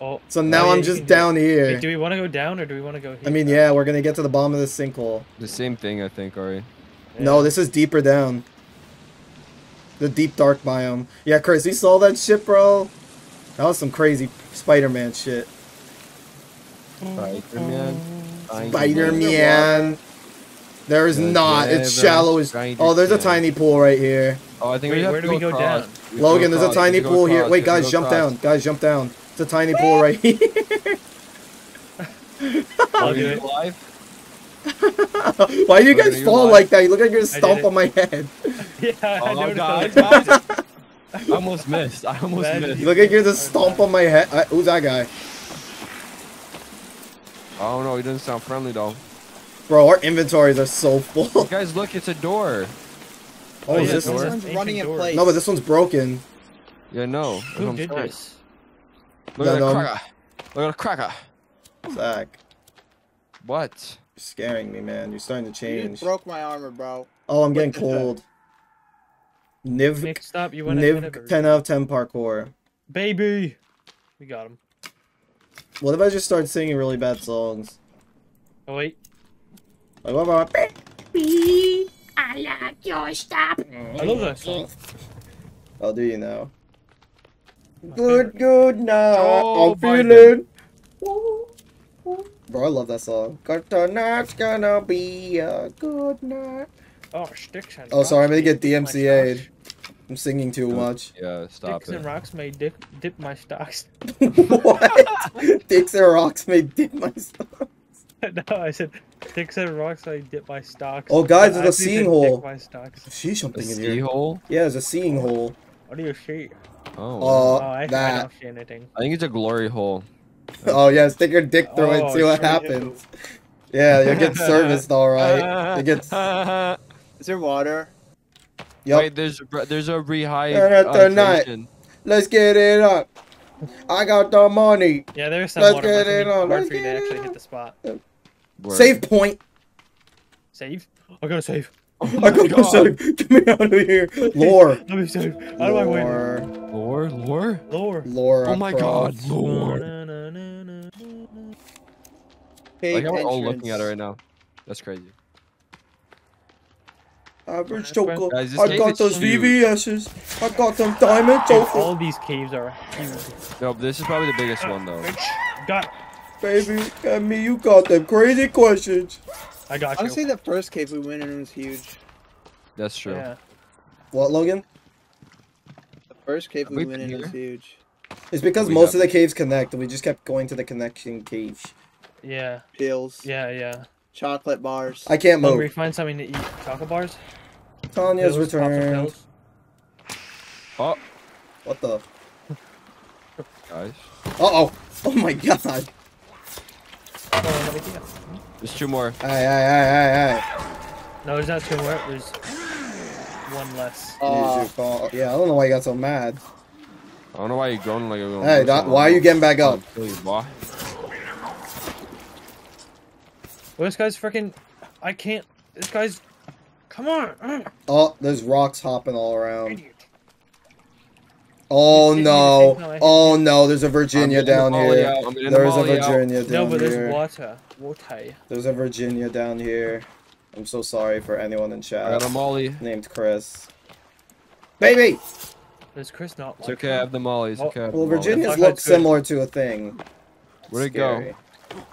Oh, So now oh, yeah, I'm just can do down here. Wait, do we want to go down or do we want to go here? I mean, yeah, we're gonna get to the bottom of the sinkhole. The same thing, I think, Ari. No, this is deeper down. The deep dark biome. Yeah, Chris, you saw that shit, bro? That was some crazy Spider-Man shit. Spider-Man. Oh. Spider-Man. There's Yeah, not. yeah, It's shallow as. Oh, there's a tiny pool right here. Oh, I think Wait, we have where to do we go across. down? We go Logan, there's a tiny go pool here. Wait, we guys, jump across. down. Guys, jump down. It's a tiny pool right here. I'll do it. alive? Why do you guys you fall alive? like that? You look like you're gonna stomp on my head. Yeah, I Oh, noticed God, that. I almost missed. I almost Imagine missed. You look like you're just stomp on my head. I, who's that guy? Oh no, he doesn't sound friendly though. Bro, our inventories are so full. Guys, look, it's a door. Oh, yeah, is this it's one? an running in ancient place. No, but this one's broken. Yeah, no. Who I'm did saying. this? Look at No, the no. cracker. Look at the cracker. Zak, What? you're scaring me, man. You're starting to You change. just broke my armor, bro. Oh, I'm getting What the heck? cold. Niv, Nick, stop. You went ahead of Niv, 10 out of 10 parkour. Baby. We got him. What if I just start singing really bad songs? Oh, wait. Like, what about... Beep. I like your stop. I love that song. Oh, do you know? Good, good now. Joe oh, I'm feeling. Bro, I love that song. Got tonight's gonna be a good night. Oh, sticks and Oh, sorry, I'm gonna get may DMCA'd. I'm singing too much. Yeah, stop Sticks and rocks may dip, dip my stocks. what? Dicks and rocks may dip my stuff. no, I said sticks and rocks I dip my stocks. Oh, guys, I there's a seeing hole. Dip my stocks. See A something in ski here. hole? Yeah, there's a seeing hole. What do you see? Oh. Oh, Oh, I, I that. don't see anything. I think it's a glory hole. Oh yeah, stick your dick through it, Oh, see what sure you happens. Yeah, you'll get serviced all right. You get. Is there water? Yup. Wait, there's a br- there's a rehydration. Yeah, that's the. Let's get it up. I got the money. Yeah, there's some Let's water, but get it's gonna it be on, hard let's for you to get actually it hit the spot. Word. Save point. Save? I gotta save. Oh I got the God. save. Get me out of here. Lore. Let me save. Out of my way. Lore. Lore, lore. Lore. Lore. Oh my God, lore. Pig Like how we're all looking at it right now. That's crazy. Average Joker. Guys, I cave got those huge. VVS's. I got them diamond Dude, Joker. all these caves are huge. No, this is probably the biggest one though. Got. Baby, and me, you got them crazy questions. I got you. Honestly, the first cave we went in was huge. That's true. Yeah. What, Logan? The first cave we we went in been was huge. It's because We most of haven't. the caves connect, and we just kept going to the connection cave. Yeah. Pills, Yeah. Yeah. chocolate bars. I can't move. Hungry, move. find something to eat. Chocolate bars. Tanya's Pills, pops of returned. Oh, What the? guys. Uh oh. Oh my god. Oh, let me see it. There's two more. Aye, aye, aye, aye, No, there's not two more. There's one less. aye. Uh, Use. Yeah, I don't know why you got so mad. I don't know why you're going like you're. Hey, Doc, why are you getting back up? Kill boy. Well, this guy's freaking. I can't. This guy's. Come on. Oh, there's rocks hopping all around. Idiot. Oh He's hitting me the no. same time I hit Oh no, there's a Virginia I'm down the here. out, I'm getting the There's a volley out. Virginia No, down but there's here. water. Water. There's a Virginia down here. I'm so sorry for anyone in chat. I got a molly. named Chris. Baby! Does Chris not It's like okay, I have the molly. It's Oh, okay. Well. Virginias Fuck, look similar to a thing. Where'd it go?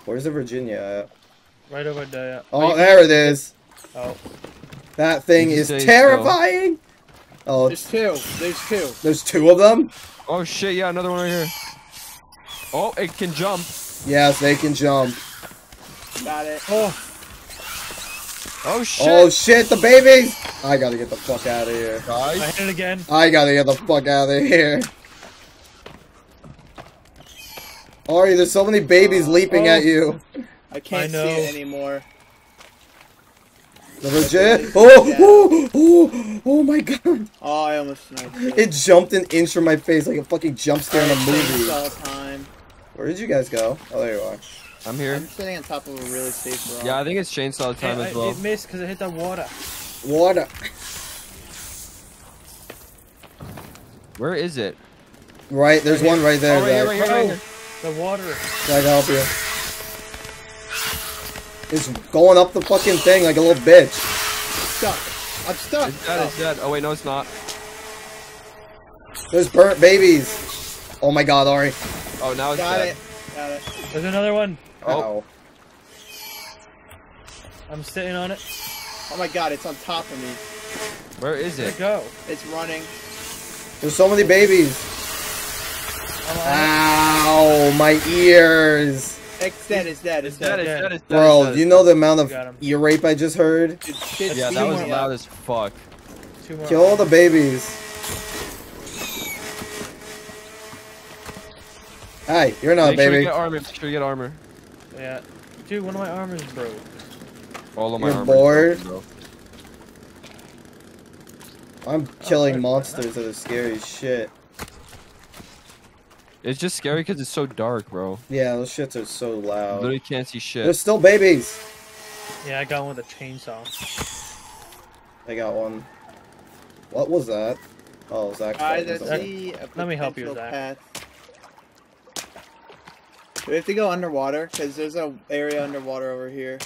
Where's the Virginia at? Right over there. Oh, Wait, there it is. Oh. That thing is terrifying. so. Terrifying. Oh, there's two. There's two. there's two of them? Oh shit! Yeah, another one right here. Oh, it can jump. Yes, they can jump. Got it. Oh. Oh shit! Oh shit, the babies! I gotta get the fuck out of here. Guys? I hit it again. I gotta get the fuck out of here. Ari, there's so many babies leaping Oh. at you. I can't I see it anymore. The Virginia. Oh, oh, oh, oh my god. Oh, I almost sniped it. It jumped an inch from my face like a fucking jump scare in a movie. chainsaw time. Where did you guys go? Oh, there you are. I'm here. I'm sitting on top of a really safe rock. Yeah, I think it's chainsaw time It, as well. it missed because it hit the water. Water. Where is it? Right, there's one right there. Oh, right here, Zak. right here, right here. Oh. The water. Zak, I'll help you. It's going up the fucking thing like a little bitch. Stuck. I'm stuck. It's dead, it's dead. Oh wait, no, it's not. There's burnt babies. Oh my god, Ari. Oh, now it's Got dead. it. Got it. There's another one. Oh. I'm sitting on it. Oh my god, it's on top of me. Where is Where'd it? it go? It's running. There's so many babies. Ow, my ears. It's dead, it's dead, it's, It's dead, dead. it's dead, it's dead. Bro, do you know the amount of Got ear rape I just heard? Dude, shit's Yeah, that was loud up. as fuck. Kill all the babies. Hey, you're not a Make sure you baby. get armor. Make sure you get armor. Yeah. Dude, one of my armors broke. All of my You're armor. is bored? broken, bro. I'm oh, killing sorry. monsters that are scary as shit. It's just scary because it's so dark, bro. Yeah, those shits are so You loud. literally can't see shit. There's still babies. Yeah, I got one with a chainsaw. I got one. What was that? Oh, Zak. Either Zak, see let me help you with that. path. Do we have to go underwater? Because there's a area underwater over here.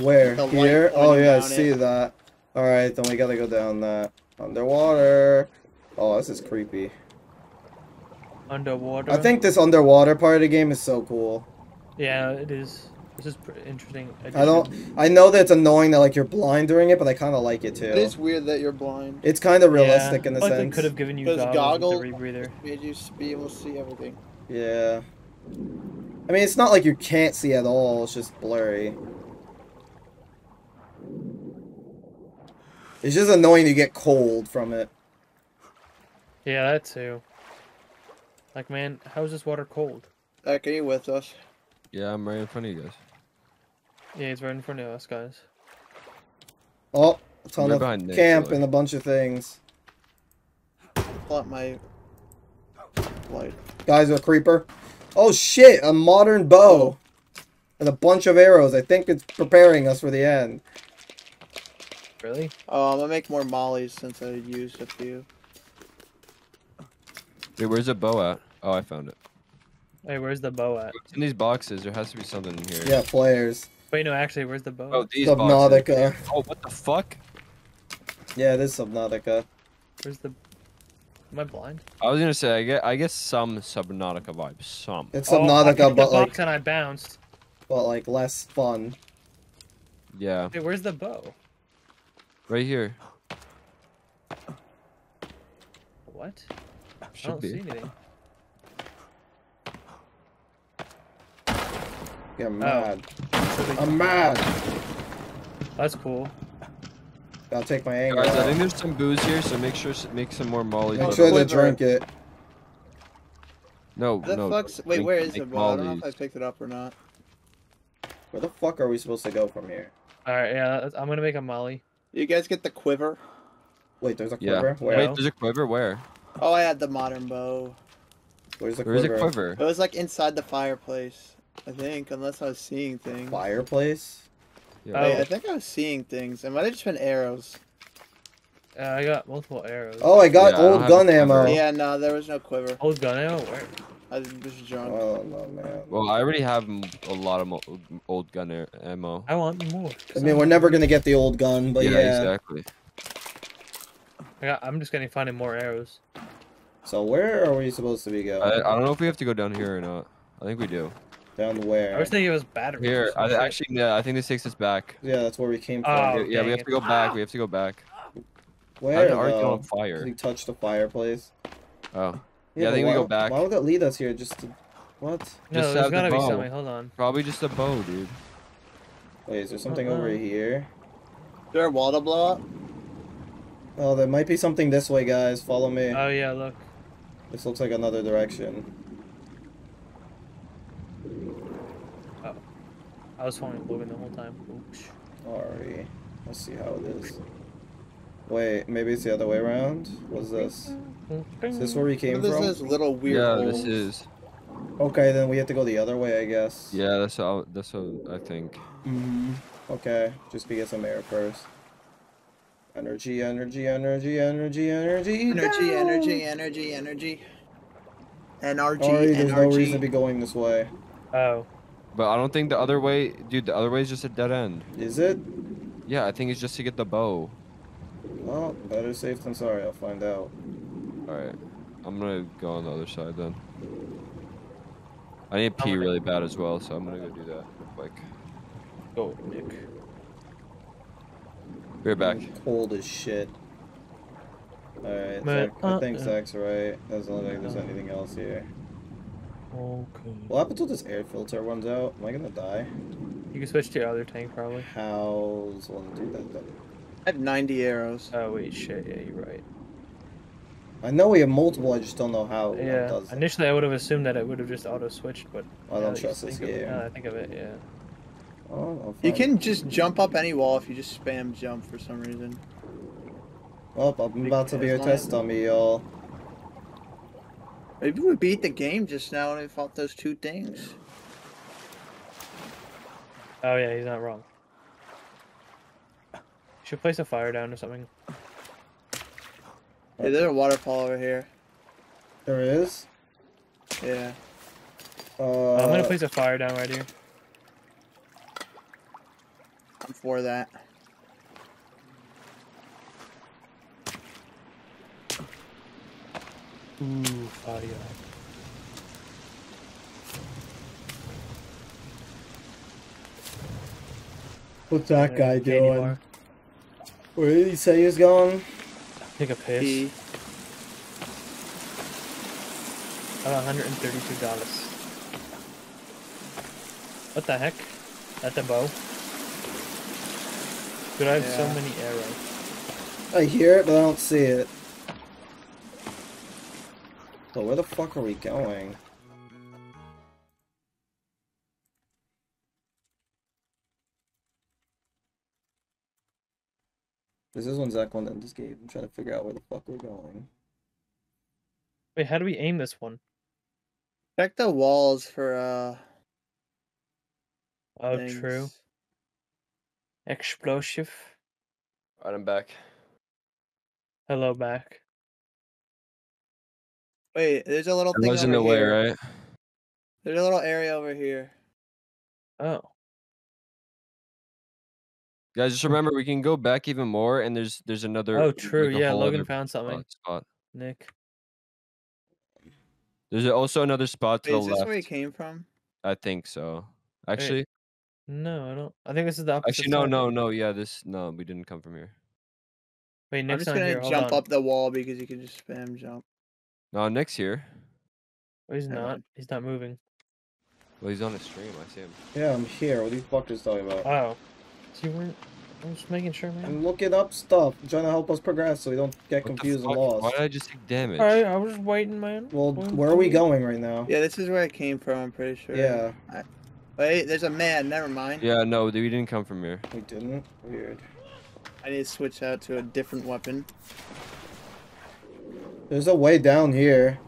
Where? Here? Oh yeah, I see it. that. Alright, then we gotta go down that. Underwater. Oh, this is creepy. Underwater. I think this underwater part of the game is so cool. Yeah, it is. This is pretty interesting. I don't. I know that it's annoying that like you're blind during it, but I kind of like it too. It is weird that you're blind. It's kind of realistic yeah, in a like sense. They could have given you Those goggles, goggles with the rebreather. made you be able to see everything. Yeah. I mean, it's not like you can't see at all. It's just blurry. It's just annoying to get cold from it. Yeah, that too. Like, man, how is this water cold? Zak, are you with us? Yeah, I'm right in front of you guys. Yeah, he's right in front of us, guys. Oh, a ton Right of Nick, camp really. and a bunch of things. Pull up my light. Guys, a creeper. Oh shit, a modern bow. And a bunch of arrows. I think it's preparing us for the end. Really? Oh, I'm gonna make more mollies since I used a few. Wait, where's the bow at? Oh, I found it. Hey, where's the bow at? It's in these boxes. There has to be something in here. Yeah, players. Wait, no, actually, where's the bow? Oh, these Subnautica. boxes. Oh, what the fuck? Yeah, it is Subnautica. Where's the? Am I blind? I was gonna say I get I guess some Subnautica vibes. Some. It's Oh, I Subnautica, but like, box and I bounced. but like less fun. Yeah. Hey, where's the bow? Right here. What? I don't be. see anything. Get Oh. mad. I'm mad. That's cool. I'll take my angle. Guys, I think there's some booze here, so make sure make some more molly. Make Oh, sure they drink it. No, The no. fuck's wait, drink- where is make it, bro? I don't know if I picked it up or not. Where the fuck are we supposed to go from here? All right, yeah, I'm gonna make a molly. You guys get the quiver? Wait, there's a Yeah. quiver? Where? Wait, there's a quiver. Where? Oh, I had the modern bow. Where's the Where's a quiver? quiver? It was like inside the fireplace, I think, unless I was seeing things. Fireplace? Yeah. Wait, Oh. I think I was seeing things. It might have just been arrows. Uh, I got multiple arrows. Oh, I got Yeah, old have gun ammo. Yeah, no, there was no quiver. Old gun ammo. Where? I was just drunk. Oh no, man. Well, I already have a lot of mo- old gun ammo. I want more. I mean, we're never gonna get the old gun, but yeah, yeah. exactly. I got, I'm just gonna finding more arrows. So where are we supposed to be going? I, I don't know if we have to go down here or not. I think we do. Down where? I was thinking it was batteries. Here, I, actually, yeah, I think this takes us back. Yeah, that's where we came oh, from. Oh, yeah, yeah, we have to go back. We have to go back. where How did Art get though? on Did fire? he touch the fireplace? Oh, Yeah, I but think we go back. Why would that lead us here? Just to... What? No, Just there's have the gotta be bow. something. Hold on. probably just a bow, dude. Wait, is there something Uh-uh. over here? Is there a wall to blow up? Oh, there might be something this way, guys. Follow me. Oh yeah, look. This looks like another direction. Oh. I was following Logan the whole time. Oops. Sorry. Let's see how it is. Wait, maybe it's the other way around? What's this? Is this where we came What is from? this is little weird yeah, holes? this is. Okay, then we have to go the other way, I guess. Yeah, that's how. That's how I think. Mm-hmm. Okay, just to get some air first. Energy, energy, energy, energy, energy. Energy, no! energy, energy, energy. NRG, Sorry, there's no reason to be going this way. Oh. But I don't think the other way, dude. The other way is just a dead end. Is it? Yeah, I think it's just to get the bow. Well, better safe than sorry. I'll find out. All right, I'm gonna go on the other side then. I need to pee really bad as well, so I'm gonna go do that real quick. Go, Nick. Be right back. Cold as shit. Alright, Man, Zak, I think uh, uh. Zak's right. Doesn't look like there's anything else here. Okay. What happens till this air filter runs out? Am I gonna die? You can switch to your other tank probably. How's one do that then? I have 90 arrows. Oh wait, shit. Yeah, you're right. I know we have multiple, I just don't know how one Yeah. does. Initially, I would have assumed that it would have just auto switched, but I don't that trust this think of it- game. now I think of it, yeah. Oh, You can just jump up any wall if you just spam jump for some reason. Oh, I'm about to be a test as- dummy, y'all. Maybe we beat the game just now when we fought those two things. Oh yeah, he's not wrong. Should place a fire down or something. Hey, there's a waterfall over here. There is? Yeah. Uh, I'm gonna place a fire down right here. I'm for that. Ooh, fire. What's that guy doing? bar. Where did he say he was going? Take a piss. P. Uh, $132. What the heck? That's a bow. Dude, I have so many arrows. I hear it, but I don't see it. So where the fuck are we going? This is when Zak wanted this game. I'm trying to figure out where the fuck we're going. Wait, how do we aim this one? Check the walls for uh. Oh, things. true. Explosive. Alright, I'm back. Hello, back. Wait, there's a little It thing was in over the way, here. right? There's a little area over here. Oh. Guys, just remember we can go back even more, and there's there's another. Oh, true. a Yeah, Logan found something. Spot. Nick. There's also another spot to Wait, the is this left. where he came from? I think so. Actually, No, I don't. I think this is the opposite actually, no, side. no, no. Yeah, this no, we didn't come from here. Wait, I'm just gonna here. Jump up the wall because you can just spam jump. No, Nick's here. Oh, he's not. mind. He's not moving. Well, he's on a stream. I see him. Yeah, I'm here. What are you fuckers talking about? Oh. So you weren't. I'm just making sure, man. I'm looking up stuff. I'm trying to help us progress so we don't get What confused and lost. Why did I just take damage? Alright, I was waiting, man. Well, where are we going right now? Yeah, this is where I came from. I'm pretty sure. Yeah, Wait, there's a man. Never mind. Yeah, no, we didn't come from here. we didn't. Weird. I need to switch out to a different weapon. There's a way down here.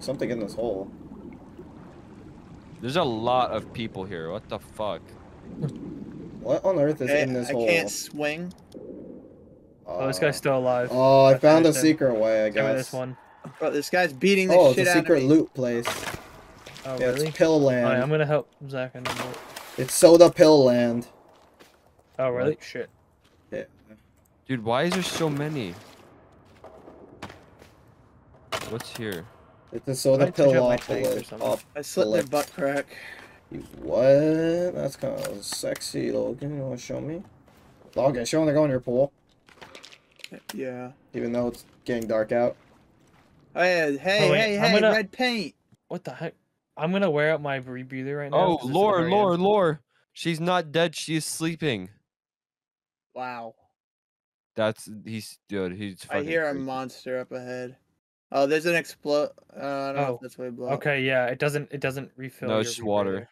Something in this hole. There's a lot of people here. What the fuck? What on earth is Okay, in this I hole? I can't swing. Uh, oh, this guy's still alive. Oh, I found a finished him. secret way, I Give me guess. this one. Bro, this guy's beating the Oh, it's shit a out of secret loot place. Oh, yeah, really? it's Pill Land. Alright, I'm gonna help Zak in a minute. It's Soda Pill Land. Oh, really? Shit. Yeah. Dude, why is there so many? What's here? It's a Soda Pill out my tank or Opolis. something. I slit their Opolis. butt crack. You What? That's kind of sexy, Logan. You want to show me? Logan, show them to go in your pool. Yeah. Even though it's getting dark out. Oh, hey, hey, Oh, wait, hey, I'm hey, gonna- red paint. What the heck? I'm gonna wear out my rebreather right now. Oh, it's at the lore, lore, lore. She's not dead. She is sleeping. Wow. That's he's dude. He's. I fucking hear a monster up ahead. Oh, there's an explode. Uh, I don't know Oh, if that's way blow. Okay, yeah, it doesn't. It doesn't refill. No, it's just water.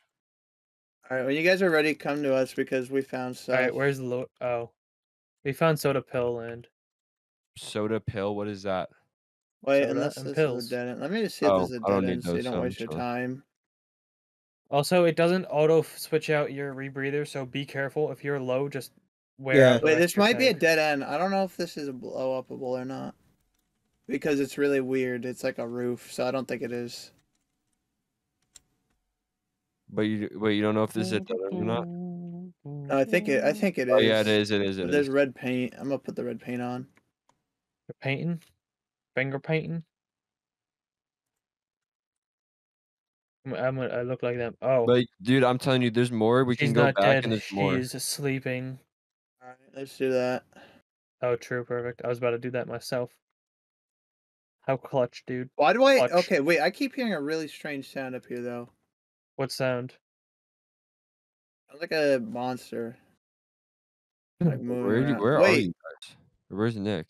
All right, when you guys are ready, come to us because we found stuff. All right, where's the lo- oh? We found soda pill land. Soda pill. What is that? Wait, soda unless and this pills. is a dead end. Let me just see if Oh, this is a I don't dead need end so you don't so I'm waste your chilling. time. Also, it doesn't auto switch out your rebreather, so be careful. If you're low, just where Yeah. Wait, this extra might be a dead end. I don't know if this is a blow upable or not. Because it's really weird. It's like a roof, so I don't think it is. But you wait, you don't know if this is a dead end or not. No, I think it. I think it is. Oh yeah, it is. It is. It But is. there's red paint. I'm gonna put the red paint on. You're painting, finger painting. I'm, I'm gonna, I look like them. Oh, But dude, I'm telling you, there's more. We she's can go not back dead. and there's more. She's sleeping. All right, let's do that. Oh, true, perfect. I was about to do that myself. How clutch, dude. Why do I? Clutch. Okay, wait. I keep hearing a really strange sound up here, though. What sound? Sounds like a monster. Like moving Where, are you, around. where are you guys? Where's Nick?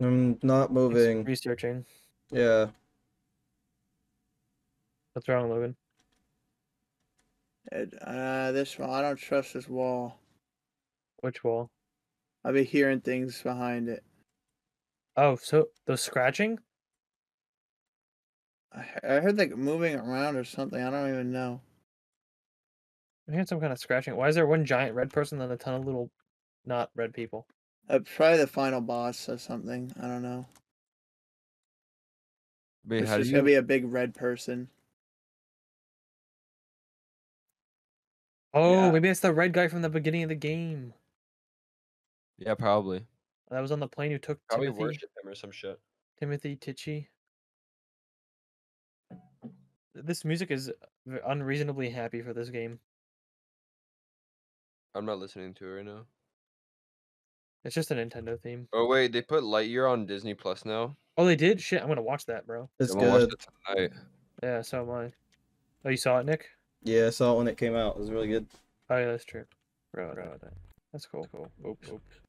I'm not He's moving. researching. Yeah. What's wrong, Logan? It- uh, this wall. I don't trust this wall. Which wall? I'll be hearing things behind it. Oh, so the scratching? I I heard like moving around or something. I don't even know. I heard some kind of scratching. Why is there one giant red person and a ton of little not red people? Uh, probably the final boss or something. I don't know. Wait, It's how do just you? gonna be a big red person. Oh, Yeah. maybe it's the red guy from the beginning of the game. Yeah, probably. That was on the plane who took Probably Timothy worship him or some shit. Timothy Tichy. This music is unreasonably happy for this game. I'm not listening to it right now. It's just a Nintendo theme. Oh wait, they put Lightyear on Disney Plus now. Oh, they did? Shit, I'm gonna watch that, bro. It's I'm gonna watch good. it tonight. Yeah, so am I. Oh, you saw it, Nick? Yeah, I saw it when it came out. It was really good. Oh, yeah, that's true. Bro, bro, that. That's cool, cool. Oops, oops.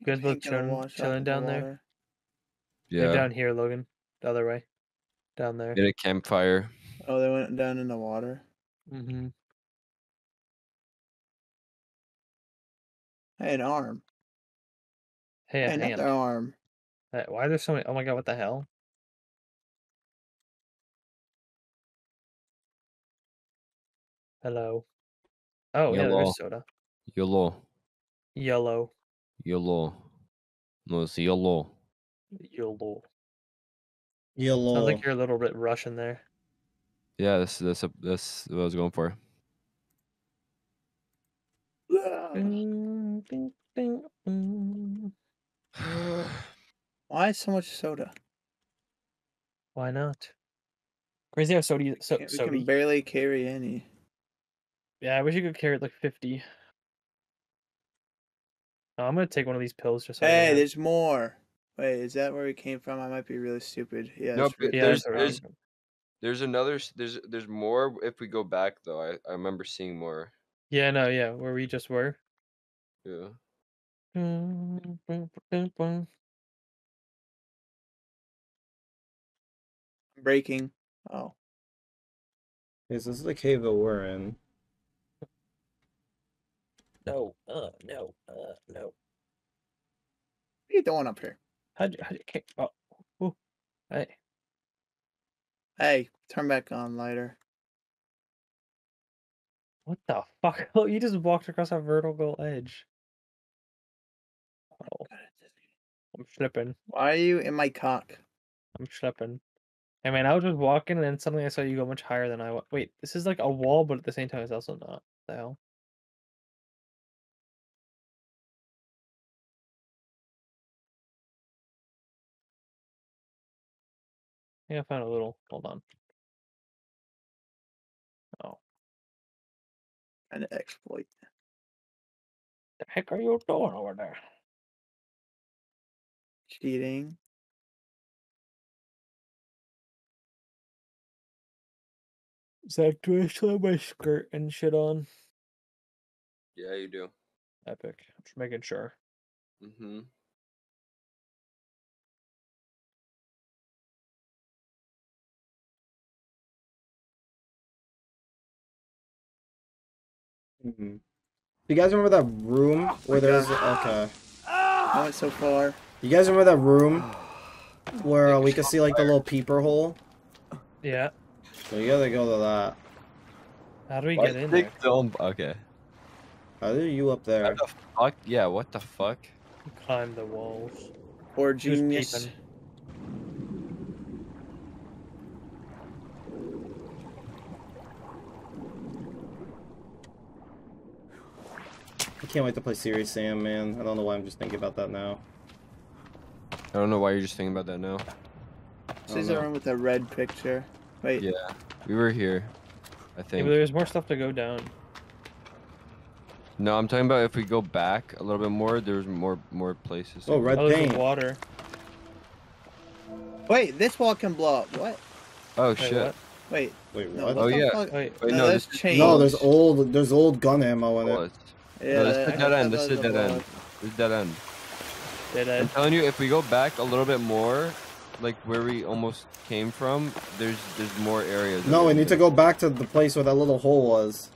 You guys both chilling, chilling in the down there? water. They're Yeah. down here, Logan. The other way. Down there. Get a campfire. Oh, they went down in the water. Mm-hmm. Hey, an arm. Hey, a Hey, hand. another arm. Hey, Why are there so many? Oh my god, what the hell? Hello. Oh, yeah, Yellow. there's soda. YOLO. Yellow. YOLO. No, it's YOLO. Yellow. Yellow. Sounds like you're a little bit Russian there. Yeah, this this this what I was going for. Why so much soda? Why not? Crazy how soda. So, Can't- we soda. can barely carry any. Yeah, I wish you could carry like 50. Oh, I'm gonna take one of these pills just so Hey, there's more. Wait, is that where we came from? I might be really stupid. Yeah. Nope, it's Yeah, there's there's around. There's another there's there's more if we go back though. I I remember seeing more. Yeah, no, yeah, where we just were. Yeah. breaking. Oh. Yes, this is the cave that we're in. No, uh, no, uh, no. What are you doing up here? How'd you, how'd you kick? Oh, ooh, hey. Hey, turn back on lighter. What the fuck? Look, oh, you just walked across a vertical edge. Oh, I'm slipping. Why are you in my cock? I'm slipping. Hey man, I was just walking and then suddenly I saw you go much higher than I wa- Wait, this is like a wall, but at the same time it's also not. The hell? Yeah, I found a little. Hold on. Oh, to exploit. the heck are you doing over there? Cheating. Zak, do I still have my skirt and shit on? Yeah, you do. Epic. I'm just making sure. Mm-hmm. Mhm. You guys remember that room where there's okay? I went so far. You guys remember that room where uh, we could see like the little peeper hole? Yeah. So you gotta go to that. How do we Why get in big there? dome- Okay. How are you up there? What the fuck? Yeah, what the fuck? Climb the walls. Or Who's genius. Can't wait to play Serious Sam, man. I don't know why I'm just thinking about that now. I don't know why you're just thinking about that now. This is the room with the red picture. Wait. Yeah, we were here. I Yeah, think. but there's more stuff to go down. No, I'm talking about if we go back a little bit more, there's more more places. Oh, go. red Oh, paint. water. Wait, this wall can blow up. What? Oh Wait, shit. what? Wait. Wait, No, what? what Oh, yeah. fuck? Wait, Wait, no, no, that's this changed. No, there's old there's old gun ammo in Oh, it. It's- Yeah, no, this is dead end. This is dead block. end. This is dead end. Dead end. I'm telling you, if we go back a little bit more, like where we almost came from, there's there's more areas. No, we we need to go back to the place where that little hole was.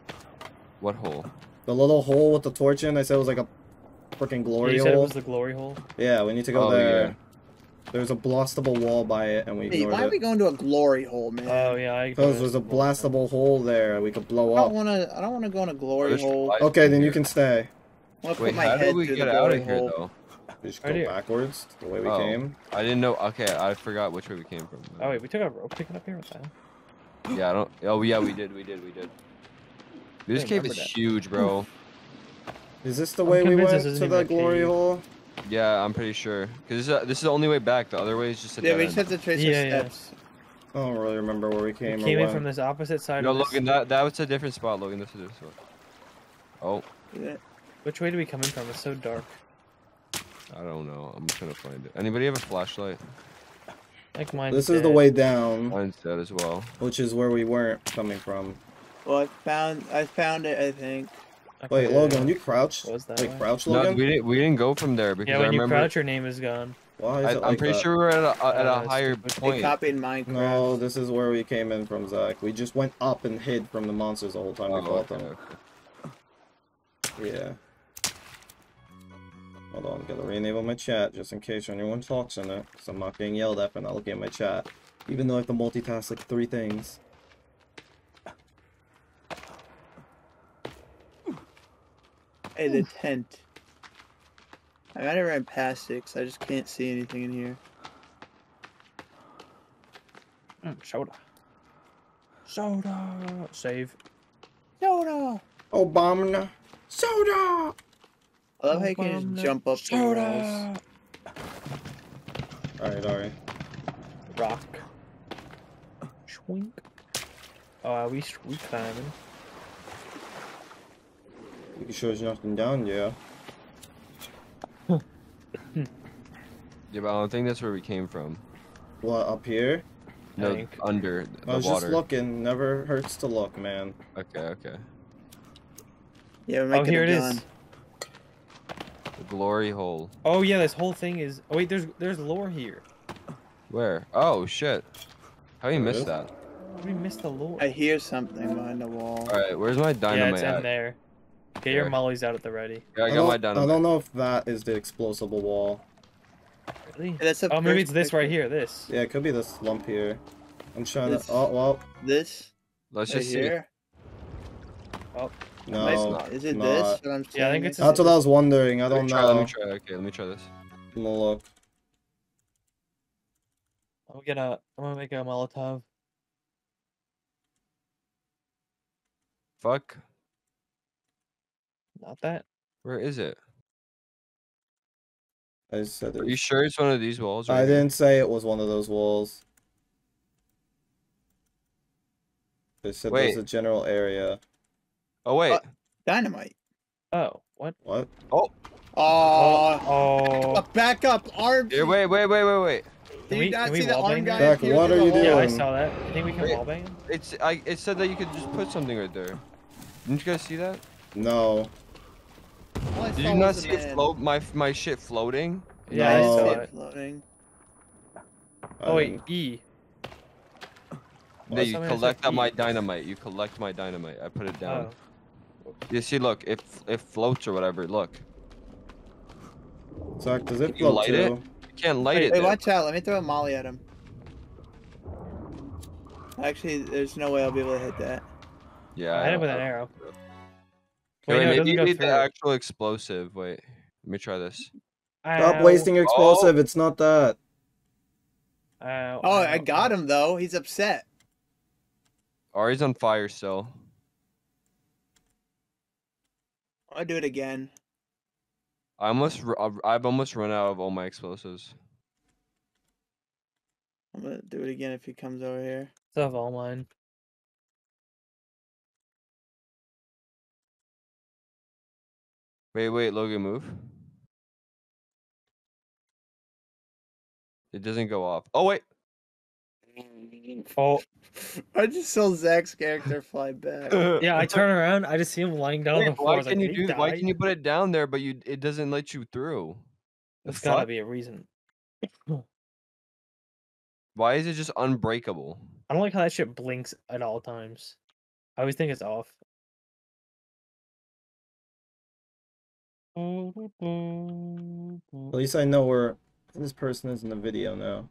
What hole? The little hole with the torch in. I said it was like a freaking Yeah, glory you said it hole. was the glory hole. Yeah, we need to go Oh, there. yeah. There's a blastable wall by it, and we Hey, ignored why are we going to a glory hole, man? Oh yeah, I. Because there's a blastable hole there we could blow up. I don't wanna. I don't wanna go in a glory There's hole. lights Okay, in then you can stay. I wanna Wait, put my how head did we through get the out glory of here hole. though? We just Right go here. backwards the way we Oh. came. I didn't know. Okay, I forgot which way we came from. Oh wait, we took a rope picking up here. What the? Yeah, I don't. Oh yeah, we did. We did. We did. This I cave remember is that. huge, bro. Is this the I'm way we convinced went this to isn't the even a glory cave. hole? Yeah, I'm pretty sure. Cause this is, this is the only way back. The other way is just a Yeah, dead we end. just have to trace Yeah, our yeah. steps. I don't really remember where we We came, came or in when. from this opposite side. No, of this. Logan, that that was a different spot, Logan. This is this one. Oh, Yeah. Which way do we come in from? It's so dark. I don't know. I'm trying to find it. Anybody have a flashlight? Like mine. This is the way down, Mine's dead as well. which is where we weren't coming from. Well, I found. I found it. I think. Wait, Logan, you crouched. What was that like way? crouch, No, we didn't. We didn't go from there because Yeah, I when you crouch, your name is gone. Why is I, it I'm like pretty that? sure we were at a, at Uh, a higher stupid. They point. copied Minecraft. No, this is where we came in from, Zak. We just went up and hid from the monsters the whole time we Oh, fought okay, them. okay. Yeah. Hold on, gotta re-enable my chat just in case anyone talks in it, because I'm not getting yelled at for not looking at my chat. Even though I have to multitask like three things. Hey, the tent. I might have ran past it 'cause I just can't see anything in here. Mm, soda. Soda. Save. Soda. Obama. Soda! I love how you can just jump up the walls. Soda. Alright, alright. Rock. Schwink. Oh, are we we climbing? You can show us nothing down, yeah. Yeah, but I don't think that's where we came from. What, up here? No, think. under the water. I was water. just looking. Never hurts to look, man. Okay, okay. Yeah, we're Oh, here a it gun. is. The glory hole. Oh yeah, this whole thing is. Oh wait, there's there's lore here. Where? Oh shit! How you There miss that? We missed the lore. I hear something behind the wall. All right, where's my dynamite? yeah, dynamite it's in at? there. Get your There. mollies out at the ready. Yeah, I I got my don't, I don't know if that is the explosible wall. Really? That's the Oh, maybe it's this right here. This. Yeah, it could be this lump here. I'm trying This- to. Oh well, This Let's right just see. here. Oh. no. Nice. Is it not. this? What I'm Yeah, I think saying? it's- That's what I was wondering. I don't me try. Let me try. Okay, let me try this. I'm gonna look. I'm gonna I'm gonna make a Molotov. Fuck. Not that. Where is it? I just said Are you sure it's one of these walls? I here? didn't say it was one of those walls. They said there's a general area. Oh wait. Uh, Dynamite. Oh, what? What? Oh, Oh. back up, arm. Here, wait, wait, wait, wait, wait. Did Can you we- not can we see the wallbang arm guy? Zak, appear what are you doing? Yeah, I saw that. You think we can Wait. wallbang him? It's I. It said that you could just put something right there. Didn't you guys see that? No. All Did you not see it float? My my shit floating. Yeah, I No. saw It it. floating. Oh wait, E. Yeah, Well, you something that said collect up my E. dynamite. You collect my dynamite. I put it down. Oh. You see, look, it it floats or whatever. Look, Zak, does it Can you float light it? you can't light Wait, it. Hey, there. watch out. Let me throw a molly at him. Actually, there's no way I'll be able to hit that. Yeah. I hit it with an arrow. Wait, Wait, no, maybe you go need the actual explosive. Wait, let me try this. Stop Ow. wasting oh, explosive. Oh. It's not that. Ow, Oh, ow, I got him though. He's upset. Ari's on fire still. I'll do it again. I almost, I've- I've almost run out of all my explosives. I'm gonna do it again if he comes over here. I have all mine. Wait, wait, Logan, move. It doesn't go off. Oh wait. Oh, I just saw Zak's character fly back. yeah. I turn around. I just see him lying down on the floor. Why can like, you "Did he do? Why can you put it down there, but you it doesn't let you through? There's gotta be a reason. Why is it just unbreakable? I don't like how that shit blinks at all times. I always think it's off. At least I know where this person is in the video now.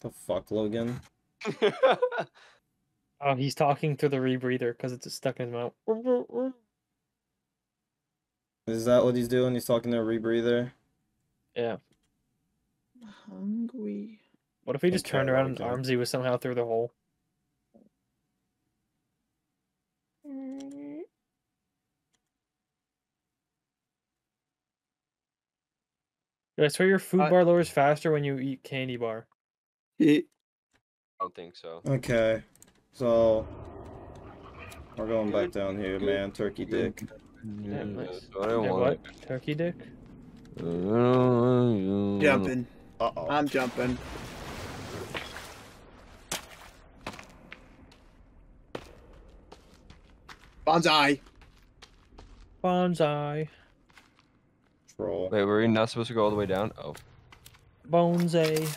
The fuck, Logan? Oh, he's talking through the rebreather because it's stuck in his mouth. Is that what he's doing? He's talking to a rebreather? Yeah. Hungry. What if he just Okay, turned around and. Armsy was somehow through the hole? Did I swear your food I- bar lowers faster when you eat candy bar? He, I don't think so. Okay. So we're going back down here, man. Turkey dick. Yeah, nice. That's what I Yeah, want. what? Turkey dick? jumping. Uh oh. I'm jumping. Bonsai. Bonsai. Troll. Wait, were we not supposed to go all the way down? Oh. Bonsai.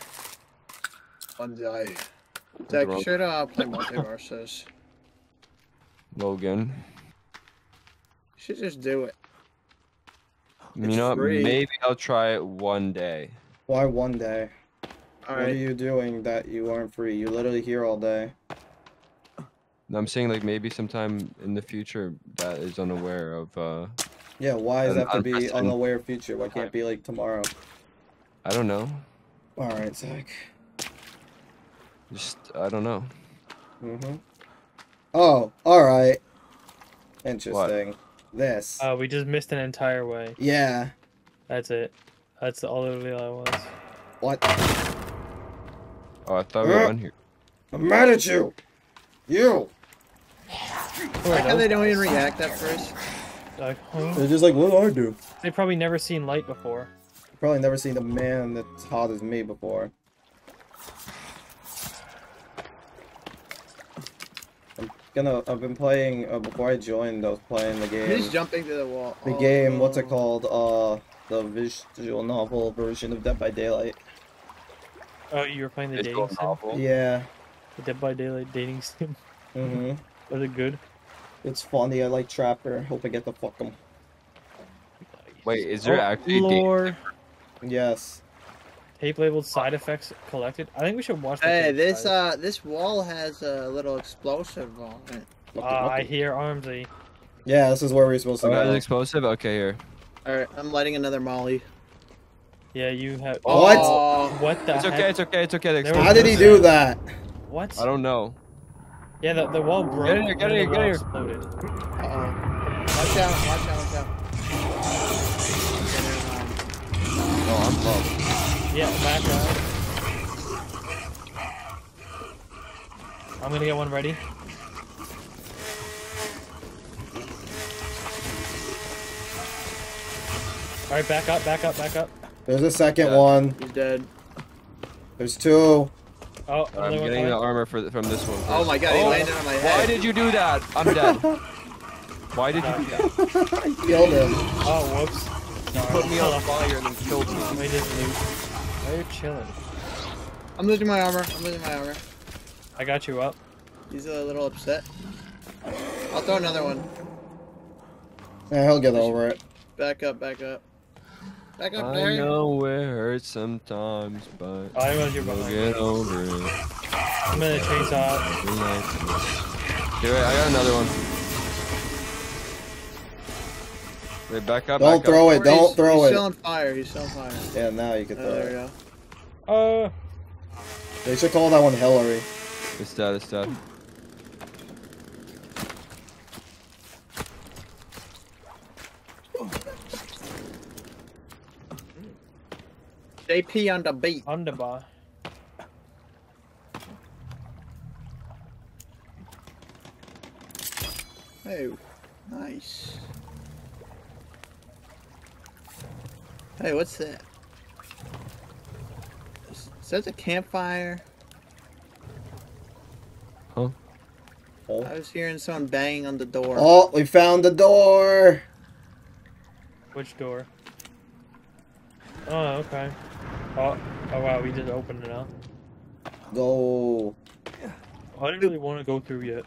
Bonsai. Zak, you Drunk. should uh, play MultiVersus. Logan. You should just do it. You It's know what? free. Maybe I'll try it one day. Why one day? All What are you doing that you aren't free? You literally here all day. No, I'm saying like maybe sometime in the future that is unaware of uh Yeah, why does that have to be unprecedented unaware future? Why can't it be like tomorrow? I don't know. Alright, Zak. Just I don't know. Mm-hmm. Oh, alright. Interesting. What? This. Uh, we just missed an entire way. yeah. That's it. That's all it I was. What? Oh, I thought we were Uh. on here. I'm mad at you! You! Like how they don't even react at first. Like, huh? They're just like, what do I do? They've probably never seen light before. Probably never seen a man that's hot as me before. I'm gonna. I've been playing. Uh, before I joined, I was playing the game. He's jumping to the wall. The Oh, game. What's it called? Uh, the visual novel version of Dead by Daylight. Oh, you were playing the Visual dating sim? Yeah. The Dead by Daylight dating sim? Mhm. Was it good? It's funny. I like Trapper. Hope I get to fuck him. Wait, is there Oh, actually a lore. Yes. Tape labeled side effects collected. I think we should watch the Hey, this guys. uh, this wall has a little explosive on it. Lucky, Ah, I lucky. hear Armsy. Yeah, this is where we're supposed to Oh, that's go. explosive? Okay, here. All right, I'm lighting another Molly. Yeah, you have. What? Oh, What the It's heck? okay, it's okay, it's okay. the There was How did he do that? What? I don't know. Yeah, the, the wall broke. Get in here, get in the here, wall get in here. Exploded. uh-oh. Watch out! Watch out! Watch out! Okay. Oh, I'm low. Yeah, back up. I'm gonna get one ready. Alright, back up, back up, back up. There's a second Yeah. one. He's dead. There's two. Oh, I'm getting the armor for, from this one. Oh my god, he Oh, landed on my Why did you do that? I'm dead. Why did you do that? I killed him. Oh, whoops. You put me on fire and then killed me. Let me just loot. Why are you chilling? I'm losing my armor. I'm losing my armor. I got you up. He's a little upset. I'll throw another one. Yeah, he'll get over it. Back up, back up. Back up, I Barry. know it hurts sometimes, but I was your we'll behind. get over it. I'm gonna chainsaw. Every night. Okay, wait, I got another one. Wait, back up. Don't back throw up. it. Don't he's, throw he's it. still on fire. He's still on fire. Yeah, now you can Oh, throw there we it. go. Uh, They should call that one Hillary. It's dead. It's dead. JP on the beat. underbar. Oh, nice. Hey, what's that? Says a campfire. Huh? Oh. I was hearing someone banging on the door. Oh, we found the door. Which door? Oh, okay. Oh, oh wow, we just opened it up. Go. I didn't really want to go through yet.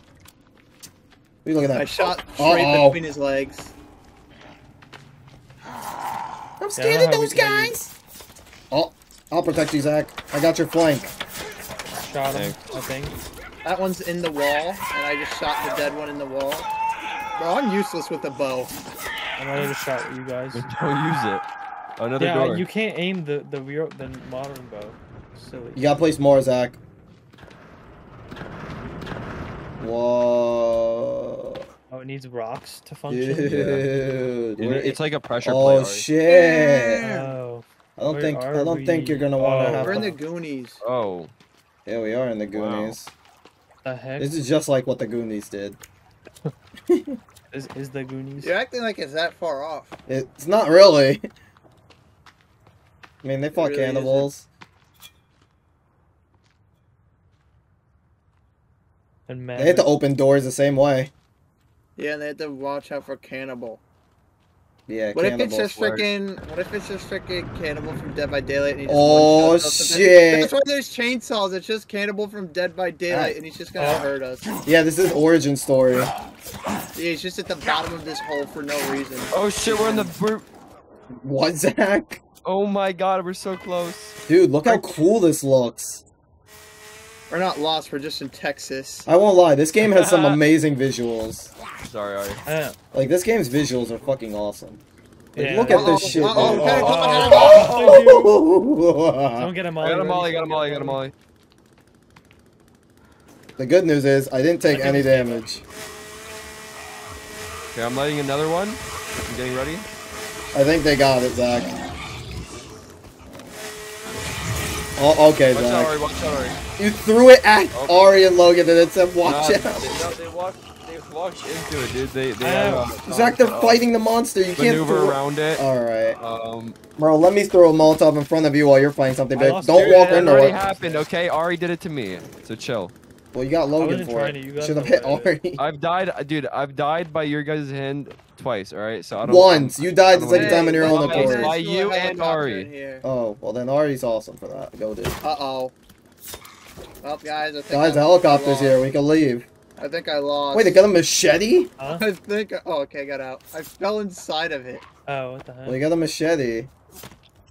We look at that. I shot straight Uh-oh. between his legs. I'm scared of those guys. Oh, I'll protect you, Zak. I got your flank. Shot him, I think. That one's in the wall, and I just shot the dead one in the wall. Bro, I'm useless with a bow. I might have just shot you guys. Don't use it. Another yeah, door. you can't aim the the real the modern bow. Silly. You gotta place more, Zak. Whoa. Oh, it needs rocks to function. Dude. You know, it's like a pressure Oh plate. Ari. shit. Oh. I don't Where think I don't think you're gonna want to Oh. have. We're in the Goonies. Oh. Yeah, we are in the Goonies. The heck This is just like what the Goonies did. is is the Goonies? You're acting like it's that far off. It's not really. I mean, they fought really isn't. cannibals. And They had to open doors the same way. Yeah, and they had to watch out for cannibal. Yeah, What if it's just work. freaking? What if it's just freaking cannibal from Dead by Daylight? And he just Oh, one-shots us? That's- shit. That's why there's chainsaws. It's just cannibal from Dead by Daylight, ah. and he's just gonna Oh. hurt us. Yeah, this is origin story. Yeah, he's just at the bottom of this hole for no reason. Oh shit, we're in the. We're, What, Zak? Oh my god, we're so close. Dude, look how cool this looks. We're not lost. We're just in Texas. I won't lie, this game has some amazing visuals. Sorry, Ari. Yeah. Like, this game's visuals are fucking awesome. Like, Yeah. look at this shit. uh-oh, dude. okay, oh, oh, Don't get a I molly. got a molly, ready, got a molly, got a molly. The good news is, I didn't take any damage. Okay, I'm lighting another one. I'm getting ready. I think they got it, Zak. Oh, okay, Watch out, Ari, Zak. watch out, Ari. You threw it at Okay. Ari and Logan and it said, watch no, out. They, no, they walked, they walked into it, dude. They, they I had, know. uh, Zak, they're uh, fighting the monster. You can't maneuver throw... around it. Alright. Um, Bro, let me throw a Molotov in front of you while you're fighting something I big. lost Don't it. walk that into already happened, okay? Ari did it to me, so chill. Well, you got Logan for trying it. to, you Should have hit what Ari. I've died, uh, dude. I've died by your guys' hand twice. All right, so I don't. Once. You died the I don't second wanna- time on your own Hey, accord. by you and Ari. Oh, well then Ari's awesome for that. Go dude. Uh oh. Well, guys, I think Guys, I the helicopter's here. We can leave. I think I lost. Wait, they got a machete? Huh? I think. Oh, okay, I got out. I fell inside of it. Oh, what the heck? They got a machete.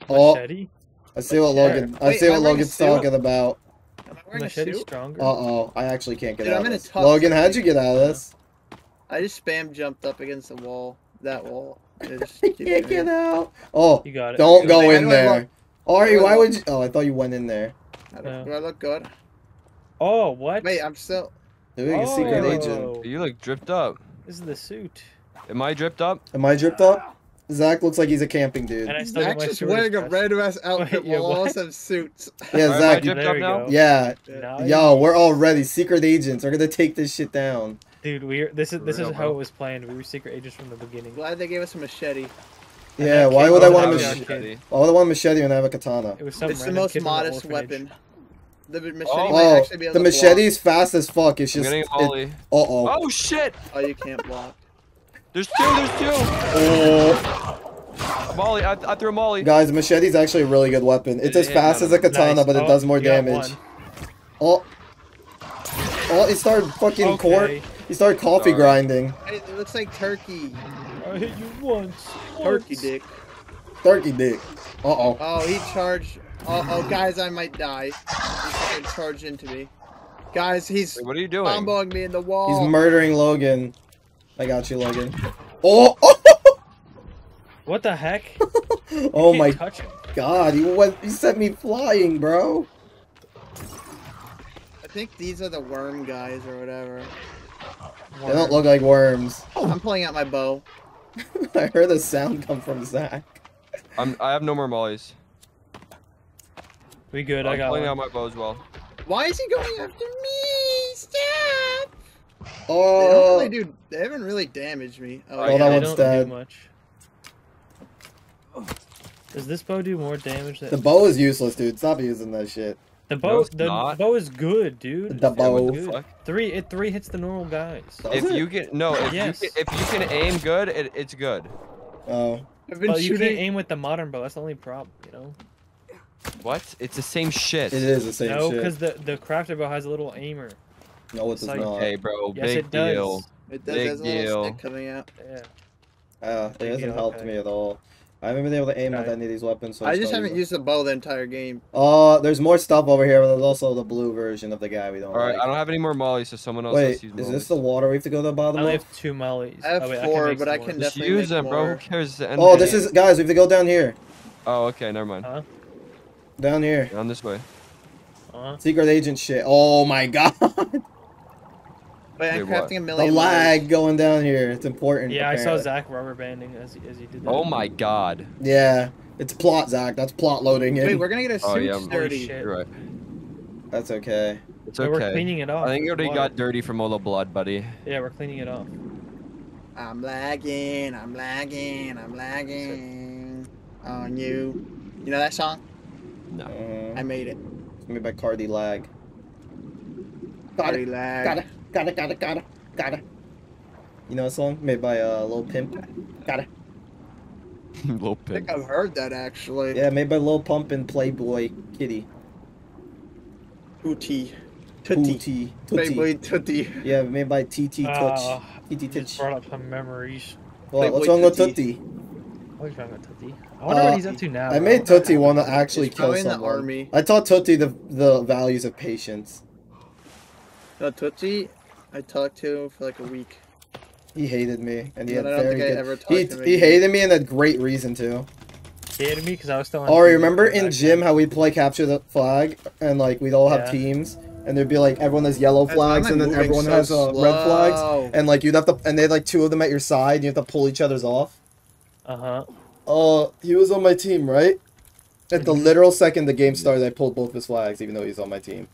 Oh, Machete? I see what Logan. I see what I Logan's talking about. Am I wearing a Machete suit? stronger? Uh oh, I actually can't get Dude, out I'm of in a this. tough Logan, how'd you get out of this? I just spam jumped up against the wall. That wall. It I can't me. get out. Oh, You got it. don't You go got in how do I there. look? Ari, How do I why would you? Oh, I thought you went in there. I don't- No. Do I look good? Oh, what? Wait, I'm still. Dude, you're a secret Oh. agent. You look dripped up. This is the suit. Am I dripped up? Am I dripped up? Zak looks like he's a camping dude. And I still get my just wearing a red random ass outfit Wait, yeah, while all of us what? have suits. Yeah, Alright, Zak. am you- dripped There up we now? go. Yeah. Nice. Yo, we're already secret agents. We're gonna take this shit down. Dude, we this is this is how it was planned. We were secret agents from the beginning. Glad they gave us a machete. Yeah, why would I want a machete? there. Machete. Why would I want a machete when I have a katana? It was some It's the most kid the modest weapon. The machete Oh. might actually be able the to machete's fast as fuck. It's I'm just. getting Uh oh. Oh shit! Oh, you can't block. There's two. There's two. Oh. Molly. I, I threw a molly. Guys, the machete's actually a really good weapon. It's as yeah, fast no, as a katana, Nice. but it Oh, does more you damage. one. Oh. Oh, he started fucking court. Okay. He started coffee Sorry. grinding. It looks like turkey. I hit you once. Turkey once. dick. Turkey dick. Uh oh. Oh, he charged. Oh, oh, guys, I might die. He fucking charged into me. Guys, he's Wait, what are you doing? comboing me in the wall. He's murdering Logan. I got you, Logan. Oh, oh, What the heck? oh my god, you went, you sent me flying, bro. I think these are the worm guys or whatever. They don't look like worms. I'm pulling out my bow. I heard the sound come from Zach. I'm. I have no more mollies. We good. I'm I got pulling one. out my bow as well. Why is he going after me? Stop! They don't Oh, really do. They haven't really damaged me. Oh, Oh, yeah. that they one's don't dead. do much. Does this bow do more damage than the bow is useless, dude. Stop using that shit. The bow? it's the not. bow is good, dude. The bow. What good. Three. It three hits the normal guys. Does If it? you can no, if Yes. you can, if you can aim good, it, it's good. Oh, I've been But you can't aim with the modern bow. That's the only problem, you know. What? It's the same shit. it is the same no, shit. because the the crafter bow has a little aimer. No, it does like- not. Hey, bro, Yes, big it does. deal. It does Big has a little deal. stick coming out. Yeah. Uh, it hasn't Yeah, helped okay. me at all. I haven't been able to aim at any of these weapons. So I just haven't used the bow the entire game. Oh, there's more stuff over here, but there's also the blue version of the guy we don't All right, like. I don't have any more mollies, so someone else Wait, has to use is mollies. this the water we have to go to the bottom only of? have two mollies. I have oh, wait, four, make but I can. Just definitely use make them, bro. Who cares? The end Oh, game. this is guys. We have to go down here. Oh, okay, never mind. Huh? Down here. Down this way. Uh-huh. Secret agent shit. Oh my god. Wait, I'm Wait, what? crafting a the million. lag going down here. It's important. Yeah, I saw. Zak rubber banding as as he did that. Oh my god. Yeah, it's plot, Zak. That's plot loading in. Wait, we're gonna get a suit Oh, yeah, Holy dirty. shit. Right. That's okay. It's But okay. We're cleaning it off. I think you already water. got dirty from all the blood, buddy. Yeah, we're cleaning it off. I'm lagging. I'm lagging. I'm lagging. On you. You know that song? No. Uh, I made it. it's made by Cardi Lag. Got Dirty it. lag. Got it. Got it. Got it. Got it. Got it. You know a song made by uh, Lil Pimp? Got it. Little pimp. I think I've heard that actually. Yeah, made by Lil Pump and Playboy Kitty. Tutti. Tutti. Tutti. Playboy Tutti. Yeah, made by TT Touch. Ah, TT Just Touch. brought up some memories. What, what's wrong with Tutti. Tutti? What's wrong with Tutti? I wonder Uh, what he's up to now. I bro. made Tutti want to actually He's kill probably in the army. I taught Tutti the the values of patience. No, Tutti, I talked to him for like a week. He hated me, and he But had I don't very think I good. ever talked he to him he hated me and had great reason too. He hated me because I was still on. Or TV remember in gym how we play capture the flag and like we'd all have Yeah. teams and there'd be like everyone has yellow Guys, why am flags and then everyone so has uh, red flags and like you'd have to and they had like two of them at your side and you have to pull each other's off. Uh huh. Oh, he was on my team, right? At the Mhm. literal second the game started, I pulled both his flags, even though he was on my team.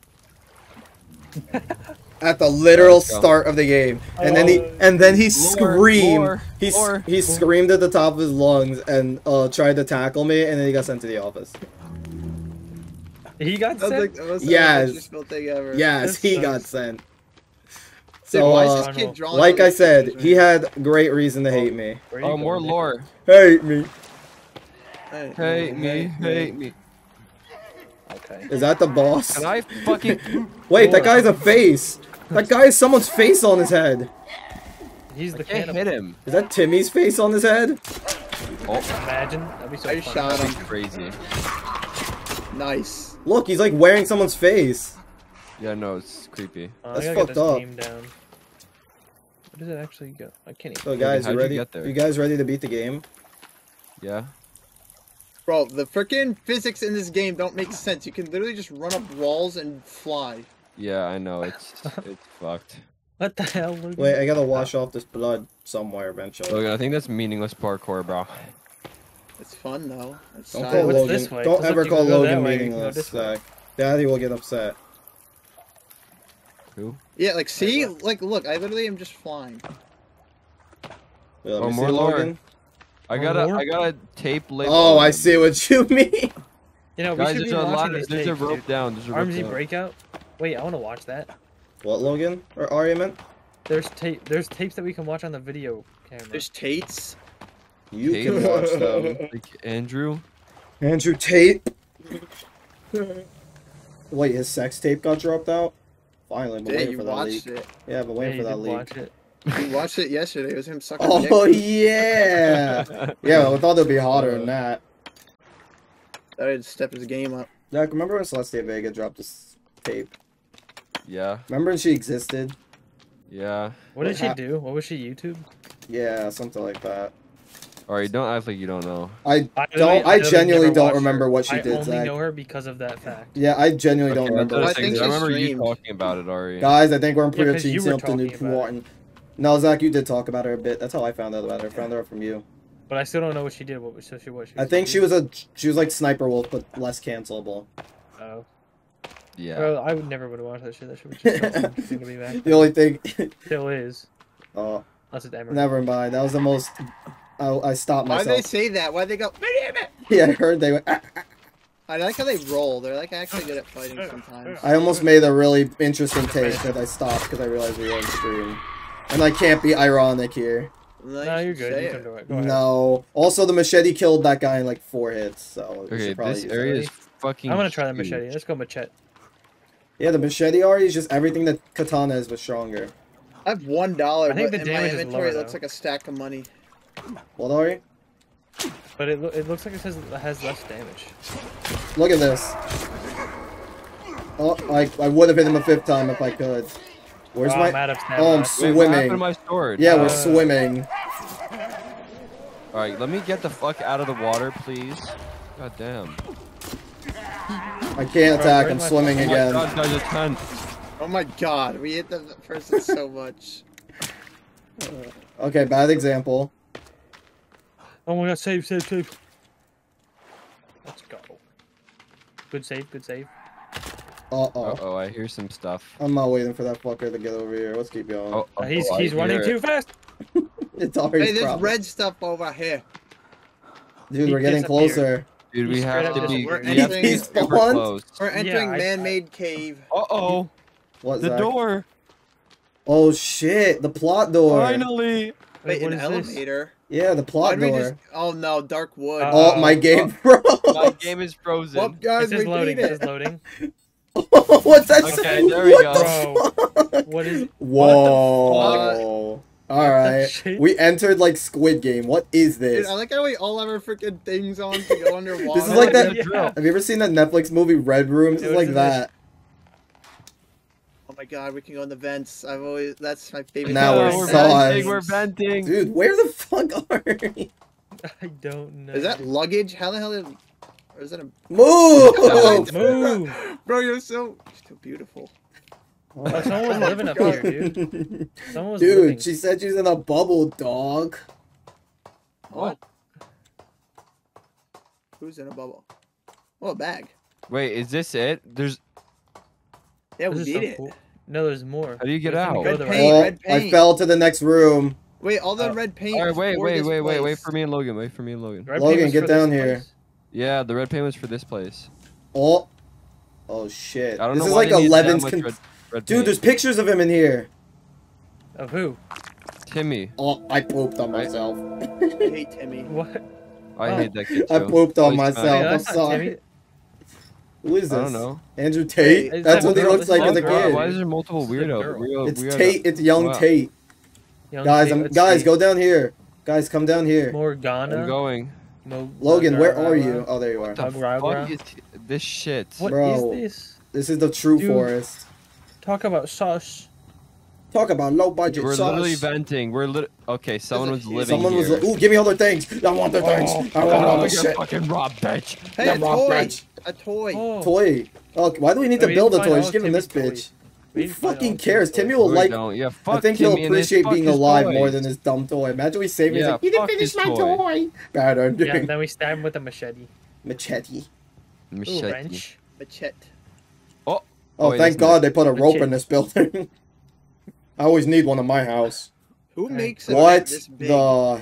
At the literal start of the game, and then he Oh. and then he screamed. he he screamed at the top of his lungs and uh, tried to tackle me, and then he got sent to the office. He got sent. like Yes. unprofessional thing ever. Yes, he got sent. So, uh, this kid drawing like I said, he had great reason to hate me. Oh, more Nick? lore. Hate me. Hey, Hate me, hate me. Okay. Is that the boss? Can I fucking? Wait, that guy's a face. That guy has someone's face on his head. He's the can't hit him. Is that Timmy's face on his head? Oh, Imagine. That'd be so I funny. shot that'd him. be crazy. Nice. Look, he's like wearing someone's face. Yeah, no, it's creepy. Uh, That's fucked up. game down. Where does it actually go? I can't even. So guys, how'd you you ready? get there? You guys ready to beat the game? Yeah. Bro, the freaking physics in this game don't make sense. You can literally just run up walls and fly. Yeah, I know. It's it's fucked. What the hell? Logan? Wait, I gotta wash off this blood somewhere eventually. Logan, I think that's meaningless parkour, bro. It's fun though. It's Don't call what's Logan. this way? Don't 'Cause ever call can go that Logan way, you can go meaningless, this. Zak. Daddy will get upset. Who? Yeah, like see, like look, I literally am just flying. Wait, let Oh, me more see, lore. Logan. I gotta more? I gotta tape label. Oh, I see what you mean. You know, we Guys, should there's be a watching ladder. these There's a rope dude. down. There's a rope Armsy down. breakout. Wait, I want to watch that. What, Logan? Or Arya meant? There's tape. There's tapes that we can watch on the video camera. There's Tates. You Tate? can watch them. Like Andrew. Andrew Tate. Wait, his sex tape got dropped out? Finally, but Yeah, waiting you for that watched leak. it. Yeah, but yeah, waiting you for that leak. watch it. We watched it yesterday. It was him sucking Oh dick. yeah. yeah, I thought it'd be hotter than that. I had to step his game up. Jack, remember when Celestia Vega dropped this tape? Yeah, Remember when she existed? yeah. What did she do? What was she YouTube? Yeah, something like that. Alright, don't act like you don't know. I I don't. literally- I genuinely don't remember her. what she I did, I only Zak. know her because of that fact. Yeah, I genuinely don't remember. that's what the she thing, think I did. she remember you talking about it, Ari. Guys, I think we're 'cause preaching you were something talking about important. No, Zak, you did talk about her a bit. That's how I found out about her. I found out from you. But I still don't know what she did. What was so she what she? I think she was a she was like Sniper Wolf, but less cancelable. Oh. Yeah. Well, I would never would have watched that shit. That shit was just something thing to be back. The only thing. Still is. Oh, Unless it's Emery. never mind. That was the most. I, I stopped myself. Why they say that? Why they go? Yeah, I heard they went. "Ah." I like how they roll. They're like actually good at fighting sometimes. I almost made a really interesting take that I stopped because I realized we were on stream, and I can't be ironic here. No, No, you you're good. You can do it. Go ahead. No. Also, the machete killed that guy in like four hits, so Okay, should this area that. is fucking. I'm gonna try the machete. Let's go machete. Yeah, the machete Ari is just everything that katana is, but stronger. I have one dollar, I think but the in my damage is inventory lower, it looks like a stack of money. What Ari? But it, lo- it looks like it says it has less damage. Look at this. Oh, I, I would have hit him a fifth time if I could. Where's Oh, my? I'm out of stamina. Oh, I'm Wait, what happened to my sword? Yeah, we're Uh, swimming. Alright, let me get the fuck out of the water, please. God damn. I can't attack. I'm where's my swimming Oh my again. god, guys, a tent. Oh my god, we hit the person so much. Okay, bad example. Oh my god, save, save, save. Let's go. Good save, good save. Uh oh. Uh oh, I hear some stuff. I'm not waiting for that fucker to get over here. Let's keep going. Oh, Uh, he's oh, I he's running hear too fast. It's already Hey, there's problem. red stuff over here. Dude, He we're getting disappeared. closer. Dude, we He's have to be. disappeared. We have to be He's super spawned? close. We're entering I- man-made cave. Uh oh, What, the Zak? door. Oh shit, the plot door. Finally. Wait, what an is this? elevator. Yeah, the plot Why'd door. just? Oh no, dark wood. Uh, Oh, my game My froze. game is frozen. Well, guys, It says we loading. beat It it. loading. What's that Okay, saying? there we what go. the fuck? What is? Whoa. Alright. We entered like Squid Game. What is Dude, this? I like how we all have our freaking things on to go underwater. This is like that- Yeah. Have you ever seen that Netflix movie Red Room? This Yeah, is what like that. Oh my god, we can go in the vents. I've always that's my favorite. Now thing. we're we're venting. We're venting. Dude, where the fuck are we? I don't know. Is that luggage? How the hell did? Or is that a? Move! move? Bro, you're so so beautiful. Oh, someone was oh living up here, dude. Someone was Dude, living. she said she's in a bubble, dog. What? Who's in a bubble? Oh, a bag. Wait, is this it? There's. Yeah, we is beat it. cool. No, there's more. How do you get We out? Red paint. right- Oh, red I fell to the next room. Wait, all the Oh. red paint. All right, wait, wait, wait, wait, wait for me and Logan. Wait for me and Logan. Red Logan, get down here. place. Yeah, the red paint was for this place. Oh. Oh shit. I don't This know is why like they 11's con- red, red Dude, paint. there's pictures of him in here. Of who? Timmy. Oh, I pooped on myself. I hate Timmy. What? I Oh. hate that kid too. I pooped on At myself. Wait, I- I'm sorry. Timmy. Who is this? I don't know. Andrew Tate? Hey, That's it's what he looks This like is as a a kid. Why is there multiple This is a weirdo? It's weirdo. Tate. It's young Wow. Tate. Young Guys, Tate, I'm, guys, see. go down here. Guys, come down here. Morgana. I'm going. Mo- Logan, Ra- where are you? Oh, there you are. The Hug Ra- Ra. fuck is this shit? What is Bro. this? This is the true Dude. forest. Talk about sauce. Talk about low budget We're sauce. literally venting. We're lit. Okay, someone was living Someone was here. like, ooh, give me all their things. I want their things. Oh, I want all Oh, the you shit. fucking rob bitch. Hey, Yeah, a Rob toy. Branch. A toy. Oh. Toy. Oh, why do we need to We build a toy? Just give him this Timmy's bitch. We Who fucking cares? Timmy will like. don't. Yeah, I fuck think he'll Timmy and his- appreciate being alive toys. more than his dumb toy. Imagine we save him. He's Yeah, like, you didn't finish my toy." toy. Bad Yeah, ending. then we stab him with a machete. Machete. Ooh, wrench. Machete. Oh, Oh, thank God they put a rope Machete. in this building. I always need one in my house. Who Hey. makes a What this big? the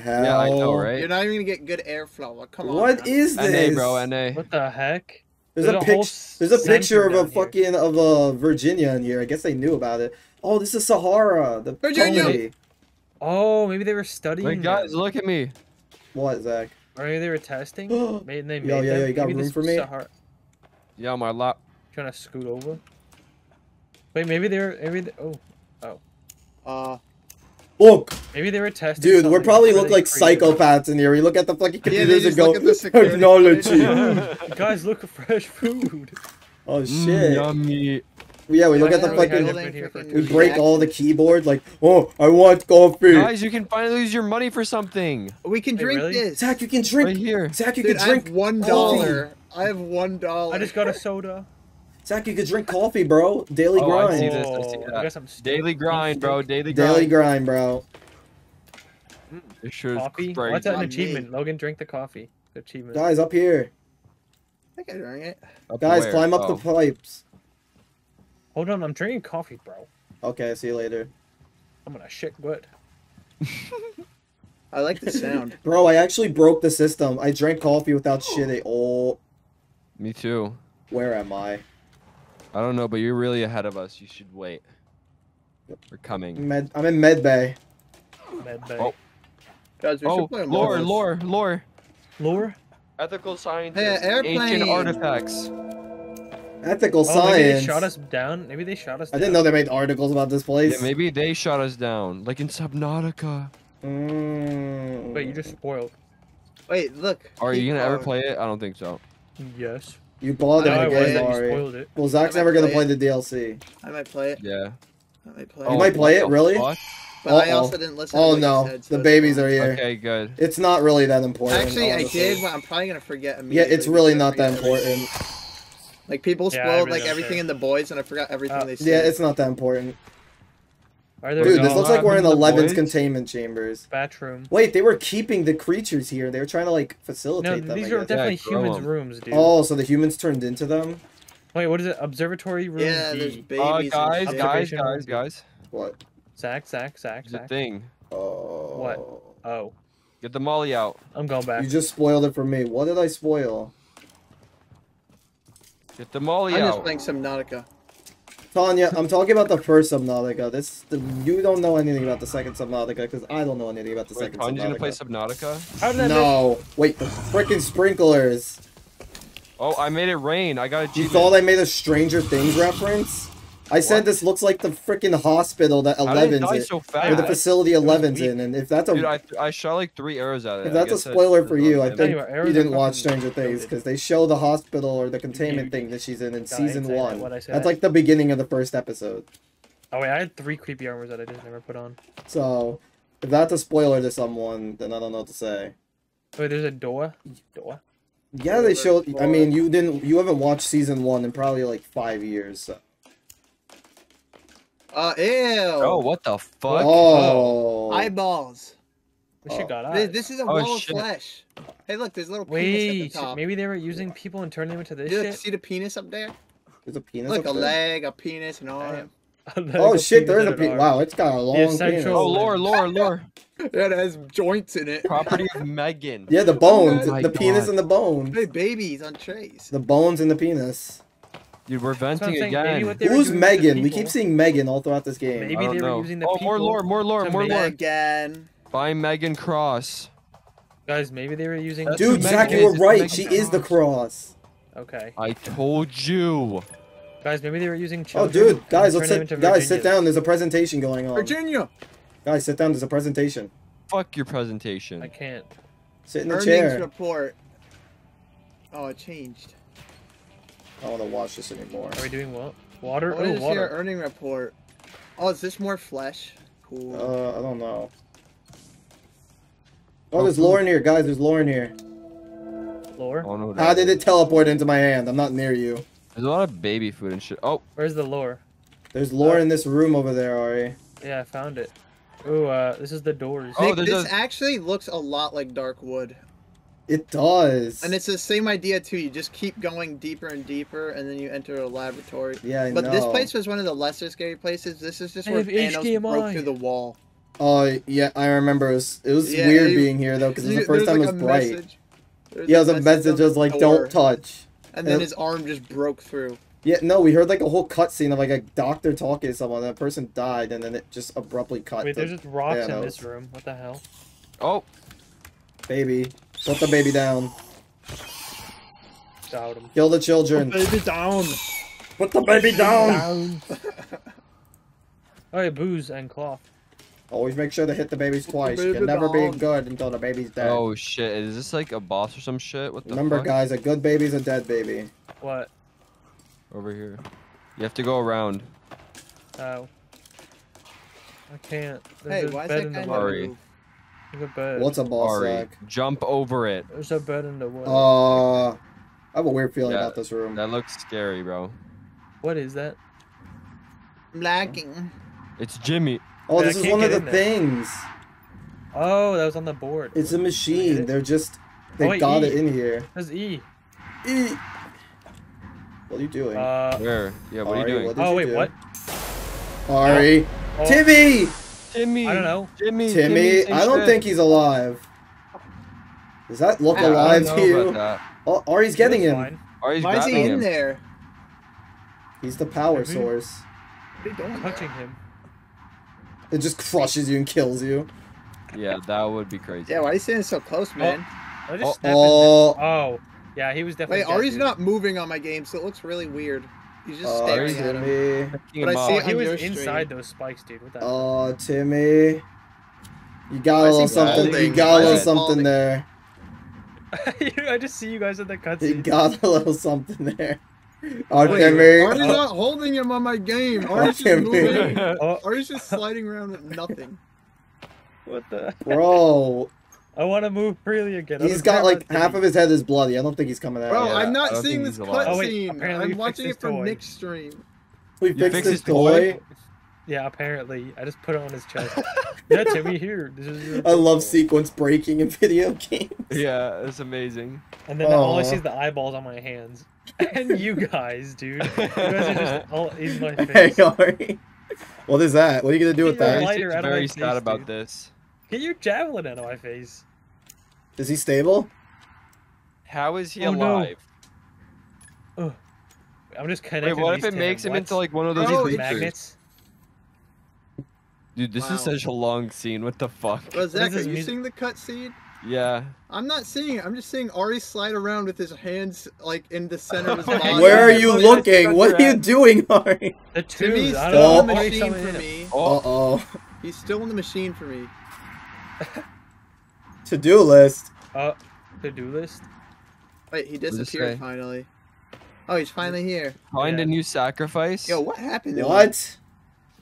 hell? Yeah, I know, right? You're not even gonna get good airflow. Like, Come on. What man. is this? NA, bro, NA. What the heck? There's, There's a, a pic- There's a picture of a here. fucking of a Virginia in here. I guess they knew about it. Oh, this is Sahara. The Virginia! colony. Oh, maybe they were studying. Wait, guys, them. look at me. What, Zak? Or maybe they were testing. Maybe they made Yo, yeah, them. yeah, you got maybe room this for me? Sahara- Yeah, my lap. Trying to scoot over. Wait, maybe they're maybe they, oh oh. Uh, Look, Maybe they were testing. dude, we're probably look they like psychopaths in here. We look at the fucking Yeah, computers and go, at the technology. Guys, look at fresh food. oh Mm, shit. yummy. Yeah, we look at the really fucking. haven't been here for We break years. all the keyboard. Like, oh, I want coffee. Guys, you can finally use your money for something. We can Hey, drink really? this. Zak, you can drink. Right here. Zak, you Dude, can I drink have one I have one dollar. I just got a soda. Zak, you could drink coffee, bro. Daily Oh, I grind. see this, I see Oh, that. I guess I'm Daily grind, bro. Daily grind. Daily grind, bro. It sure coffee. crazy. What's that an on me. achievement? Logan, drink the coffee. The achievement. Guys, up here. I think I drank it. Up Guys, where? climb up Oh. the pipes. Hold on, I'm drinking coffee, bro. Okay, see you later. I'm gonna shit good. I like the sound. Bro, I actually broke the system. I drank coffee without shitting. Oh, Me too. where am I? I don't know, but you're really ahead of us. You should wait. We're coming. Med- I'm in med bay. Med bay. Oh. Guys, we Oh, should play Among lore, Us. lore, lore. Ethical science. Hey, airplane. Ancient artifacts. Ethical Oh, maybe they shot us down. Maybe they shot us. I down. didn't know they made articles about this place. Yeah, maybe they shot us down, like in Subnautica. Mm. But you just spoiled. Wait, look. Are you gonna ever play it? I don't think so. Yes. You bought it No, No, I I again, wasn't. You Ari. spoiled it. Well, Zak's never gonna play play the DLC. I might play it. Yeah. I might play You it. might play it, really? fuck? But I Uh-oh. also didn't listen. Oh what no, said, so the babies are here. Okay, good. It's not really that important. Actually, I did, but I'm probably gonna forget Yeah, it's really not that important. Like people Yeah, spoiled really like everything care. in the boys, and I forgot everything Uh, they said. Yeah, it's not that important. Are there Dude, this looks like we're in happened to the Eleven's boys? containment chambers. bathroom. Wait, they were keeping the creatures here. They were trying to like No, facilitate them. these I are guess. definitely grow humans' 'em. rooms, dude. Oh, so the humans turned into them? Wait, what is it? Observatory room Yeah, there's babies. Uh, and guys, guys, guys, guys. What? Zak, Zak, Zak, There's a Zak. thing. Oh. What? Oh, Get the molly out. I'm going back. You just spoiled it for me. What did I spoil? Get the molly out. I'm just out. playing Subnautica. Tanya, I'm talking about the first Subnautica. This the, you don't know anything about the second Subnautica because I don't know anything about the Wait, second Tanya's gonna play Subnautica. Subnautica? How did I miss? No, wait, the freaking sprinklers. Oh, I made it rain. I got a You achievement. thought I made a Stranger Things reference? I said this looks like the freaking hospital that How did it Eleven's die in, so or the facility Eleven's weak. in, and if that's a Dude, I, I shot like three arrows at it. if that's a guess that's- spoiler for you, I think Tell you what, arrows you are didn't watch Stranger Things because they show the hospital or the containment thing that she's in in season one. that, what I That's like the beginning of the first episode. Oh wait, I had three creepy armors that I just never put on. So if that's a spoiler to someone, then I don't know what to say. Wait, there's a door. Door. Yeah, they showed. I mean, you didn't. You haven't watched season one in probably like five years. So. Uh, ew. Oh, what the fuck? Oh. Eyeballs. This shit Oh. got This, eyes. this is a Oh, wall of shit. flesh. Hey, look, there's a little penis at the top. maybe they were using people and turning them into this Dude, shit. see the penis up there? There's a penis. Look, a there? leg, a penis, an arm. Oh shit! There is a penis. penis. Wow, it's got a long penis. essential- Oh, lore, lore, lore. That has joints in it. Property of Megan. Yeah, the bones, Oh my the penis and the bones, Hey, babies on trays. the bones and the penis. Dude, we're That's what I'm venting saying, again. what they were Who's doing with the Megan? We keep seeing Megan all throughout this game. Maybe I don't they were know. using the Oh, more lore, more lore, more lore. Again. Buy Megan Cross. Guys, maybe they were using. That's Dude, Zach, you were right. Megan She is the Cross. cross. Okay, I told you. guys, maybe they were using Oh, dude, guys, let's sit. into Guys, sit down. There's a presentation going on. Virginia. Guys, sit down. There's a presentation. Fuck your presentation. I can't. Sit in the Earnings chair. report. Oh, it changed. I don't want to watch this anymore. Are we doing what? Water? What Oh, is your water. earning report? Oh, is this more flesh? Cool. Uh, I don't know. Oh, there's lore in here, guys. There's lore in here. Lore? Oh, no, How did it teleport into my hand? I'm not near you. There's a lot of baby food and shit. Oh, Where's the lore? There's lore in this room over there, Ari. Yeah, I found it. Ooh, uh, this is the doors. Oh, Nick, this a- actually looks a lot like dark wood. It does. And it's the same idea too. You just keep going deeper and deeper, and then you enter a laboratory. Yeah, I but this place was one of the lesser scary places. This is just I where have Thanos broke HDMI. through the wall. Oh yeah, I remember. It was, it was Yeah, weird you- being here though, because it the first time like it was a bright. message. Yeah, it was a message on was like, door, "Don't touch." And then And- his arm just broke through. Yeah, no, we heard like a whole cutscene of like a doctor talking to someone. That person died, and then it just abruptly cut. Wait, to there's just rocks in this room. What the hell? oh, Baby, put the baby down. Doubt him. Kill the children. Baby down. Put the baby down. Oh, yeah, booze and cloth. Always make sure to hit the babies twice. You baby can never be good until the baby's dead. Oh shit! Is this like a boss or some shit? What the Remember, fuck? guys, a good baby's a dead baby. What? Over here. You have to go around. Oh. I can't. There's a why is bed that in the guy wood. Never Sorry. move? There's a bed. What's a ball Ari, sack? jump over it. There's a bed in the wood. Uh, I have a weird feeling Yeah. about this room. That looks scary, bro. what is that? I'm. It's Jimmy. Oh, Yeah, this is one of the in there. things. Oh, that was on the board. It's a machine. They're just they Oh, wait, got E. it in here. There's E. E. What are you doing? Uh. Where? Yeah, what are you doing? what did Oh you wait, do? what? Ari. Oh, Timmy. Timmy. I don't know. Jimmy. Timmy. same I don't think he's alive. Does that look I don't alive know to you? about that. Oh, Ari's getting him. fine. Ari's Why is he in him. there? He's the power Mhm. source. What are you doing? Touching him. It just crushes you and kills you. Yeah, that would be crazy. Yeah, why are you standing so close, man? I just Oh. Oh. Oh. Yeah, he was definitely. Wait, dead, Ari's dude. not moving on my game, so it looks really weird. He's just Oh, staring at him. Timmy. But I see Oh, he was your inside those spikes, dude. What the? Oh, Timmy. You got a little something. You got a little something balding? there. I just see you guys in the You cutscene. got a little something there. Oh, Wait, Timmy. Ari's not holding him on my game. Ari's just Timmy. moving. Oh, Ari's just sliding around with nothing. what the? Bro, I want to move freely again. He's got like half of his head is bloody. I don't think he's coming out. Bro, Yeah, I'm not seeing this he's alive. Oh, cutscene. I'm watching it from his toy. Nick's stream. we fixed fixed his his toy? toy. Yeah, apparently. I just put it on his chest. yeah, Timmy, here. This is I love toy. sequence breaking in video games. Yeah, it's amazing. And then all I Aw. see is the eyeballs on my hands. And you guys, dude. You guys are just all in my Hey, face. Ari. What is that? What are you gonna do with that? light- Very, lighter out of my very face, sad about dude. this. Get your javelin out of my face. Is he stable? How is he Oh, no. alive? I'm just Wait, what these if it makes him What? into like one of those Bro, creatures? magnets? Dude, this Wow. is such a long scene. What the fuck? Bro, Zak, are you music? seeing the cutscene? Yeah. I'm not seeing it. I'm just seeing Ari slide around with his hands like in the center of his Where body. Where are you looking? What are you doing, Ari? The Timmy's tubes. I still Oh. in the Why are you machine for me. Oh, Uh oh. He's still in the machine for me. To do list. Uh, to-do list? Wait, he disappeared finally. Oh, he's finally here. find Yeah. a new sacrifice. Yo, what happened? What?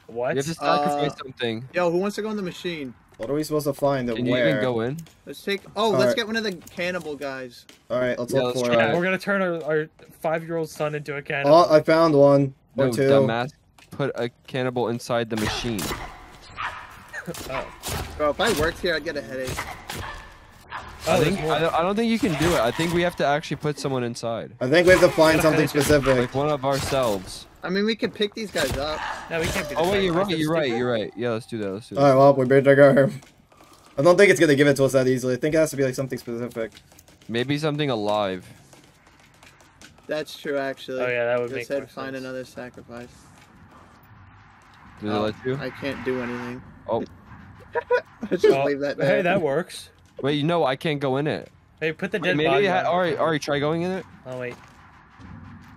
What? You have to sacrifice Uh, something. Yo, who wants to go in the machine? What are we supposed to find and Can you where? even go in? Let's take. Oh, let's Alright. get one of the cannibal guys. All right, let's Yeah, look let's for try it. We're gonna turn our, our five-year-old son into a cannibal. Oh, I found one or No, two. dumbass. Put a cannibal inside the machine. Oh, Bro, if I worked here, I'd get a headache. Oh I think. I don't, I don't think you can do it. I think we have to actually put someone inside, I think we have to find something specific. like one of ourselves. I mean, we could pick these guys up. No, we can't be. the Oh wait, you're right. You're right. You're right. Yeah, let's do that. Let's do that. All right, well, we better go. I don't think it's gonna give it to us that easily. I think it has to be like something specific. Maybe something alive. That's true, actually. Oh yeah, that would Just make said more find sense. another sacrifice. Does Oh, it let oh, you? I can't do anything. Oh. just Oh, leave that there. Hey, that works. Wait, no, I can't go in it. Hey, put the Wait, dead maybe body. it ha- on. Ari, Ari, try going in it. Oh wait.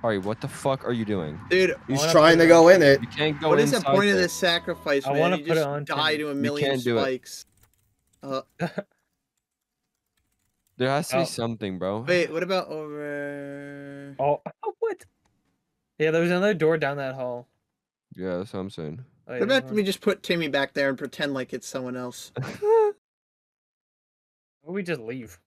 Ari, what the fuck are you doing? Dude, He's wanna trying to go in it. You can't go in. what is the point of this sacrifice, I man? wanna you put it just on die to a You million can't do it. spikes. Uh, There has to Oh. be something, bro. wait, what about over? Oh, what? Yeah, there was another door down that hall. Yeah, that's what I'm saying. Oh, yeah, What about mind. we just put Timmy back there and pretend like it's someone else? Or we just leave.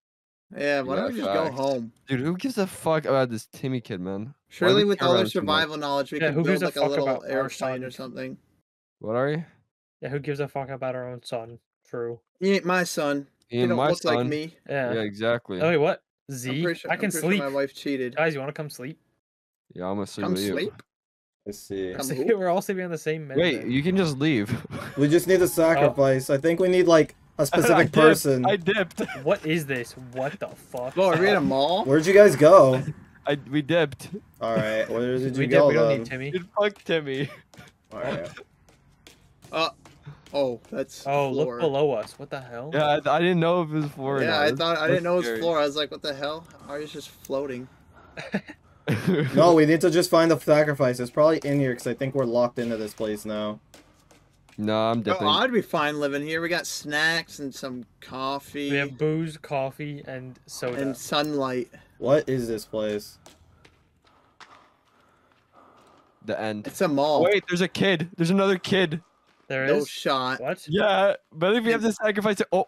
Yeah, why don't we Yeah, just go facts. home? Dude, who gives a fuck about this Timmy kid, man? Surely with all about our him so much? survival knowledge, we Yeah, can build gives a like a little about our airplane or something. What are you? Yeah, who gives a fuck about our own son? True. He ain't my son. He He ain't don't my look like son. me. Yeah. Yeah, exactly. Oh wait, what? I'm Z? sure, I can pretty sure sleep. my wife cheated. Guys, you want to come sleep? Yeah, I'm gonna sleep Come with you. sleep. Let's see. Come See. We're all sleeping on the same bed. Wait, then. you can just leave. We just need a oh. sacrifice. I think we need like a I specific dipped. person. I dipped. What is this? What the fuck? Oh, are we at a mall? Where'd you guys go? I we dipped. All right, where did you we, did, go we don't need Timmy. Dude, fuck Timmy. All right. Uh, oh, that's Oh, floor. look below us. What the hell? Yeah, I, I didn't know if it was floor. or Yeah, not. I That's- thought I didn't know it was floor. I was like, what the hell? Ari's just floating. No, we need to just find the sacrifice. It's probably in here because I think we're locked into this place now. No, I'm Oh. I'd be fine living here. We got snacks and some coffee We have booze, coffee, and soda. and sunlight. What is this place? the end. It's a mall. Wait, there's a kid. There's another kid. there no is. shot. What? Yeah, but if we have to sacrifice it, oh,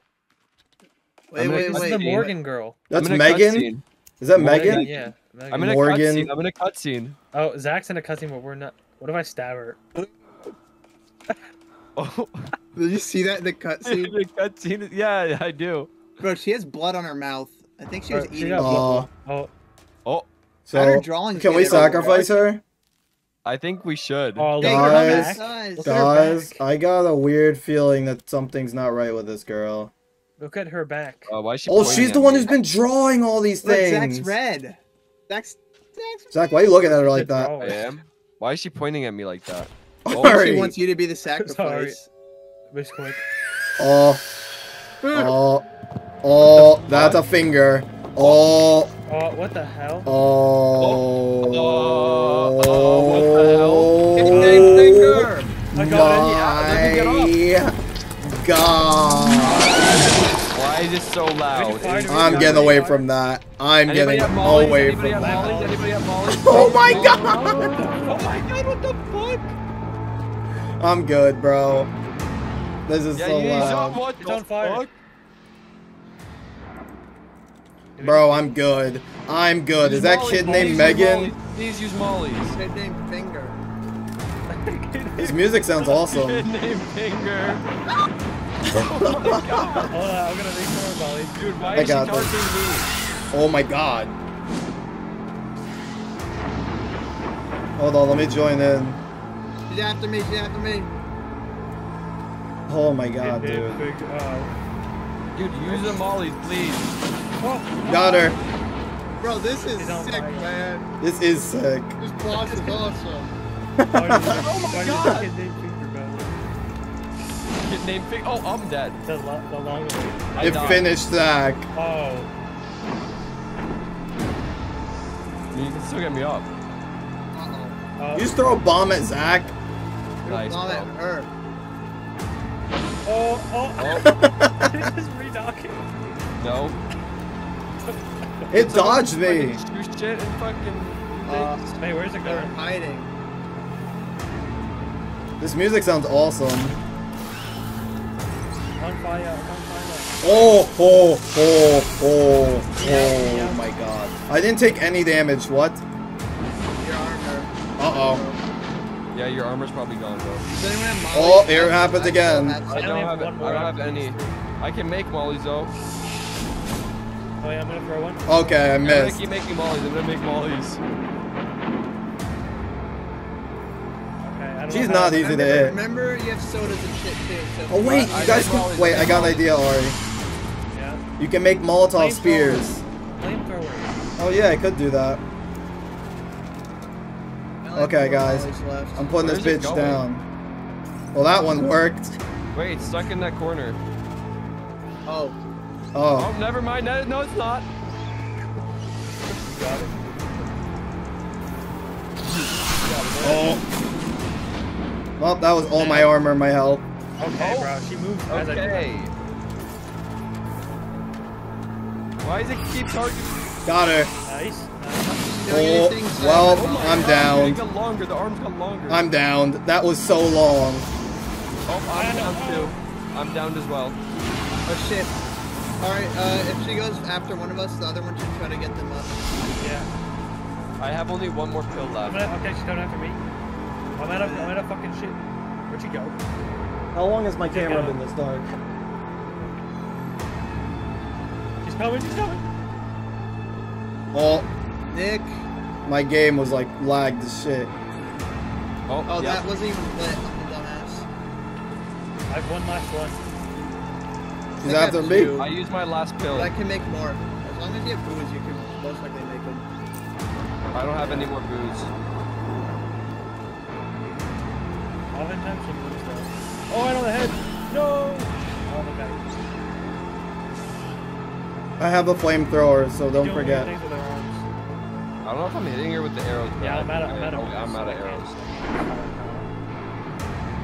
Wait, I'm wait, That's wait. the wait. Morgan girl. That's I'm in a Megan? Is that Morgan. Megan? Yeah. Megan. I'm in a Morgan. cutscene. I'm in a cutscene. Oh, Zak's in a cutscene, but we're not. What if I stab her? Oh, Did you see that in the in cutscene? a cutscene. Yeah, I do. Bro, she has blood on her mouth. I think she was Or she eating. got blood. blood- Oh, Oh, Oh, so drawings can we sacrifice her? I think we should. oh, look Dang, at her her Guys. back. size. Look at her Guys. I got a weird feeling that something's not right with this girl. Look at her back. Uh, why is she Oh, she's the one me? who's been drawing all these Look, things. Zak's red. Zak's. Zak's Zak, why are you looking at her like that? I am. Why is she pointing at me like that? Oh, she wants you to be the sacrifice. Miss quick. Oh, oh, oh, that's a finger. Oh, Oh, what the hell? oh, Oh, oh, what the hell? His name's Finger. I got my God. Why is it so loud? I'm getting away from that. I'm Anybody getting away from that. mollies? Anybody have mollies? Oh my God. Oh my god, what the fuck? I'm good, bro. This is Yeah, so you loud. What It's on fire. fuck? Bro, I'm good. I'm good. Use Is that mollies, kid mollies, named Megan? mollies. Please use mollies. Kid named Finger. His music sounds awesome. Kid named Finger. Oh Hold on, I'm gonna make more mollies. Dude, why I is she got targeting this. me? Oh my god. Hold on, let me join in. She's after me. She's after me. Oh my god, dude. Big, uh, Dude, use the mollies, please. Got her. Bro, this is sick, man. This is sick. This boss is awesome. Oh my God. Kid named Finger, bro. Kid named Finger. Oh, I'm dead. The, lo- the long way. I It died. finished Zak. Oh. You can still get me up. Uh-oh. Oh. You just throw a bomb at Zak. Nice, Bomb bro. at her. Oh, oh. Just re-knocking. No. It dodged me. Shoot shit and fucking. Uh. Hey, where's it they're going? hiding. This music sounds awesome. On fire, on fire. Oh, oh, oh, oh, oh my god. I didn't take any damage. What? Your armor. Uh-oh. Yeah, your armor's probably gone, bro. Does anyone have Oh, here it happens I again. still have I don't have have. it. I don't have any. I can make mollies though. Oh yeah, I'm gonna throw one. Okay, I missed. I'm gonna keep making mollies. I'm gonna make mollies. Okay, I don't She's know how- not easy to hit. remember, you have sodas and shit too. So Oh wait, I- you guys I can mollies, wait. I I got an idea, Ari. Yeah. You can make Molotov Flamethrower. spears. Flamethrower. Oh yeah, I could do that. I only have Okay, guys. I'm putting Where's this bitch down. Well, that one worked. Wait, stuck in that corner. Oh, Oh, Oh, never mind. No, no, it's not. Got it. oh. Well, that was all my armor, my health. Okay, Oh. bro. She moves as I do Okay. Why does it keep targeting? Got her. Nice. nice. Doing Oh, well, Oh I'm down. got longer. The arms got longer. I'm down. That was so long. Oh, I'm down too. I'm down as well. Oh shit. Alright, uh, if she goes after one of us, the other one should try to get them up. Yeah. I have only one more pill left. gonna, okay, she's coming after me. I'm out of, I'm out of fucking shit. Where'd she go? How long has my camera been this dark? She's coming, she's coming. Oh, Nick. my game was like lagged to shit. Oh, Oh, yeah. that wasn't even lit. I'm a dumbass. I have one last one. She's I after me. two. I used my last pill. But I can make more. As long as you have booze, you can most likely make them. I don't have any more booze. Oftentimes she moves though. Oh, right on the head. No. Oh, okay. I have a flamethrower, so don't Doing weird forget. I don't know if I'm hitting her with the arrows. Yeah, I'm out of, I'm out of. oh, I'm out of arrows.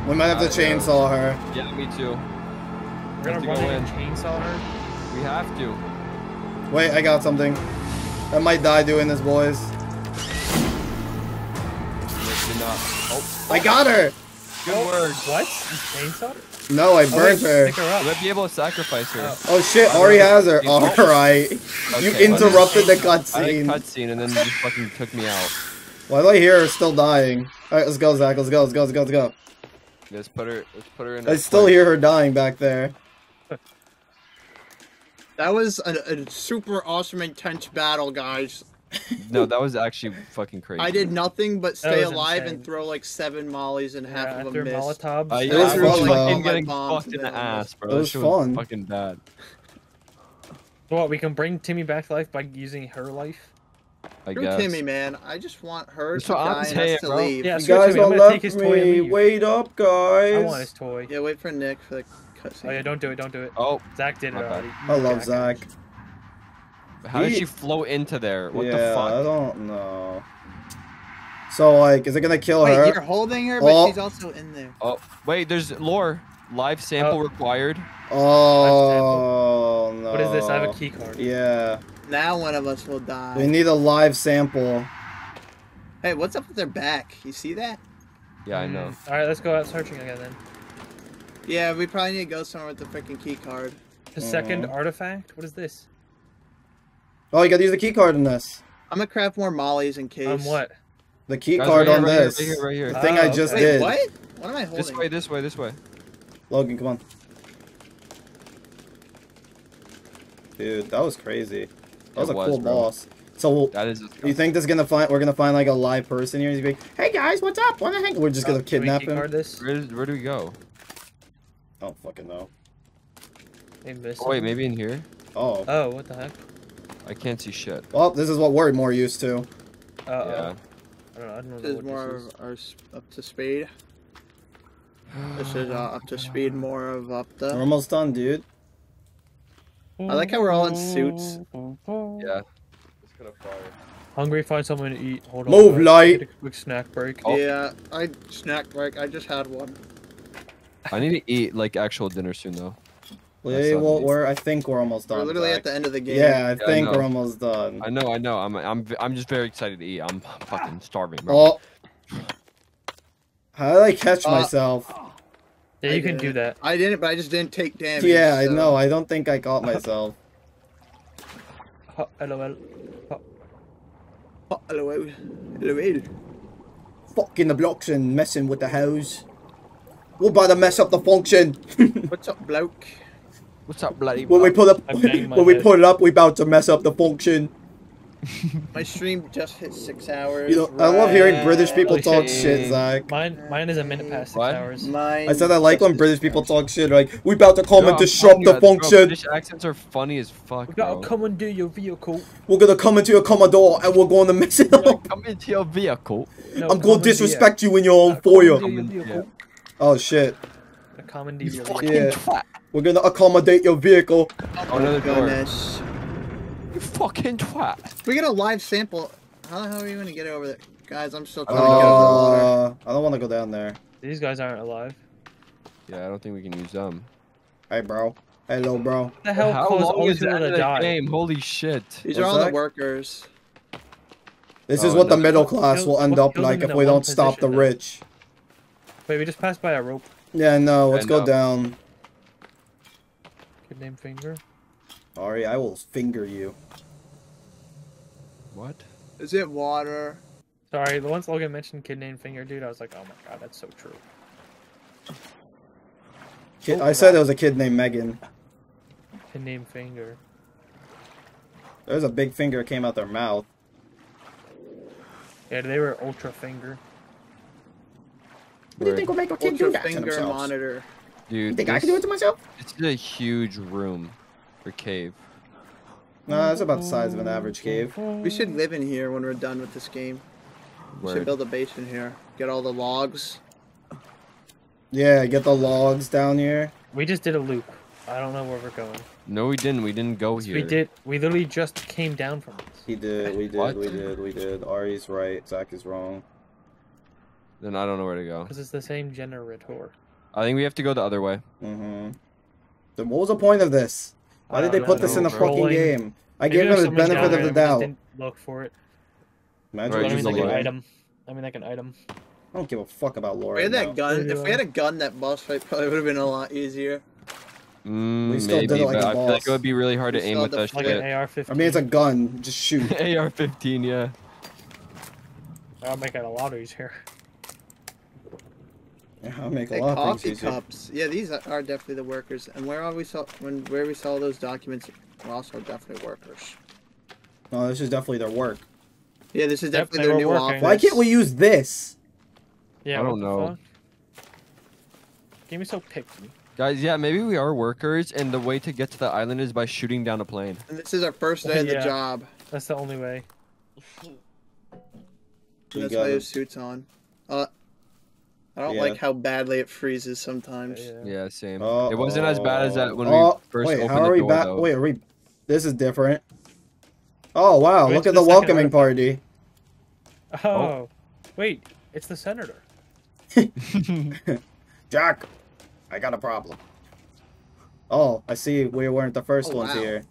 We might have to I know. chainsaw her. Yeah, me too. We're gonna Have to run go in in. and chainsaw her. We have to. Wait, I got something. I might die doing this, boys. Not. Oh, I got her! good work. What? You chainsawed her? No, I Oh, burnt wait, her. Pick her up. You might be able to sacrifice her. Oh. Oh shit, Ari has her. Alright. You interrupted the I cutscene. cutscene and then you just fucking took me out. Why do I hear her still dying? Alright, let's go, Zak. Let's go, let's go, let's go, let's go. Let's put her. Let's put her in. I her still place. hear her dying back there. That was a, a super awesome, intense battle, guys. No, that was actually fucking crazy. I did nothing but stay alive insane. and throw like seven mollies and half Yeah, I of them missed. Molotovs. I, It was I fun, was though. fucking My getting bombs fucked in the then ass, bro. It That was fun. fucking bad. So what? We can bring Timmy back to life by using her life. I Screw guess. Timmy, man. I just want her That's to what I'm die and us to bro. leave. Yeah, You guys Timmy. I'm don't gonna left his toy me. Wait up, guys. I want his toy. Yeah, wait for Nick for the cutscene. Oh yeah, don't do it, don't do it. Oh, Zak did it already. I love jackass. Zak. How did she float into there? What yeah, the fuck? I don't know. So, like, is it gonna kill Wait, her? you're holding her, but Oh. she's also in there. Oh, wait. There's lore. Live sample Oh. required. Oh, no. What is this? I have a key card. Yeah. Now one of us will die. We need a live sample. Hey, what's up with their back? You see that? Yeah, I know. Mm. All right, let's go out searching again then. Yeah, we probably need to go somewhere with the freaking key card. The second Mhm. artifact. What is this? Oh, you gotta use the key card in this. I'm gonna craft more mollies in case. On what? The key Guys, card right on here, this. right here, right here. The thing Oh, I just okay. Wait, what? What am I holding? This way, this way, this way. Logan, come on. Dude, that was crazy. That was It a was, cool bro. boss. So, That is. you think this is gonna find? We're gonna find like a live person here? He's gonna hey guys, what's up? Wanna hang? We're just gonna Uh, can kidnap key him. card this? Where, where do we go? I don't fucking know. They missed Oh, wait, maybe in here. Oh, Oh, what the heck? I can't see shit. well, this is what we're more used to. Uh Yeah. oh. I don't know. I don't know This is more this is. of our up to speed. This is uh, up to speed, more of up We're almost done, dude. I like how we're all in suits. Yeah. It's gonna fire. Hungry, find something to eat. Hold on. Move, guys. light. Take a quick snack break. Oh. Yeah, I snack break. I just had one. I need to eat like actual dinner soon though. We, not well, easy. we're, I think we're almost done. We're done. literally Zak. at the end of the game. Yeah, I I think know. we're almost done. I know, I know. I'm, I'm, I'm just very excited to eat. I'm fucking starving, bro. Oh. How did I catch Uh, myself? Yeah, I you can did do that. I didn't, but I just didn't take damage. Yeah, I know. I don't think I caught myself. Ha, LOL. Ha. Oh, LOL. LOL. Fucking the blocks and messing with the house. We're about to mess up the function. What's up, bloke? What's up, bloody? when we bro? put up, I banged my when we head. put it up, we about to mess up the function. My stream just hit six hours. You know, I love hearing British people Holy talk shit. shit, Zak. Mine, mine is a minute past six What? hours. Mine I said I like when British people talk shit. Like we about to come Bro, and disrupt the you, bro, function. British accents are funny as fuck, We gotta bro. come and do your vehicle. We're gonna come into your Commodore and we're going to mess it up. Come into your vehicle. No, I'm gonna disrespect you in your own foyer. your Oh shit. A commandeer your Fucking vehicle. Yeah. twat. We're gonna accommodate your vehicle. Oh, another door. You fucking twat. We get a live sample. How the hell are you gonna get over there? Guys, I'm still trying to get over the water. Uh, I don't want to go down there. These guys aren't alive. Yeah, I don't think we can use them. Hey, bro. Hey, Hello, bro. What the hell How caused long all is these that in to the die? game? Holy shit. These are What's all the workers. This Oh, is what the middle class will end up like if we don't stop the position, though? rich. Wait, we just passed by a rope. Yeah, no. Let's I go know. down. Kid named Finger. Ari, I will finger you. What? Is it water? Sorry, the once Logan mentioned kid named Finger, dude, I was like, oh my god, that's so true. Kid, Oh, I said there was a kid named Megan. Kid named Finger. There's a big finger came out their mouth. Yeah, they were Ultra Finger. What do you think will make a kid do Ultra that to finger themselves? monitor. Dude, You think I this, can do it to myself? this is a huge room for cave. No, that's about the size of an average cave. We should live in here when we're done with this game. We should build a base in here. Get all the logs. Yeah, get the logs down here. We just did a loop. I don't know where we're going. No, we didn't. We didn't go here. We did. We literally just came down from this. He did, we did, What? we did, we did. Ari's right, Zak is wrong. Then I don't know where to go. Because it's the same generator. I think we have to go the other way. Mm-hmm. Then what was the point of this? Why did they don't put this in the bro. fucking Rolling. game? I Maybe gave them the benefit of the doubt. didn't Look for it. Imagine Right, I mean like an item. I mean like an item. I don't give a fuck about If lore we had that now. gun, if we had a gun, that boss fight probably would have been a lot easier. Mm, We still maybe, did it like but a I feel like it would be really hard to aim with had that to Like shit. AR-15. I mean, it's a gun. Just shoot. AR-15, yeah. I'll make it a lot easier. Yeah, I'll make a Hey, lot of coffee things easier. cups. Yeah, these are are definitely the workers. And where are we saw when where we saw those documents were also definitely workers. No, this is definitely their work. Yeah, this is definitely they their new working. office. Why can't we use this? Yeah, I don't know. fuck? Game is so picky. Guys, yeah, maybe we are workers, and the way to get to the island is by shooting down a plane. And this is our first day of the job. That's the only way. that's why it. his suits on. Uh, I don't Yeah. like how badly it freezes sometimes. Yeah. Yeah, same. it wasn't as bad as that when Oh, we first wait, opened how are the we door, back? Wait, are we? This is different. Oh wow! Wait look at the the welcoming artifact. party. Oh, oh, wait, it's the senator. Jack, I got a problem. Oh, I see. We weren't the first Oh, ones wow. here.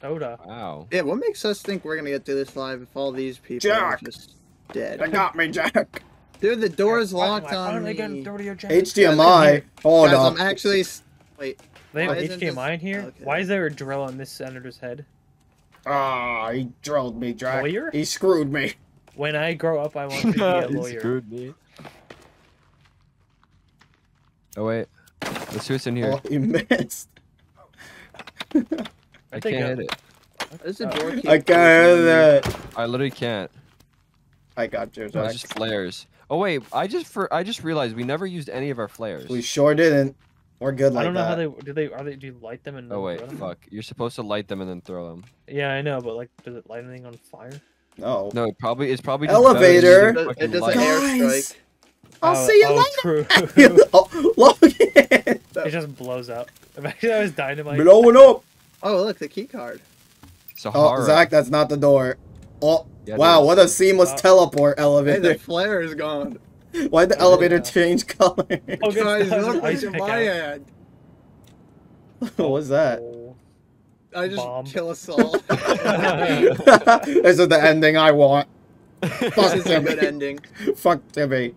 Soda. Wow. Yeah, what makes us think we're gonna get through this live if all these people Jack! are just dead? They got me, Jack. Dude, the door's Why- locked why on aren't they me. getting through your? HDMI. Hold Guys, up. I'm actually. Wait. They have Why an this- HDMI in here? Okay. Why is there a drill on this senator's head? Ah, he drilled me, Jack. Lawyer? He screwed me. When I grow up, I want to be a lawyer. He lawyer. screwed me. Oh wait, let's see what's in here. Oh, he missed. I think can't I- hit it. There's a Oh. door key. I can't hit that. I literally can't. I got you, No, Jack. it's just flares. Oh wait, I just for I just realized we never used any of our flares. We sure didn't. We're good like I don't know that. how they do. They are they do you light them and Oh wait, throw them? fuck. You're supposed to light them and then throw them. Yeah, I know, but like, does it light anything on fire? No. No, it probably it's probably just Elevator. It does an light. Guys. airstrike. I'll Oh, see you oh, later. True. oh, look it just blows up. Imagine that was dynamite. Blowing up. Oh, look, the key card. Sahara. Oh, Zak, that's not the door. Oh, Yeah, wow, is. what a seamless Uh, teleport Hey, elevator. the flare is gone. Why'd the Oh, elevator yeah. change color? Oh, Guys, that was an look ice at pick my out. ad. what was that? Oh. I just Bomb. kill us all. this is the ending I want. this Fuck is a good Timmy. ending. Fuck Timmy.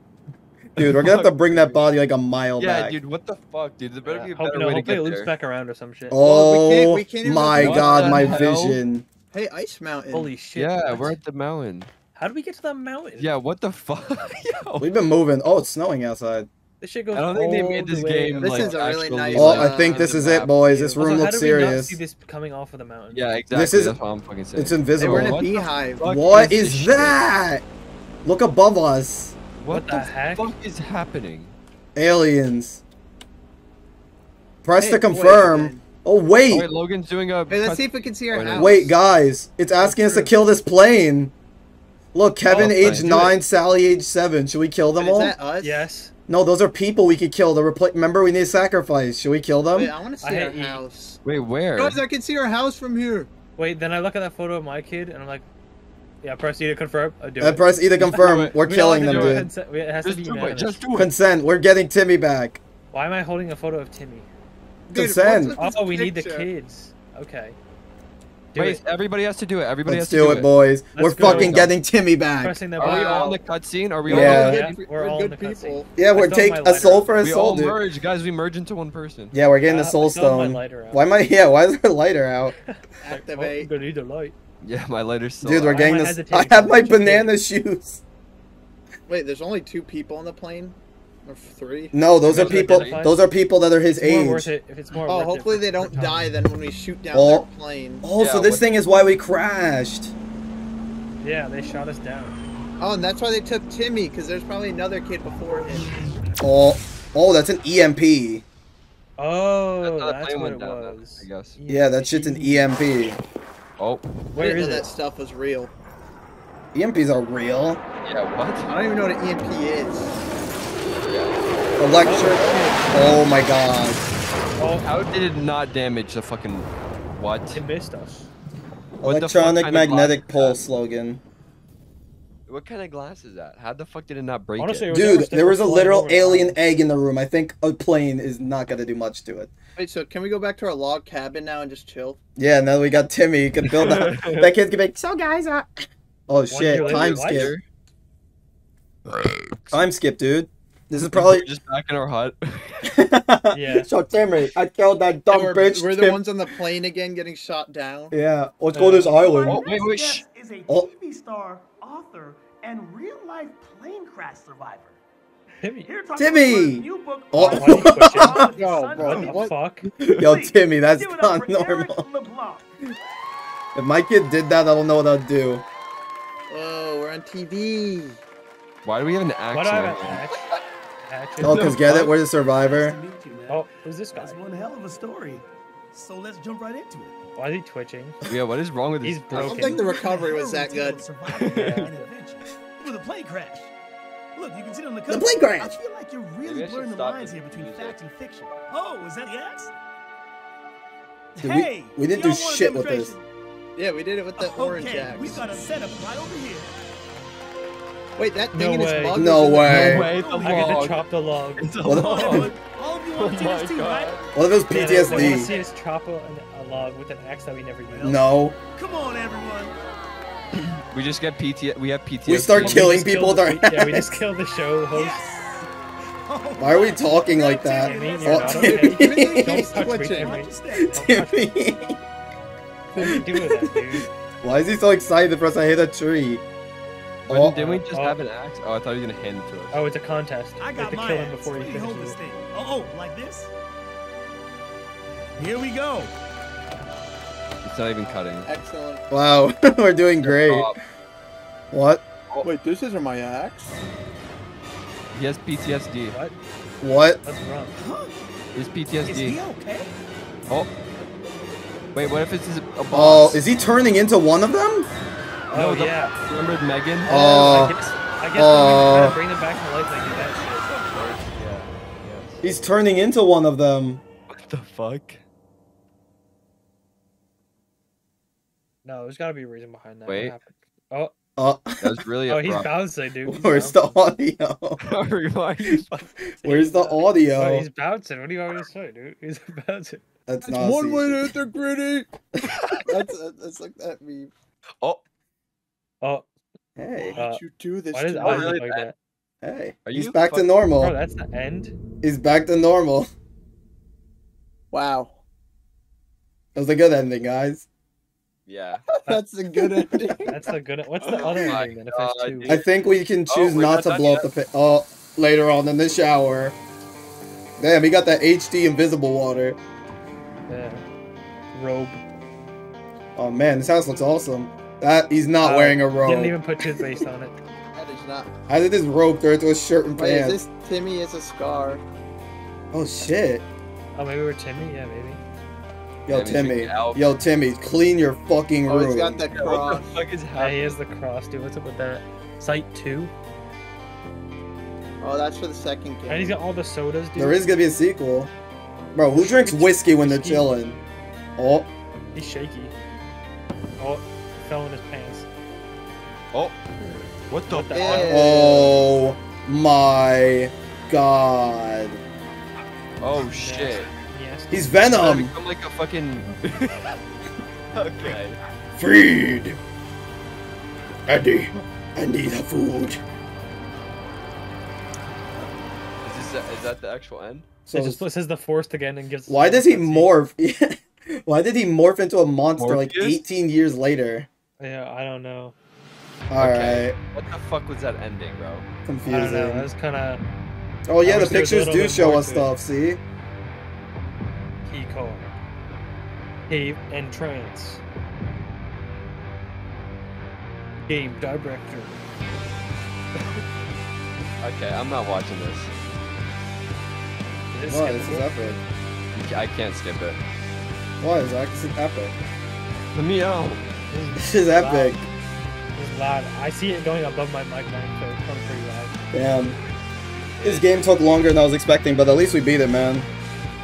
Dude, we're gonna have to bring that body like a mile Yeah, back. dude, what the fuck, dude? There better Yeah, be a hope, better no, way to hopefully get it loops back around or some shit. Oh Well, we can't- we can't even my god, my hell? vision. Hey, Ice Mountain. Holy shit. Yeah, what? we're at the mountain. How did we get to the mountain? Yeah, what the fuck? We've been moving. Oh, it's snowing outside. This shit goes I don't think they made this way game This like is a really actually, nice, Oh, like, I think uh, this the is it, boys. This Also, room how looks do we not serious. see this coming off of the mountain? Yeah, exactly. This is- That's what I'm fucking saying. It's Hey, invisible. we're in a What the beehive. What is is this that? Look above us. What, What the, the heck? fuck is happening? Aliens. Press Hey, to confirm. man. Oh, Oh, wait. wait, Logan's doing a. Hey, let's see if we can see our Wait, house. Wait, guys. It's asking us to kill this plane. Look, Kevin, Oh, age 9, Sally, age 7. Should we kill them Wait, is all? that us? Yes. No, those are people we could kill. To repl- Remember, we need a sacrifice. Should we kill them? Wait, I want to see I our house. Wait, where? Guys, I can see our house from here. Wait, then I look at that photo of my kid and I'm like, yeah, press E to confirm. I do Uh, it. press E to confirm. We're We killing them, to dude. Consent- we- It has Just to be do it. Just do it. Consent. We're getting Timmy back. Why am I holding a photo of Timmy? Dude, Consent. Oh, we need the kids. Okay. Do Wait, it. everybody has to do it. Everybody Let's has to do it, boys. Let's We're go. fucking getting Timmy back. Pressing the Are we all in the cutscene? Are we Yeah. all? Yeah, we're we're all in the good cutscene. people. Yeah, we're I still have taking a soul for a We soul, all dude. merge, guys. We merge into one person. Yeah, we're getting Uh, the soul I still stone. lighter. Why am I? Yeah, why is there a lighter out? Oh, I'm gonna need the light. Yeah, my lighter's still. Dude, we're getting might this. hesitate I have my banana shoes. Wait, there's only two people on the plane? Or three? No, those are people. identified. Those are people that are his It's more worth age. it if it's more Oh, worth hopefully for- they don't time. die then when we shoot down Oh. their plane. Oh, so this what- thing is why we crashed. Yeah, they shot us down. Oh, and that's why they took Timmy, because there's probably another kid before him. Oh, oh, that's an EMP. Oh, That's that's what went it down, then, was. I guess. Yeah, that shit's an E EMP. Oh, I Where didn't is know it? that stuff was real. EMPs are real. yeah. What? I don't even know what an EMP is. Electric. Oh my god. Oh, How did it not damage the fucking what? it missed us. What the fuck Electronic magnetic logic pole slogan. What kind of glass is that? How the fuck did it not break Honestly, it? it Dude, there was a literal over alien island. egg in the room. I think a plane is not gonna do much to it. Wait, so can we go back to our log cabin now and just chill? Yeah, now that we got Timmy, he can build that. that kid can be like, so guys, uh... Oh shit, year later, time what? skip. Time skip, dude. This is probably. We're just back in our hut. Yeah. so Timmy, I killed that dumb we're, bitch. we're the Tim. ones on the plane again getting shot down. Yeah, let's go uh, to this island. Oh, wait, wait, shh. is a Oh. TV star, author, and real-life plane crash survivor. Timmy. Here to Timmy! about new book, Oh. Why Why you pushing? Along with his Yo, bro, What the fuck? Yo, Timmy, that's Give it up not normal. If my kid did that, I don't know what I'd do. Whoa, we're on TV. Why do we have an axe? Why do I in have our an hand? hatch? Hatchet? Oh, cause get it? We're the survivor. to meet you. Oh, who's this guy? That's one hell of a story. So let's jump right into it. Why is he twitching? Yeah, what is wrong with this? He's I don't think the recovery was that good. Survival and adventure. With a plane crash. Look, you can see it on the cover. plane crash. I feel like you're really blurring the lines here between music. fact and fiction. Oh, is that the axe? Dude, we- hey, we didn't do y'all want a shit with this. Yeah, we did it with the uh, orange okay, axe. we've got a setup right over here. Wait, that No thing in his way. mug No was in way. No way, it's a I get to log. chop the log. It's a What the- log. of, all of you want to my this right? What if it was Yeah, they- They want to see PTSD? us chop a, a log with an axe that we never used. No. Come on, everyone. We just get PT. We have PTSD. We start killing just people killed the- with our Yeah, we just killed the show host. Yes. Oh, Why are we talking like that? Timmy, you're Oh, not okay. Timmy. Don't touch me, Twitching. Timmy. Understand. Timmy. What are you doing with that, dude? Why is he so excited for us I hit a tree? But Oh, didn't we just oh. have an axe? Oh, I thought he was gonna hand it to us. Oh, it's a contest. I We have got to my kill him axe. before he Where hold finishes this thing? Oh, oh, like this? Here we go. It's not even cutting. Excellent. wow, we're doing great. Stop. What? Oh. Wait, this isn't my axe. He has PTSD. What? What? Let's run. Huh? His Is he PTSD. okay? Oh. Wait, what if it's a Oh, is he turning into one of them? Oh, the- yeah. Remember Megan? Oh. I guess, I guess Oh. when we bring them back to life, they do that Yeah. Yes. He's turning into one of them. What the fuck? No, there's got to be a reason behind that. Wait. What? Oh, Oh, That was really. oh, he's abrupt. bouncing, dude. He's where's the audio? Why are you fucking- Where's the Oh, audio? he's bouncing. What do you want me to say, dude? He's bouncing. That's That's not one way to hit the gritty. that's that's like that meme. Oh, Oh, Hey, Why Uh, did you do this? why does to Oz me? look really like bad. that? hey. Are He's you back to normal. Bro, that's the end. He's back to normal. Wow, That was a good ending, guys. yeah. that's a good ending. That's the good. What's the Oh other my ending then? If there's God, two. I think we can Oh, choose we're not not to blow up the pit. Oh, later on in the shower. Damn, he got that HD invisible water. Yeah. Robe. Oh man, this house looks awesome. That he's not Uh, wearing a robe. Didn't even put his face on it. that is not. How did this robe turn into a shirt and Wait, pants? is this Timmy? Is a scar? Oh shit. Oh, maybe we're Timmy. Yeah, maybe. Yo, Tammy's Timmy. Yo, Timmy, clean your fucking Oh, room. he's got that What the cross. fuck is Yeah, he happening? is the cross, dude. What's up with that? Site two. Oh, that's for the second game. And he's got all the sodas, dude. There is gonna be a sequel. Bro, who drinks whiskey when they're chilling? Oh, He's shaky. Oh, fell in his pants. Oh, what the What the fuck? Oh my god. Oh shit. Yes. He's He's gonna Venom. like a fucking. okay. Freed. Eddie, I need a food. Is this is that the actual end? So it just says the forced again and gives. why does he morph? why did he morph into a monster like 18 years later? Yeah, I don't know. All right, Okay. What the fuck was that ending, bro? I don't confusing. know. That was kind of Oh yeah, the wish there was a pictures do show us stuff. See? key card. Cave entrance. Game director. Okay, I'm not watching this. Is What? This is epic. I can't skip it. What is that? This is epic. Let me out. This is epic. This is loud. I see it going above my mic line, so it's coming pretty loud. Damn. This game took longer than I was expecting, but at least we beat it, man.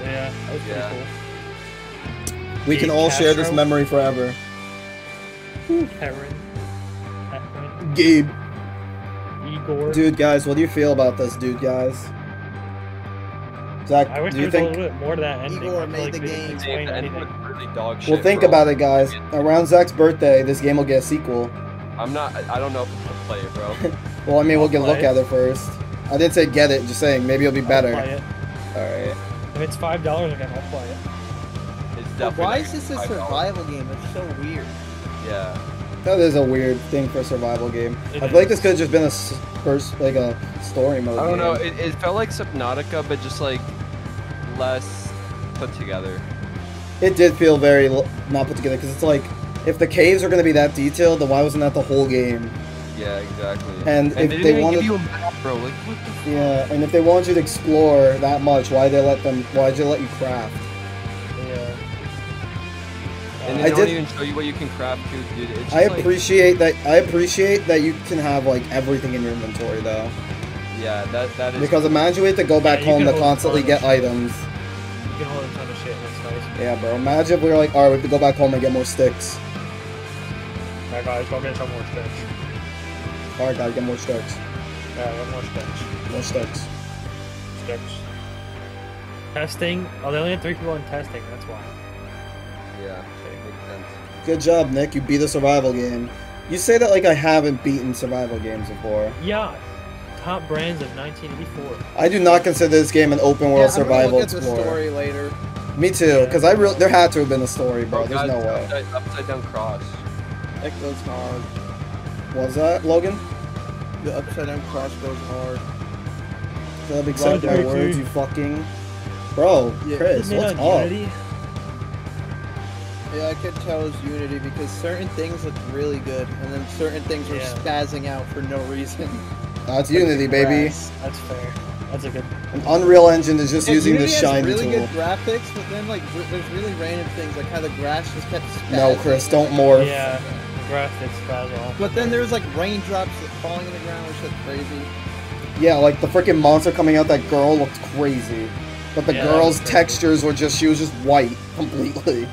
Yeah, that was pretty Yeah. cool. We can Gabe all share this memory forever. Heron. Heron. Gabe. Igor. Dude, guys, what do you feel about this, dude, guys? Zak, I wish do there you was a little bit more to that ending. Igor I made like the game. explain the ending was really dog shit. Well, think bro. about it, guys. Around Zak's birthday, this game will get a sequel. I'm not. I I don't know if I'm gonna play it, bro. Well, I mean, we'll I'll get a look it. at it first. I didn't say get it, just saying maybe it'll be better. Alright. If it's five dollars again, I'll play it. It's But definitely. why is this a $5. survival game? It's so weird. Yeah. That is a weird thing for a survival game. It I feel like this could have just been a s- first, like a story mode. I don't know. It, it felt like Subnautica, but just like less put together. It did feel very not put together because it's like, if the caves are going to be that detailed, then why wasn't that the whole game? Yeah, exactly. And if they they didn't even wanted- give you a map, bro. Like what the? Yeah, and if they wanted you to explore that much, why they let them? Why did they let you craft? I don't did- even show you what you can craft too, dude. It's just I like, appreciate that. I appreciate that you can have like everything in your inventory though. Yeah, that that is. Because imagine we have to go back Yeah, home to constantly get to items. you can hold a ton of shit and it's nice. Yeah, bro. Imagine if we were like, alright, we have to go back home and get more sticks. Alright guys, go get some more sticks. Alright, gotta get more sticks. Yeah, get more sticks. More sticks. Sticks. Testing. Oh, they only had three people in testing. That's why. Yeah, makes sense. Good job, Nick. You beat a survival game. You say that like I haven't beaten survival games before. Yeah. Top brands of 1984. I do not consider this game an open world yeah, I'm survival gonna look at the story later. Me too, because I real there had to have been a story, bro. Oh, There's God, no way. Upside, upside down cross. That goes hard. Was that Logan? The upside down cross goes hard. That'd be excited by Right. words, you fucking. Bro, Yeah. Chris, what's up? Unity? Yeah, I could tell it's Unity because certain things look really good, and then certain things were Yeah. spazzing out for no reason. That's Unity, baby. That's fair. That's a good. An Unreal Engine is just Yeah, using Unity the has shiny really tool. good graphics, but then like r- there's really random things, like how the grass just kept spazzing. No, Chris, don't morph. Yeah. Graphics spaz off. But then there's like raindrops falling in the ground, which is crazy. Yeah, like the freaking monster coming out that girl looked crazy. But the Yeah, girl's textures were just, she was just white completely.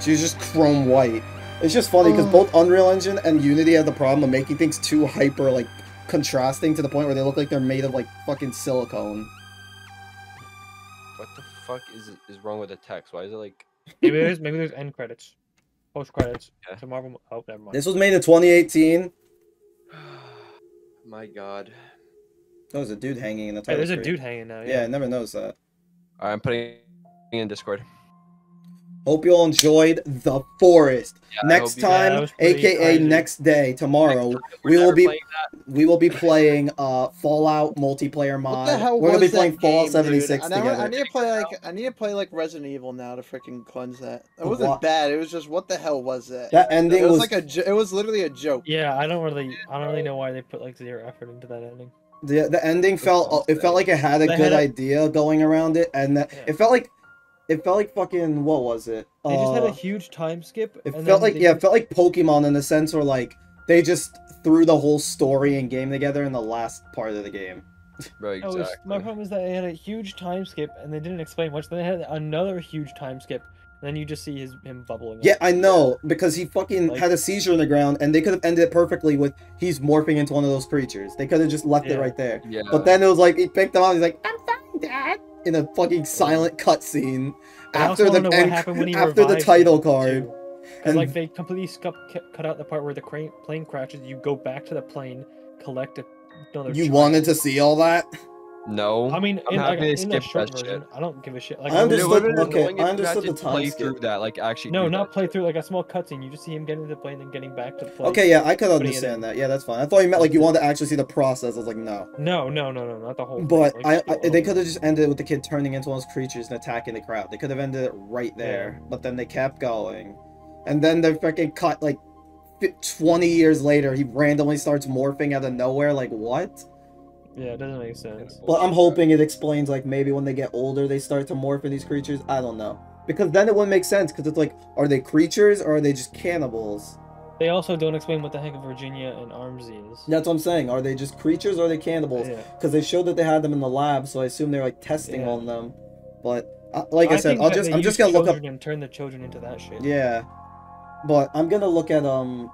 She was just chrome white. It's just funny because Oh. Mm. both Unreal Engine and Unity have the problem of making things too hyper, like contrasting to the point where they look like they're made of like fucking silicone. What the fuck is is wrong with the text? Why is it like? Maybe there's maybe there's end credits, post credits. Yeah. To Marvel. Oh, never mind. This was made in 2018. My God. Oh, there's a dude hanging in the Hey, title there's a dude hanging now. Yeah, I never noticed that. Alright, I'm putting in Discord. Hope you all enjoyed The Forest. Yeah, next hope you- Yeah, that time, aka crazy. next day, tomorrow, We're we will be playing we will be playing uh Fallout multiplayer mod. What the hell We're gonna was be playing that Fallout game, 76? I, together. I need to play like I need to play like Resident Evil now to freaking cleanse that. It wasn't what? bad. It was just what the hell was that? That ending it was, was like a. jo- It was literally a joke. Yeah, I don't really, I don't really know why they put like zero effort into that ending. the the ending felt uh, it felt like it had a good idea going around it, and that Yeah. it felt like it felt like fucking what was it? They just had Uh, a huge time skip. It and felt like they yeah, it felt like Pokemon in the sense where like they just threw the whole story and game together in the last part of the game. Bro, No, it was- exactly. my problem is that they had a huge time skip and they didn't explain much. Then they had another huge time skip, and then you just see his him bubbling. Yeah, up. I know because he fucking Like- had a seizure in the ground, and they could have ended it perfectly with he's morphing into one of those creatures. They could have just left it right there. Yeah. But then it was like he picked him up. He's like, "I'm fine, Dad," in a fucking silent cutscene after the wanna know what end- happened when he after the title card. too. And like they completely cut out the part where the crane, plane crashes. You go back to the plane, collect a, another. you wanted to see all that? No. I mean, I'm in, like, they in the skipped short that shit. version, I don't give a shit. Like, I understood- would've okay, I understood the time play skip. through that, like actually. No, not that play through like a small cutscene. You just see him get into the plane and getting back to the plane. Okay, yeah, I could understand that. Yeah, that's fine. I thought you meant like you wanted to actually see the process. I was like, no. No, no, no, no, not the whole. thing, But like, I, just a I little they could have just ended with the kid turning into one of those creatures and attacking the crowd. They could have ended it right there. yeah. But then they kept going, and then they freaking cut like twenty years later. He randomly starts morphing out of nowhere. Like what? Yeah, it doesn't make sense. But I'm hoping it explains like maybe when they get older they start to morph in these creatures. I don't know because then it wouldn't make sense because it's like are they creatures or are they just cannibals? They also don't explain what the heck of Virginia and Armsy is. That's what I'm saying. Are they just creatures or are they cannibals? Yeah. Because they showed that they had them in the lab, so I assume they're like testing Yeah. on them. But uh, like I, said, I'll just I'm just gonna look up. children and turn the children into that shit. Yeah, but I'm gonna look at um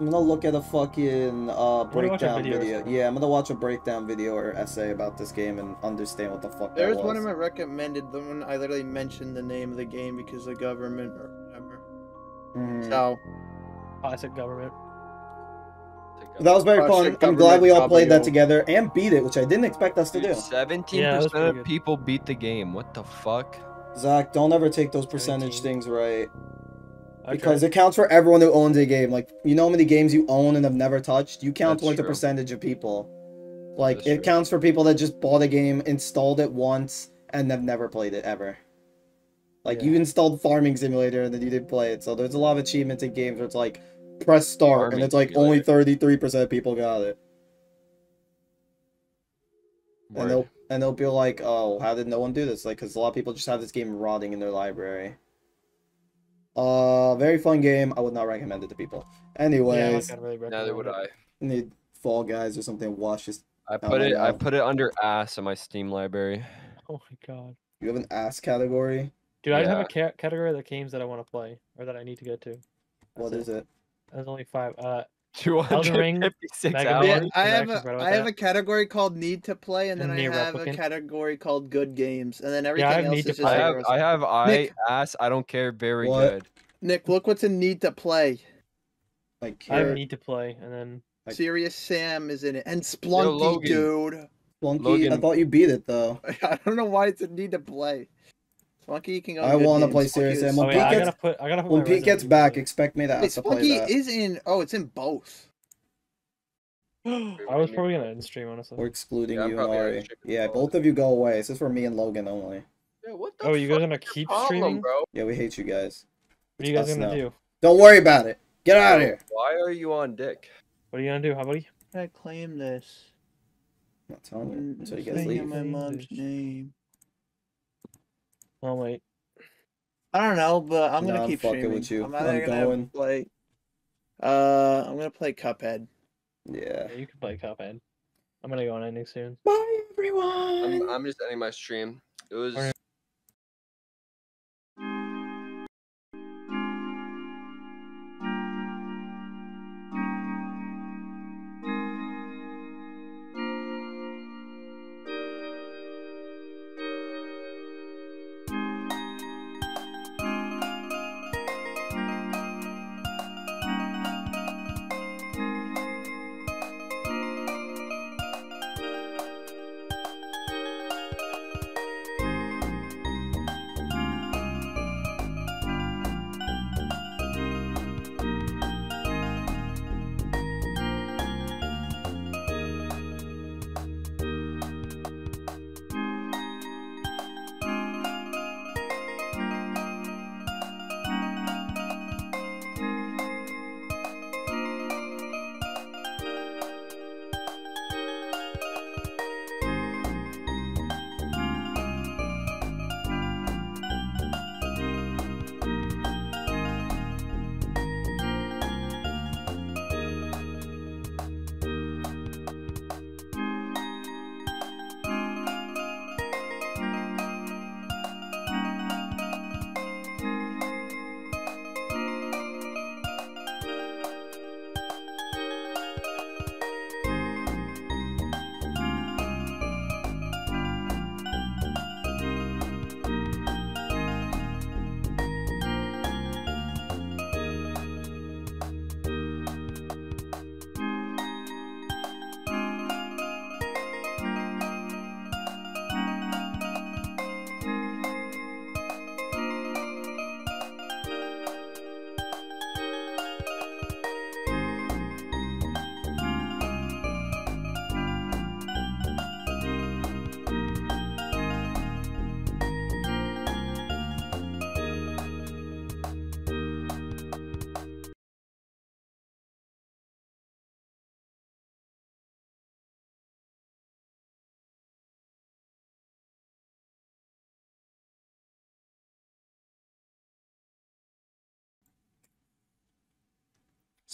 I'm gonna look at a fucking uh breakdown video video. Yeah, I'm gonna watch a breakdown video or essay about this game and understand what the fuck There's that one of my recommended. The one I literally mentioned the name of the game because the government or whatever. Mhm. So Classic government. That was very fun. I'm glad we all played that together and beat it, which I didn't expect us to do. Seventeen Yeah, that was percent pretty of people beat the game. What the fuck? Zak, don't ever take those percentage 17. things right. I Because it counts for everyone who owns a game. Like, you know how many games you own and have never touched? You count That's like the percentage of people. Like, That's it true. counts for people that just bought a game, installed it once, and have never played it ever. Like, you installed Farming Simulator and then you didn't play it. So there's a lot of achievements in games where it's like, press start, and it's like only 33% of people got it. And they'll and they'll be like, "Oh, how did no one do this?" Like, because a lot of people just have this game rotting in their library. Uh, very fun game. I would not recommend it to people. Yeah, Anyways, gonna really Neither would it. I. need Fall Guys or something. Watch this. I put it. I put it under ass in my Steam library. Oh my god. You have an ass category. Dude, I just have a ca- category of the games that I want to play or that I need to get to. What That's is it? There's only five. Uh, Two hundred Ring, hours. yeah, Man. I have actually a proud about I have that. a category called Need to Play, and then And I Nier have a category called Good Games, and then I everything have else Need is to just I have. I have. I Nick. ass. I don't care. Very What? good. Nick, look what's in Need to Play. Like, I here, need to play, and then Like- Serious Sam is in it, and Spelunky, Logan. dude. Flunky. I thought you beat it though. I don't know why it's a Need to Play. Spelunky, you can go. I wanna play Spelunky Serious Sam. oh When yeah, Pete I gets- put. Put When Pete Resident gets back, expect me to Wait, have to play Spelunky that. is in. Oh, it's in both. I was probably gonna end stream honestly. We're excluding Yeah, you and Ari. Yeah, well. both of you go away. This is for me and Logan only. Yeah, what the Oh, you guys gonna keep problem, streaming? bro? Yeah, we hate you guys. What are you guys gonna now. do? Don't worry about it. Get out of here. Why are you on dick? What are you gonna do, huh, buddy? I claim this. I'm not telling you until you guys leave. my mom's name. Oh wait. I don't know, but I'm Nah, gonna I'm keep fucking streaming. with you. I'm I'm gonna going. play. Uh, I'm gonna play Cuphead. Yeah. Yeah, you can play Cuphead. I'm gonna go on ending soon. Bye, everyone. I'm, I'm just ending my stream. It was.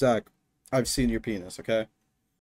Zak, I've seen your penis, okay?